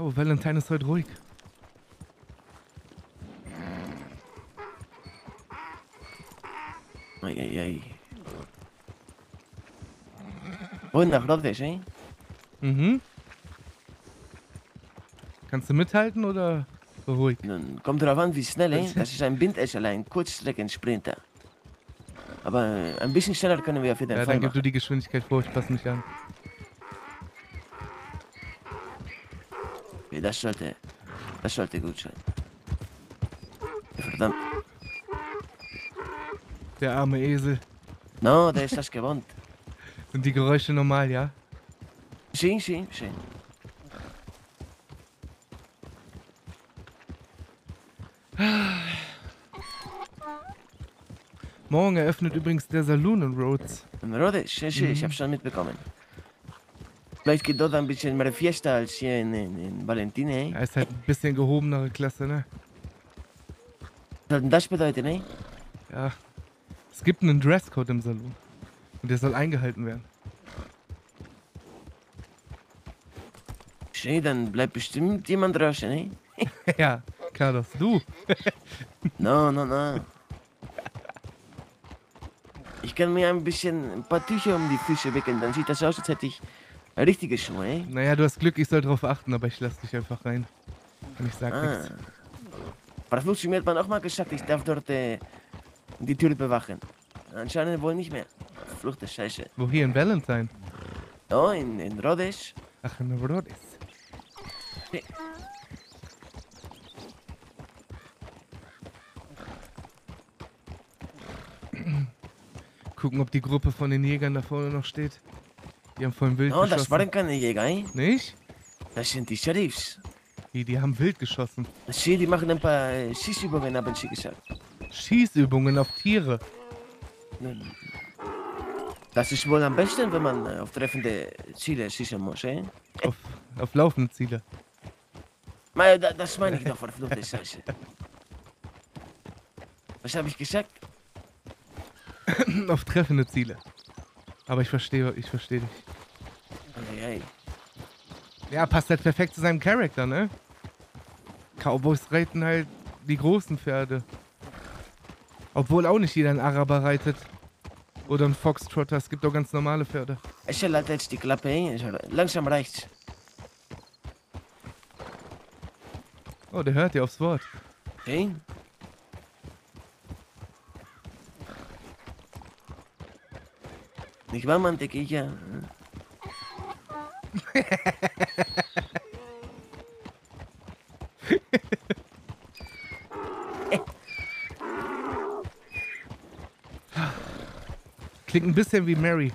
oh, Valentine ist heute ruhig. Und nach Rhodes, eh? Mhm. Kannst du mithalten oder ruhig? Nun, kommt drauf an, wie schnell, eh? Das ist ein Bindeschel, ein Kurzstreckensprinter. Aber äh, ein bisschen schneller können wir auf jeden Ja, Fall dann gib machen. du die Geschwindigkeit vor, ich passe mich an. Okay, das sollte, das sollte gut sein. Verdammt. Der arme Esel. No, der ist das gewohnt. Sind die Geräusche normal, ja? Sí, sí, sí. Morgen eröffnet übrigens der Saloon in Rhodes. In Rhodes, sí, ich Mhm. hab's schon mitbekommen. Vielleicht geht dort ein bisschen mehr Fiesta als hier in, in, in Valentine, eh? Er ist halt ein bisschen gehobenere Klasse, ne? Was soll denn das bedeuten, eh? Ja. Es gibt einen Dresscode im Saloon. Und der soll eingehalten werden. Sí, dann bleibt bestimmt jemand draußen, eh? ja, Carlos, du. No, no, no. Ich kann mir ein bisschen ein paar Tücher um die Füße wickeln, dann sieht das aus, als hätte ich richtige Schuhe, eh? Naja, du hast Glück, ich soll drauf achten, aber ich lass dich einfach rein. Und ich sag Ah. nichts. Verflucht, mir hat man auch mal gesagt, ich darf dort äh, die Tür bewachen. Anscheinend wohl nicht mehr. Verfluchte Scheiße. Wo hier in Valentine? Oh, in, in Rhodes. Ach, in Rhodes. Nee. Gucken, ob die Gruppe von den Jägern da vorne noch steht. Die haben vorhin wild Oh, das geschossen. waren keine Jäger, eh? Nicht? Das sind die Sheriffs. Die, die haben wild geschossen. Sie, die machen ein paar Schießübungen, haben sie gesagt. Schießübungen auf Tiere. Das ist wohl am besten, wenn man äh, auf treffende Ziele schießen muss, eh? Auf, auf laufende Ziele. Das meine ich doch, verfluchte Scheiße. Was habe ich gesagt? auf treffende Ziele. Aber ich verstehe, ich verstehe dich. Ei, ei. Ja, passt halt perfekt zu seinem Charakter, ne? Cowboys reiten halt die großen Pferde. Obwohl auch nicht jeder einen Araber reitet. Oder einen Foxtrotter. Es gibt auch ganz normale Pferde. Eschel hat jetzt die Klappe? Also, Langsam reicht's. Oh, der hört dir aufs Wort. Okay? Nicht wahr, Mantequilla? Klingt ein bisschen wie Mary,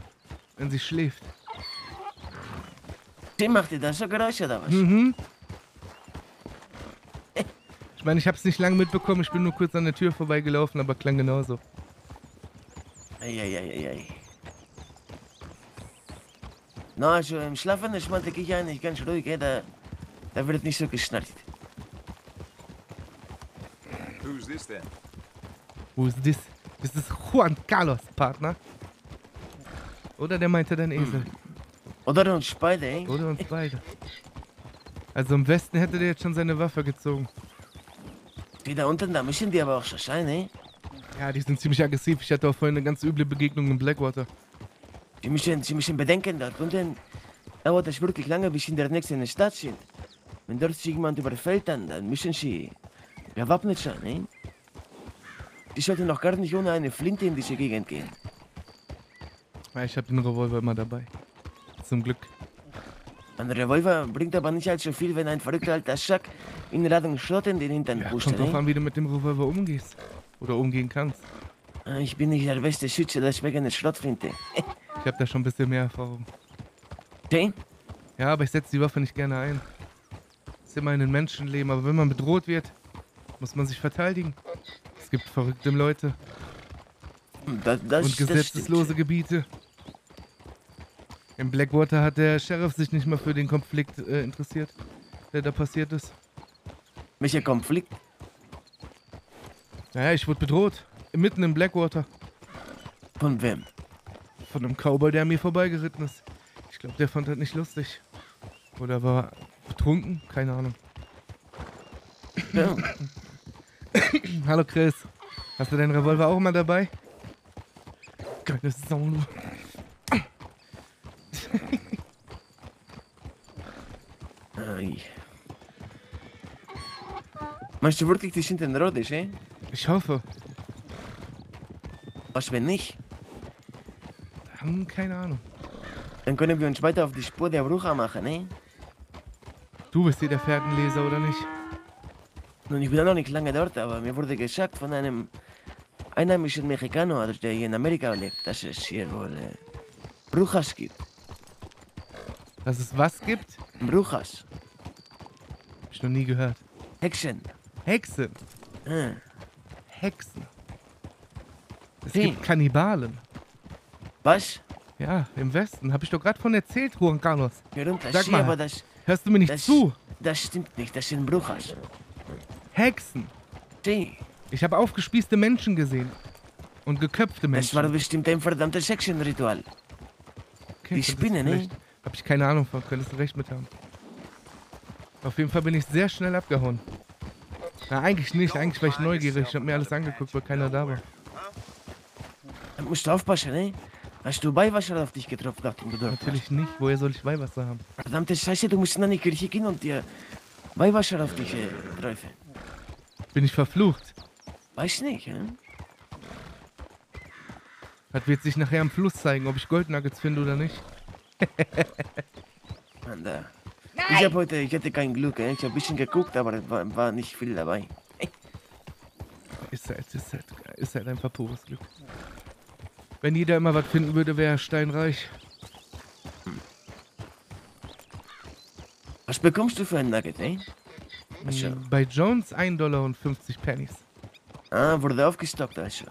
wenn sie schläft. Sie macht dir das so Geräusche oder was? Mhm. Ich meine, ich habe es nicht lange mitbekommen. Ich bin nur kurz an der Tür vorbeigelaufen, aber klang genauso. Eieieiei. No, also im Schlafen ist Mantequilla eigentlich ganz ruhig, da, da wird nicht so geschnarcht. Who's this then? Wo ist das? Das ist Juan Carlos, Partner. Oder der meinte dein Esel. Oder uns beide, eh? Oder uns beide. Also im Westen hätte der jetzt schon seine Waffe gezogen. Die da unten, da müssen die aber auch schon sein, ne? Ja, die sind ziemlich aggressiv. Ich hatte auch vorhin eine ganz üble Begegnung in Blackwater. Sie müssen, Sie müssen bedenken, dort unten dauert es wirklich lange, bis Sie in der nächsten Stadt sind. Wenn dort sich jemand überfällt, dann, dann müssen Sie bewaffnet sein, ne? Sie sollten noch gar nicht ohne eine Flinte in diese Gegend gehen. Ja, ich habe den Revolver immer dabei. Zum Glück. Ein Revolver bringt aber nicht allzu viel, wenn ein verrückter alter Sack in Ladung Schrott in den Hintern Ja, pustet, kommt drauf ne? an, wie du mit dem Revolver umgehst. Oder umgehen kannst. Ich bin nicht der beste Schütze, deswegen eine Schrottflinte. Ich habe da schon ein bisschen mehr Erfahrung. Okay? Ja, aber ich setze die Waffe nicht gerne ein. Ist immerhin ein Menschenleben, aber wenn man bedroht wird, muss man sich verteidigen. Es gibt verrückte Leute Das, das, und gesetzeslose Gebiete. Im Blackwater hat der Sheriff sich nicht mal für den Konflikt äh, interessiert, der da passiert ist. Welcher Konflikt? Naja, ich wurde bedroht. Mitten im Blackwater. Von wem? Von einem Cowboy, der an mir vorbeigeritten ist. Ich glaube, der fand das nicht lustig. Oder war betrunken? Keine Ahnung. Ja. Hallo Chris. Hast du deinen Revolver auch mal dabei? Keine Sau. Meinst du wirklich, die sind in Rhodes, eh? Ich hoffe. Was, wenn nicht? Hm, keine Ahnung. Dann können wir uns weiter auf die Spur der Brucher machen, eh? Du bist hier der Fährtenleser, oder nicht? Nun, ich bin ja noch nicht lange dort, aber mir wurde gesagt von einem einheimischen Mexikaner, der hier in Amerika lebt, dass es hier wohl äh, Brujas gibt. Dass es was gibt? Brujas. Hab ich noch nie gehört. Hexen. Hexen. Ah. Hexen. Es Wie? gibt Kannibalen. Was? Ja, im Westen. Hab ich doch gerade von erzählt, Juan Carlos. Warum das Sag mal, aber das, hörst du mir nicht das, zu? das stimmt nicht, das sind Brujas. Hexen. Sie, Ich habe aufgespießte Menschen gesehen. Und geköpfte das Menschen. war bestimmt ein verdammtes Hexenritual. Okay, die du Spinne, ne? Hab ich keine Ahnung von, könntest du recht mit haben. Auf jeden Fall bin ich sehr schnell abgehauen. Na, eigentlich nicht. Eigentlich war ich neugierig. Ich hab mir alles angeguckt, weil keiner da war. Da musst du aufpassen, ne? Hast du Beiwasser auf dich getroffen, nachdem du dort Natürlich nicht. Woher soll ich Weihwasser haben? Verdammte Scheiße, du musst in eine Kirche gehen und dir Beiwasser auf dich äh, träufeln. Bin ich verflucht? Weiß nicht, hä? Das wird sich nachher am Fluss zeigen, ob ich Goldnuggets finde oder nicht. Mann, da. Ich hab heute, ich hatte kein Glück, ey. ich hab ein bisschen geguckt, aber es war, war nicht viel dabei. Ist halt, ist halt, ist halt einfach pures Glück. Wenn jeder immer was finden würde, wäre er steinreich. Was bekommst du für ein Nugget, ey? Also, Mm, Bei Jones 1 Dollar und 50 Pennies. ah, wurde aufgestockt, also.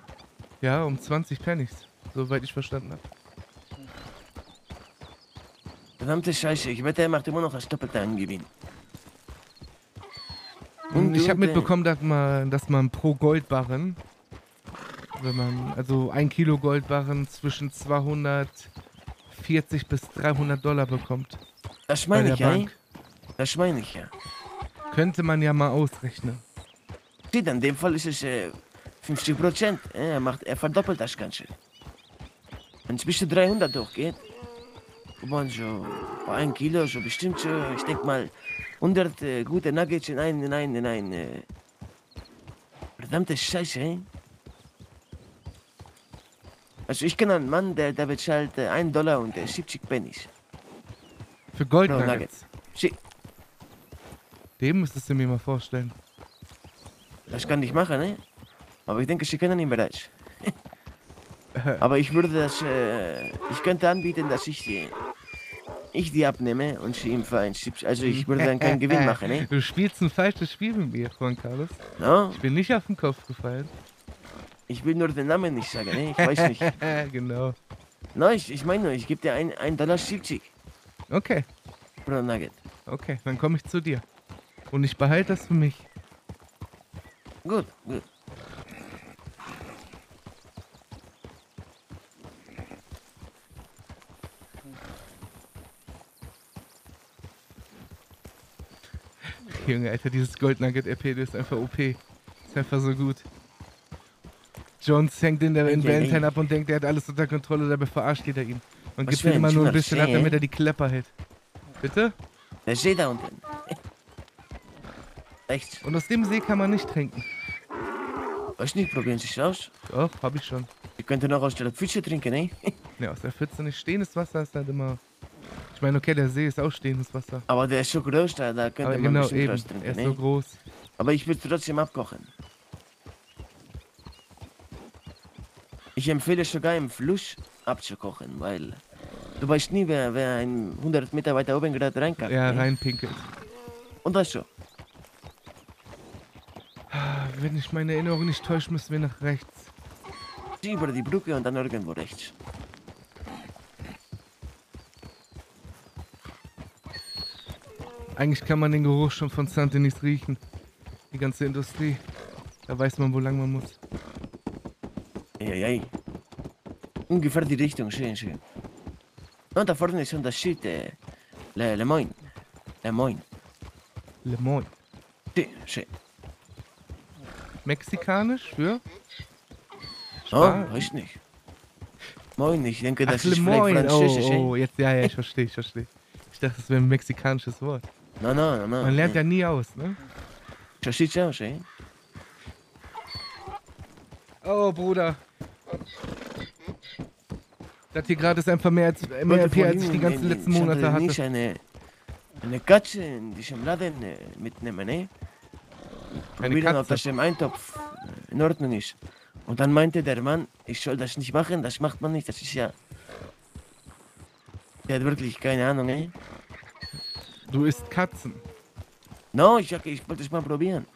Ja, um 20 Pennies. Soweit ich verstanden habe. Verdammte Scheiße, ich wette, er macht immer noch das Doppelte an Gewinn. Und ich habe mitbekommen, dass man, dass man pro Goldbarren, wenn man, also ein Kilo Goldbarren zwischen 240 bis 300 Dollar bekommt. Das meine ich, ey. Bank. Das meine ich, ja. Könnte man ja mal ausrechnen. Steht, in dem Fall ist es äh, 50 Prozent. Er, macht, er verdoppelt das Ganze. Wenn es bis zu 300 hochgeht, guck mal, so bei ein Kilo, so bestimmt so, ich denke mal, 100 äh, gute Nuggets in ein, in ein, in ein. Äh, verdammte Scheiße, ey. Also ich kenne einen Mann, der, der bezahlt äh, 1 Dollar und äh, 70 Pennies. Für Pro Goldnuggets. Nugget. Sie, Dem müsstest du mir mal vorstellen. das kann ich machen, ne? Aber ich denke, Sie kennen ihn bereits. Aber ich würde das, äh, ich könnte anbieten, dass ich die, ich die abnehme und sie ihm für ein Chips. Also ich würde dann keinen Gewinn machen, ne? Du spielst ein falsches Spiel mit mir, Juan Carlos. No? Ich bin nicht auf den Kopf gefallen. Ich will nur den Namen nicht sagen, ne? Ich weiß nicht. genau. Nein, ich, ich meine nur, ich gebe dir ein, ein Dollar 70 Okay, pro Nugget. okay, dann komme ich zu dir. Und ich behalte das für mich. Gut, gut. Junge, Alter, dieses Goldnugget RP, das ist einfach OP. Ist einfach so gut. Jones hängt in, der, in Valentine ab und denkt, er hat alles unter Kontrolle, dabei verarscht jeder ihn. Und gibt ihm immer nur ein bisschen ab, damit er die Klepper hält. Bitte? Der See da unten. Rechts. Und aus dem See kann man nicht trinken. Weiß nicht, probieren Sie es aus. Doch, hab ich schon. Ihr könnt noch aus der Pfütze trinken, ne? Ne, aus der Pfütze nicht. Stehendes Wasser ist halt immer... Ich meine, okay, der See ist auch stehendes Wasser. Aber der ist so groß, da, da könnte Aber man genau, eben. trinken, Er ist ne? so groß. Aber ich will trotzdem abkochen. Ich empfehle sogar im Fluss abzukochen, weil du weißt nie, wer, wer ein 100 Meter weiter oben gerade reinkackt. Ja, ne? reinpinkelt. Und das so. Wenn ich meine Erinnerung nicht täusche, müssen wir nach rechts. Über die Brücke und dann irgendwo rechts. Eigentlich kann man den Geruch schon von Saint-Denis riechen. Die ganze Industrie. Da weiß man, wo lang man muss. Ey, ey. Ungefähr die Richtung, schön, schön. Und da vorne ist schon das Schild, äh, Le, Le Moyne. Le Moyne. Le Moyne. Sí, sí. Mexikanisch für? Oh, weiß nicht. Moin, ich denke, das Ach, ist vielleicht französisch, Oh, eh? oh, jetzt, ja, ja, ich verstehe, ich verstehe. Ich dachte, das wäre ein mexikanisches Wort. No, no, no. Man lernt ja nie aus, ne? So sieht's aus, eh? Oh, Bruder. Das hier gerade ist einfach mehr als mehr RP, als ich die ganzen letzten Monate hatte. Eine, eine Katze in diesem Laden äh, mitnehmen, eh? Probieren, ob das im Eintopf äh, in Ordnung ist. Und dann meinte der Mann, ich soll das nicht machen, das macht man nicht, das ist ja... Der hat wirklich keine Ahnung, eh? Du isst Katzen. No, ich, ich wollte es mal probieren.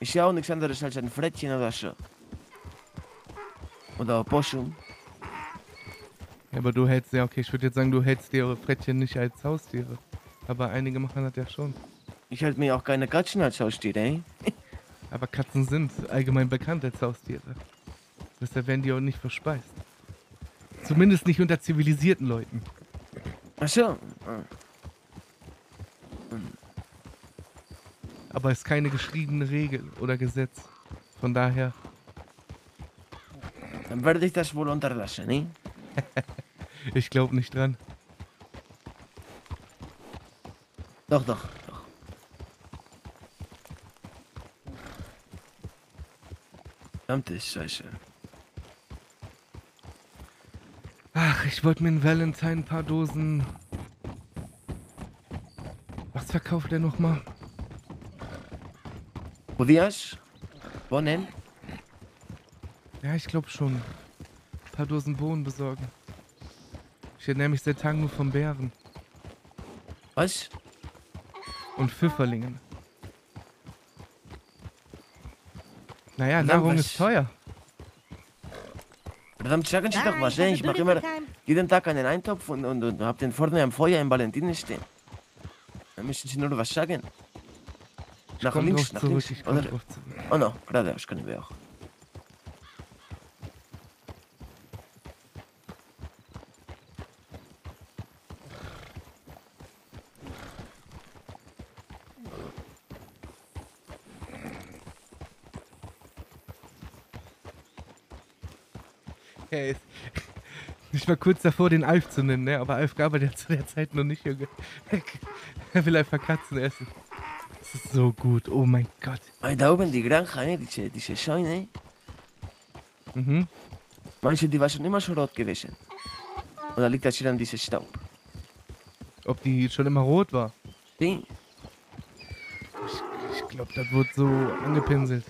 Ist ja auch nichts anderes als ein Frettchen oder so. Oder Opossum. Ja, aber du hältst ja, okay, ich würde jetzt sagen, du hältst dir Frettchen nicht als Haustiere. Aber einige machen das ja schon. Ich halte mir auch keine Katzen als Haustiere, eh? Aber Katzen sind allgemein bekannt als Haustiere. Deshalb werden die auch nicht verspeist. Zumindest nicht unter zivilisierten Leuten. Ach so. Aber ist keine geschriebene Regel oder Gesetz. Von daher. Dann werde ich das wohl unterlassen, eh? ich glaube nicht dran. Doch, doch, doch. Verdammte Scheiße. Ach, ich wollte mir in Valentine ein paar Dosen. Was verkauft er nochmal? Judías? Bohnen? Ja, ich glaube schon. Ein paar Dosen Bohnen besorgen. Ich ernähre mich seit Tagen nur von Bären. Was? Und Pfifferlingen. Naja, Verdammt, Nahrung was- ist teuer. Verdammt, sagen Sie doch was, have a Ich mache immer jeden Tag einen Eintopf und, und, und hab den vorne am Feuer im Valentin stehen. Dann müssen Sie nur was sagen. Nach links, nach zurück, links, oder? Oh no, geradeaus können wir auch. Hey, ich war kurz davor, den Alf zu nennen, ne? aber Alf gab er ja zu der Zeit noch nicht, Junge. Er will einfach Katzen essen. Das ist so gut, oh mein Gott. Da oben die Granja, eh? diese, diese Scheune, Mhm. meinst du, die war schon immer so rot gewesen? Oder liegt das hier an diesem Staub? Ob die schon immer rot war? Sí. Ich, ich glaube, das wurde so angepinselt.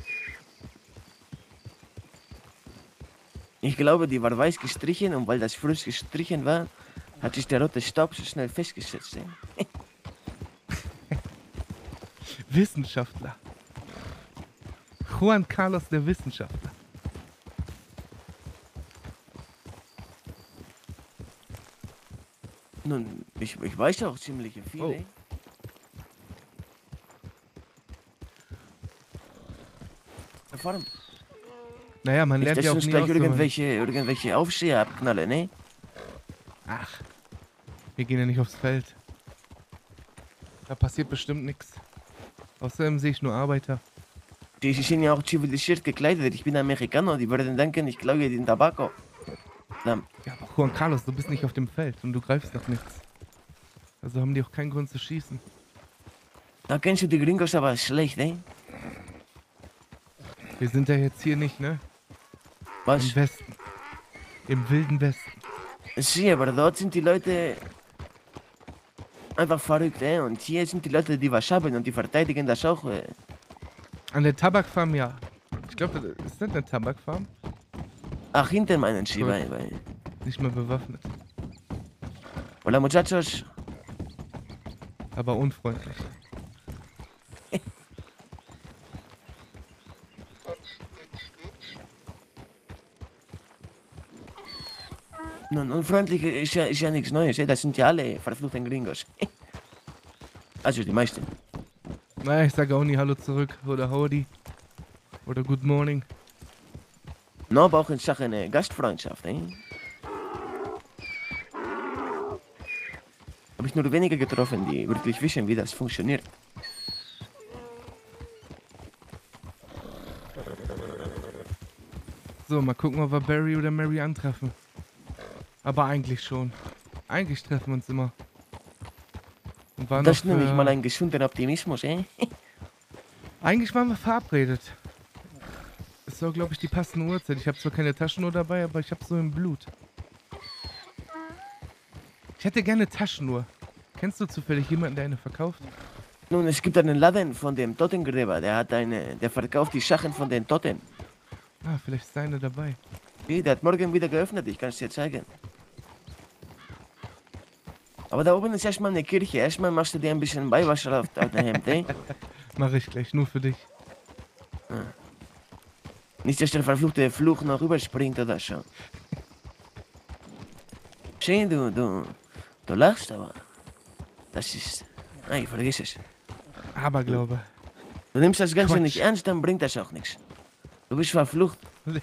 Ich glaube, die war weiß gestrichen und weil das frisch gestrichen war, hat sich der rote Staub so schnell festgesetzt. Wissenschaftler. Juan Carlos der Wissenschaftler. Nun, ich, ich weiß auch ziemlich viel. Oh. vorne. Naja, man lernt dass ja auch nie gleich aus, irgendwelche, irgendwelche Aufsteher abknallen, ne? Ach, wir gehen ja nicht aufs Feld. Da passiert bestimmt nichts. Außerdem sehe ich nur Arbeiter. Die sind ja auch zivilisiert gekleidet. Ich bin Amerikaner, die würden denken, ich klaue den Tabako. Dann, Ja, aber Juan Carlos, du bist nicht auf dem Feld und du greifst doch nichts. Also haben die auch keinen Grund zu schießen. da kennst du die Gringos aber schlecht, eh? Wir sind ja jetzt hier nicht, ne? Was? Im Westen. Im wilden Westen. Sie, aber dort sind die Leute einfach verrückt, eh? Und hier sind die Leute, die was haben und die verteidigen das auch. Eh? An der Tabakfarm, ja. Ich glaube, ist das eine Tabakfarm? Ach, hinter meinen Gut. weil, weil. Nicht mal bewaffnet. Hola, muchachos. Aber unfreundlich. Nun, unfreundlich ist ja, ist ja nichts Neues, eh? Das sind ja alle verfluchten Gringos. Also die meisten. Na, ich sage auch nie Hallo zurück oder Howdy. Oder Good Morning. No, aber auch in Sachen äh, Gastfreundschaft, eh? Habe ich nur wenige getroffen, die wirklich wissen, wie das funktioniert. So, mal gucken, ob wir Barry oder Mary antreffen. Aber eigentlich schon. Eigentlich treffen wir uns immer. Und waren Das noch nenne ich für- mal einen gesunden Optimismus, eh? Eigentlich waren wir verabredet. Es war, glaube ich, die passende Uhrzeit. Ich habe zwar keine Taschenuhr dabei, aber ich habe so im Blut. Ich hätte gerne Taschenuhr. Kennst du zufällig jemanden, der eine verkauft? Nun, es gibt einen Laden von dem Totengräber, der hat eine, der verkauft die Sachen von den Toten. Ah, vielleicht ist da eine dabei. Wie, der hat morgen wieder geöffnet, ich kann es dir zeigen. Aber da oben ist erstmal eine Kirche. Erstmal machst du dir ein bisschen Weihwasser auf, auf dein Hemd, eh? Mache ich gleich, nur für dich. Nicht, dass der verfluchte Fluch noch überspringt oder so. Sieh, du, du, du lachst, aber das ist... Nein, vergiss es. Aberglaube. Du nimmst das Ganze Quatsch. nicht ernst, dann bringt das auch nichts. Du bist verflucht.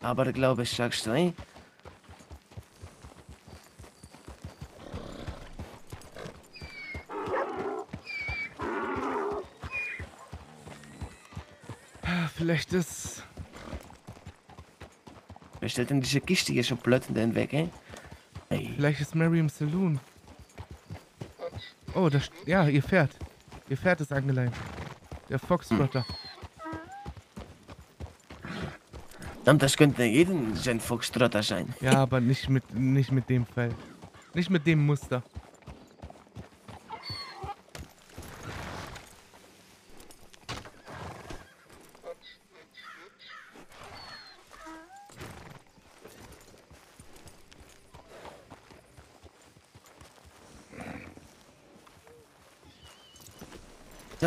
Aber glaube sagst du, eh? Vielleicht ist. Wer stellt denn diese Kiste hier so blöd in den Weg, eh? Hey, Vielleicht ist Mary im Saloon. Oh, das. Ja, ihr Pferd. Ihr Pferd ist angeleint. Der Foxtrotter. verdammt, das könnte jeden sein Foxtrotter sein. Ja, aber nicht mit, nicht mit dem Fell. Nicht mit dem Muster.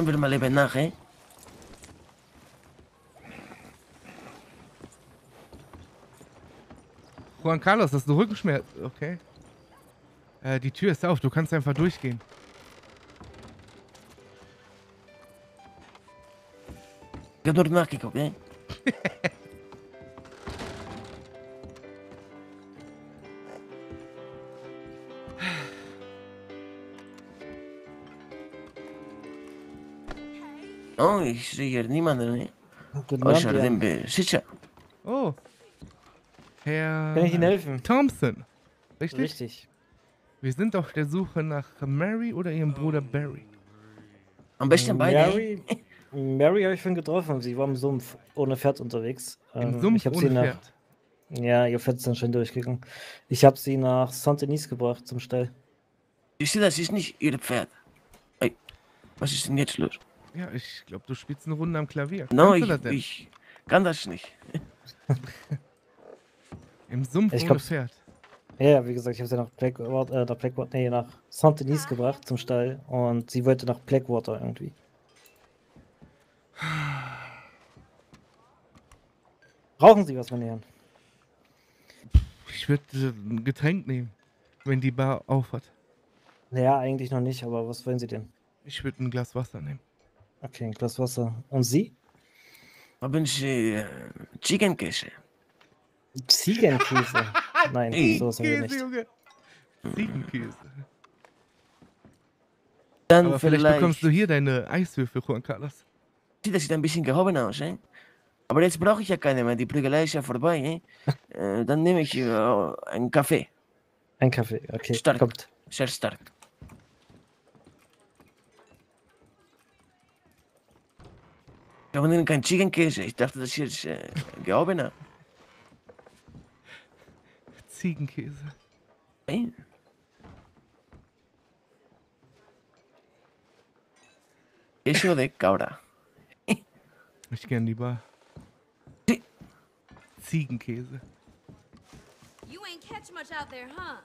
Dann wir mal eben nach, eh? Juan Carlos, hast du Rückenschmerz? Okay. Äh, die Tür ist auf, du kannst einfach durchgehen. Ich hab nur nachgeguckt, eh? ich sehe hier niemanden, eh? Guten Abend, Außer ja. dem Besitzer. Oh. Herr. Kann ich Ihnen helfen? Thompson. Richtig? Richtig. Wir sind auf der Suche nach Mary oder ihrem Bruder Barry. Am besten beide. eh? Mary, Mary habe ich vorhin getroffen. Sie war im Sumpf ohne Pferd unterwegs. Im Ähm, Sumpf ich ohne sie nach, Pferd. Ja, ihr Pferd ist dann schon durchgegangen. Ich habe sie nach Saint-Denis gebracht zum Stall. Siehst du, das ist nicht ihr Pferd. Ey, was ist denn jetzt los? Ja, ich glaube, du spielst eine Runde am Klavier. No, Kannst du ich, das denn? ich kann das nicht. Im Sumpf Ich ohne glaub's- Pferd. Ja, wie gesagt, ich habe sie nach Blackwater, äh, nach Blackwater, nee, nach Saint-Denis gebracht zum Stall und sie wollte nach Blackwater irgendwie. Brauchen Sie was, meine Herren? Ich würde äh, ein Getränk nehmen, wenn die Bar auf hat. Naja, eigentlich noch nicht, aber was wollen Sie denn? Ich würde ein Glas Wasser nehmen. Okay, ein Glas Wasser. Und Sie? Haben Sie äh, Ziegenkäse? Ziegenkäse? Nein, sowas haben wir nicht. Junge. Ziegenkäse. Dann Aber vielleicht, vielleicht. bekommst du hier deine Eiswürfel, Juan Carlos. Sieht das sieht ein bisschen gehoben aus, eh? Aber jetzt brauche ich ja keine mehr. Die Prügelei ist ja vorbei, eh? äh, dann nehme ich äh, einen Kaffee. Ein Kaffee, okay. Stark. Kommt. Sehr stark. Ich habe keinen Ziegenkäse. Ich dachte, das hier ist äh, gehobener. Ziegenkäse. Hey. Queso de cabra. Ich gern lieber Ziegenkäse. You ain't catch much out there, huh?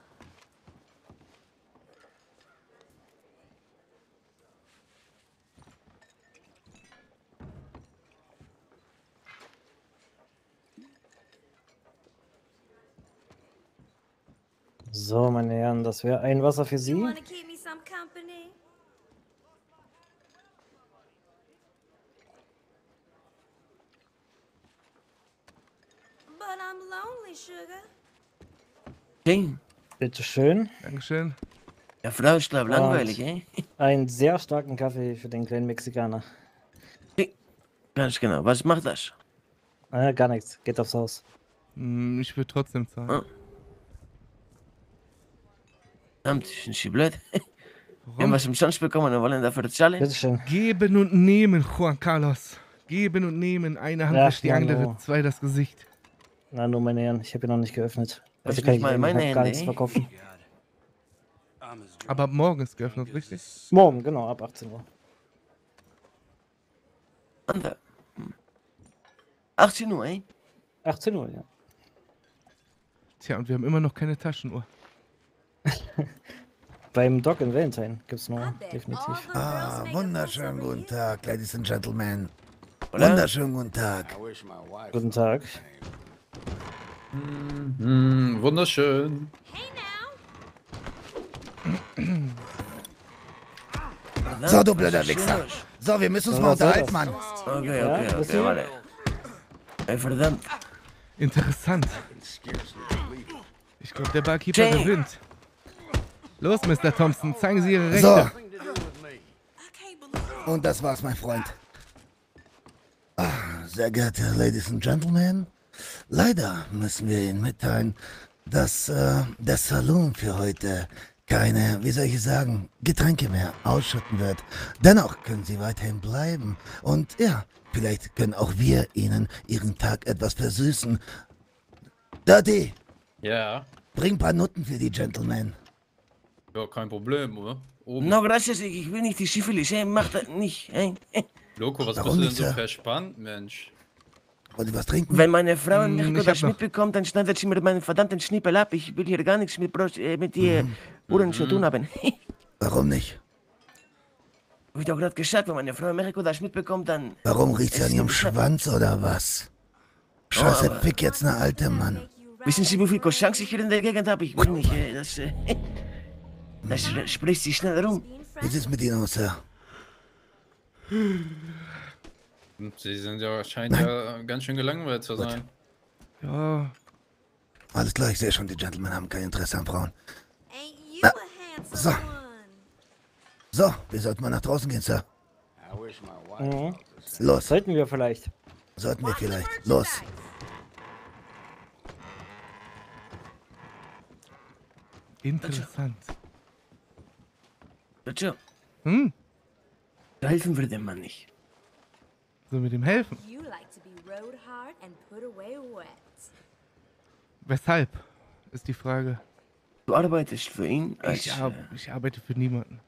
So, meine Herren, das wäre ein Wasser für You Sie. sugar. Ding. Bitteschön. Dankeschön. Der ist glaub langweilig, eh? Einen sehr starken Kaffee für den kleinen Mexikaner. Ganz genau. Was macht das? Äh, gar nichts. Geht aufs Haus. Hm, Ich würde trotzdem zahlen. Ah. Verdammt, sind Sie blöd? Wir haben was umsonst bekommen und wollen dafür zahlen? Bitteschön. Geben und nehmen, Juan Carlos. Geben und nehmen. Eine Hand wäscht die andere, Mano. zwei das Gesicht. Na, nur meine Herren, ich habe ihn noch nicht geöffnet. Also kann nicht ich mal meine halt gar Hände, nichts eh? verkaufen. Aber ab morgen ist geöffnet, richtig? Morgen, genau, ab 18 Uhr. Anda. Hm. 18 Uhr, eh? 18 Uhr, ja. Tja, und wir haben immer noch keine Taschenuhr. Beim Doc in Valentine gibt's noch, definitiv. Ah, wunderschönen guten Tag, Ladies and Gentlemen. Oder? Wunderschönen guten Tag. Guten Tag. Hm, wunderschön. So, du blöder Wichser. So, wir müssen uns mal unterhalten? Mann. Okay, okay, okay, vale. Ey, verdammt. Interessant. Ich glaube, der Barkeeper Jay. gewinnt. Los, Mr. Thompson, zeigen Sie Ihre So. Rechte. Und das war's, mein Freund. Ah, sehr geehrte Ladies and Gentlemen, leider müssen wir Ihnen mitteilen, dass äh, der Saloon für heute keine, wie soll ich sagen, Getränke mehr ausschütten wird. Dennoch können Sie weiterhin bleiben. Und ja, vielleicht können auch wir Ihnen Ihren Tag etwas versüßen. Dirty, Ja, bring ein paar Nutten für die Gentlemen. Ja, kein Problem, oder? Oben. No, gracias, ich ich will nicht die Syphilis, eh? Mach das nicht, eh? Loco, was Warum bist du denn so Sir? verspannt, Mensch? Wollt ihr was trinken? Wenn meine Frau in Mm, Mexiko das mitbekommt, dann schneidet sie mir meinen verdammten Schnippel ab. Ich will hier gar nichts mit, Prost, äh, mit dir Uhren zu tun haben. Warum nicht? Hab ich doch gerade gesagt, wenn meine Frau in Mexiko das mitbekommt, dann... Warum riecht sie an ihrem. Schwanz oder was? Scheiße, aber- fick jetzt eine alte Mann. Wissen Sie, wie viel Koschanks ich hier in der Gegend habe? Ich will nicht, äh, das... Äh, das sch- spricht sich schnell rum. Wie sieht's mit Ihnen aus, Sir? Hm, Sie sind ja, scheint ja ganz schön gelangweilt zu sein. Ja, Alles klar, ich sehe schon, die Gentlemen haben kein Interesse an Frauen. Na, so. So, wir sollten mal nach draußen gehen, Sir. Mhm. Los, Sollten wir vielleicht. sollten wir vielleicht. Los. interessant. Dazu, Hm, da helfen wir dem Mann nicht. sollen wir dem helfen? You like to be rode hard and put away wet. Weshalb? Ist die Frage. Du arbeitest für ihn als... Ich, ar äh, ich arbeite für niemanden.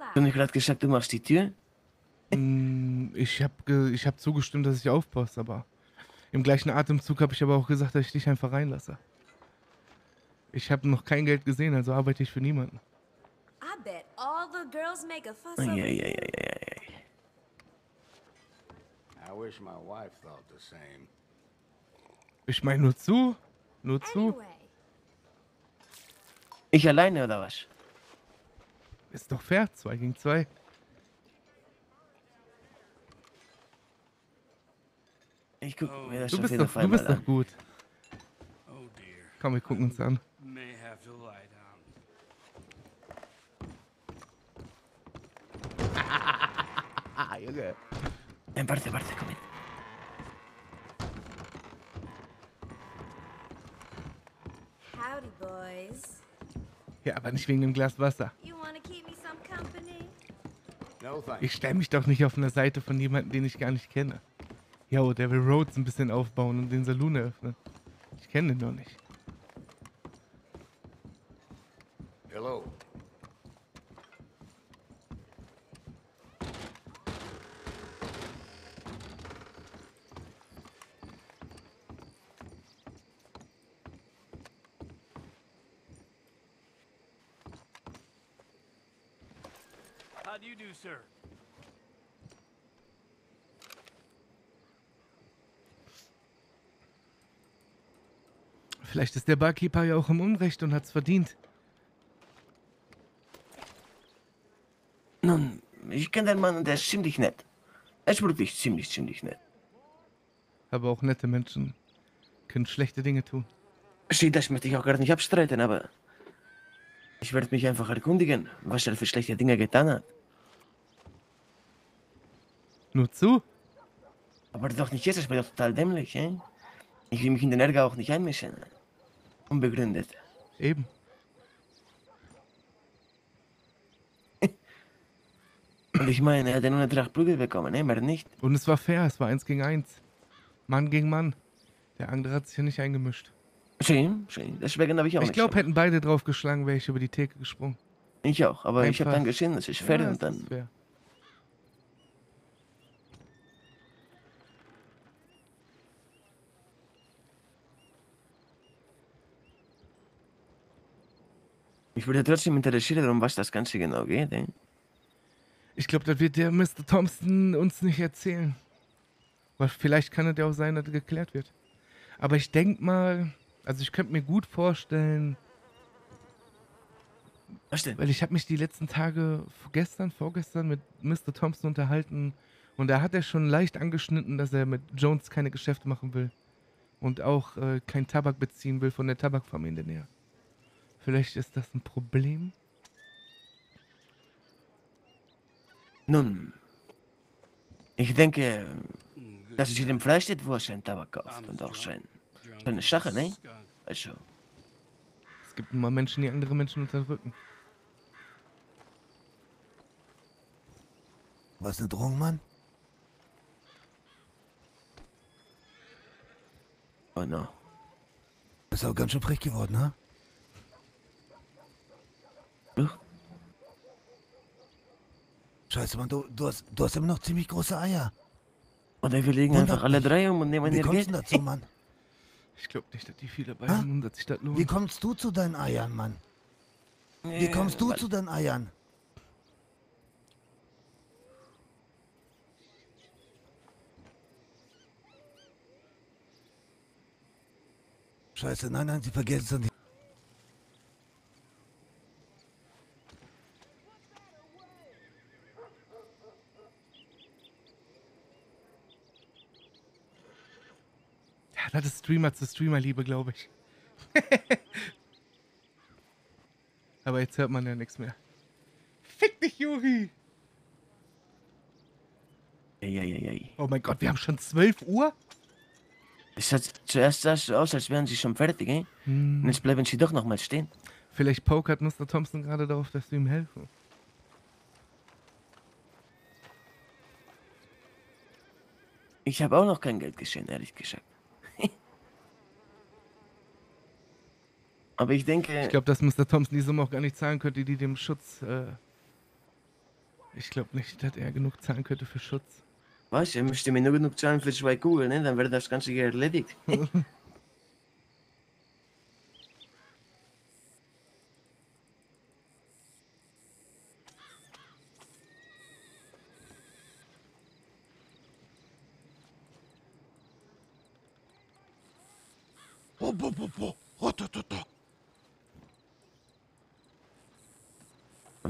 Life. Du hast gerade gesagt, du machst die Tür? Hm, ich habe ich hab zugestimmt, dass ich aufpasse, aber im gleichen Atemzug habe ich aber auch gesagt, dass ich dich einfach reinlasse. Ich habe noch kein Geld gesehen, also arbeite ich für niemanden. I bet all the girls make a fuss over Eieieiei. you. I wish my wife thought the same. Ich meine nur zu, nur zu. Anyway, Ich alleine oder was? Ist doch fair, zwei gegen zwei. Ich guck mir das Du bist doch, du bist mal doch gut. Oh. Komm, wir gucken uns an so weiter. Junge. Warte, warte, komm hin. Howdy, boys. Ja, aber nicht wegen dem Glas Wasser. Ich stelle mich doch nicht auf einer Seite von jemandem, den ich gar nicht kenne. Yo, der will Rhodes ein bisschen aufbauen und den Saloon eröffnen. Ich kenne den noch nicht. Vielleicht ist der Barkeeper ja auch im Unrecht und hat's verdient. Nun, ich kenne den Mann und der ist ziemlich nett. Er ist wirklich ziemlich, ziemlich nett. Aber auch nette Menschen können schlechte Dinge tun. Sie, das möchte ich auch gar nicht abstreiten, aber ich werde mich einfach erkundigen, was er für schlechte Dinge getan hat. Nur zu? Aber doch nicht jetzt, das wäre doch total dämlich, eh? Ich will mich in den Ärger auch nicht einmischen. Unbegründet. Eben. Und ich meine, er hat ja nur eine Tracht Prügel bekommen, ne? Mehr nicht. Und es war fair, es war eins gegen eins. Mann gegen Mann. Der andere hat sich ja nicht eingemischt. Schön, schön. Deswegen habe ich auch Ich nichts glaube, hätten beide draufgeschlagen, wäre ich über die Theke gesprungen. Ich auch, aber ich habe Einfach- dann gesehen, das ist fair Ja, und es dann. ist fair. Mich würde trotzdem interessieren, um was das Ganze genau geht, eh? Ich glaube, das wird der Mr. Thompson uns nicht erzählen. Weil vielleicht kann es ja auch sein, dass es geklärt wird. Aber ich denke mal, also ich könnte mir gut vorstellen, Was denn? weil ich habe mich die letzten Tage gestern, vorgestern mit Mr. Thompson unterhalten und da hat er schon leicht angeschnitten, dass er mit Jones keine Geschäfte machen will und auch äh, kein Tabak beziehen will von der Tabakfamilie näher. Vielleicht ist das ein Problem. Nun, ich denke, dass es jedem frei steht, wo er seinen Tabak kauft und auch sein, seine Sache, ne? Also, Es gibt immer Menschen, die andere Menschen unterdrücken. Was eine Drohung, Mann? oh no. Ist auch ganz schön frech geworden, ne? Scheiße, Mann, du, du, hast, du hast immer noch ziemlich große Eier. Oder wir legen Wundert einfach alle mich. drei um und nehmen Wie kommst du dazu, Mann? Ich glaube nicht, dass die viele bei haben, dass sich das lohnt. Wie kommst du zu deinen Eiern, Mann? Wie kommst du zu deinen Eiern? Scheiße, nein, nein, sie vergessen es das ist Streamer zu Streamer-Liebe, glaube ich. Aber jetzt hört man ja nichts mehr. Fick dich, Juri! Eieiei. Oh mein Gott, wir haben schon 12 Uhr? Es sah zuerst sah es so aus, als wären sie schon fertig, eh? Hm. Und jetzt bleiben sie doch noch mal stehen. Vielleicht pokert Mr. Thompson gerade darauf, dass wir ihm helfen. Ich habe auch noch kein Geld gesehen, ehrlich gesagt. Aber ich denke, Ich glaube, dass Mr. Thompson die Summe auch gar nicht zahlen könnte, die dem Schutz. Äh ich glaube nicht, dass er genug zahlen könnte für Schutz. was, er müsste mir nur genug zahlen für zwei Kugeln, ne? Dann wäre das Ganze hier erledigt.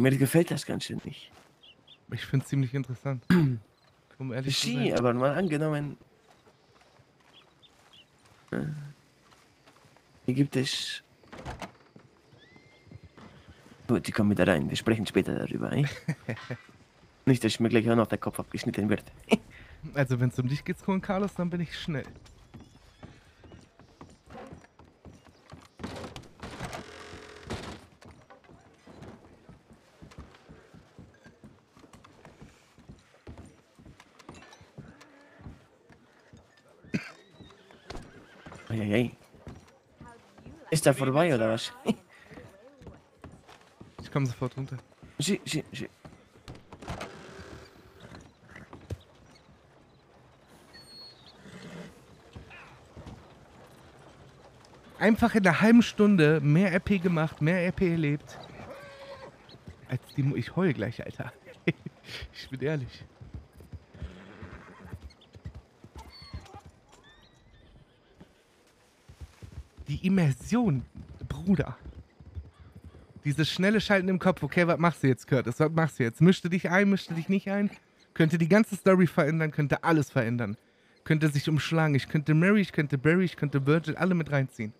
Mir gefällt das Ganze nicht. Ich finde es ziemlich interessant. Um ehrlich zu Sie, sein. aber mal angenommen. äh, Hier gibt es. Gut, die kommen wieder rein. Wir sprechen später darüber, eh? Nicht, dass mir gleich auch noch der Kopf abgeschnitten wird. Also wenn es um dich geht, Juan Carlos, dann bin ich schnell. Eieiei. Ist er vorbei oder was? Ich komme sofort runter. Sie, sie, sie. Einfach in einer halben Stunde mehr RP gemacht, mehr RP erlebt. Als die. Mu ich heul gleich, Alter. ich bin ehrlich. Die Immersion, Bruder. Dieses schnelle Schalten im Kopf. Okay, was machst du jetzt, Curtis? Was machst du jetzt? Mischst du dich ein, mischst du dich nicht ein? Könnte die ganze Story verändern, könnte alles verändern. Könnte sich umschlagen. Ich könnte Mary, ich könnte Barry, ich könnte Virgil alle mit reinziehen.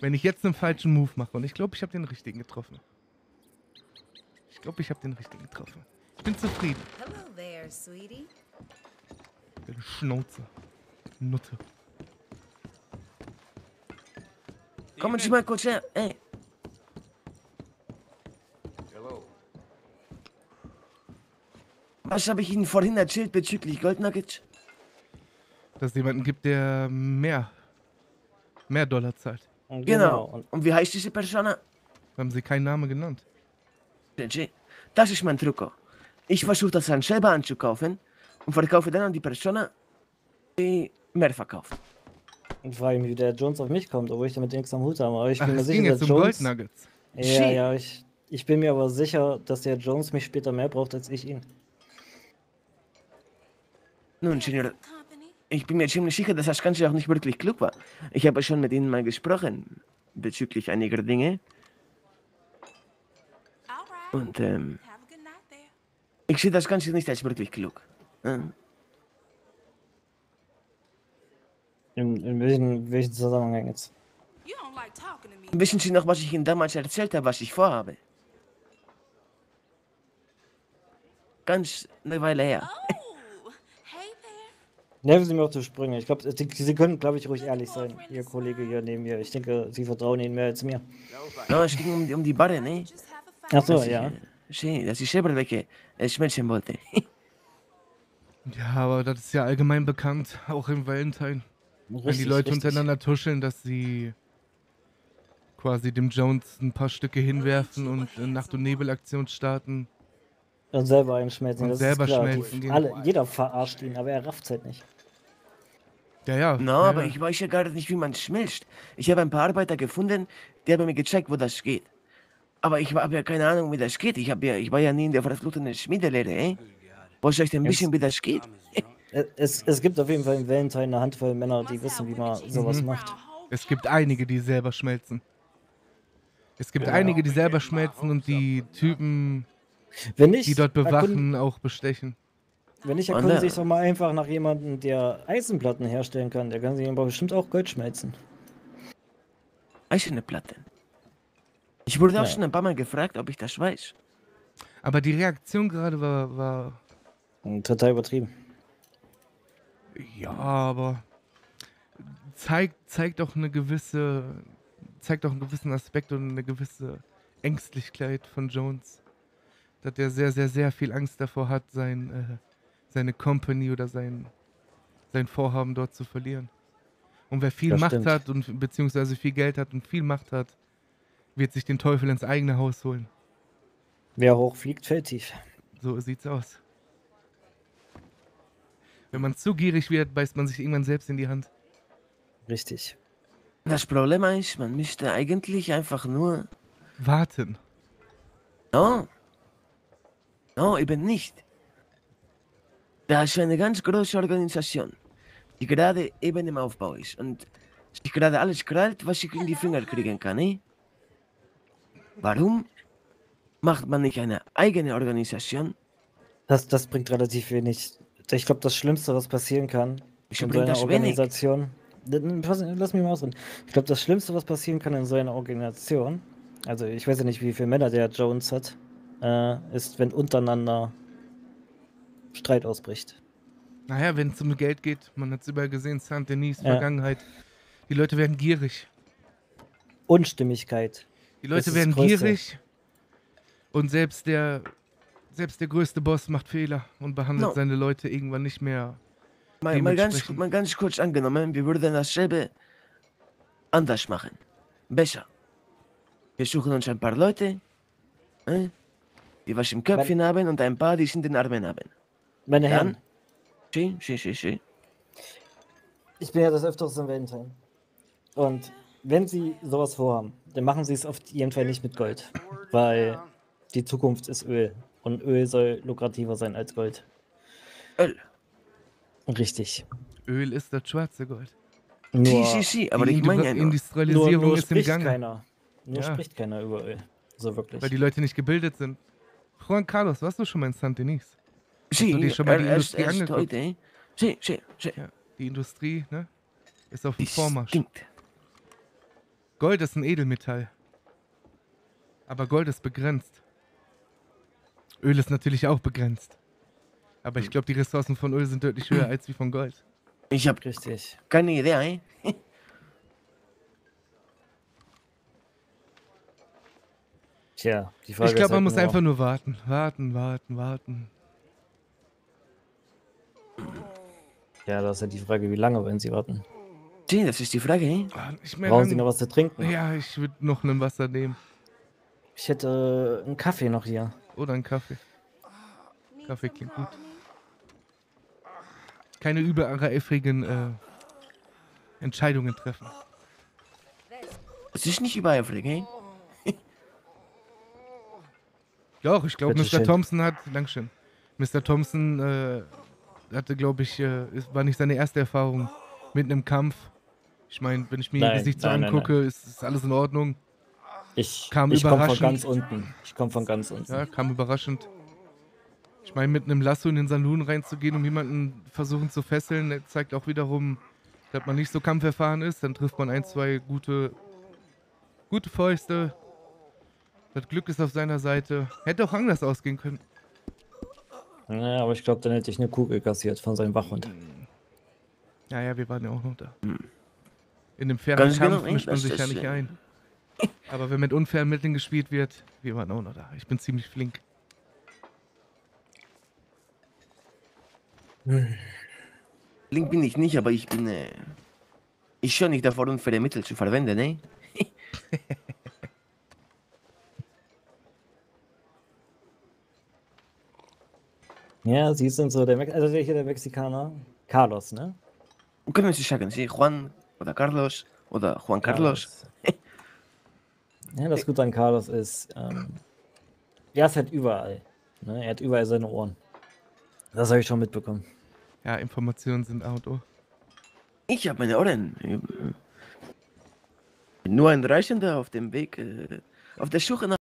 Wenn ich jetzt einen falschen Move mache. Und ich glaube, ich habe den richtigen getroffen. Ich glaube, ich habe den richtigen getroffen. Ich bin zufrieden. Hello there, sweetie. Schnauze. Nutte. Kommen Sie mal kurz her. Ey. Was habe ich Ihnen vorhin erzählt bezüglich Goldnuggets? Dass es jemanden gibt, der mehr, mehr Dollar zahlt. Genau. Und wie heißt diese Person? Haben sie keinen Namen genannt. Das ist mein Trucko. Ich versuche das dann selber anzukaufen und verkaufe dann an die Person, die mehr verkauft. Ich frage mich, wie der Jones auf mich kommt, obwohl ich damit nichts am Hut habe. Aber ich bin Ach, mir es sicher, jetzt um Jones. Goldnuggets. Ja, Shit. ja, ich, ich bin mir aber sicher, dass der Jones mich später mehr braucht als ich ihn. Nun, Senior, ich bin mir ziemlich sicher, dass das Ganze auch nicht wirklich klug war. Ich habe schon mit Ihnen mal gesprochen bezüglich einiger Dinge. Und ähm, ich sehe das Ganze nicht als wirklich klug. Äh, In, in welchen, welchen Zusammenhang jetzt? Wissen Sie noch, was ich Ihnen damals erzählt habe, was ich vorhabe? Ganz eine Weile her. Helfen Sie mir auf die Sprünge. Ich glaube, Sie, Sie können, glaube ich, ruhig ehrlich sein, Ihr Kollege hier neben mir. Ich denke, Sie vertrauen Ihnen mehr als mir. No, es ging um, die- um die Barre, ne? Ach so, Dass ja. äh, Sí, dass ich selber welche äh, schmelzen wollte. Ja, aber das ist ja allgemein bekannt, auch im Valentine. Wenn die Richtig, Leute richtig. untereinander tuscheln, dass sie quasi dem Jones ein paar Stücke hinwerfen und eine Nacht- und Nebelaktion starten. Und selber einschmelzen. Und das selber ist klar. schmelzen Die, gehen. alle, jeder verarscht ihn, aber er rafft halt nicht. Ja, ja. No, ja, aber ja. ich weiß ja gar nicht, wie man schmilzt. Ich habe ein paar Arbeiter gefunden, die haben mir gezeigt, wo das geht. Aber ich habe ja keine Ahnung, wie das geht. Ich, ja, ich war ja nie in der verfluchten Schmiedelehre, eh? Wo soll ich denn wissen, wie das geht? Es- Es, gibt auf jeden Fall in Valentine eine Handvoll Männer, die wissen, wie man sowas Mhm. macht. Es gibt einige, die selber schmelzen. Es gibt einige, die selber schmelzen und die Typen, Wenn nicht, die dort bewachen, auch bestechen. Wenn nicht, Und, erkunden äh, sich doch mal einfach nach jemandem, der Eisenplatten herstellen kann. Der kann sich aber bestimmt auch Gold schmelzen. Eiserne Platten. Ich wurde auch Ja. schon ein paar Mal gefragt, ob ich das weiß. Aber die Reaktion gerade war, war. Total übertrieben. Ja, aber. Zeigt, zeigt auch eine gewisse. Zeigt auch einen gewissen Aspekt und eine gewisse Ängstlichkeit von Jones. Dass er sehr, sehr, sehr viel Angst davor hat, sein, äh, seine Company oder sein, sein Vorhaben dort zu verlieren. Und wer viel Das Macht stimmt. hat und beziehungsweise viel Geld hat und viel Macht hat, wird sich den Teufel ins eigene Haus holen. Wer hoch fliegt, fällt tief. So sieht's aus. Wenn man zu gierig wird, beißt man sich irgendwann selbst in die Hand. Richtig. Das Problem ist, man müsste eigentlich einfach nur. Warten. No. No, eben nicht. Da ist eine ganz große Organisation, die gerade eben im Aufbau ist und sich gerade alles krallt, was ich in die Finger kriegen kann, eh? Warum macht man nicht eine eigene Organisation? Das, das bringt relativ wenig. Ich glaube, das Schlimmste, was passieren kann, Wieso in so einer? Organisation. Lass mich mal ausreden. Ich glaube, das Schlimmste, was passieren kann in so einer Organisation, also ich weiß ja nicht, wie viele Männer der Jones hat, äh, ist, wenn untereinander Streit ausbricht. Naja, wenn es um Geld geht, man hat es überall gesehen, Saint-Denis, Ja. Vergangenheit. Die Leute werden gierig. Unstimmigkeit. Die Leute werden gierig. Und selbst der, selbst der größte Boss macht Fehler und behandelt No. seine Leute irgendwann nicht mehr Mal, mal, ganz, dementsprechend. mal ganz kurz angenommen, wir würden dasselbe anders machen. Besser. Wir suchen uns ein paar Leute, äh, die was im Köpfchen haben und ein paar, die es in den Armen haben. Meine Dann- Herren, Sí, sí, sí, sí. ich bin ja des Öfteren im Valentine. Und wenn Sie sowas vorhaben, dann machen Sie es auf jeden Fall nicht mit Gold. Weil die Zukunft ist Öl. Und Öl soll lukrativer sein als Gold. Öl. Richtig. Öl ist das schwarze Gold. Nur, Sí, sí, sí, aber Die ich meine ja. Industrialisierung nur, nur ist im spricht Gange. keiner. Nur Ja. spricht keiner über Öl. So wirklich. Weil die Leute nicht gebildet sind. Juan Carlos, warst du schon mal in Saint-Denis? Hast Sí, du dir schon mal die er- Industrie angeguckt? heute? Sí, sí, sí. Ja, die Industrie, ne? Ist auf dem Vormarsch. Distinkt. Gold ist ein Edelmetall. Aber Gold ist begrenzt. Öl ist natürlich auch begrenzt. Aber Hm. ich glaube, die Ressourcen von Öl sind deutlich höher als die von Gold. Ich habe Richtig. keine Idee, eh? Tja, die Frage Ich glaube, man halt muss einfach nur warten. Warten, warten, warten. Ja, das ist ja die Frage, wie lange wollen Sie warten? Sí, das ist die Frage, eh? Ah, Ich mein, Brauchen Sie noch was zu trinken? Ja, ich würde noch ein Wasser nehmen. Ich hätte einen Kaffee noch hier. Oder einen Kaffee. Kaffee klingt gut. Keine übereifrigen äh, Entscheidungen treffen. Es ist nicht übereifrig, eh? Doch, ich glaube, Mr. Thompson hat. Dankeschön. Mr. Thompson äh, hatte, glaube ich, äh, es war nicht seine erste Erfahrung mit einem Kampf. Ich meine, wenn ich mir ihr Nein, Gesicht so nein, nein, angucke, Ist, ist alles in Ordnung. Ich, Kam ich komme von überraschend. ganz unten. Ich komme von ganz unten. Ja, kam überraschend. Ich meine, mit einem Lasso in den Saloon reinzugehen, um jemanden versuchen zu fesseln, das zeigt auch wiederum, dass man nicht so kampferfahren ist. Dann trifft man ein, zwei gute, gute Fäuste. Das Glück ist auf seiner Seite. Hätte auch anders ausgehen können. Ja, aber ich glaube, dann hätte ich eine Kugel kassiert von seinem Wachhund. Ja, ja, wir waren ja auch noch da. In dem fairen Ganz Kampf genau, mischt man sich ja nicht ein. Aber wenn mit unfairen Mitteln gespielt wird, wir waren auch noch da. Ich bin ziemlich flink. Link bin ich nicht, aber ich bin. Äh, ich schon nicht davor, unfaire Mittel zu verwenden, eh? Ja, Sie sind so der, Me also welcher der Mexikaner? Carlos, ne? Können Sie sagen, sí, Juan oder Carlos oder Juan Carlos? Ja, das Gute an Carlos ist, ähm, er ist halt überall. Ne? Er hat überall seine Ohren. Das habe ich schon mitbekommen. Ja, Informationen sind Auto. Ich habe meine Ohren. Ich bin nur ein Reisender auf dem Weg, äh, auf der Suche nach.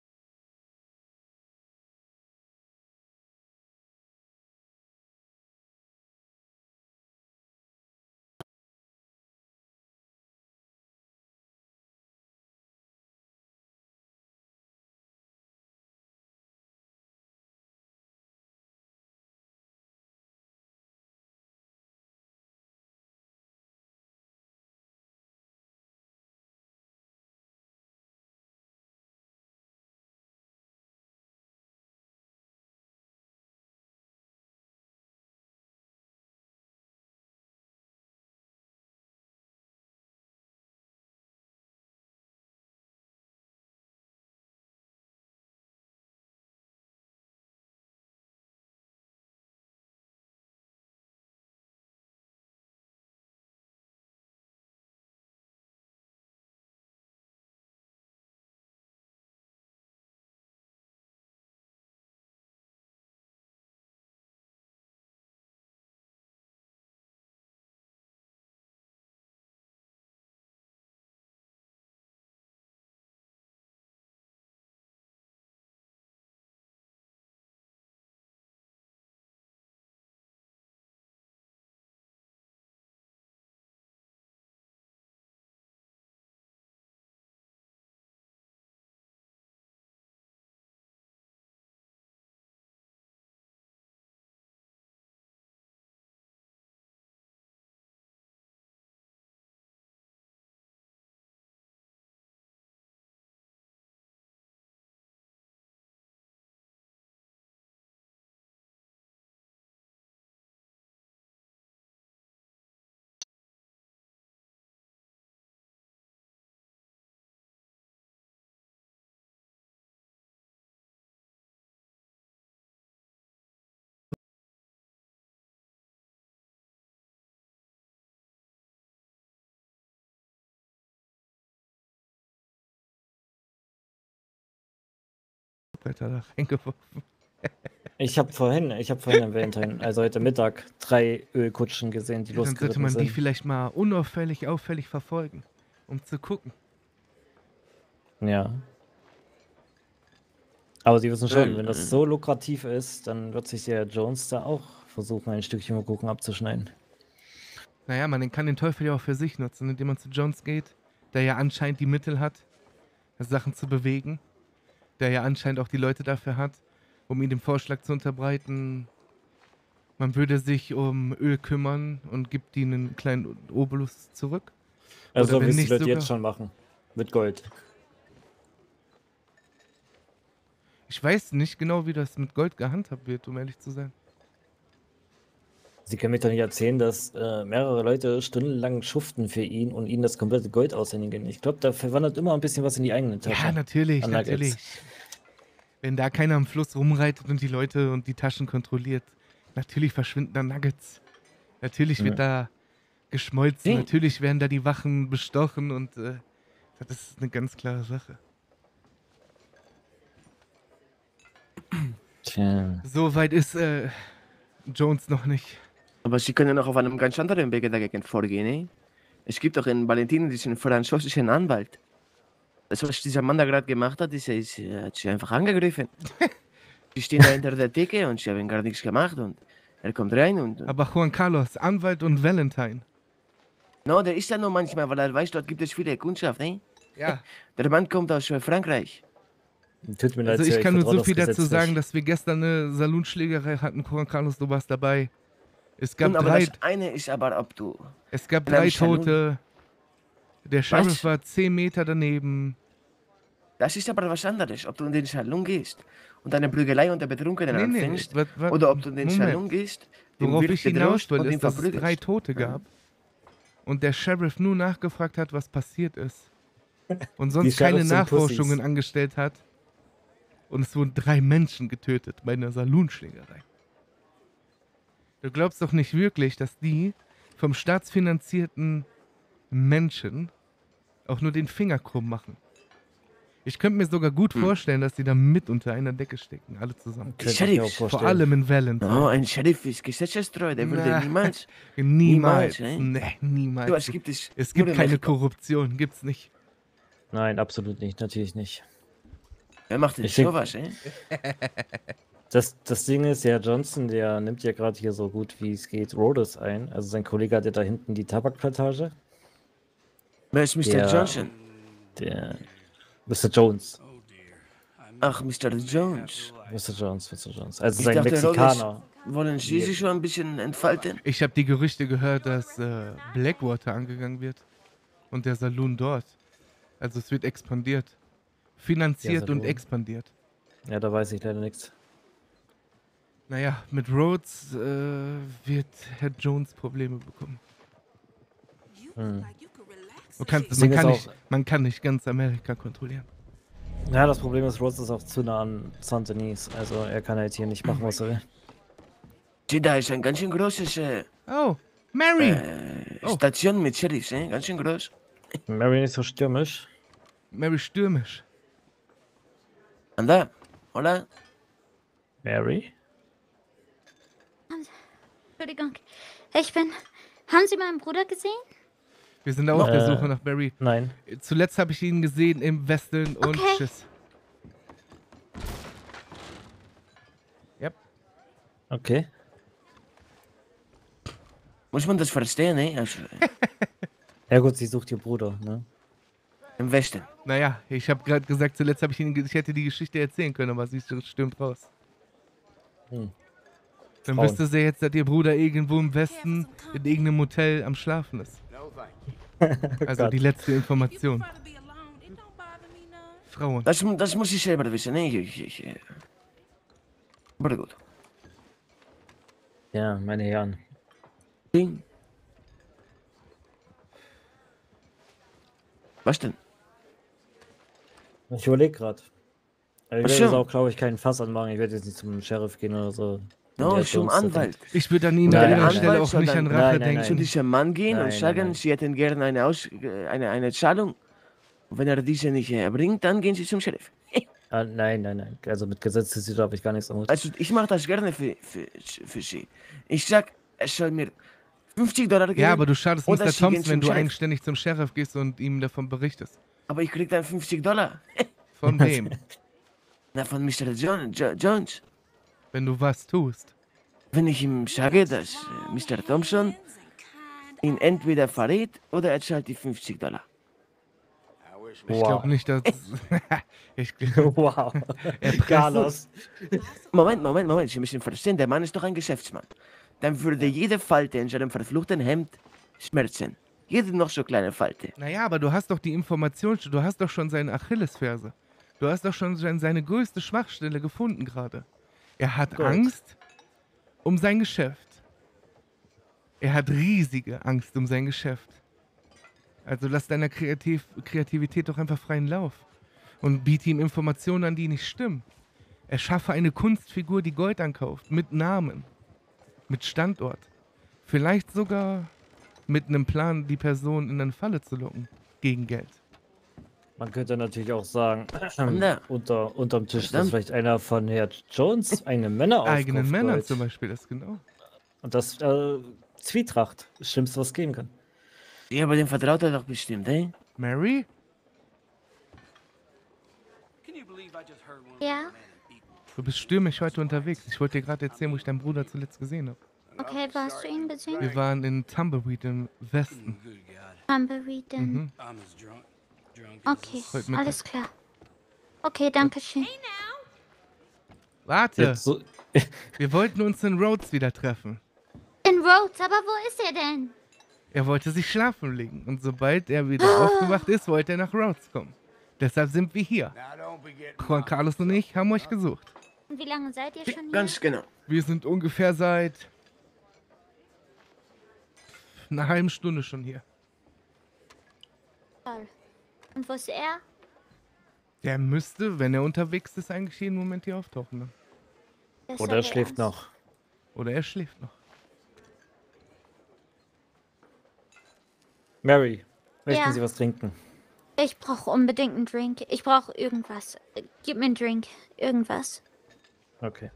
Bretter da reingeworfen. Ich habe vorhin, ich habe vorhin am Valentine, also heute Mittag, drei Ölkutschen gesehen, die Dann sollte losgeritten man die sind. vielleicht mal unauffällig, auffällig verfolgen, um zu gucken. Ja. Aber Sie wissen schon, Ähm, wenn das so lukrativ ist, dann wird sich der Jones da auch versuchen, ein Stückchen mal gucken abzuschneiden. Naja, man kann den Teufel ja auch für sich nutzen, indem man zu Jones geht, der ja anscheinend die Mittel hat, Sachen zu bewegen, der ja anscheinend auch die Leute dafür hat, um ihm den Vorschlag zu unterbreiten, man würde sich um Öl kümmern und gibt ihnen einen kleinen Obolus zurück. Also Oder so wie es sogar- jetzt schon machen. Mit Gold. Ich weiß nicht genau, wie das mit Gold gehandhabt wird, um ehrlich zu sein. Sie können mir doch nicht erzählen, dass äh, mehrere Leute stundenlang schuften für ihn und ihnen das komplette Gold aushändigen. Ich glaube, da verwandert immer ein bisschen was in die eigene Tasche. Ja, natürlich, an natürlich. Wenn da keiner am Fluss rumreitet und die Leute und die Taschen kontrolliert, natürlich verschwinden da Nuggets. Natürlich wird da geschmolzen, Nee. natürlich werden da die Wachen bestochen und äh, das ist eine ganz klare Sache. Tja. So weit ist äh, Jones noch nicht. Aber Sie können auch auf einem ganz anderen Wege dagegen vorgehen, eh? Es gibt doch in Valentin diesen französischen Anwalt. Das, was dieser Mann da gerade gemacht hat, ist, er ist, hat sie einfach angegriffen. sie stehen da hinter der Theke und sie haben gar nichts gemacht und er kommt rein und... Aber Juan Carlos, Anwalt und Valentine. No, der ist da nur manchmal, weil er weiß, dort gibt es viele Kundschaft, eh? Ja. Der Mann kommt aus äh, Frankreich. Tut mir leid, Also ich kann nur so viel dazu sagen, dass wir gestern eine Salonschlägerei hatten. Juan Carlos, du warst dabei. Es gab Nun, aber drei, das eine ist aber, ob du... es gab drei Tote. Der Sheriff Was? war 10 Meter daneben. Das ist aber was anderes, ob du in den Salon gehst und eine Prügelei unter Betrunkenen Nee, nee, anfängst, wat- wat- oder ob du in den Moment. Salon gehst, den Worauf ich hinaus will, und ist, dass es drei Tote gab. Und der Sheriff nur nachgefragt hat, was passiert ist. Und sonst keine Nachforschungen angestellt hat. Und es wurden drei Menschen getötet bei einer Salonschlägerei. Du glaubst doch nicht wirklich, dass die vom staatsfinanzierten Menschen auch nur den Finger krumm machen. Ich könnte mir sogar gut Hm. vorstellen, dass die da mit unter einer Decke stecken, alle zusammen. Mir auch Vor allem in Valentine. Oh, ein Sheriff ist gesetzestreu, der würde Na, niemals... Niemals. eh? Nee, niemals. Du, es gibt es es gibt in keine Mexiko. Korruption, gibt's nicht. Nein, absolut nicht, natürlich nicht. Wer macht denn Ich sowas, eh? Das, das Ding ist, der Johnson, der nimmt ja gerade hier so gut wie es geht Rhodes ein. Also sein Kollege hat ja da hinten die Tabakplantage. Wer ist Mr. Der- Johnson? Der Mr. Jones. Ach, Mr. Jones. Mr. Jones, Mr. Jones. Also Ich sein dachte, Mexikaner. Wollen Sie sich schon ein bisschen entfalten? Ich habe die Gerüchte gehört, dass äh, Blackwater angegangen wird. Und der Saloon dort. Also es wird expandiert. Finanziert und expandiert. Ja, da weiß ich leider nichts. Naja, mit Rhodes äh, wird Herr Jones Probleme bekommen. Hm. Man kann, Das man, ist kann nicht, man kann nicht ganz Amerika kontrollieren. Ja, das Problem ist, Rhodes ist auch zu nah an St. Denis. Also er kann halt hier nicht machen, was er will. Da ist ein ganz schön großes äh, Oh, Mary! äh, Station mit Sheriffs, eh? Ganz schön groß. Mary nicht so stürmisch. Mary stürmisch. Anda, hola. Mary? Entschuldigung. Ich bin. Haben Sie meinen Bruder gesehen? Wir sind auf der Äh, Suche nach Barry. Nein. Zuletzt habe ich ihn gesehen im Westen und Okay. Tschüss. Yep. Okay. Muss man das verstehen, eh? Also, Ja gut, sie sucht ihr Bruder, ne? Im Westen. Naja, ich habe gerade gesagt, zuletzt habe ich ihn, ge- ich hätte die Geschichte erzählen können, aber sie st- stürmt raus. Hm. Dann Frauen. wüsste sie jetzt, dass ihr Bruder irgendwo im Westen in irgendeinem Hotel am Schlafen ist. Also Gott. die letzte Information. Frauen. Das, das muss ich selber wissen, eh? Ich, ich, äh, aber gut. Ja, meine Herren. Ding. Was denn? Ich überlege gerade. Ich werde jetzt auch, glaube ich, keinen Fass anmachen. Ich werde jetzt nicht zum Sheriff gehen oder so. No, Der zum Jones, der Anwalt. Ich würde an Ihnen an Ihrer Stelle auch nicht an Rache Nein, nein, denken. zu diesem Mann gehen Nein, und sagen, nein. sie hätten gerne eine, Aus eine, eine Zahlung. Und wenn er diese nicht erbringt, dann gehen sie zum Sheriff. Ah, nein, nein, nein. Also mit Gesetzesüter habe ich gar nichts am Hut. Also ich mache das gerne für, für, für sie. Ich sag, er soll mir 50 Dollar geben. Ja, aber du schadest Mr. Thompson, wenn zum du Sheriff. eigenständig zum Sheriff gehst und ihm davon berichtest. Aber ich krieg dann 50 Dollar. Von wem? Na, von Mr. John, jo Jones. Wenn du was tust. Wenn ich ihm sage, dass äh, Mr. Thompson ihn entweder verrät oder er zahlt die 50 Dollar. Ich glaube nicht, dass. ich glaub, wow. Carlos. Moment, Moment, Moment. Sie müssen verstehen, der Mann ist doch ein Geschäftsmann. Dann würde jede Falte in seinem verfluchten Hemd schmerzen. Jede noch so kleine Falte. Naja, aber du hast doch die Information, du hast doch schon seine Achillesferse. Du hast doch schon sein- seine größte Schwachstelle gefunden gerade. Er hat Gut. Angst um sein Geschäft. Er hat riesige Angst um sein Geschäft. Also lass deiner Kreativ Kreativität doch einfach freien Lauf. Und biete ihm Informationen an, die nicht stimmen. Erschaffe eine Kunstfigur, die Gold ankauft. Mit Namen. Mit Standort. Vielleicht sogar mit einem Plan, die Person in eine Falle zu locken. Gegen Geld. Man könnte natürlich auch sagen, unter, unterm Tisch ist Verdammt. vielleicht einer von Herr Jones eigene Männer Eigenen Männern Gold. zum Beispiel, das genau. Und das äh, Zwietracht. Das Schlimmste, was geben kann. Ja, aber den vertraut er doch bestimmt, eh? Mary? Ja? Du bist stürmisch heute unterwegs. Ich wollte dir gerade erzählen, wo ich deinen Bruder zuletzt gesehen habe. Okay, wo hast du ihn gesehen? Wir waren in Tumbleweed im Westen. Tumbleweed. Mhm. Okay, alles klar. Okay, danke schön. Warte! So, Wir wollten uns in Rhodes wieder treffen. In Rhodes, aber wo ist er denn? Er wollte sich schlafen legen. Und sobald er wieder aufgewacht ist, wollte er nach Rhodes kommen. Deshalb sind wir hier. Juan Carlos und ich haben euch gesucht. Und wie lange seid ihr schon hier? Ganz genau. Wir sind ungefähr seit einer halben Stunde schon hier. Toll. Und wo ist er? Der müsste, wenn er unterwegs ist, eigentlich jeden Moment hier auftauchen. Ne? Oder er schläft Ernst. noch. Oder er schläft noch. Mary, möchten Ja. Sie was trinken? Ich brauche unbedingt einen Drink. Ich brauche irgendwas. Gib mir einen Drink. Irgendwas. Okay.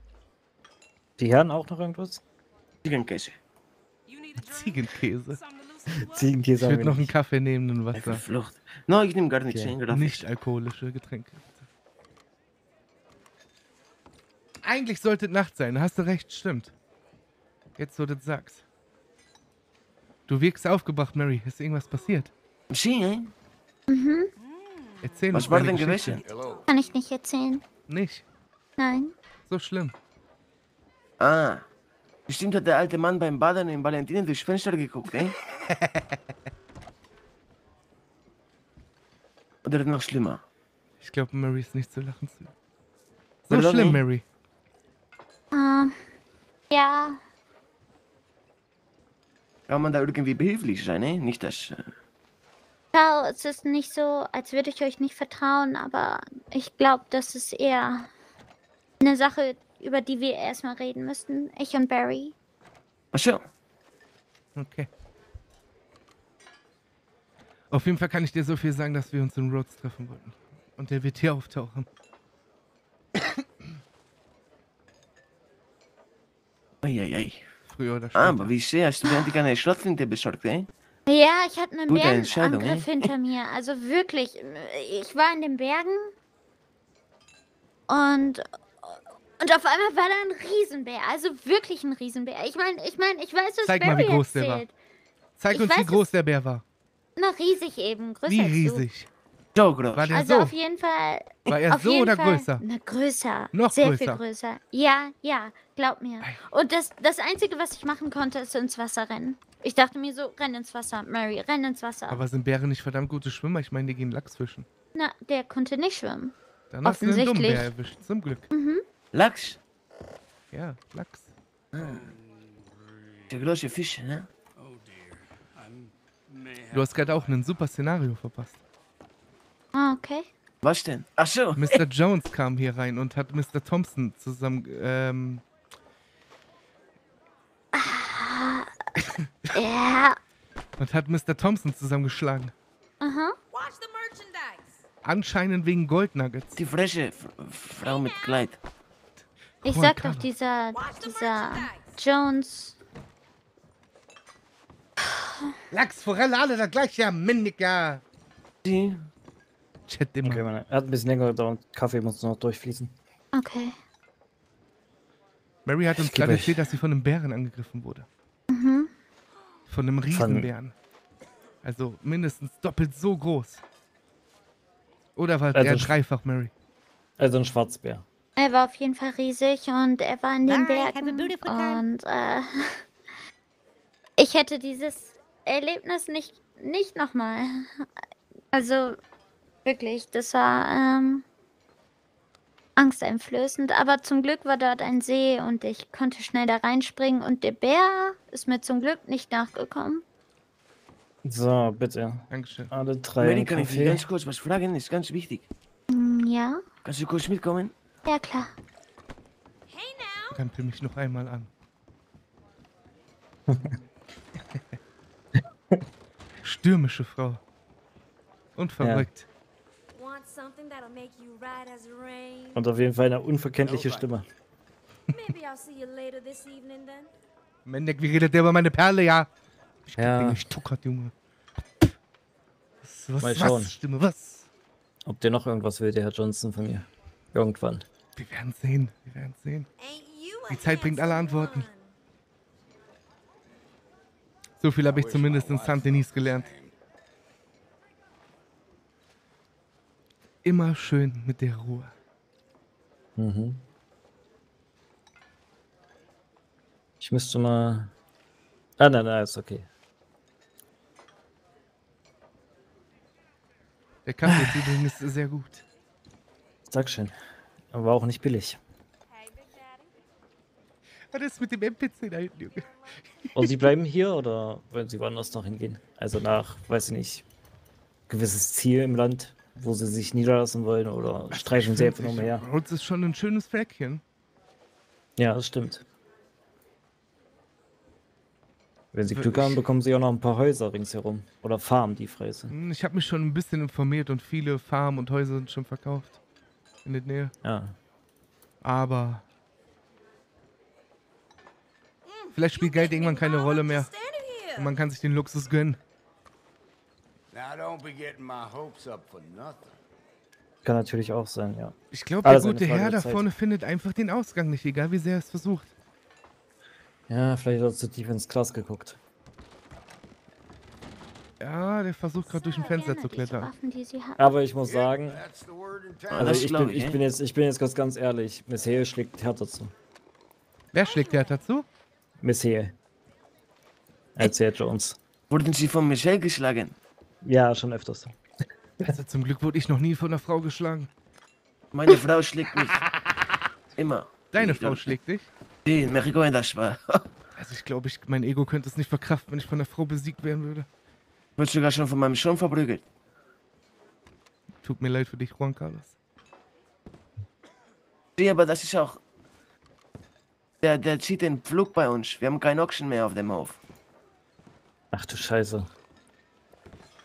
Die Herren auch noch irgendwas? Ziegenkäse. Ziegenkäse. Ziegenkäse Ich würde noch ein nicht. Kaffee nehmen und Wasser. Verflucht. No, ich nehme gar nichts. Okay. Nicht alkoholische Getränke. Eigentlich sollte es Nacht sein. Hast du recht, stimmt. Jetzt, wo du das sagst. Du wirkst aufgebracht, Mary. Ist irgendwas passiert? Sie, eh? Mhm. Erzähl Was uns war deine denn Geschichte. gewesen? Kann ich nicht erzählen. Nicht. Nein. So schlimm. Ah. Bestimmt hat der alte Mann beim Baden in Valentine durchs Fenster geguckt, eh? Oder noch schlimmer. Ich glaube, Mary ist nicht zu lachen zu. So Pardon, schlimm? Mary. Ähm. Ja. Kann man da irgendwie behilflich sein, eh? Nicht das. Äh, Schau, es ist nicht so, als würde ich euch nicht vertrauen, aber ich glaube, das ist eher eine Sache, über die wir erstmal reden müssten. Ich und Barry. Ach so. Okay. Auf jeden Fall kann ich dir so viel sagen, dass wir uns in Rhodes treffen wollten. Und der wird hier auftauchen. Eieiei. Früher oder später. Ah, aber wie ich sehe, hast du dir endlich eine Schrotflinte besorgt, eh? Ja, ich hatte einen Gute Entscheidung, Bergenangriff hinter mir. Also wirklich, ich war in den Bergen und und auf einmal war da ein Riesenbär, also wirklich ein Riesenbär. Ich meine, ich meine, ich weiß, was Zeig Barry mal, wie groß der war. erzählt. Zeig Ich uns, wie weiß, groß der Bär war. Na, riesig eben, größer Wie als du. riesig. So groß. War der Also so? auf jeden Fall. War er auf so jeden oder Fall, größer? Na, größer. Noch Sehr größer? viel größer. Ja, ja, glaub mir. Und das, das Einzige, was ich machen konnte, ist ins Wasser rennen. Ich dachte mir so, renn ins Wasser, Mary, renn ins Wasser. Aber sind Bären nicht verdammt gute Schwimmer? Ich meine, die gehen Lachs fischen. Na, der konnte nicht schwimmen. Dann hast du einen. Bär erwischt. Zum Glück. Mhm. Lachs. Ja, Lachs. Der große Fisch, ne? Du hast gerade auch ein super Szenario verpasst. Ah, okay. Was denn? Ach so. Mr. Jones kam hier rein und hat Mr. Thompson zusammen. Ähm, Ja. und hat Mr. Thompson zusammengeschlagen. Aha. Anscheinend wegen Goldnuggets. Die frische F Frau mit Kleid. Ich sag doch, dieser, dieser Jones. Lachs, Forelle, alle das gleiche, Mindiger. Die. Chat immer. Okay, meine, er hat ein bisschen länger gedauert. Kaffee muss noch durchfließen. Okay. Mary hat uns gerade erzählt, dass sie von einem Bären angegriffen wurde. Mhm. Von einem Riesenbären. Also mindestens doppelt so groß. Oder war Also er dreifach, Mary? Also ein Schwarzbär. Er war auf jeden Fall riesig und er war in den Bye, Bergen. Und äh, ich hätte dieses Erlebnis nicht, nicht nochmal. Also wirklich, das war ähm, angsteinflößend. Aber zum Glück war dort ein See und ich konnte schnell da reinspringen und der Bär ist mir zum Glück nicht nachgekommen. So, bitte. Dankeschön. Alle drei Mary, kann ich ganz kurz was fragen? Ist ganz wichtig. Mm, Ja, Kannst du kurz mitkommen? ja klar. Rempel mich noch einmal an. Stürmische Frau. Und verrückt. Rain? Und auf jeden Fall eine unverkenntliche Stimme. Maybe I'll see you later this evening then. Mendek, wie redet der über meine Perle, ja? Ich Ja. ja. Ich tuckert, Junge. Was, was, Mal schauen. was, Stimme, was? Ob der noch irgendwas will, der Herr Johnson von mir. Irgendwann. Wir werden sehen, wir werden sehen. Die Zeit bringt alle Antworten. So viel habe ich zumindest in Saint Denis gelernt. Immer schön mit der Ruhe. Mhm. Ich müsste mal. Ah, nein, nein, ist okay. Der Kaffee ist übrigens sehr gut. Dankeschön. Aber auch nicht billig. Was ist mit dem NPC da hinten, Junge? Und Sie bleiben hier oder wollen Sie woanders noch hingehen? Also nach, weiß ich nicht, gewisses Ziel im Land, wo Sie sich niederlassen wollen oder streichen Sie einfach nur umher? Rhodes ist schon ein schönes Fleckchen. Ja, das stimmt. Wenn Sie Glück haben, bekommen Sie auch noch ein paar Häuser ringsherum. Oder Farmen, die sind. Hm, Ich habe mich schon ein bisschen informiert und viele Farmen und Häuser sind schon verkauft. In der Nähe. Ja. Aber. Vielleicht spielt Geld irgendwann keine Rolle mehr. Und man kann sich den Luxus gönnen. Kann natürlich auch sein, ja. Ich glaube, der gute Herr da vorne findet einfach den Ausgang nicht, egal wie sehr er es versucht. Ja, vielleicht hat er zu tief ins Glas geguckt. Ja, der versucht gerade durch ein Fenster zu klettern. Aber ich muss sagen, also ich, bin, ich, bin jetzt, ich bin jetzt ganz, ganz ehrlich, Miss Hale schlägt härter zu. Wer schlägt der dazu? Als Herr Jones. Wurden Sie von Michelle geschlagen? Ja, schon öfters. Also zum Glück wurde ich noch nie von einer Frau geschlagen. Meine Frau schlägt mich. Immer. Deine Ich Frau glaub- schlägt dich? México en das war. Also ich glaube, ich, mein Ego könnte es nicht verkraften, wenn ich von einer Frau besiegt werden würde. Wird sogar schon von meinem Sohn verprügelt. Tut mir leid für dich, Juan Carlos. Sí, aber das ist auch. Der, der zieht den Flug bei uns. Wir haben keinen Ochsen mehr auf dem Hof. Ach du Scheiße.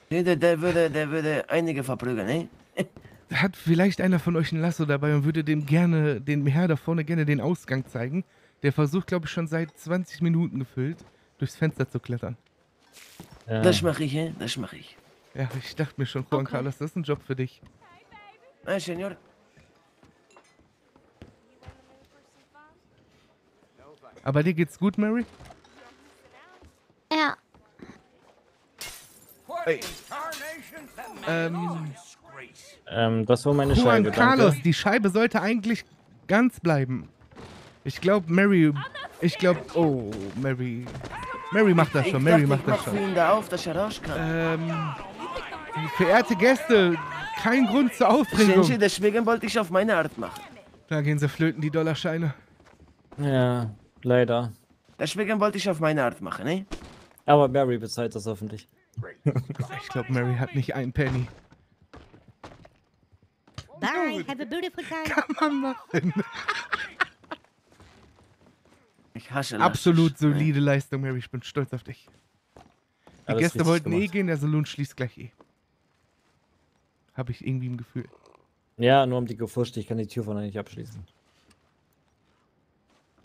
Nee, der, der, würde, der würde einige verprügeln, ne? Hat vielleicht einer von euch ein Lasso dabei und würde dem gerne, dem Herr da vorne gerne den Ausgang zeigen? Der versucht, glaube ich, schon seit 20 Minuten gefüllt, durchs Fenster zu klettern. Ja. Das mache ich, hä? Das mache ich. Ja, ich dachte mir schon, Juan Carlos, das ist ein Job für dich. Ah, Senor. Aber dir geht's gut, Mary? Ja, Ey. Ähm, Ähm, das war meine Juan Scheibe, Carlos, danke. die Scheibe sollte eigentlich ganz bleiben. Ich glaube, Mary. Ich glaube. Oh, Mary. Mary macht das schon. Mary macht das schon. Ähm. Verehrte Gäste, kein Grund zur Aufregung. Sie, deswegen wollte ich auf meine Art machen. Da gehen sie flöten, die Dollarscheine. Ja, leider. Deswegen wollte ich auf meine Art machen, ne? Aber Mary bezahlt das hoffentlich. Ich glaube, Mary hat nicht einen Penny. Bye. Have a beautiful time. Kann man machen. Ich hasse Lassos. Absolut solide Leistung, Mary. Ich bin stolz auf dich. Die Alles Gäste wollten eh gemacht. gehen, der Saloon schließt gleich eh. Habe ich irgendwie im Gefühl. Ja, nur um die Gefurchte, ich kann die Tür vorne nicht abschließen.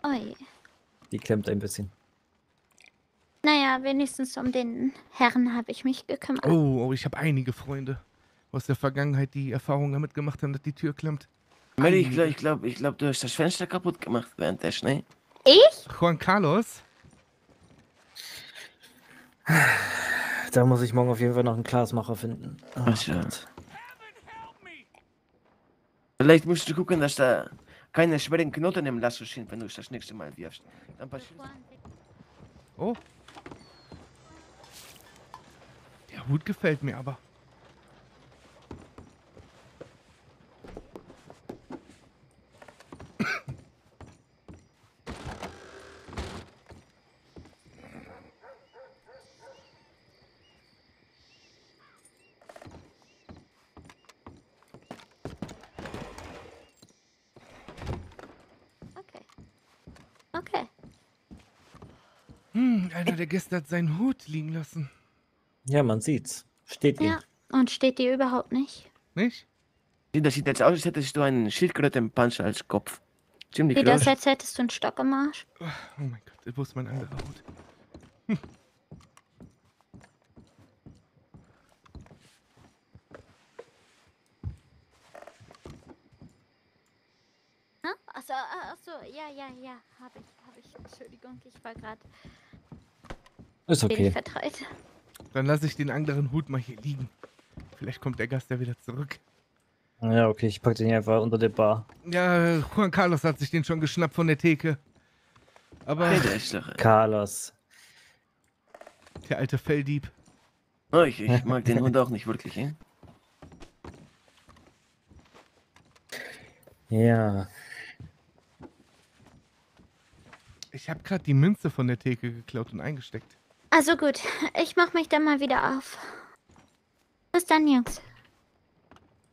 Ui. Die klemmt ein bisschen. Naja, wenigstens um den Herrn habe ich mich gekümmert. Oh, oh ich habe einige Freunde aus der Vergangenheit, die Erfahrung damit gemacht haben, dass die Tür klemmt. Melly, ich glaube, ich glaube, ich glaub, du hast das Fenster kaputt gemacht während der Schnee. Ich? Juan Carlos? Da muss ich morgen auf jeden Fall noch einen Glasmacher finden. Oh, Ach. Vielleicht musst du gucken, dass da keine schweren Knoten im Lasso sind, wenn du es das nächste Mal wirfst. Dann Oh. Der Hut gefällt mir aber. Okay. Hm, einer der Gäste hat seinen Hut liegen lassen. Ja, man sieht's. Steht ihm. Ja, und steht dir überhaupt nicht. Nicht? Das sieht jetzt aus, als hättest du einen Schildkrötenpanzer als Kopf. Ziemlich Sieht groß. als hättest du einen Stock im Arsch. Oh mein Gott, wo ist mein anderer Hut? Hä? Achso, achso, ja, ja, ja, habe ich, habe ich. Entschuldigung, ich war gerade Ist okay. vertreut. Dann lasse ich den anderen Hut mal hier liegen. Vielleicht kommt der Gast ja wieder zurück. Ja, okay, ich pack den hier einfach unter der Bar. Ja, Juan Carlos hat sich den schon geschnappt von der Theke. Aber Hey, der ist doch- Carlos. der alte Felldieb. Oh, ich, ich mag den Hund auch nicht wirklich, eh? Ja. Ich habe gerade die Münze von der Theke geklaut und eingesteckt. Also gut, ich mach mich dann mal wieder auf. Bis dann, Jungs.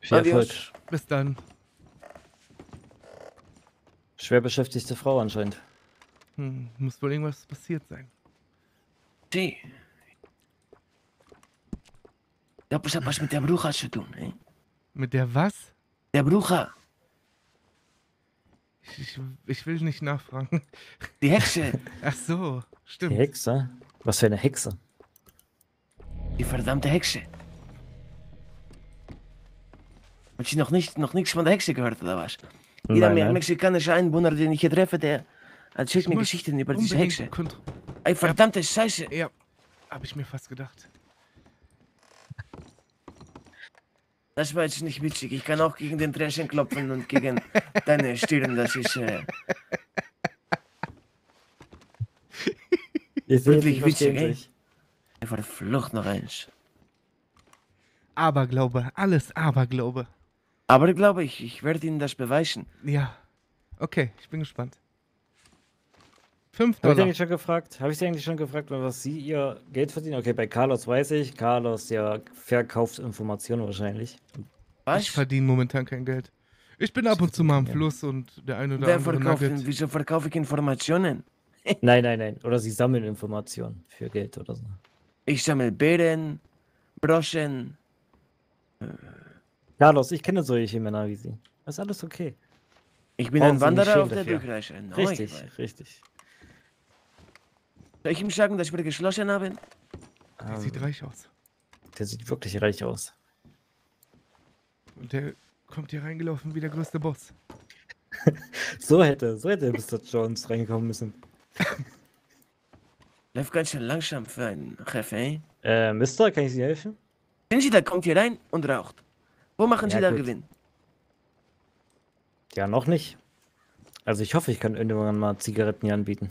Viel Erfolg. Adios. Bis dann. Schwer beschäftigte Frau anscheinend. Hm, muss wohl irgendwas passiert sein. Sí. Ich glaube, es hat was mit der Bruja zu tun, eh? Mit der was? Der Bruja, Ich, ich, ich will nicht nachfragen. die Hexe, Ach so, Die stimmt. Hexe? Was für eine Hexe? die verdammte Hexe. Hat sie noch, nicht, noch nichts von der Hexe gehört, oder was? Jeder Nein, me nein. mexikanische Einwohner, den ich hier treffe, der erzählt mir Geschichten über diese Hexe. Ey, verdammte Scheiße. Ja, habe ich mir fast gedacht. Das war jetzt nicht witzig. Ich kann auch gegen den Dreschen klopfen und gegen deine Stirn. Das ist äh, Seht, wirklich witzig, verstehen ey. sich. Verflucht noch eins. Aberglaube, alles Aberglaube. Aber glaube ich, ich werde Ihnen das beweisen. Ja. Okay, ich bin gespannt. Fünf Habe ich Dollar. eigentlich schon gefragt? Habe ich Sie eigentlich schon gefragt, was Sie Ihr Geld verdienen? Okay, bei Carlos weiß ich. Carlos, ja, verkauft Informationen wahrscheinlich. Ich verdiene momentan kein Geld. Ich bin ab und zu mal am Fluss und der eine oder Wer andere verkauft Nugget. denn? Wieso verkaufe ich Informationen? Nein, nein, nein. Oder Sie sammeln Informationen für Geld oder so. Ich sammle Beeren, Broschen. Carlos, ich kenne solche Männer wie Sie. Das ist alles okay. Ich bin Brauchen ein Wanderer auf der. Ein Richtig, Neugier. richtig. Soll ich ihm sagen, dass wir geschlossen haben? Der sieht reich aus. Der sieht wirklich reich aus. Und der kommt hier reingelaufen wie der größte Boss. So hätte, so hätte Mr. Jones reinkommen müssen. Läuft ganz schön langsam für einen Chef, eh? Äh, Mister, kann ich Sie helfen? Sehen Sie, da kommt hier rein und raucht. Wo machen Sie Ja, da gut. Gewinn? Ja, noch nicht. Also ich hoffe, ich kann irgendwann mal Zigaretten hier anbieten.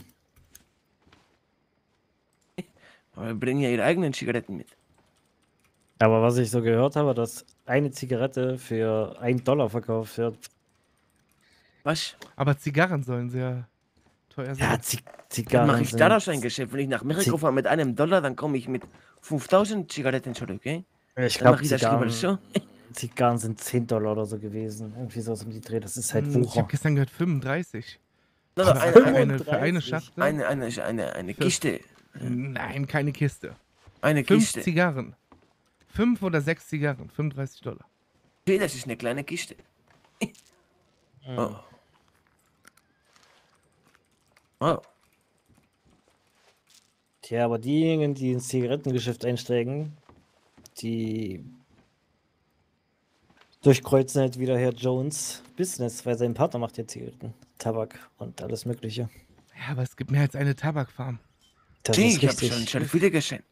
Aber wir bringen ja Ihre eigenen Zigaretten mit. Aber was ich so gehört habe, dass eine Zigarette für 1 Dollar verkauft wird. Was? Aber Zigarren sollen sehr teuer sein. Ja, Dann Zigarren mache ich daraus ein Geschäft. Wenn ich nach Mexiko fahre mit einem Dollar, dann komme ich mit 5000 Zigaretten zurück, eh? Ich glaube, ich Zigarren, so. Zigarren sind 10 Dollar oder so gewesen. Irgendwie so um die Dreh. Das ist halt Hm, Ich Wucher. habe gestern gehört 35. Nein, nein, Für eine- eine, für eine Schachtel? Eine, eine, eine, eine Für- Kiste. Nein, keine Kiste. Eine Fünf Kiste. Zigarren. Fünf oder sechs Zigarren. 35 Dollar. Okay, das ist eine kleine Kiste. Oh. Oh. Tja, aber diejenigen, die ins Zigarettengeschäft einsteigen, die durchkreuzen halt wieder Herr Jones Business, weil sein Partner macht ja Zigaretten, Tabak und alles Mögliche. Ja, aber es gibt mehr als eine Tabakfarm. Das ist ich habe richtig. schon, schon viele gesehen.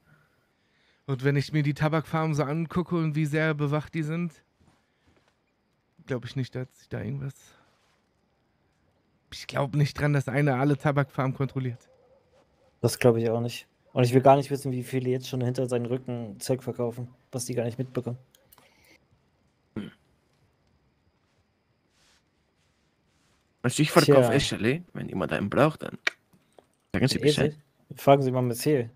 Und wenn ich mir die Tabakfarmen so angucke und wie sehr bewacht die sind, glaube ich nicht, dass sich da irgendwas. Ich glaube nicht dran, dass einer alle Tabakfarmen kontrolliert. Das glaube ich auch nicht. Und ich will gar nicht wissen, wie viele jetzt schon hinter seinen Rücken Zeug verkaufen, was die gar nicht mitbekommen. Also ich verkaufe. Eschele, wenn jemand einen braucht, dann sagen Sie Bescheid. Esel? Fragen Sie mal Monsieur.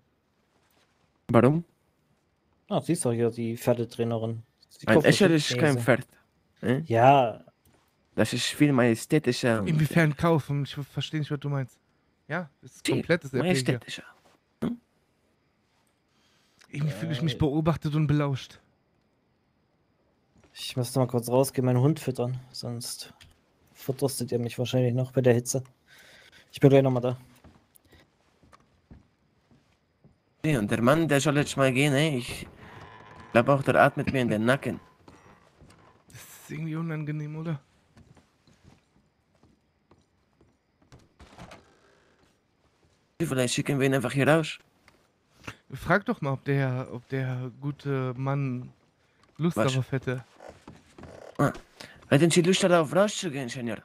Warum? Ah, sie ist doch hier die Pferdetrainerin. Sie Ein bestimmt ist kein. Pferd. eh? Ja, Das ist viel majestätischer. Inwiefern kaufen? Ich verstehe nicht, was du meinst. Ja, das ist komplettes hier. majestätischer. Irgendwie fühle ich mich beobachtet und belauscht. ich müsste mal kurz rausgehen, meinen Hund füttern, sonst verdurstet ihr mich wahrscheinlich noch bei der Hitze. Ich bin gleich nochmal da. Nee, und der Mann, der soll jetzt mal gehen, ey. Ich glaube auch, der atmet mir in den Nacken. Das ist irgendwie unangenehm, oder? Vielleicht schicken wir ihn einfach hier raus. Frag doch mal, ob der, ob der gute Mann Lust Was? darauf hätte. Hätten Sie Lust darauf rauszugehen, Senior?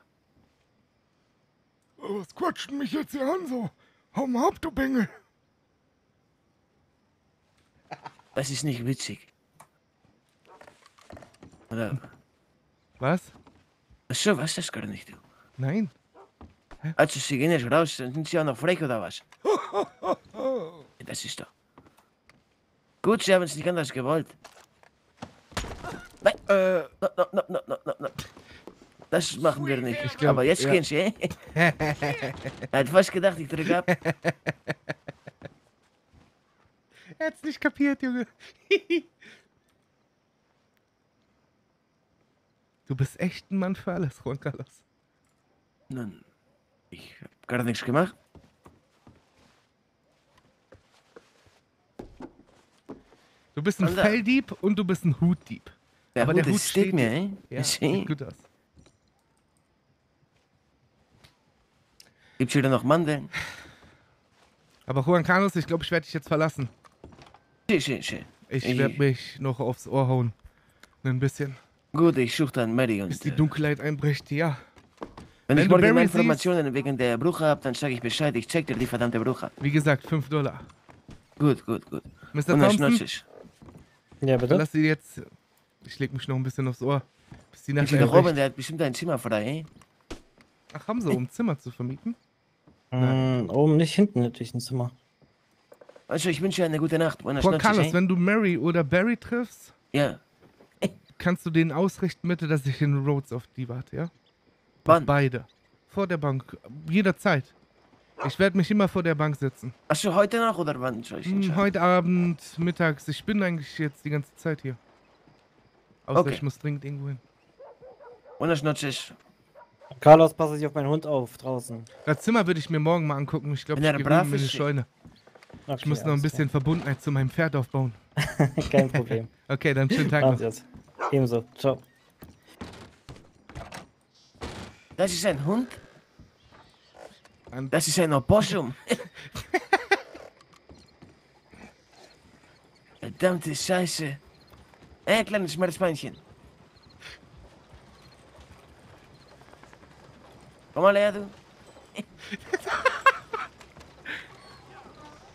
Was quatscht mich jetzt hier an so? Hau mal ab, du Bengel. Das ist nicht witzig. Oder? Was? Ach so, was das gar nicht, du. Nein. Also, Sie gehen jetzt raus, dann sind Sie auch noch frech oder was? Das ist doch. Gut, Sie haben es nicht anders gewollt. Nein. Äh. No, no, no, no, no, no, no. Das machen wir nicht. Ich glaub, Aber jetzt ja. gehen Sie, eh? er hat fast gedacht, ich drücke ab. Er hat's nicht kapiert, Junge. du bist echt ein Mann für alles, Juan Carlos. Nun, ich hab gar nichts gemacht. Du bist ein Und da- Felldieb und du bist ein Hutdieb. Der Aber Hut, der Hut steht steht mir, dir. eh? Ja, Sie. sieht gut aus. Gibt's wieder noch Mandeln? Aber Juan Carlos, ich glaube, ich werde dich jetzt verlassen. Schön, schön, schön. Ich Ich- werde mich noch aufs Ohr hauen. Ein bisschen. Gut, ich suche dann Mary und... Bis die Dunkelheit einbricht, ja. Wenn, ich du morgen mehr siehst- Informationen wegen der Bruche habe, dann sage ich Bescheid. Ich zeig dir die verdammte Bruche. Wie gesagt, 5 Dollar. Gut, gut, gut. Mr. Thompson. Ja, bitte? verlass sie jetzt. Ich leg mich noch ein bisschen aufs Ohr. Bis die Nacht Ich bin doch einbricht. oben, der hat bestimmt ein Zimmer frei, eh? Ach, haben sie, um Zimmer zu vermieten? Mm, oben nicht, hinten natürlich ein Zimmer. Also, ich wünsche dir eine gute Nacht. Noches, Carlos, eh? wenn du Mary oder Barry triffst, Ja. kannst du denen ausrichten, bitte, dass ich in Rhodes auf die warte, ja? Wann? Auf beide. Vor der Bank. Jederzeit. Ich werde mich immer vor der Bank setzen. Achso, heute noch oder wann soll ich Hm, entscheiden? heute Abend, mittags. Ich bin eigentlich jetzt die ganze Zeit hier. Außer Okay. ich muss dringend irgendwo hin. Buenas noches. Carlos, passe ich auf meinen Hund auf draußen. Das Zimmer würde ich mir morgen mal angucken. Ich glaube, ich gehe in ist, Scheune. Okay, Ich muss noch ein bisschen Verbundenheit zu meinem Pferd aufbauen. klar. Kein Problem. Okay, dann schönen Tag noch. Ebenso. Ciao. Das ist ein Hund? Ein- Das ist ein Opossum. Verdammte Scheiße. Ein kleines Meeresschweinchen. Komm mal her, du.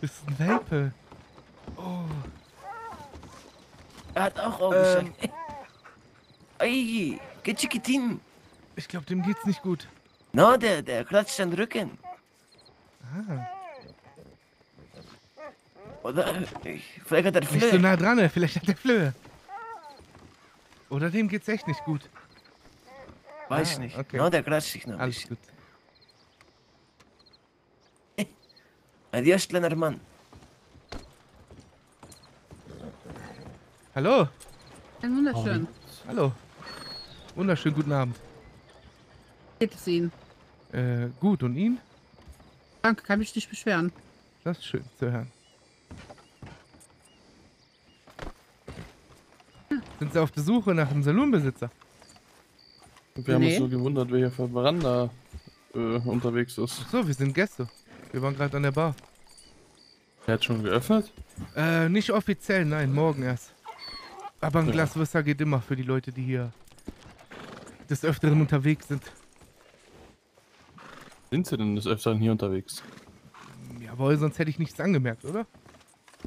Das ist ein Welpe. Oh, Er hat auch Augen. Ähm. Ey, Chiquitin. Ich glaube, dem geht's nicht gut. No, der, der klatscht den Rücken. Ah, Oder? Ich, vielleicht hat er nicht so Flöhe. nah dran, vielleicht hat er Flöhe. Oder dem geht's echt nicht gut. Weiß Ah, nicht. okay. No, der klatscht sich noch. Alles gut. Adios, kleiner Mann. Hallo? Ein wunderschön. Hallo. Wunderschönen guten Abend. Geht es Ihnen? Äh, gut, und Ihnen? Danke, kann mich nicht beschweren. Das ist schön zu hören. Sind Sie auf der Suche nach einem Saloonbesitzer? Wir haben Nee. uns nur gewundert, wer hier für Veranda äh, unterwegs ist. Ach so, wir sind Gäste. Wir waren gerade an der Bar. Er hat schon geöffnet? Äh, nicht offiziell, nein, morgen erst. Aber ein Ja. Glas Wasser geht immer für die Leute, die hier des Öfteren unterwegs sind. Sind sie denn des Öfteren hier unterwegs? Jawohl, sonst hätte ich nichts angemerkt, oder?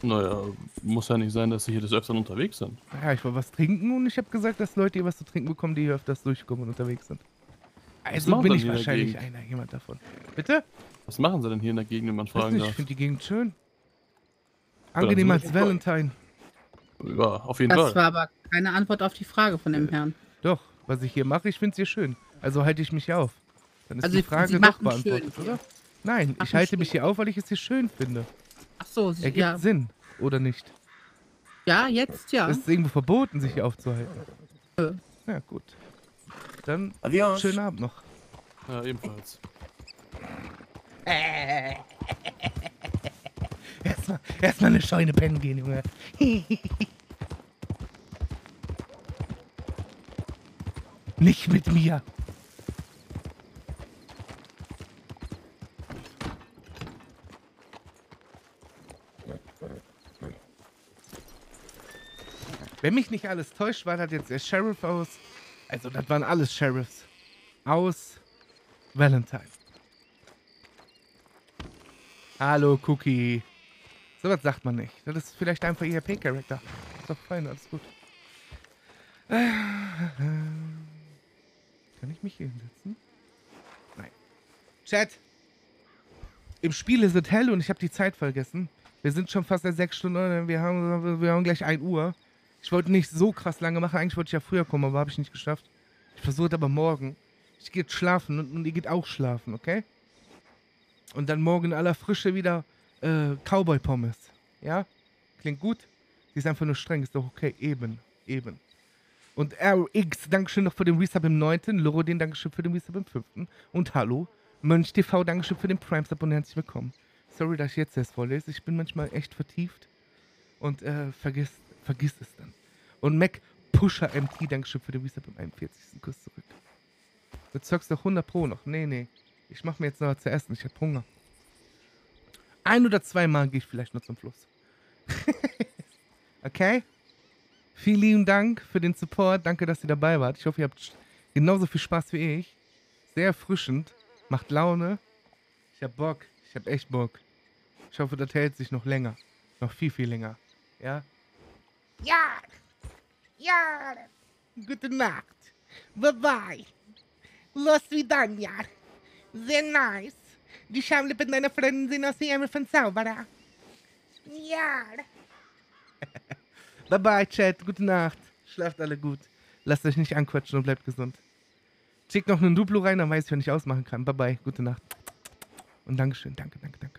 Naja, muss ja nicht sein, dass sie hier des Öfteren unterwegs sind. Ja, ich wollte was trinken und ich habe gesagt, dass Leute hier was zu trinken bekommen, die hier öfters durchkommen und unterwegs sind. Also bin ich wahrscheinlich einer, jemand davon. Bitte? Was machen sie denn hier in der Gegend, wenn man fragen nicht, ich darf? finde die Gegend schön. dann Angenehmer als Valentine. Ja, auf jeden Das Fall. war aber keine Antwort auf die Frage von dem Herrn. Doch, was ich hier mache, ich finde es hier schön. Also halte ich mich hier auf. Dann ist Also die Frage Sie doch beantwortet, schön. oder? Nein, ich halte schön. mich hier auf, weil ich es hier schön finde. Ach so, Sie- Ergibt ja. Sinn, oder nicht? Ja, jetzt ja. Es ist irgendwo verboten, sich hier aufzuhalten. Nö. Ja, gut. Dann Adios. schönen Abend noch. Ja, ebenfalls. Erstmal erst eine Scheune pennen gehen, Junge. Nicht mit mir. Wenn mich nicht alles täuscht, war das jetzt der Sheriff aus. Also, das waren alles Sheriffs. Aus Valentine. Hallo, Cookie. So was sagt man nicht. Das ist vielleicht einfach ihr P-Charakter. Ist doch fein, alles gut. Äh, Kann ich mich hier hinsetzen? Nein. Chat. Im Spiel ist es hell und ich habe die Zeit vergessen. Wir sind schon fast seit sechs Stunden. Wir haben, wir haben gleich 1 Uhr. Ich wollte nicht so krass lange machen. Eigentlich wollte ich ja früher kommen, aber habe ich nicht geschafft. Ich versuche es aber morgen. Ich gehe jetzt schlafen und, und ihr geht auch schlafen, okay? Und dann morgen in aller Frische wieder äh, Cowboy-Pommes. Ja? Klingt gut? Die ist einfach nur streng, ist doch okay. Eben, eben. Und RX, Dankeschön noch für den Resub im 9. Lorodin, Dankeschön für den Resub im 5. Und hallo, Mönch TV, Dankeschön für den Prime-Sub und herzlich willkommen. Sorry, dass ich jetzt erst vorlese. Ich bin manchmal echt vertieft und äh, vergiss, vergiss es dann. Und Mac Pusher MT, Dankeschön für den Resub im 41. Kuss zurück. Du zockst doch 100 Pro noch. Nee, nee. Ich mach mir jetzt noch was zu essen. Ich hab Hunger. Ein oder zweimal gehe ich vielleicht noch zum Fluss. okay? Vielen lieben Dank für den Support. Danke, dass ihr dabei wart. Ich hoffe, ihr habt genauso viel Spaß wie ich. Sehr erfrischend. Macht Laune. Ich hab Bock. Ich hab echt Bock. Ich hoffe, das hält sich noch länger. Noch viel, viel länger. Ja? Ja, ja. Gute Nacht. Bye-bye. Los vidania. Sehr nice. Die Schamlippen deiner Freundin sehen aus wie Ärmel von Zauberer. Ja. Bye-bye, Chat. Gute Nacht. Schlaft alle gut. Lasst euch nicht anquatschen und bleibt gesund. Schickt noch einen Duplo rein, dann weiß ich, wenn ich ausmachen kann. Bye-bye. Gute Nacht. Und Dankeschön. Danke, danke, danke.